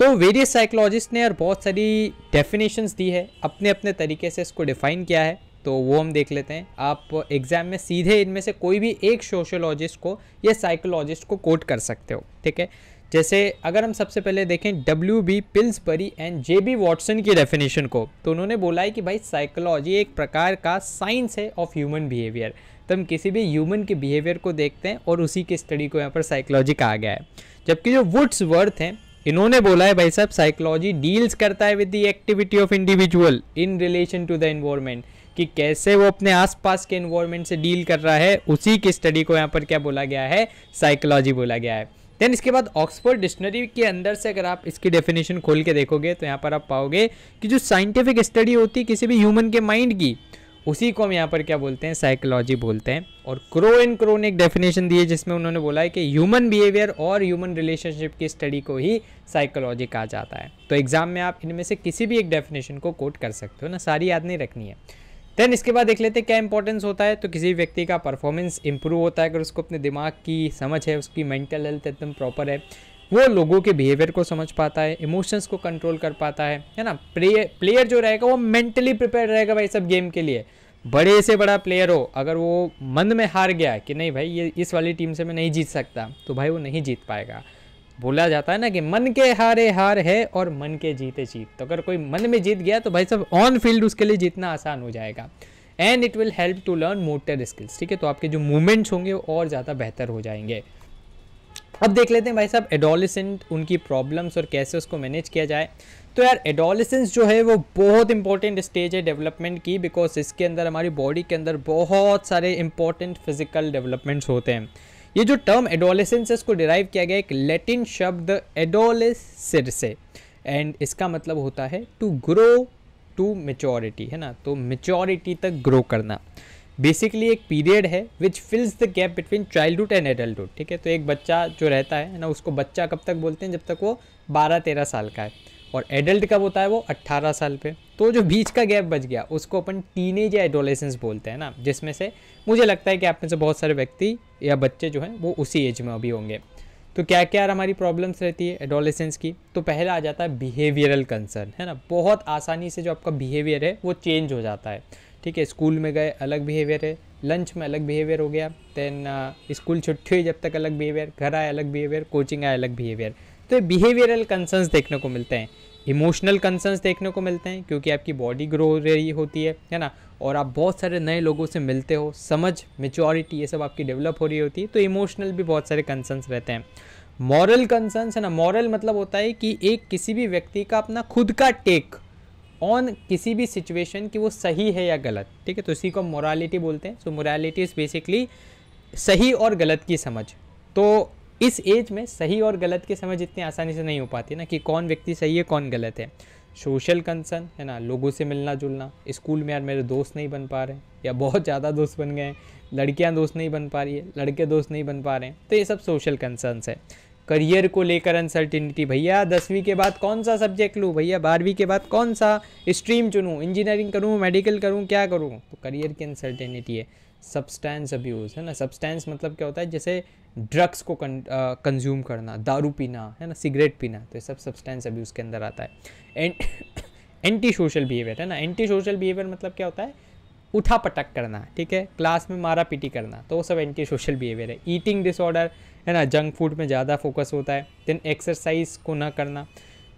तो वेरियस साइकोलॉजिस्ट ने और बहुत सारी डेफिनेशंस दी है, अपने अपने तरीके से इसको डिफाइन किया है तो वो हम देख लेते हैं। आप एग्ज़ाम में सीधे इनमें से कोई भी एक सोशोलॉजिस्ट को या साइकोलॉजिस्ट को कोट कर सकते हो, ठीक है? जैसे अगर हम सबसे पहले देखें W B Pillsbury and J B Watson की डेफिनेशन को तो उन्होंने बोला है कि भाई साइकोलॉजी एक प्रकार का साइंस है ऑफ़ ह्यूमन बिहेवियर तो हम किसी भी ह्यूमन के बिहेवियर को देखते हैं और उसी की स्टडी को यहाँ पर साइकोलॉजी कहा गया है। जबकि जो वुड्स वर्थ हैं इन्होंने बोला है भाई साहब साइकोलॉजी डील्स करता है with the activity of individual in relation to the environment कि कैसे वो अपने आसपास के इन्वायरमेंट से डील कर रहा है, उसी की स्टडी को यहाँ पर क्या बोला गया है? साइकोलॉजी बोला गया है। देन इसके बाद ऑक्सफोर्ड डिक्शनरी के अंदर से अगर आप इसकी डेफिनेशन खोल के देखोगे तो यहाँ पर आप पाओगे कि जो साइंटिफिक स्टडी होती है किसी भी ह्यूमन के माइंड की उसी को हम यहाँ पर क्या बोलते हैं? साइकोलॉजी बोलते हैं। और क्रो एंड क्रो ने एक डेफिनेशन दी है जिसमें उन्होंने बोला है कि ह्यूमन बिहेवियर और ह्यूमन रिलेशनशिप की स्टडी को ही साइकोलॉजी कहा जाता है। तो एग्ज़ाम में आप इनमें से किसी भी एक डेफिनेशन को कोट कर सकते हो ना, सारी याद नहीं रखनी है। देन इसके बाद देख लेते हैं क्या इंपॉर्टेंस होता है। तो किसी व्यक्ति का परफॉर्मेंस इंप्रूव होता है। अगर उसको अपने दिमाग की समझ है, उसकी मेंटल हेल्थ एकदम प्रॉपर है वो लोगों के बिहेवियर को समझ पाता है इमोशंस को कंट्रोल कर पाता है है ना? प्लेयर जो रहेगा वो मेंटली प्रिपेयर रहेगा भाई सब गेम के लिए। बड़े से बड़ा प्लेयर हो, अगर वो मन में हार गया कि नहीं भाई, ये इस वाली टीम से मैं नहीं जीत सकता तो भाई वो नहीं जीत पाएगा। बोला जाता है ना कि मन के हारे हार है और मन के जीते जीत। तो अगर कोई मन में जीत गया तो भाई सब ऑन फ़ील्ड उसके लिए जीतना आसान हो जाएगा। And it will help to learn motor skills ठीक है? तो आपके जो मूवमेंट्स होंगे वो और ज़्यादा बेहतर हो जाएँगे। अब देख लेते हैं भाई साहब एडोलिसेंट उनकी प्रॉब्लम्स और कैसे उसको मैनेज किया जाए। तो यार एडोलिसेंस जो है वो बहुत इंपॉर्टेंट स्टेज है डेवलपमेंट की बिकॉज़ इसके अंदर, हमारी बॉडी के अंदर बहुत सारे इंपॉर्टेंट फ़िज़िकल डेवलपमेंट्स होते हैं। ये जो टर्म एडोलिसेंस है, इसको डिराइव किया गया एक लेटिन शब्द एडोलिसिर से। एंड इसका मतलब होता है टू ग्रो टू मेचोरिटी है ना? तो मेचोरिटी तक ग्रो करना। बेसिकली एक पीरियड है which fills the gap between childhood and adulthood ठीक है? तो एक बच्चा जो रहता है, ना, उसको बच्चा कब तक बोलते हैं? जब तक वो बारह तेरह साल का है। और एडल्ट कब होता है? वो अट्ठारह साल पे। तो जो बीच का गैप बच गया, उसको अपन टीनेज या एडोलेसेंस बोलते हैं ना, जिसमें से मुझे लगता है कि आप में से बहुत सारे व्यक्ति या बच्चे जो हैं, वो उसी एज में अभी होंगे। तो क्या क्या हमारी प्रॉब्लम्स रहती है एडोलेसेंस की? तो पहला आ जाता है बिहेवियरल कंसर्न है ना? बहुत आसानी से जो आपका बिहेवियर है, वो चेंज हो जाता है। ठीक है, स्कूल में गए, अलग बिहेवियर है। लंच में अलग बिहेवियर हो गया। देन स्कूल छुट्टी हुई जब तक अलग बिहेवियर घर आए अलग बिहेवियर कोचिंग आए अलग बिहेवियर तो ये बिहेवियरल कंसर्न्स देखने को मिलते हैं। इमोशनल कंसर्न्स देखने को मिलते हैं, क्योंकि आपकी बॉडी ग्रो हो रही होती है है ना? और आप बहुत सारे नए लोगों से मिलते हो, समझ मेचोरिटी ये सब आपकी डेवलप हो रही होती है तो इमोशनल भी बहुत सारे कंसर्न्स रहते हैं। मॉरल कंसर्न्स है ना? मॉरल मतलब होता है कि एक किसी भी व्यक्ति का अपना खुद का टेक ऑन किसी भी सिचुएशन कि वो सही है या गलत, ठीक है? तो इसी को मोरालिटी बोलते हैं। सो मोरालिटी इज़ बेसिकली सही और गलत की समझ। तो इस एज में सही और गलत की समझ इतनी आसानी से नहीं हो पाती ना कि कौन व्यक्ति सही है, कौन गलत है। सोशल कंसर्न है ना, लोगों से मिलना जुलना स्कूल में यार मेरे दोस्त नहीं बन पा रहे या बहुत ज़्यादा दोस्त बन गए लड़कियाँ दोस्त नहीं बन पा रही है, लड़के दोस्त नहीं बन पा रहे हैं तो ये सब सोशल कंसर्नस है। करियर को लेकर अनसर्टिनिटी भैया, दसवीं के बाद कौन सा सब्जेक्ट लूँ? भैया, बारहवीं के बाद कौन सा स्ट्रीम चुनूँ? इंजीनियरिंग करूँ मेडिकल करूँ, क्या करूँ? तो करियर की अनसर्टिनिटी है। सब्सटेंस अब्यूज़ है ना? सब्सटेंस मतलब क्या होता है? जैसे ड्रग्स को कंज्यूम करना, दारू पीना, है ना? सिगरेट पीना तो ये सब सब्सटेंस अब्यूज़ के अंदर आता है। एंड एंटी सोशल बिहेवियर है ना? एंटी सोशल बिहेवियर मतलब क्या होता है? उठा पटक करना, ठीक है? क्लास में मारा पीटी करना तो वो सब एंटी सोशल बिहेवियर है। ईटिंग डिसऑर्डर है ना जंक फ़ूड में ज़्यादा फोकस होता है देन एक्सरसाइज को ना करना।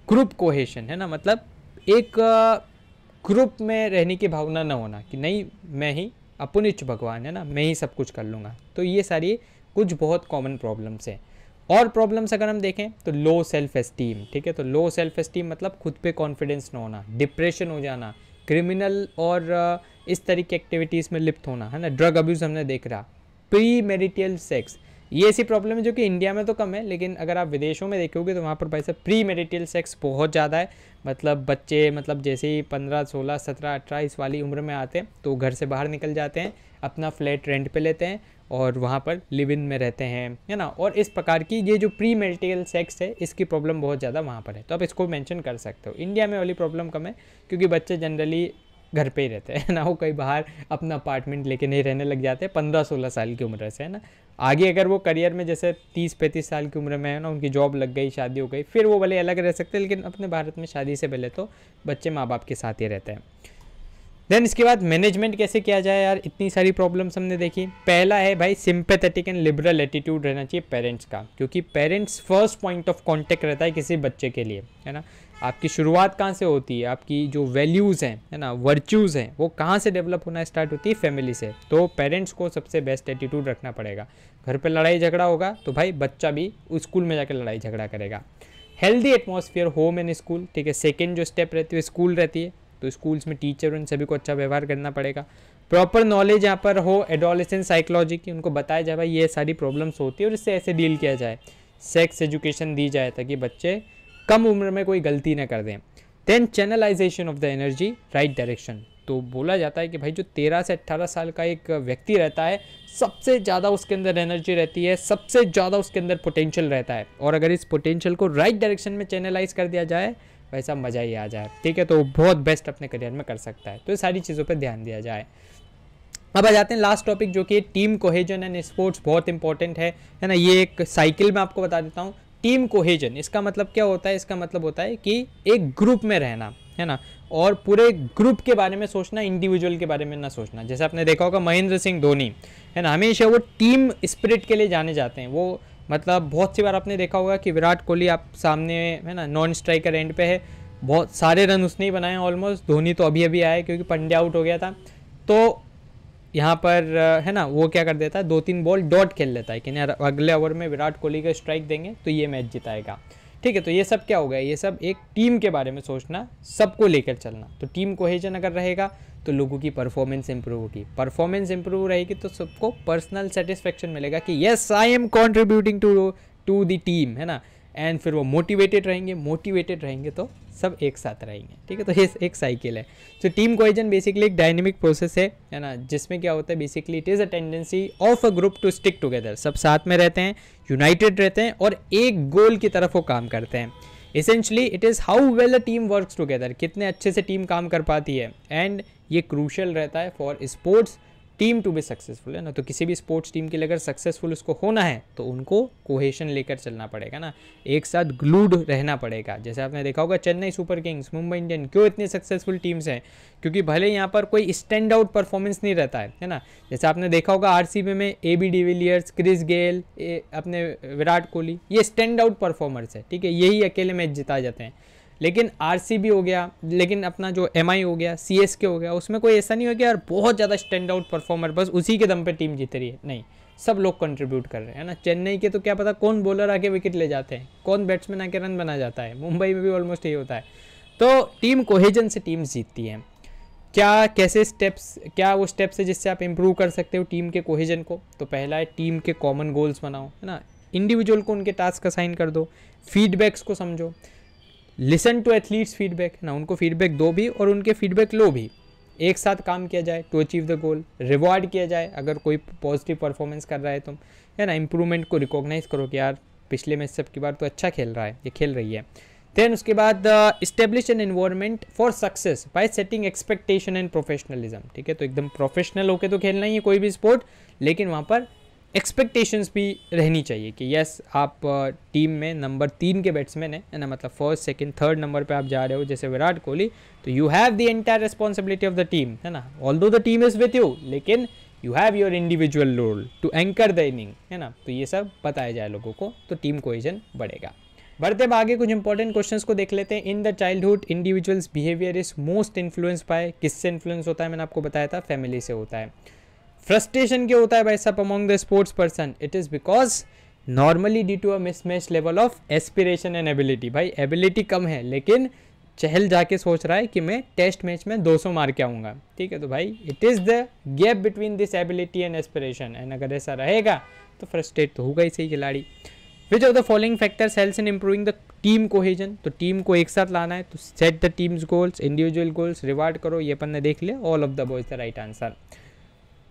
ग्रुप कोहेशन है ना मतलब एक ग्रुप में रहने की भावना ना होना कि नहीं, मैं ही अपुनिच भगवान है ना, मैं ही सब कुछ कर लूँगा। तो ये सारी कुछ बहुत कॉमन प्रॉब्लम्स हैं। और प्रॉब्लम्स अगर हम देखें तो लो सेल्फ एस्टीम ठीक है तो लो सेल्फ एस्टीम मतलब खुद पे कॉन्फिडेंस ना होना डिप्रेशन हो जाना क्रिमिनल और इस तरह की एक्टिविटीज़ में लिप्त होना, है ना ड्रग अब्यूज़ हमने देख रहा प्री मेरिटियल सेक्स ये ऐसी प्रॉब्लम है जो कि इंडिया में तो कम है, लेकिन अगर आप विदेशों में देखोगे तो वहाँ पर भाई साहब प्री मेरिटियल सेक्स बहुत ज़्यादा है। मतलब बच्चे मतलब जैसे ही पंद्रह, सोलह, सत्रह, अठारह इस वाली उम्र में आते हैं तो घर से बाहर निकल जाते हैं, अपना फ्लैट रेंट पे लेते हैं और वहाँ पर लिव इन में रहते हैं, है ना? और इस प्रकार की ये जो प्री मेरिटियल सेक्स है, इसकी प्रॉब्लम बहुत ज़्यादा वहाँ पर है। तो आप इसको मेंशन कर सकते हो। इंडिया में वाली प्रॉब्लम कम है, क्योंकि बच्चे जनरली घर पे ही रहते हैं, [laughs] ना वो कहीं बाहर अपना अपार्टमेंट लेके नहीं रहने लग जाते, पंद्रह सोलह साल की उम्र से, है ना? आगे अगर वो करियर में जैसे तीस, पैंतीस साल की उम्र में है ना, उनकी जॉब लग गई, शादी हो गई, फिर वो भले अलग रह सकते हैं, लेकिन अपने भारत में शादी से पहले तो बच्चे माँ बाप के साथ ही रहते हैं। देन इसके बाद मैनेजमेंट कैसे किया जाए यार? इतनी सारी प्रॉब्लम्स हमने देखी। पहला है भाई सिंपेथेटिक एंड लिबरल एटीट्यूड रहना चाहिए पेरेंट्स का, क्योंकि parents first point of contact रहता है किसी बच्चे के लिए, है ना? आपकी शुरुआत कहाँ से होती है? आपकी जो वैल्यूज़ हैं, है ना वर्च्यूज़ हैं, वो कहाँ से डेवलप होना स्टार्ट होती है? फैमिली से। तो पेरेंट्स को सबसे बेस्ट एटीट्यूड रखना पड़ेगा। घर पर लड़ाई झगड़ा होगा तो भाई बच्चा भी स्कूल में जाकर लड़ाई झगड़ा करेगा। Healthy atmosphere home and school ठीक है? सेकेंड जो स्टेप रहती है स्कूल रहती है। तो स्कूल्स में टीचर उन सभी को अच्छा व्यवहार करना पड़ेगा। प्रॉपर नॉलेज यहाँ पर हो एडोलिसेंस साइकोलॉजी की, उनको बताया जाए, भाई ये सारी प्रॉब्लम्स होती है और इससे ऐसे डील किया जाए। सेक्स एजुकेशन दी जाए ताकि बच्चे कम उम्र में कोई गलती ना कर दें। Then channelization of the energy right direction तो बोला जाता है कि भाई जो तेरह से अट्ठारह साल का एक व्यक्ति रहता है, सबसे ज़्यादा उसके अंदर एनर्जी रहती है, सबसे ज़्यादा उसके अंदर पोटेंशियल रहता है। और अगर इस पोटेंशियल को राइट डायरेक्शन में चैनलाइज कर दिया जाए, वैसा मज़ा ही आ जाए। ठीक है तो बहुत बेस्ट अपने करियर में कर सकता है। तो सारी चीज़ों पर ध्यान दिया जाए। अब आ जाते हैं लास्ट टॉपिक जो कि टीम कोहेजन एंड स्पोर्ट्स बहुत इंपॉर्टेंट है। है ना, ये एक साइकिल में आपको बता देता हूँ। Team cohesion. इसका मतलब क्या होता है? इसका मतलब होता है कि एक ग्रुप में रहना, है ना? और पूरे ग्रुप के बारे में सोचना, इंडिविजुअल के बारे में ना सोचना। जैसे आपने देखा होगा महेंद्र सिंह धोनी, है ना? हमेशा वो टीम स्पिरिट के लिए जाने जाते हैं। वो मतलब बहुत सी बार आपने देखा होगा कि विराट कोहली आप सामने, है ना नॉन स्ट्राइकर एंड पे है। बहुत सारे रन उसने ही बनाए ऑलमोस्ट धोनी तो अभी अभी आए क्योंकि पंड्या आउट हो गया था। तो यहाँ पर है ना, वो क्या कर देता है दो तीन बॉल डॉट खेल लेता है कि नहीं अगले ओवर में विराट कोहली का स्ट्राइक देंगे तो ये मैच जिताएगा। ठीक है तो ये सब क्या हो गया, ये सब एक टीम के बारे में सोचना, सबको लेकर चलना। तो टीम कोहेजन अगर रहेगा तो लोगों की परफॉर्मेंस इंप्रूव होगी। परफॉर्मेंस इंप्रूव रहेगी तो सबको पर्सनल सेटिस्फेक्शन मिलेगा कि yes I am contributing to to the team है ना? एंड फिर वो मोटिवेटेड रहेंगे मोटिवेटेड रहेंगे तो सब एक साथ रहेंगे। ठीक है तो ये एक साइकिल है। तो टीम कोइजन बेसिकली एक डायनेमिक प्रोसेस है है ना? जिसमें क्या होता है basically it is a tendency of a group to stick together सब साथ में रहते हैं यूनाइटेड रहते हैं और एक गोल की तरफ़ वो काम करते हैं। Essentially it is how well a team work together कितने अच्छे से टीम काम कर पाती है। एंड ये क्रूशल रहता है for sports team to be successful है। ना तो किसी भी स्पोर्ट्स टीम के लिए अगर सक्सेसफुल उसको होना है तो उनको कोहेशन लेकर चलना पड़ेगा ना। एक साथ ग्लूड रहना पड़ेगा। जैसे आपने देखा होगा, Chennai Super Kings, Mumbai Indian, क्यों इतनी सक्सेसफुल टीम्स हैं? क्योंकि भले यहाँ पर कोई स्टैंड आउट परफॉर्मेंस नहीं रहता है है ना? जैसे आपने देखा होगा आरसीबी में A B de Villiers Chris Gayle अपने विराट कोहली, ये स्टैंड आउट परफॉर्मर्स है, ठीक है? यही अकेले मैच जिता जाते हैं। लेकिन आरसीबी हो गया, लेकिन अपना जो एमआई हो गया सी हो गया, उसमें कोई ऐसा नहीं हो गया यार बहुत ज़्यादा स्टैंड आउट परफॉर्मर बस उसी के दम पर टीम जीत रही है। नहीं, सब लोग कंट्रीब्यूट कर रहे हैं ना? चेन्नई के तो क्या पता कौन बॉलर आके विकेट ले जाते हैं, कौन बैट्समैन आके रन बना जाता है, मुंबई में भी ऑलमोस्ट यही होता है। तो टीम कोहेजन से टीम जीतती है। क्या, कैसे स्टेप्स क्या वो स्टेप्स है जिससे आप इम्प्रूव कर सकते हो टीम के कोहेजन को? तो पहला है टीम के कॉमन गोल्स बनाओ, है ना? इंडिविजुअल को उनके टास्क असाइन कर दो फीडबैक्स को समझो। लिसन टू एथलीट्स फीडबैक ना, उनको फीडबैक दो भी और उनके फीडबैक लो भी। एक साथ काम किया जाए to achieve the goal reward किया जाए अगर कोई पॉजिटिव परफॉर्मेंस कर रहा है तुम है ना इंप्रूवमेंट को रिकॉग्नाइज करो कि यार, पिछले मैच सब की बार तो अच्छा खेल रहा है, ये खेल रही है। देन उसके बाद establish an environment for success by setting expectation and professionalism ठीक है तो एकदम प्रोफेशनल होकर तो खेलना ही है कोई भी स्पोर्ट लेकिन वहाँ पर एक्सपेक्टेशंस भी रहनी चाहिए कि यस आप टीम में नंबर तीन के बैट्समैन है ना? मतलब फ़र्स्ट सेकंड थर्ड नंबर पे आप जा रहे हो, जैसे विराट कोहली तो you have the entire responsibility of the team है ना? Although the team is with you लेकिन you have your individual role to anchor the inning है ना? तो ये सब बताया जाए लोगों को तो टीम कोइजन बढ़ेगा। बढ़ते अब आगे कुछ इंपॉर्टेंट क्वेश्चन को देख लेते हैं। In the childhood individuals behaviour is most influence by किससे इन्फ्लुएंस होता है? मैंने आपको बताया था फैमिली से होता है। फ्रस्ट्रेशन क्यों होता है भाई सब among the sports person it is because normally due a mismatch level of aspiration and ability भाई एबिलिटी कम है, लेकिन चहल जाके सोच रहा है कि मैं टेस्ट मैच में 200 मार के आऊँगा। ठीक है तो भाई it is the gap between this ability and aspiration and अगर ऐसा रहेगा तो फ्रस्ट्रेट तो होगा ही सही खिलाड़ी। Which of the following factors helps in improving the team cohesion तो टीम को एक साथ लाना है तो set the teams goals individual goals reward करो, ये अपन ने देख लिया all of the boys the right answer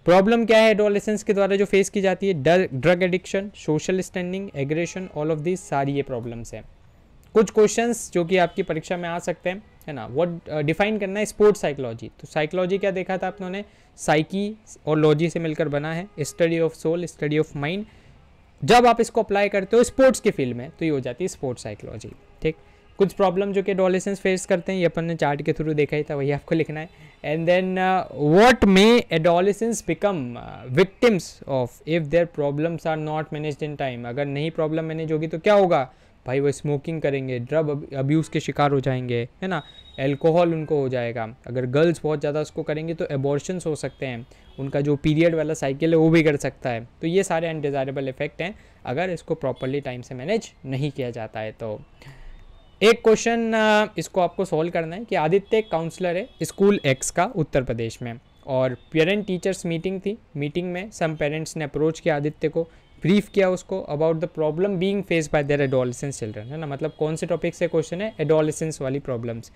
problem क्या है एडोलेसेंस के द्वारा जो फेस की जाती है? Drug addiction social standing aggression all of this सारी ये प्रॉब्लम्स हैं। कुछ क्वेश्चंस जो कि आपकी परीक्षा में आ सकते हैं, है ना? व्हाट डिफाइन करना है स्पोर्ट्स साइकोलॉजी तो साइकोलॉजी क्या देखा था आपने साइकी और लॉजी से मिलकर बना है। Study of soul study of mind जब आप इसको अप्लाई करते हो स्पोर्ट्स के फ़ील्ड में तो ये हो जाती है स्पोर्ट्स साइकोलॉजी ठीक? कुछ प्रॉब्लम जो कि एडोलेसेंस फेस करते हैं, ये अपन ने चार्ट के थ्रू देखा ही था, वही आपको लिखना है। And then what may adolescence become victims of if their problems are not managed in time अगर नहीं प्रॉब्लम मैनेज होगी तो क्या होगा? भाई वो स्मोकिंग करेंगे ड्रग अब्यूज़ के शिकार हो जाएँगे, है ना? एल्कोहल उनको हो जाएगा। अगर गर्ल्स बहुत ज़्यादा उसको करेंगे तो एबॉर्शंस हो सकते हैं। उनका जो पीरियड वाला साइकिल है, वो भी कर सकता है। तो ये सारे अनडिज़ायरेबल इफ़ेक्ट हैं, अगर इसको प्रॉपरली टाइम से मैनेज नहीं किया जाता है तो। एक क्वेश्चन इसको आपको सॉल्व करना है कि आदित्य एक काउंसलर है स्कूल एक्स का उत्तर प्रदेश में। और पेरेंट टीचर्स मीटिंग थी। मीटिंग में सम पेरेंट्स ने अप्रोच किया आदित्य को ब्रीफ किया उसको about the problem being face by their adolescence children है ना? मतलब कौन से टॉपिक से क्वेश्चन है? एडोलिसेंस वाली प्रॉब्लम्स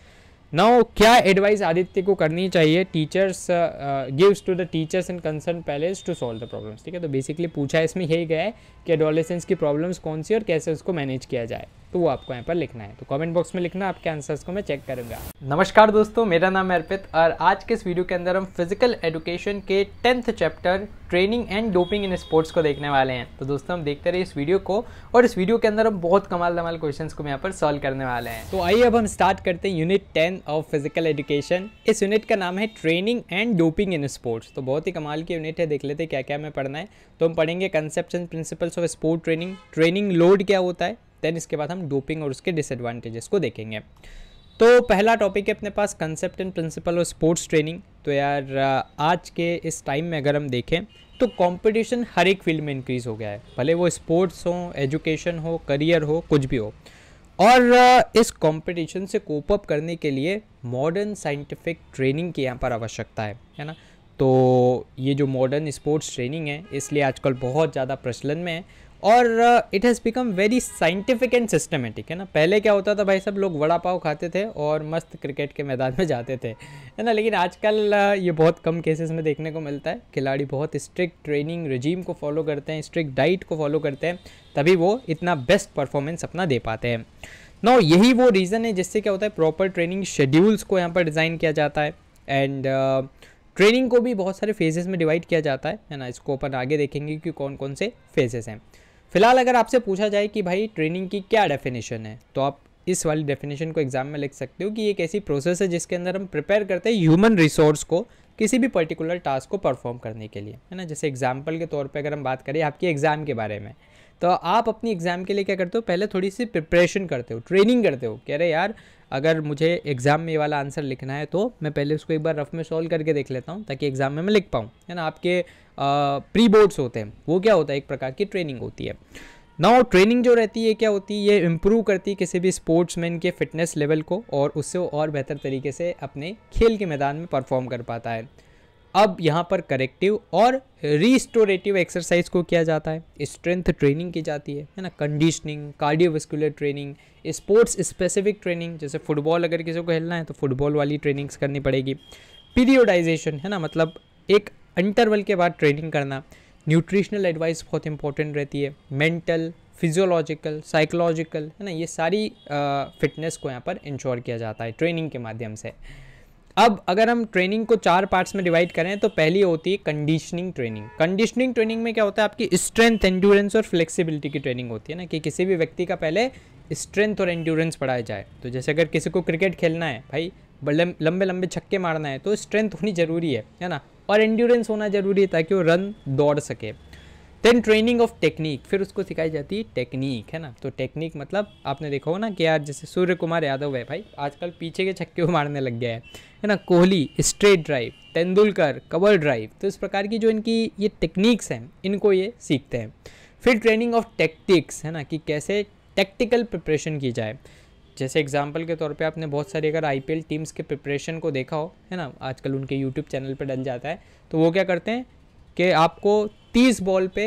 नाउ क्या एडवाइस आदित्य को करनी चाहिए? Teachers gives to the teachers and concern palace to solve the problems ठीक है? तो बेसिकली पूछा है, इसमें यही गया है कि एडोलेसेंस की प्रॉब्लम्स कौन सी और कैसे उसको मैनेज किया जाए। तो वो आपको यहाँ पर लिखना है। तो कमेंट बॉक्स में लिखना आपके आंसर्स को मैं चेक करूँगा। नमस्कार दोस्तों मेरा नाम है अर्पित और आज के इस वीडियो के अंदर हम फ़िज़िकल एजुकेशन के tenth chapter training and doping in sports को देखने वाले हैं। तो दोस्तों हम देखते रहे इस वीडियो को और इस वीडियो के अंदर हम बहुत कमाल धमाल क्वेश्चन को यहाँ पर सॉल्व करने वाले हैं। तो आइए अब हम स्टार्ट करते हैं unit ten of physical education इस यूनिट का नाम है training and doping in sports तो बहुत ही कमाल की यूनिट है देख लेते क्या क्या हमें पढ़ना है। तो हम पढ़ेंगे concept and principles of sport training training load क्या होता है? देन इसके बाद हम डोपिंग और उसके डिसएडवांटेजेस को देखेंगे। तो पहला टॉपिक है अपने पास concept and principle of sports training तो यार आज के इस टाइम में अगर हम देखें तो कंपटीशन हर एक फ़ील्ड में इंक्रीज़ हो गया है। भले वो स्पोर्ट्स हो एजुकेशन हो करियर हो, कुछ भी हो। और इस कंपटीशन से कोप अप करने के लिए मॉडर्न साइंटिफिक ट्रेनिंग की यहाँ पर आवश्यकता है है ना? तो ये जो मॉडर्न स्पोर्ट्स ट्रेनिंग है, इसलिए आजकल बहुत ज़्यादा प्रचलन में है। और it has become very scientific and systematic है ना? पहले क्या होता था भाई सब लोग वड़ा पाव खाते थे और मस्त क्रिकेट के मैदान में जाते थे है ना? लेकिन आजकल uh, ये बहुत कम केसेस में देखने को मिलता है। खिलाड़ी बहुत स्ट्रिक्ट ट्रेनिंग रिजीम को फॉलो करते हैं स्ट्रिक्ट डाइट को फॉलो करते हैं तभी वो इतना बेस्ट परफॉर्मेंस अपना दे पाते हैं। नो यही वो रीज़न है जिससे क्या होता है प्रॉपर ट्रेनिंग शेड्यूल्स को यहाँ पर डिज़ाइन किया जाता है एंड ट्रेनिंग uh, को भी बहुत सारे फेजेस में डिवाइड किया जाता है है ना? इसको अपन आगे देखेंगे कि कौन कौन से फेजेस हैं। फ़िलहाल अगर आपसे पूछा जाए कि भाई ट्रेनिंग की क्या डेफिनेशन है तो आप इस वाली डेफिनेशन को एग्ज़ाम में लिख सकते हो कि एक ऐसी प्रोसेस है जिसके अंदर हम प्रिपेयर करते हैं ह्यूमन रिसोर्स को किसी भी पर्टिकुलर टास्क को परफॉर्म करने के लिए। है ना? जैसे एग्ज़ाम्पल के तौर पर अगर हम बात करें आपके एग्ज़ाम के बारे में तो आप अपनी एग्ज़ाम के लिए क्या करते हो? पहले थोड़ी सी प्रिपरेशन करते हो ट्रेनिंग करते हो। कह रहे, यार, अगर मुझे एग्ज़ाम में ये वाला आंसर लिखना है तो मैं पहले उसको एक बार रफ में सॉल्व करके देख लेता हूँ, ताकि एग्ज़ाम में मैं लिख पाऊँ। है ना? आपके प्री बोर्ड्स होते हैं। वो क्या होता है? एक प्रकार की ट्रेनिंग होती है। नाउ ट्रेनिंग जो रहती है, क्या होती है? ये इम्प्रूव करती है किसी भी स्पोर्ट्समैन के फिटनेस लेवल को, और उससे वो और बेहतर तरीके से अपने खेल के मैदान में परफॉर्म कर पाता है। अब यहाँ पर करेक्टिव और रिस्टोरेटिव एक्सरसाइज को किया जाता है। स्ट्रेंथ ट्रेनिंग की जाती है है ना? Conditioning cardiovascular training sports specific training जैसे फुटबॉल अगर किसी को खेलना है तो फुटबॉल वाली ट्रेनिंग्स करनी पड़ेगी। पीरियोडाइजेशन है ना? मतलब एक इंटरवल के बाद ट्रेनिंग करना। न्यूट्रिशनल एडवाइस बहुत इंपॉर्टेंट रहती है। मेंटल फिजियोलॉजिकल साइकोलॉजिकल है ना? ये सारी फिटनेस को यहाँ पर इंश्योर किया जाता है ट्रेनिंग के माध्यम से। अब अगर हम ट्रेनिंग को चार पार्ट्स में डिवाइड करें तो पहली होती है कंडीशनिंग ट्रेनिंग कंडीशनिंग ट्रेनिंग में क्या होता है? आपकी स्ट्रेंथ एंड्योरेंस और फ्लेक्सिबिलिटी की ट्रेनिंग होती है ना, कि किसी भी व्यक्ति का पहले स्ट्रेंथ और एंड्योरेंस पढ़ाया जाए. तो जैसे अगर किसी को क्रिकेट खेलना है, भाई लंबे लंबे छक्के मारना है तो स्ट्रेंथ होनी ज़रूरी है है ना? और एंड्योरेंस होना ज़रूरी है ताकि वो रन दौड़ सके. देन ट्रेनिंग ऑफ़ टेक्निक फिर उसको सिखाई जाती है टेक्निक है ना? तो टेक्निक मतलब आपने देखा हो ना कि यार जैसे सूर्य कुमार यादव है भाई, आजकल पीछे के छक्के मारने लग गया है है ना? Kohli straight drive Tendulkar cover drive तो इस प्रकार की जो इनकी ये टेक्निक्स हैं, इनको ये सीखते हैं। फिर ट्रेनिंग ऑफ़ टेक्टिक्स है ना? कि कैसे टेक्टिकल प्रिपरेशन की जाए। जैसे एग्ज़ाम्पल के तौर पे आपने बहुत सारी अगर आईपीएल टीम्स के प्रिपरेशन को देखा हो, है ना? आजकल उनके यूट्यूब चैनल पे डल जाता है तो वो क्या करते हैं कि आपको 30 बॉल पे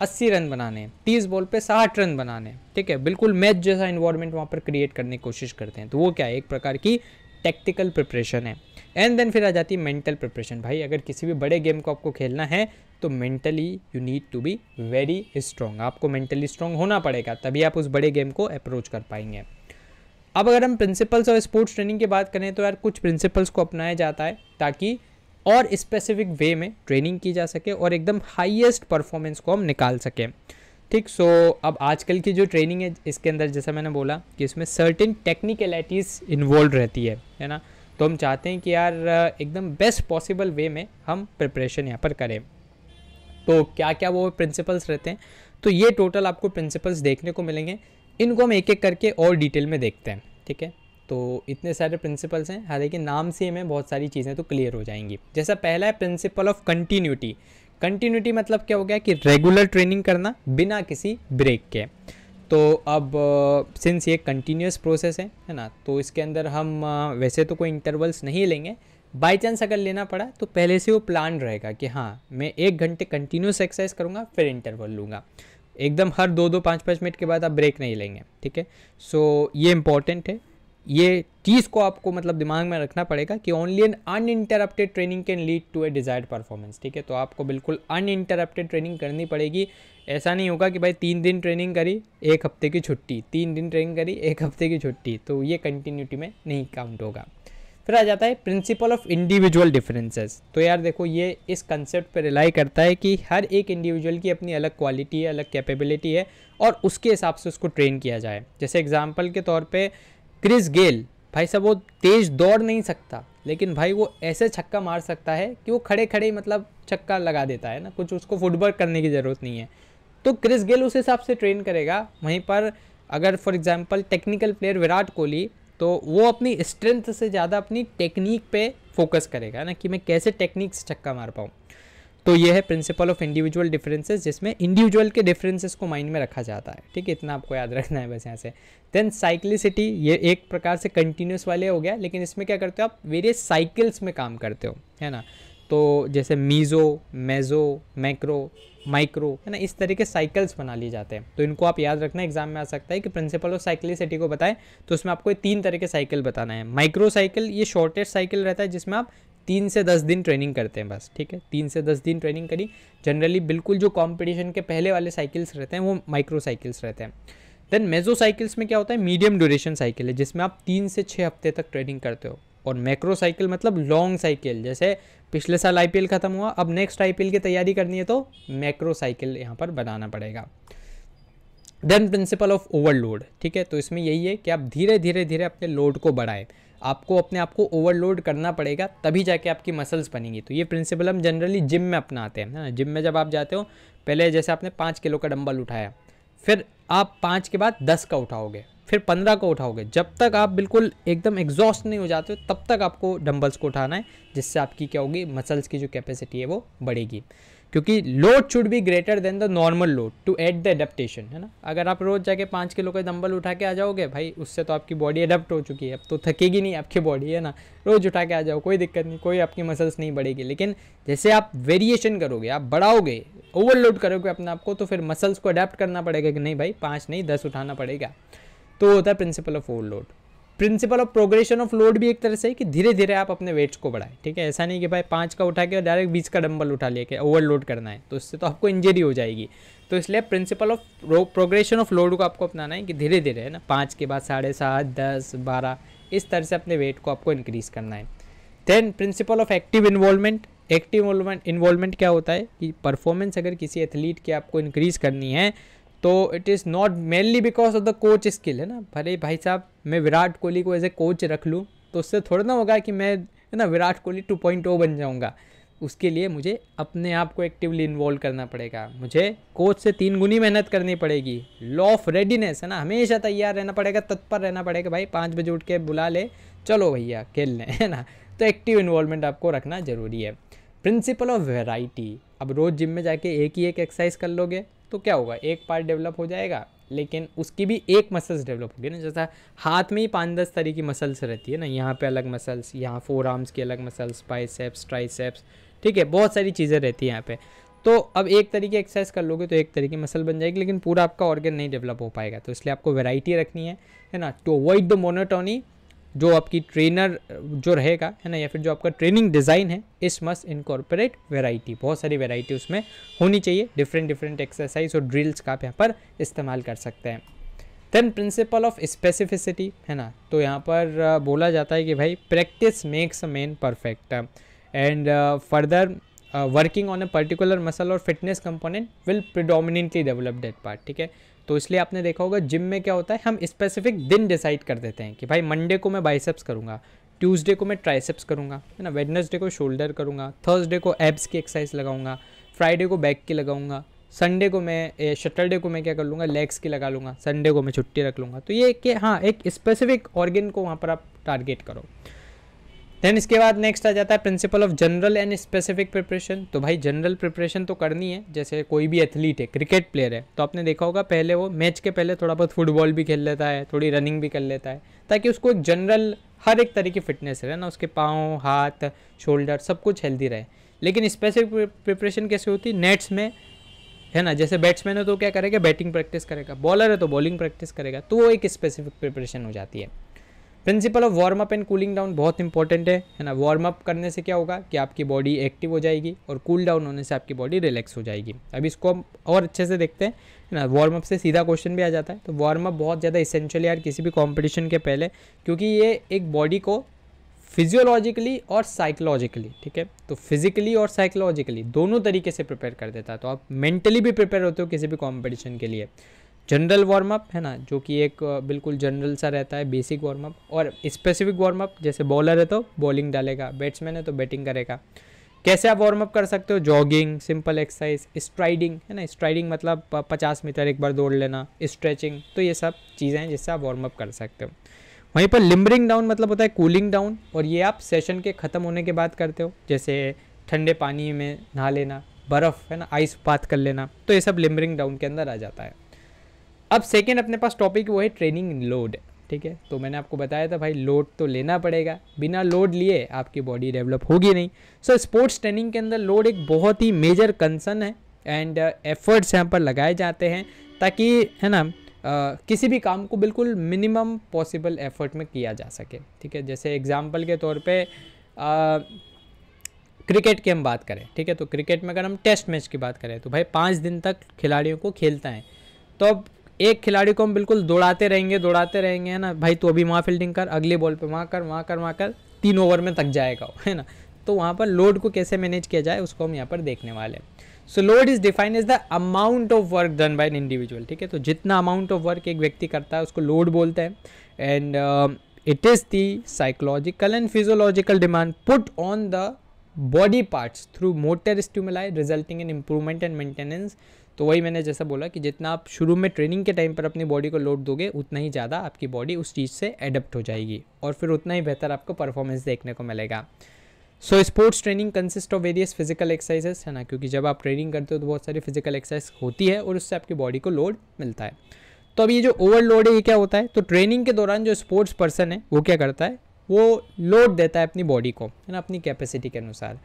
80 रन बनाने, तीस बॉल पे 60 रन बनाने, ठीक है? बिल्कुल मैच जैसा इन्वायरमेंट वहाँ पर क्रिएट करने की कोशिश करते हैं। तो वो क्या है? एक प्रकार की टेक्टिकल प्रिपरेशन है। एंड देन फिर आ जाती है मेंटल प्रिपरेशन भाई, अगर किसी भी बड़े गेम को आपको खेलना है तो mentally you need to be very strong आपको मेंटली स्ट्रॉन्ग होना पड़ेगा, तभी आप उस बड़े गेम को अप्रोच कर पाएँगे। अब अगर हम प्रिंसिपल्स और स्पोर्ट्स ट्रेनिंग की बात करें तो यार कुछ प्रिंसिपल्स को अपनाया जाता है ताकि और स्पेसिफिक वे में ट्रेनिंग की जा सके और एकदम हाईएस्ट परफॉर्मेंस को हम निकाल सकें। ठीक सो अब आजकल की जो ट्रेनिंग है, इसके अंदर जैसा मैंने बोला कि इसमें सर्टेन टेक्निकलिटीज़ इन्वॉल्व रहती है है ना? तो हम चाहते हैं कि यार, एकदम बेस्ट पॉसिबल वे में हम प्रिपरेशन यहाँ पर करें। तो क्या क्या वो प्रिंसिपल्स रहते हैं? तो ये टोटल आपको प्रिंसिपल्स देखने को मिलेंगे। इनको हम एक एक करके और डिटेल में देखते हैं। ठीक है? तो इतने सारे प्रिंसिपल्स हैं। हालाँकि नाम से हमें बहुत सारी चीज़ें तो क्लियर हो जाएँगी। जैसा पहला है प्रिंसिपल ऑफ़ कंटिन्यूटी कंटिन्यूटी मतलब क्या हो गया कि रेगुलर ट्रेनिंग करना बिना किसी ब्रेक के। तो अब सिंस ये कंटिन्यूस प्रोसेस है है ना तो इसके अंदर हम, वैसे तो कोई इंटरवल्स नहीं लेंगे। बाई चांस अगर लेना पड़ा तो पहले से वो प्लान रहेगा कि हाँ मैं एक घंटे कंटिन्यूस एक्सरसाइज करूँगा, फिर इंटरवल लूँगा। एकदम हर दो दो पाँच पाँच मिनट के बाद आप ब्रेक नहीं लेंगे, ठीक है? सो ये इंपॉर्टेंट है। ये चीज़ को आपको मतलब दिमाग में रखना पड़ेगा कि only an uninterrupted training can lead to a desired performance ठीक है? तो आपको बिल्कुल अनइंटरप्टेड ट्रेनिंग करनी पड़ेगी। ऐसा नहीं होगा कि भाई तीन दिन ट्रेनिंग करी, एक हफ़्ते की छुट्टी, तीन दिन ट्रेनिंग करी, एक हफ़्ते की छुट्टी तो ये कंटिन्यूटी में नहीं काउंट होगा। फिर आ जाता है प्रिंसिपल ऑफ़ इंडिविजुअल डिफरेंसेस तो यार देखो, ये इस कंसेप्ट पर रिलाई करता है कि हर एक इंडिविजुअल की अपनी अलग क्वालिटी है, अलग कैपेबिलिटी है, और उसके हिसाब से उसको ट्रेन किया जाए। जैसे एग्ज़ाम्पल के तौर पर क्रिस गेल, भाई साहब वो तेज़ दौड़ नहीं सकता, लेकिन भाई वो ऐसे छक्का मार सकता है कि वो खड़े खड़े मतलब छक्का लगा देता है ना, कुछ उसको फुटबॉल करने की ज़रूरत नहीं है। तो क्रिस गेल उस हिसाब से ट्रेन करेगा, वहीं पर अगर for example technical player Virat Kohli तो वो अपनी स्ट्रेंथ से ज़्यादा अपनी टेक्निक पे फोकस करेगा ना कि मैं कैसे टेक्निक से छक्का मार पाऊँ। तो ये है प्रिंसिपल ऑफ़ इंडिविजुअल डिफरेंसेस जिसमें इंडिविजुअल के डिफरेंसेस को माइंड में रखा जाता है। ठीक है, इतना आपको याद रखना है बस यहाँ से। देन साइक्लिसिटी ये एक प्रकार से कंटिन्यूस वाले हो गया, लेकिन इसमें क्या करते हो आप? वेरियस साइकिल्स में काम करते हो, है ना? तो जैसे मीज़ो मेज़ो मैक्रो माइक्रो है ना? इस तरह के साइकिल्स बना लिए जाते हैं। तो इनको आप याद रखना एग्ज़ाम में आ सकता है कि प्रिंसिपल ऑफ़ साइक्लिसिटी को बताएँ तो उसमें आपको तीन तरह के साइकिल बताना है। माइक्रो साइकिल ये शॉर्टेस्ट साइकिल रहता है, जिसमें आप तीन से दस दिन ट्रेनिंग करते हैं बस, ठीक है? तीन से दस दिन ट्रेनिंग करी। जनरली बिल्कुल जो कॉम्पिटिशन के पहले वाले साइकिल्स रहते हैं, वो माइक्रो साइकिल्स रहते हैं। देन मेजो साइकिल्स में क्या होता है? मीडियम ड्यूरेशन साइकिल है, जिसमें आप तीन से छः हफ़्ते तक ट्रेनिंग करते हो। और मैक्रो साइकिल मतलब लॉन्ग साइकिल जैसे पिछले साल आईपीएल खत्म हुआ, अब नेक्स्ट आईपीएल की तैयारी करनी है तो मैक्रो साइकिल यहाँ पर बनाना पड़ेगा। देन प्रिंसिपल ऑफ़ ओवरलोड ठीक है? तो इसमें यही है कि आप धीरे धीरे धीरे अपने लोड को बढ़ाएँ। आपको अपने आप को ओवरलोड करना पड़ेगा, तभी जाके आपकी मसल्स बनेंगी। तो ये प्रिंसिपल हम जनरली जिम में अपनाते हैं ना? जिम में जब आप जाते हो, पहले जैसे आपने पाँच किलो का डंबल उठाया, फिर आप पाँच के बाद दस का उठाओगे, फिर पंद्रह का उठाओगे। जब तक आप बिल्कुल एकदम एग्जॉस्ट नहीं हो जाते हो, तब तक आपको डंबल्स को उठाना है, जिससे आपकी क्या होगी मसल्स की जो कैपेसिटी है वो बढ़ेगी। क्योंकि load should be greater than the normal load to aid the adaptation है ना? अगर आप रोज़ जाके पाँच किलो का डंबल उठा के आ जाओगे, भाई, उससे तो आपकी बॉडी अडेप्ट हो चुकी है। अब तो थकेगी नहीं आपकी बॉडी है ना? रोज़ उठा के आ जाओ, कोई दिक्कत नहीं, कोई आपकी मसल्स नहीं बढ़ेगी। लेकिन जैसे आप वेरिएशन करोगे, आप बढ़ाओगे ओवरलोड करोगे अपने आप को तो फिर मसल्स को अडेप्ट करना पड़ेगा कि नहीं भाई, पाँच नहीं, दस उठाना पड़ेगा। तो होता है principle of overload principle of progression of load भी एक तरह से है कि धीरे धीरे आप अपने वेट्स को बढ़ाएँ, ठीक है? ऐसा नहीं कि भाई पाँच का उठा के डायरेक्ट बीस का डंबल उठा लिया कि ओवरलोड करना है तो इससे तो आपको इंजरी हो जाएगी। तो इसलिए principle of progression of load को आपको अपनाना है कि धीरे धीरे है ना? पाँच के बाद साढ़े सात, दस, बारह, इस तरह से अपने वेट को आपको इंक्रीज़ करना है। Then principle of active involvement active involvement क्या होता है कि परफॉर्मेंस अगर किसी एथलीट की आपको इंक्रीज़ करनी है तो it is not mainly because of the coach skill है ना? भले भाई साहब, मैं विराट कोहली को एज ए कोच रख लूँ तो उससे थोड़ा ना होगा कि मैं, है ना, Virat Kohli two point O बन जाऊँगा। उसके लिए मुझे अपने आप को एक्टिवली इन्वॉल्व करना पड़ेगा। मुझे कोच से तीन गुनी मेहनत करनी पड़ेगी। लॉ ऑफ़ रेडीनेस है ना? हमेशा तैयार रहना पड़ेगा, तत्पर रहना पड़ेगा, भाई, पाँच बजे उठ के बुला ले, चलो भैया, खेल लें, है ना? तो एक्टिव इन्वॉल्वमेंट आपको रखना ज़रूरी है। प्रिंसिपल ऑफ़ वेराइटी अब रोज़ जिम में जाके एक ही एक एक्सरसाइज कर लोगे तो क्या होगा? एक पार्ट डेवलप हो जाएगा, लेकिन उसकी भी एक मसल्स डेवलप होगी ना। जैसा हाथ में ही पाँच दस तरह की मसल्स रहती है ना, यहाँ पे अलग मसल्स यहाँ फोर आर्म्स की अलग मसल्स बाइसेप्स ट्राइसेप्स ठीक है? बहुत सारी चीज़ें रहती हैं यहाँ पे। तो अब एक तरीके एक्सरसाइज कर लोगे तो एक तरीके मसल बन जाएगी, लेकिन पूरा आपका ऑर्गन नहीं डेवलप हो पाएगा। तो इसलिए आपको वेराइटी रखनी है है ना? टू अवॉइड द मोनोटोनी जो आपकी ट्रेनर जो रहेगा, है ना, या फिर जो आपका ट्रेनिंग डिज़ाइन है, इस मस्ट इनकॉर्पोरेट वेराइटी बहुत सारी वेराइटी उसमें होनी चाहिए. डिफरेंट डिफरेंट एक्सरसाइज और ड्रिल्स का आप यहाँ पर इस्तेमाल कर सकते हैं. देन प्रिंसिपल ऑफ़ स्पेसिफिसिटी है ना? तो यहाँ पर बोला जाता है कि भाई practice makes a man perfect and further working on a particular muscle और fitness component will predominantly develop that part ठीक है? तो इसलिए आपने देखा होगा जिम में क्या होता है, हम स्पेसिफिक दिन डिसाइड कर देते हैं कि भाई मंडे को मैं बाइसेप्स करूँगा ट्यूसडे को मैं ट्राइसेप्स करूँगा, है ना? वेडनेसडे को शोल्डर करूँगा थर्सडे को एब्स की एक्सरसाइज लगाऊँगा फ्राइडे को बैक की लगाऊँगा संडे को मैं सैटरडे को मैं क्या कर लूँगा लेग्स की लगा लूँगा संडे को मैं छुट्टी रख लूँगा। तो ये कि हाँ एक स्पेसिफिक ऑर्गेन को वहाँ पर आप टारगेट करो। देन इसके बाद नेक्स्ट आ जाता है principle of general and specific preparation तो भाई जनरल प्रिपरेशन तो करनी है, जैसे कोई भी एथलीट है क्रिकेट प्लेयर है तो आपने देखा होगा पहले वो मैच के पहले थोड़ा बहुत फुटबॉल भी खेल लेता है, थोड़ी रनिंग भी कर लेता है, ताकि उसको एक जनरल हर एक तरह की फिटनेस रहे ना, उसके पाँव, हाथ शोल्डर सब कुछ हेल्दी रहे। लेकिन स्पेसिफिक प्रिपरेशन कैसे होती है? नेट्स में, है ना, जैसे बैट्समैन है तो क्या करेगा? बैटिंग प्रैक्टिस करेगा। बॉलर है तो बॉलिंग प्रैक्टिस करेगा। तो वो एक स्पेसिफिक प्रिपरेशन हो जाती है। Principle of warm up and cooling down बहुत इंपॉर्टेंट है है ना? वार्म अप करने से क्या होगा कि आपकी बॉडी एक्टिव हो जाएगी और कूल cool डाउन होने से आपकी बॉडी रिलैक्स हो जाएगी। अब इसको हम और अच्छे से देखते हैं, है ना? वार्म अप से सीधा क्वेश्चन भी आ जाता है। तो वार्म अप बहुत ज़्यादा इसेंशियल यार किसी भी कॉम्पिटिशन के पहले, क्योंकि ये एक बॉडी को फिजियोलॉजिकली और साइकोलॉजिकली ठीक है? तो फिजिकली और साइकोलॉजिकली दोनों तरीके से प्रिपेयर कर देता है। तो आप मेंटली भी प्रिपेयर होते हो किसी भी कॉम्पिटिशन के लिए। जनरल वार्म अप है ना, जो कि एक बिल्कुल जनरल सा रहता है, बेसिक वार्म अप और स्पेसिफिक वार्म अप जैसे बॉलर है तो बॉलिंग डालेगा बैट्समैन है तो बैटिंग करेगा। कैसे आप वार्म अप कर सकते हो? जॉगिंग सिंपल एक्सरसाइज स्ट्राइडिंग है ना स्ट्राइडिंग मतलब पचास मीटर एक बार दौड़ लेना स्ट्रेचिंग तो ये सब चीज़ें हैं जिससे आप वार्म अप कर सकते हो। वहीं पर लिम्बरिंग डाउन मतलब होता है कूलिंग डाउन और ये आप सेशन के ख़त्म होने के बाद करते हो, जैसे ठंडे पानी में नहा लेना, बर्फ़, है ना आइस बात कर लेना तो ये सब लिम्बरिंग डाउन के अंदर आ जाता है। अब सेकेंड अपने पास टॉपिक वो है ट्रेनिंग लोड ठीक है? तो मैंने आपको बताया था भाई लोड तो लेना पड़ेगा। बिना लोड लिए आपकी बॉडी डेवलप होगी नहीं। सो स्पोर्ट्स ट्रेनिंग के अंदर लोड एक बहुत ही मेजर कंसर्न है एंड एफर्ट्स यहाँ पर लगाए जाते हैं ताकि है ना Uh, किसी भी काम को बिल्कुल मिनिमम पॉसिबल एफर्ट में किया जा सके ठीक है? जैसे एग्जांपल के तौर पे क्रिकेट की हम बात करें ठीक है? तो क्रिकेट में अगर हम टेस्ट मैच की बात करें तो भाई पाँच दिन तक खिलाड़ियों को खेलता है। तो अब एक खिलाड़ी को हम बिल्कुल दौड़ाते रहेंगे दौड़ाते रहेंगे, है ना? भाई तो अभी वहाँ फील्डिंग कर, अगले बॉल पे वहाँ कर वहाँ कर वहाँ कर, तीन ओवर में तक जाएगा है ना? तो वहाँ पर लोड को कैसे मैनेज किया जाए, उसको हम यहाँ पर देखने वाले हैं। So load is defined as the amount of work done by an individual ठीक है? तो जितना अमाउंट ऑफ़ वर्क एक व्यक्ति करता है, उसको लोड बोलते हैं। And it is the psychological and physiological demand put on the body parts through motor stimuli resulting in improvement and maintenance तो वही मैंने जैसा बोला कि जितना आप शुरू में ट्रेनिंग के टाइम पर अपनी बॉडी को लोड दोगे, उतना ही ज़्यादा आपकी बॉडी उस चीज़ से एडप्ट हो जाएगी और फिर उतना ही बेहतर आपको परफॉर्मेंस देखने को मिलेगा। So sports training consist of various physical exercises है ना? क्योंकि जब आप ट्रेनिंग करते हो तो बहुत सारी फ़िज़िकल एक्सरसाइज होती है और उससे आपकी बॉडी को लोड मिलता है। तो अब ये जो ओवरलोड है, ये क्या होता है? तो ट्रेनिंग के दौरान जो स्पोर्ट्स पर्सन है, वो क्या करता है? वो लोड देता है अपनी बॉडी को, है ना? अपनी कैपेसिटी के अनुसार।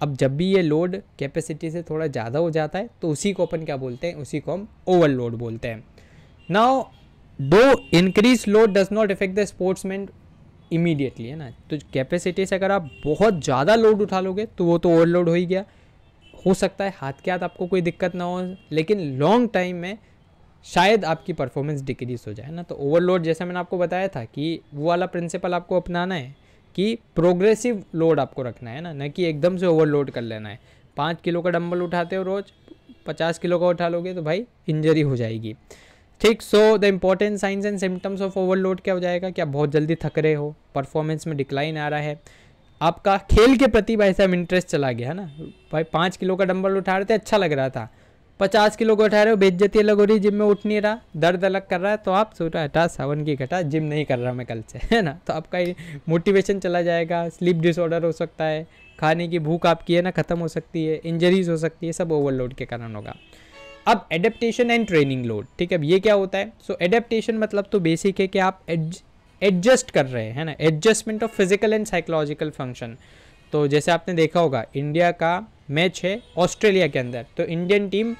अब जब भी ये लोड कैपेसिटी से थोड़ा ज़्यादा हो जाता है तो उसी को अपन क्या बोलते हैं? उसी को हम ओवरलोड बोलते हैं। Now to increase load does not effect the sportsman immediately है ना? तो कैपेसिटी से अगर आप बहुत ज़्यादा लोड उठा लोगे तो वो तो ओवरलोड हो ही गया। हो सकता है हाथ के हाथ आपको कोई दिक्कत ना हो, लेकिन लॉन्ग टाइम में शायद आपकी परफॉर्मेंस डिक्रीज हो जाए ना? तो ओवरलोड जैसा मैंने आपको बताया था कि वो वाला प्रिंसिपल आपको अपनाना है। कि प्रोग्रेसिव लोड आपको रखना है ना, न कि एकदम से ओवरलोड कर लेना है। पाँच किलो का डंबल उठाते हो रोज़, पचास किलो का उठा लोगे तो भाई इंजरी हो जाएगी। ठीक so the important signs and symptoms of overload क्या हो जाएगा क्या बहुत जल्दी थक रहे हो परफॉर्मेंस में डिक्लाइन आ रहा है। आपका खेल के प्रति भाई साहब इंटरेस्ट चला गया, है ना? भाई पाँच किलो का डंबल उठा रहे थे अच्छा लग रहा था। पचास किलो को उठा रहे हो बेज्जती अलग हो रही जिम में उठ नहीं रहा दर्द अलग कर रहा है तो आप सोचा हटा सावन की घटा जिम नहीं कर रहा मैं कल से [laughs] है ना? तो आपका मोटिवेशन चला जाएगा स्लीप डिसऑर्डर हो सकता है खाने की भूख आपकी है ना ख़त्म हो सकती है इंजरीज हो सकती है सब ओवरलोड के कारण होगा। अब एडेप्टेशन एंड ट्रेनिंग लोड ठीक है अब ये क्या होता है? सो so, एडेप्टेशन मतलब तो बेसिक है कि आप एडजस्ट कर रहे हैं ना? Adjustment of physical and psychological function तो जैसे आपने देखा होगा इंडिया का मैच है ऑस्ट्रेलिया के अंदर। तो इंडियन टीम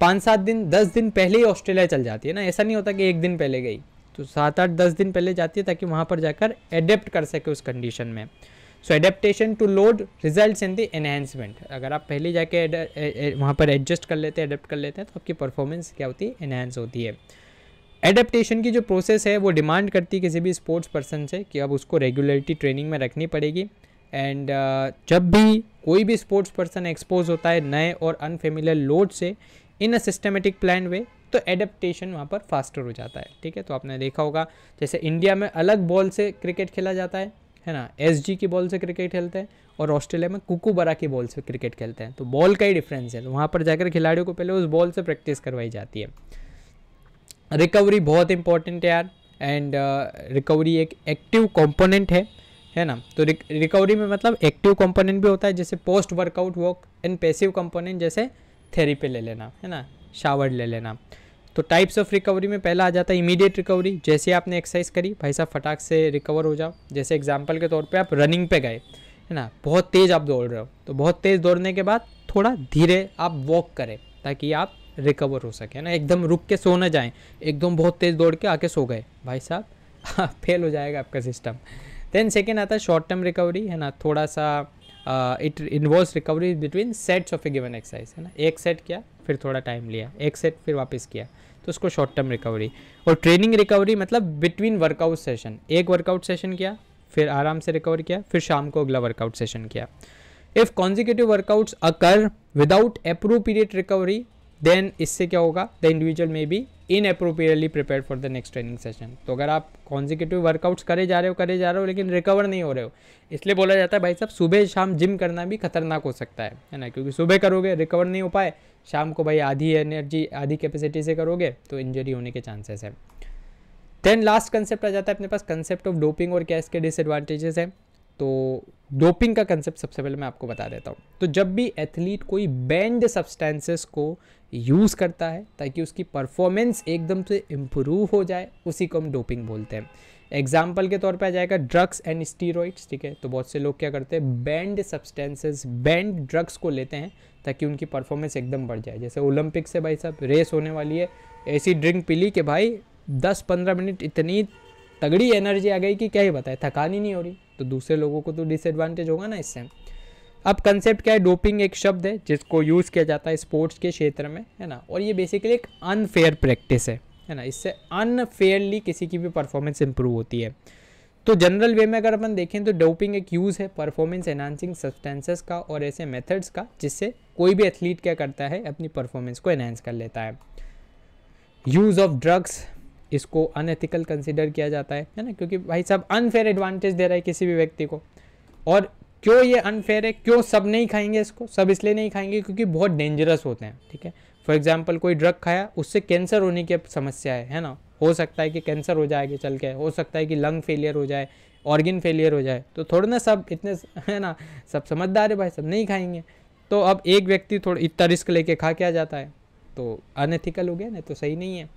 पाँच सात दिन, दस दिन पहले ही ऑस्ट्रेलिया चल जाती है ना? ऐसा नहीं होता कि एक दिन पहले गई। तो सात आठ दस दिन पहले जाती है ताकि वहाँ पर जाकर एडेप्ट कर सके उस कंडीशन में। So adaptation to load result in the enhancement अगर आप पहले जाके वहाँ पर एडजस्ट कर लेते हैं एडेप्ट कर लेते हैं तो आपकी परफॉर्मेंस क्या होती है? एनहेंस होती है। एडेप्टेशन की जो प्रोसेस है, वो डिमांड करती है किसी भी स्पोर्ट्स पर्सन से कि अब उसको रेगुलरिटी ट्रेनिंग में रखनी पड़ेगी। एंड uh, जब भी कोई भी स्पोर्ट्स पर्सन एक्सपोज होता है नए और अनफेमिलियर लोड से इन अ सिस्टमेटिक प्लान वे तो एडेप्टेशन वहाँ पर फास्टर हो जाता है। ठीक है? तो आपने देखा होगा जैसे इंडिया में अलग बॉल से क्रिकेट खेला जाता है है ना? एसजी की बॉल से क्रिकेट खेलते हैं और ऑस्ट्रेलिया में कुकू बरा की बॉल से क्रिकेट खेलते हैं। तो बॉल का ही डिफरेंस है। तो वहाँ पर जाकर खिलाड़ियों को पहले उस बॉल से प्रैक्टिस करवाई जाती है। रिकवरी बहुत इंपॉर्टेंट है यार। एंड रिकवरी uh, एक एक्टिव कॉम्पोनेंट है। है ना? तो रिकवरी में मतलब एक्टिव कंपोनेंट भी होता है, जैसे post workout work and passive component जैसे थेरेपी ले लेना, है ना? शावर ले लेना। तो टाइप्स ऑफ़ रिकवरी में पहला आ जाता है इमीडिएट रिकवरी जैसे आपने एक्सरसाइज करी, भाई साहब फटाक से रिकवर हो जाओ। जैसे एग्ज़ाम्पल के तौर पर आप रनिंग पे गए, है ना? बहुत तेज़ आप दौड़ रहे हो तो बहुत तेज़ दौड़ने के बाद थोड़ा धीरे आप वॉक करें, ताकि आप रिकवर हो सके ना? एकदम रुक के सो ना जाएँ, एकदम बहुत तेज़ दौड़ के आके सो गए। भाई साहब [laughs] फेल हो जाएगा आपका सिस्टम देन सेकेंड आता है शॉर्ट टर्म रिकवरी है ना? थोड़ा सा it involve recovery between sets of a given exercise है ना? एक सेट किया, फिर थोड़ा टाइम लिया, एक सेट फिर वापस किया तो उसको शॉर्ट टर्म रिकवरी और ट्रेनिंग रिकवरी मतलब बिटवीन वर्कआउट सेशन एक वर्कआउट सेशन किया, फिर आराम से रिकवर किया, फिर शाम को अगला वर्कआउट सेशन किया। If consecutive workouts occur without appropriate recovery then इससे क्या होगा? The individual may be inappropriately prepare for the next training session तो अगर आप कॉन्जिक्यूटिव वर्कआउट्स करे जा रहे हो, करे जा रहे हो, लेकिन रिकवर नहीं हो रहे हो, इसलिए बोला जाता है, भाई साहब, सुबह शाम जिम करना भी खतरनाक हो सकता है। है ना? क्योंकि सुबह करोगे रिकवर नहीं हो पाए, शाम को भाई आधी एनर्जी आधी कैपेसिटी से करोगे तो इंजरी होने के चांसेस है। देन लास्ट कंसेप्ट आ जाता है अपने पास कंसेप्ट ऑफ़ डोपिंग और क्या इसके डिसएडवांटेजेस है। तो डोपिंग का कंसेप्ट सबसे पहले मैं आपको बता देता हूँ। तो जब भी एथलीट कोई बैंड सब्सटेंसेस को यूज़ करता है ताकि उसकी परफॉर्मेंस एकदम से इम्प्रूव हो जाए, उसी को हम डोपिंग बोलते हैं। एग्ज़ाम्पल के तौर पे आ जाएगा ड्रग्स एंड स्टीरोइड्स ठीक है? तो बहुत से लोग क्या करते हैं बैंड सब्सटेंसेस बैंड ड्रग्स को लेते हैं ताकि उनकी परफॉर्मेंस एकदम बढ़ जाए। जैसे ओलंपिक से भाई साहब रेस होने वाली है, ऐसी ड्रिंक पी ली कि भाई दस पंद्रह मिनट इतनी तगड़ी एनर्जी आ गई कि क्या ही बताए, थकान ही नहीं हो रही। तो दूसरे लोगों को तो डिसएडवांटेज होगा ना इससे। अब कंसेप्ट क्या है? डोपिंग एक शब्द है, जिसको यूज़ किया जाता है स्पोर्ट्स के क्षेत्र में, है ना? और ये बेसिकली एक अनफेयर प्रैक्टिस है है ना? इससे अनफेयरली किसी की भी परफॉर्मेंस इंप्रूव होती है। तो जनरल वे में अगर अपन देखें तो डोपिंग एक यूज़ है परफॉर्मेंस एनहांसिंग सब्सटेंसेस का और ऐसे मेथड्स का, जिससे कोई भी एथलीट क्या करता है, अपनी परफॉर्मेंस को एनहेंस कर लेता है। यूज़ ऑफ़ ड्रग्स इसको अनएथिकल कंसिडर किया जाता है है ना? क्योंकि भाई साहब अनफेयर एडवांटेज दे रहा है किसी भी व्यक्ति को। और क्यों ये अनफेयर है? क्यों सब नहीं खाएँगे इसको? सब इसलिए नहीं खाएँगे क्योंकि बहुत डेंजरस होते हैं, ठीक है? फॉर एग्ज़ाम्पल कोई ड्रग खाया, उससे कैंसर होने की समस्या है है ना? हो सकता है कि कैंसर हो जाएगी चल के, हो सकता है कि लंग फेलियर हो जाए ऑर्गन फेलियर हो जाए तो थोड़ा ना सब इतने [laughs] है ना? सब समझदार है भाई, सब नहीं खाएँगे। तो अब एक व्यक्ति थोड़ा इतना रिस्क लेके खा के आ जाता है? तो अनएथिकल हो गया ना तो सही नहीं है।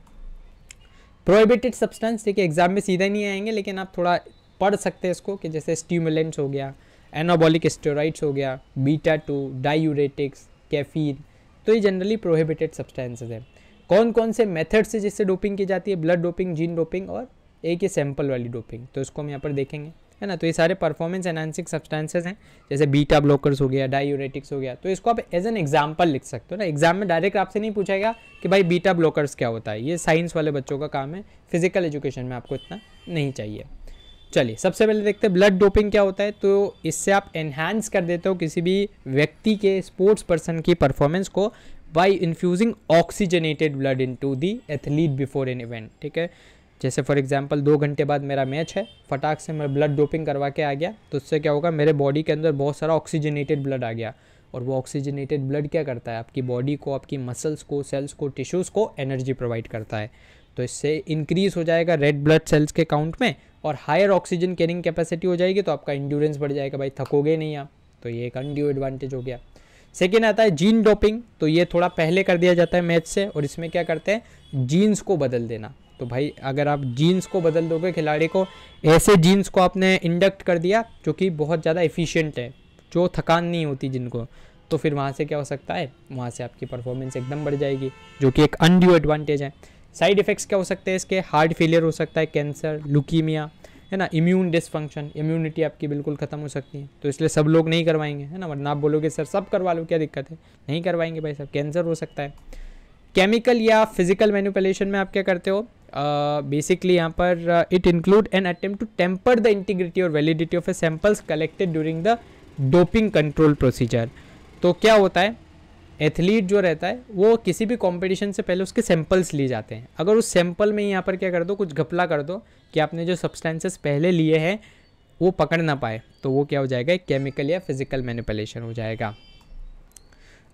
प्रोहिबिटेड सब्सटेंस देखिए एग्ज़ाम में सीधा नहीं आएँगे, लेकिन आप थोड़ा पढ़ सकते हैं इसको कि जैसे स्ट्यूमुलेंट्स हो गया एनाबॉलिक स्टेरॉइड्स हो गया बीटा टू डायूरेटिक्स कैफीन तो ये जनरली प्रोहिबिटेड सब्सटेंसेज हैं। कौन कौन से मेथड से जिससे डोपिंग की जाती है? ब्लड डोपिंग जीन डोपिंग और एक ही सैंपल वाली डोपिंग तो इसको हम यहाँ पर देखेंगे, है ना? तो ये सारे परफॉर्मेंस एनहांसिंग सब्सटेंसेज हैं, जैसे बीटा ब्लॉकर्स हो गया डायूरेटिक्स हो गया तो इसको आप एज एन एग्ज़ाम्पल लिख सकते हो ना? एग्ज़ाम में डायरेक्ट आपसे नहीं पूछेगा कि भाई बीटा ब्लॉकर्स क्या होता है, ये साइंस वाले बच्चों का काम है फ़िज़िकल एजुकेशन में आपको इतना नहीं चाहिए। चलिए, सबसे पहले देखते हैं ब्लड डोपिंग क्या होता है। तो इससे आप एनहांस कर देते हो किसी भी व्यक्ति के स्पोर्ट्स पर्सन की परफॉर्मेंस को by infusing oxygenated blood into the athlete before an event ठीक है? जैसे फॉर एग्जांपल दो घंटे बाद मेरा मैच है, फटाक से मैं ब्लड डोपिंग करवा के आ गया तो उससे क्या होगा, मेरे बॉडी के अंदर बहुत सारा ऑक्सीजनेटेड ब्लड आ गया। और वो ऑक्सीजनेटेड ब्लड क्या करता है? आपकी बॉडी को, आपकी मसल्स को सेल्स को टिश्यूज़ को एनर्जी प्रोवाइड करता है। तो इससे इंक्रीज हो जाएगा रेड ब्लड सेल्स के काउंट में और हायर ऑक्सीजन कैरिंग कैपेसिटी हो जाएगी तो आपका इंड्योरेंस बढ़ जाएगा। भाई, थकोगे नहीं आप तो ये एक अनड्यू एडवांटेज हो गया। सेकेंड आता है जीन डोपिंग तो ये थोड़ा पहले कर दिया जाता है मैच से और इसमें क्या करते हैं? जीन्स को बदल देना। तो भाई, अगर आप जीन्स को बदल दोगे, खिलाड़ी को, ऐसे जीन्स को आपने इंडक्ट कर दिया, जो कि बहुत ज़्यादा एफिशिएंट है, जो थकान नहीं होती जिनको तो फिर वहाँ से क्या हो सकता है? वहाँ से आपकी परफॉर्मेंस एकदम बढ़ जाएगी, जो कि एक अनड्यू एडवांटेज है। साइड इफ़ेक्ट्स क्या हो सकते हैं? इसके हार्ट फेलियर हो सकता है, कैंसर लुकीमिया है ना? इम्यून डिसफंक्शन इम्यूनिटी आपकी बिल्कुल ख़त्म हो सकती है। तो इसलिए सब लोग नहीं करवाएँगे, है ना? वरना आप बोलोगे, सर, सब करवा लो, क्या दिक्कत है? नहीं करवाएँगे भाई सब कैंसर हो सकता है। केमिकल या फ़िज़िकल मैनिपुलेशन में आप क्या करते हो? बेसिकली यहाँ पर it include an attempt to tamper the integrity और validity of a samples collected during the doping control procedure तो क्या होता है? एथलीट जो रहता है, वो किसी भी कंपटीशन से पहले उसके सैंपल्स लिए जाते हैं। अगर उस सैंपल में यहाँ पर क्या कर दो, कुछ घपला कर दो कि आपने जो सब्सटेंसेस पहले लिए हैं, वो पकड़ ना पाए तो वो क्या हो जाएगा केमिकल या फ़िज़िकल मैनिपुलेशन हो जाएगा।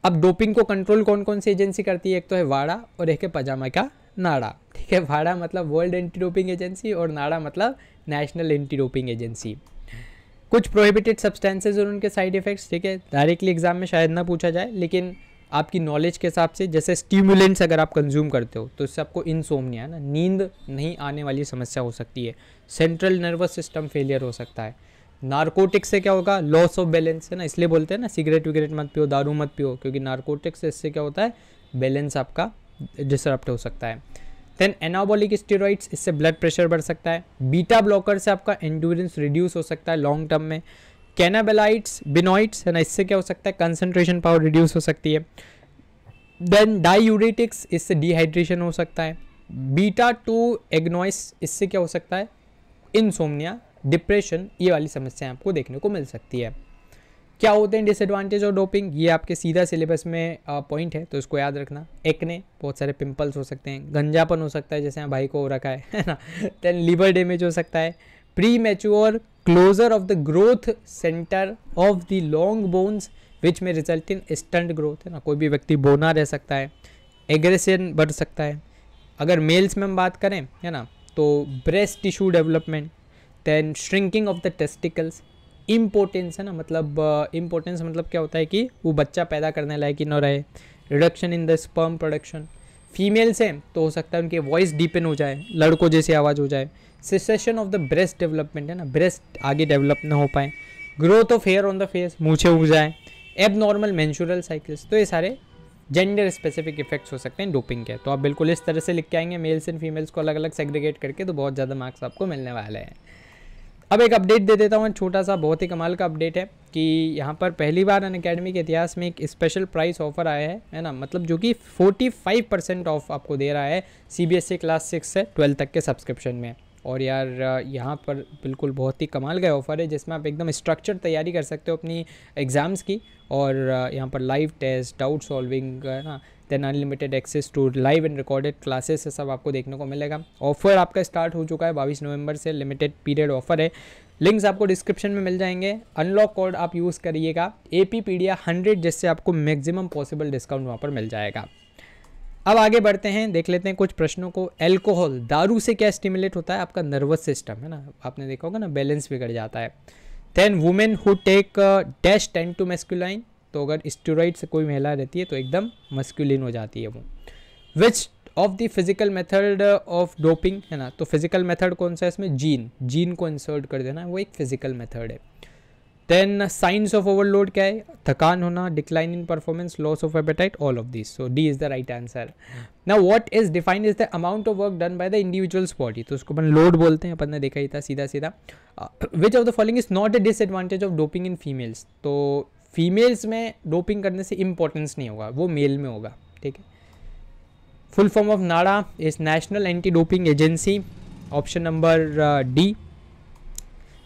अब डोपिंग को कंट्रोल कौन कौन सी एजेंसी करती है? एक तो है वाड़ा और एक है पजामा का नाड़ा। ठीक है, वाड़ा मतलब वर्ल्ड एंटी डोपिंग एजेंसी और नाड़ा मतलब नेशनल एंटी डोपिंग एजेंसी कुछ प्रोहिबिटेड सब्सटेंसेज और उनके साइड इफेक्ट्स ठीक है डायरेक्टली एग्ज़ाम में शायद ना पूछा जाए, लेकिन आपकी नॉलेज के हिसाब से, जैसे स्टिमुलेंट्स अगर आप कंज्यूम करते हो तो इससे आपको इनसोमनिया ना, नींद नहीं आने वाली समस्या हो सकती है। सेंट्रल नर्वस सिस्टम फेलियर हो सकता है। नारकोटिक्स से क्या होगा? लॉस ऑफ़ बैलेंस है ना, इसलिए बोलते हैं ना सिगरेट विगरेट मत पियो, दारू मत पियो, क्योंकि नारकोटिक्स से इससे क्या होता है? बैलेंस आपका डिसरप्ट हो सकता है। देन एनाबॉलिक स्टेरॉइड्स इससे ब्लड प्रेशर बढ़ सकता है। बीटा ब्लॉकर से आपका एंडोरेंस रिड्यूस हो सकता है लॉन्ग टर्म में। कैनाबेलाइट्स बिनोइट्स है ना इससे क्या हो सकता है? कंसंट्रेशन पावर रिड्यूस हो सकती है। देन डाईयूरेटिक्स इससे डिहाइड्रेशन हो सकता है। बीटा टू एग्नोइस इससे क्या हो सकता है? इनसोमनिया डिप्रेशन ये वाली समस्याएँ आपको देखने को मिल सकती है। क्या होते हैं डिसएडवांटेज और डोपिंग ये आपके सीधा सिलेबस में पॉइंट है तो इसको याद रखना। एकने बहुत सारे पिंपल्स हो सकते हैं। गंजापन हो सकता है, जैसे भाई को हो रखा है ना? देन लीवर डैमेज हो सकता है। Mature closure of the growth center of the long bones which may result in stunt growth है ना? कोई भी व्यक्ति बोना रह सकता है एग्रेशन बढ़ सकता है। अगर मेल्स में हम बात करें है ना तो breast tissue development then shrinking of the testicles impotence है ना मतलब इम्पोर्टेंस uh, मतलब क्या होता है कि वो बच्चा पैदा करने लायक ही न रहे। Reduction in the sperm production females हैं तो हो सकता है उनकी वॉइस डीपन हो जाए लड़कों जैसी आवाज़ हो जाए। Cessation of the breast development है ना? ब्रेस्ट आगे डेवलप ना हो पाए। Growth of hair on the face मूछे उग जाए। एब नॉर्मल मैंशुरल साइकिल्स तो ये सारे जेंडर स्पेसिफिक इफेक्ट्स हो सकते हैं डोपिंग के। तो आप बिल्कुल इस तरह से लिख के आएँगे मेल्स एंड फीमेल्स को अलग अलग सेग्रीगेट करके तो बहुत ज़्यादा मार्क्स आपको मिलने वाले हैं। अब एक अपडेट दे देता हूँ, छोटा सा, बहुत ही कमाल का अपडेट है कि यहाँ पर पहली बार अन अकेडमी के इतिहास में एक स्पेशल प्राइस ऑफ़र आया है है ना? मतलब जो कि 45 परसेंट ऑफ़ आपको दे रहा है सीबीएसई क्लास सिक्स से ट्वेल्थ तक के सब्सक्रिप्शन में। और यार, यहाँ पर बिल्कुल बहुत ही कमाल का ऑफ़र है, जिसमें आप एकदम स्ट्रक्चर तैयारी कर सकते हो अपनी एग्ज़ाम्स की और, यहाँ पर लाइव टेस्ट डाउट सॉल्विंग है ना? Then unlimited access to live and recorded classes से सब आपको देखने को मिलेगा। ऑफ़र आपका स्टार्ट हो चुका है बाईस नवंबर से लिमिटेड पीरियड ऑफ़र है। लिंक्स आपको डिस्क्रिप्शन में मिल जाएँगे। अनलॉक कोड आप यूज़ करिएगा। ए पी पीडिया हंड्रेड जिससे आपको मैक्सिमम पॉसिबल डिस्काउंट वहाँ पर मिल जाएगा। अब आगे बढ़ते हैं, देख लेते हैं कुछ प्रश्नों को। एल्कोहल, दारू से क्या स्टिमुलेट होता है? आपका नर्वस सिस्टम है ना? आपने देखा होगा ना बैलेंस बिगड़ जाता है। Then women who take dash ten to masculine तो अगर स्टेरॉइड से कोई महिला रहती है तो एकदम मस्कुलिन हो जाती है वो। Which of the physical method of doping है ना? तो फ़िज़िकल मेथड कौन सा है इसमें? जीन जीन को इंसर्ट कर देना, वो एक फ़िज़िकल मेथड है। देन साइंस ऑफ़ ओवरलोड क्या है? थकान होना decline in performance loss of appetite all of this so D is the right answer ना what is defined is the amount of work done by the individual's body तो उसको अपन load बोलते हैं अपन ने देखा ही था सीधा सीधा। Which of the following is not a disadvantage of doping in females तो फीमेल्स में डोपिंग करने से इंपॉर्टेंस नहीं होगा वो मेल में होगा ठीक है? Full form of NADA is national anti doping agency option number D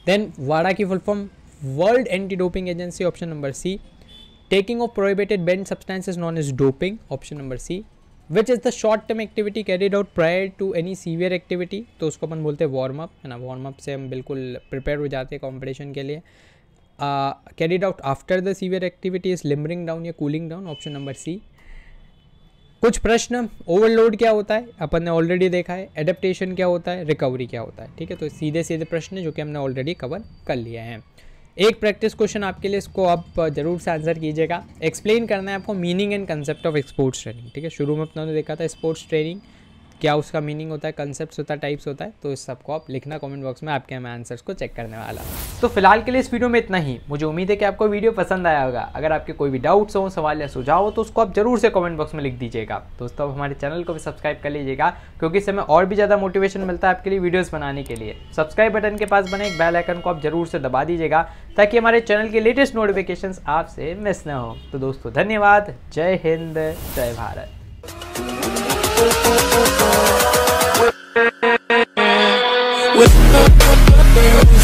then वाड़ा की full form world anti doping agency option number C taking of prohibited banned substances none is doping option number C which is the short term activity carried out prior to any severe activity तो उसको अपन बोलते हैं warm up है ना? Warm up से हम बिल्कुल prepare हो जाते हैं कॉम्पिटिशन के लिए। Carried out after the severe activity is limbering down या cooling down option number C कुछ प्रश्न ओवरलोड क्या होता है? अपन ने ऑलरेडी देखा है। एडेप्टेशन क्या होता है? रिकवरी क्या होता है? ठीक है तो सीधे सीधे प्रश्न जो कि हमने ऑलरेडी कवर कर लिए हैं। एक प्रैक्टिस क्वेश्चन आपके लिए इसको आप ज़रूर से आंसर कीजिएगा। एक्सप्लेन करना है आपको meaning and concept of sports training ठीक है? शुरू में अपना देखा था स्पोर्ट्स ट्रेनिंग क्या उसका मीनिंग होता है कंसेप्ट होता है टाइप्स होता है तो इस सबको आप लिखना कमेंट बॉक्स में, आपके मैं आंसर्स को चेक करने वाला। तो फ़िलहाल के लिए इस वीडियो में इतना ही। मुझे उम्मीद है कि आपको वीडियो पसंद आया होगा। अगर आपके कोई भी डाउट्स हो, सवाल या सुझाव हो तो उसको आप ज़रूर से कॉमेंट बॉक्स में लिख दीजिएगा। दोस्तों आप हमारे चैनल को भी सब्सक्राइब कर लीजिएगा, क्योंकि इससे हमें और भी ज़्यादा मोटिवेशन मिलता है आपके लिए वीडियोज़ बनाने के लिए। सब्सक्राइब बटन के पास बने एक बेल आइकन को आप ज़रूर से दबा दीजिएगा, ताकि हमारे चैनल के लेटेस्ट नोटिफिकेशन आपसे मिस ना हो। तो दोस्तों, धन्यवाद। जय हिंद, जय भारत। Baby.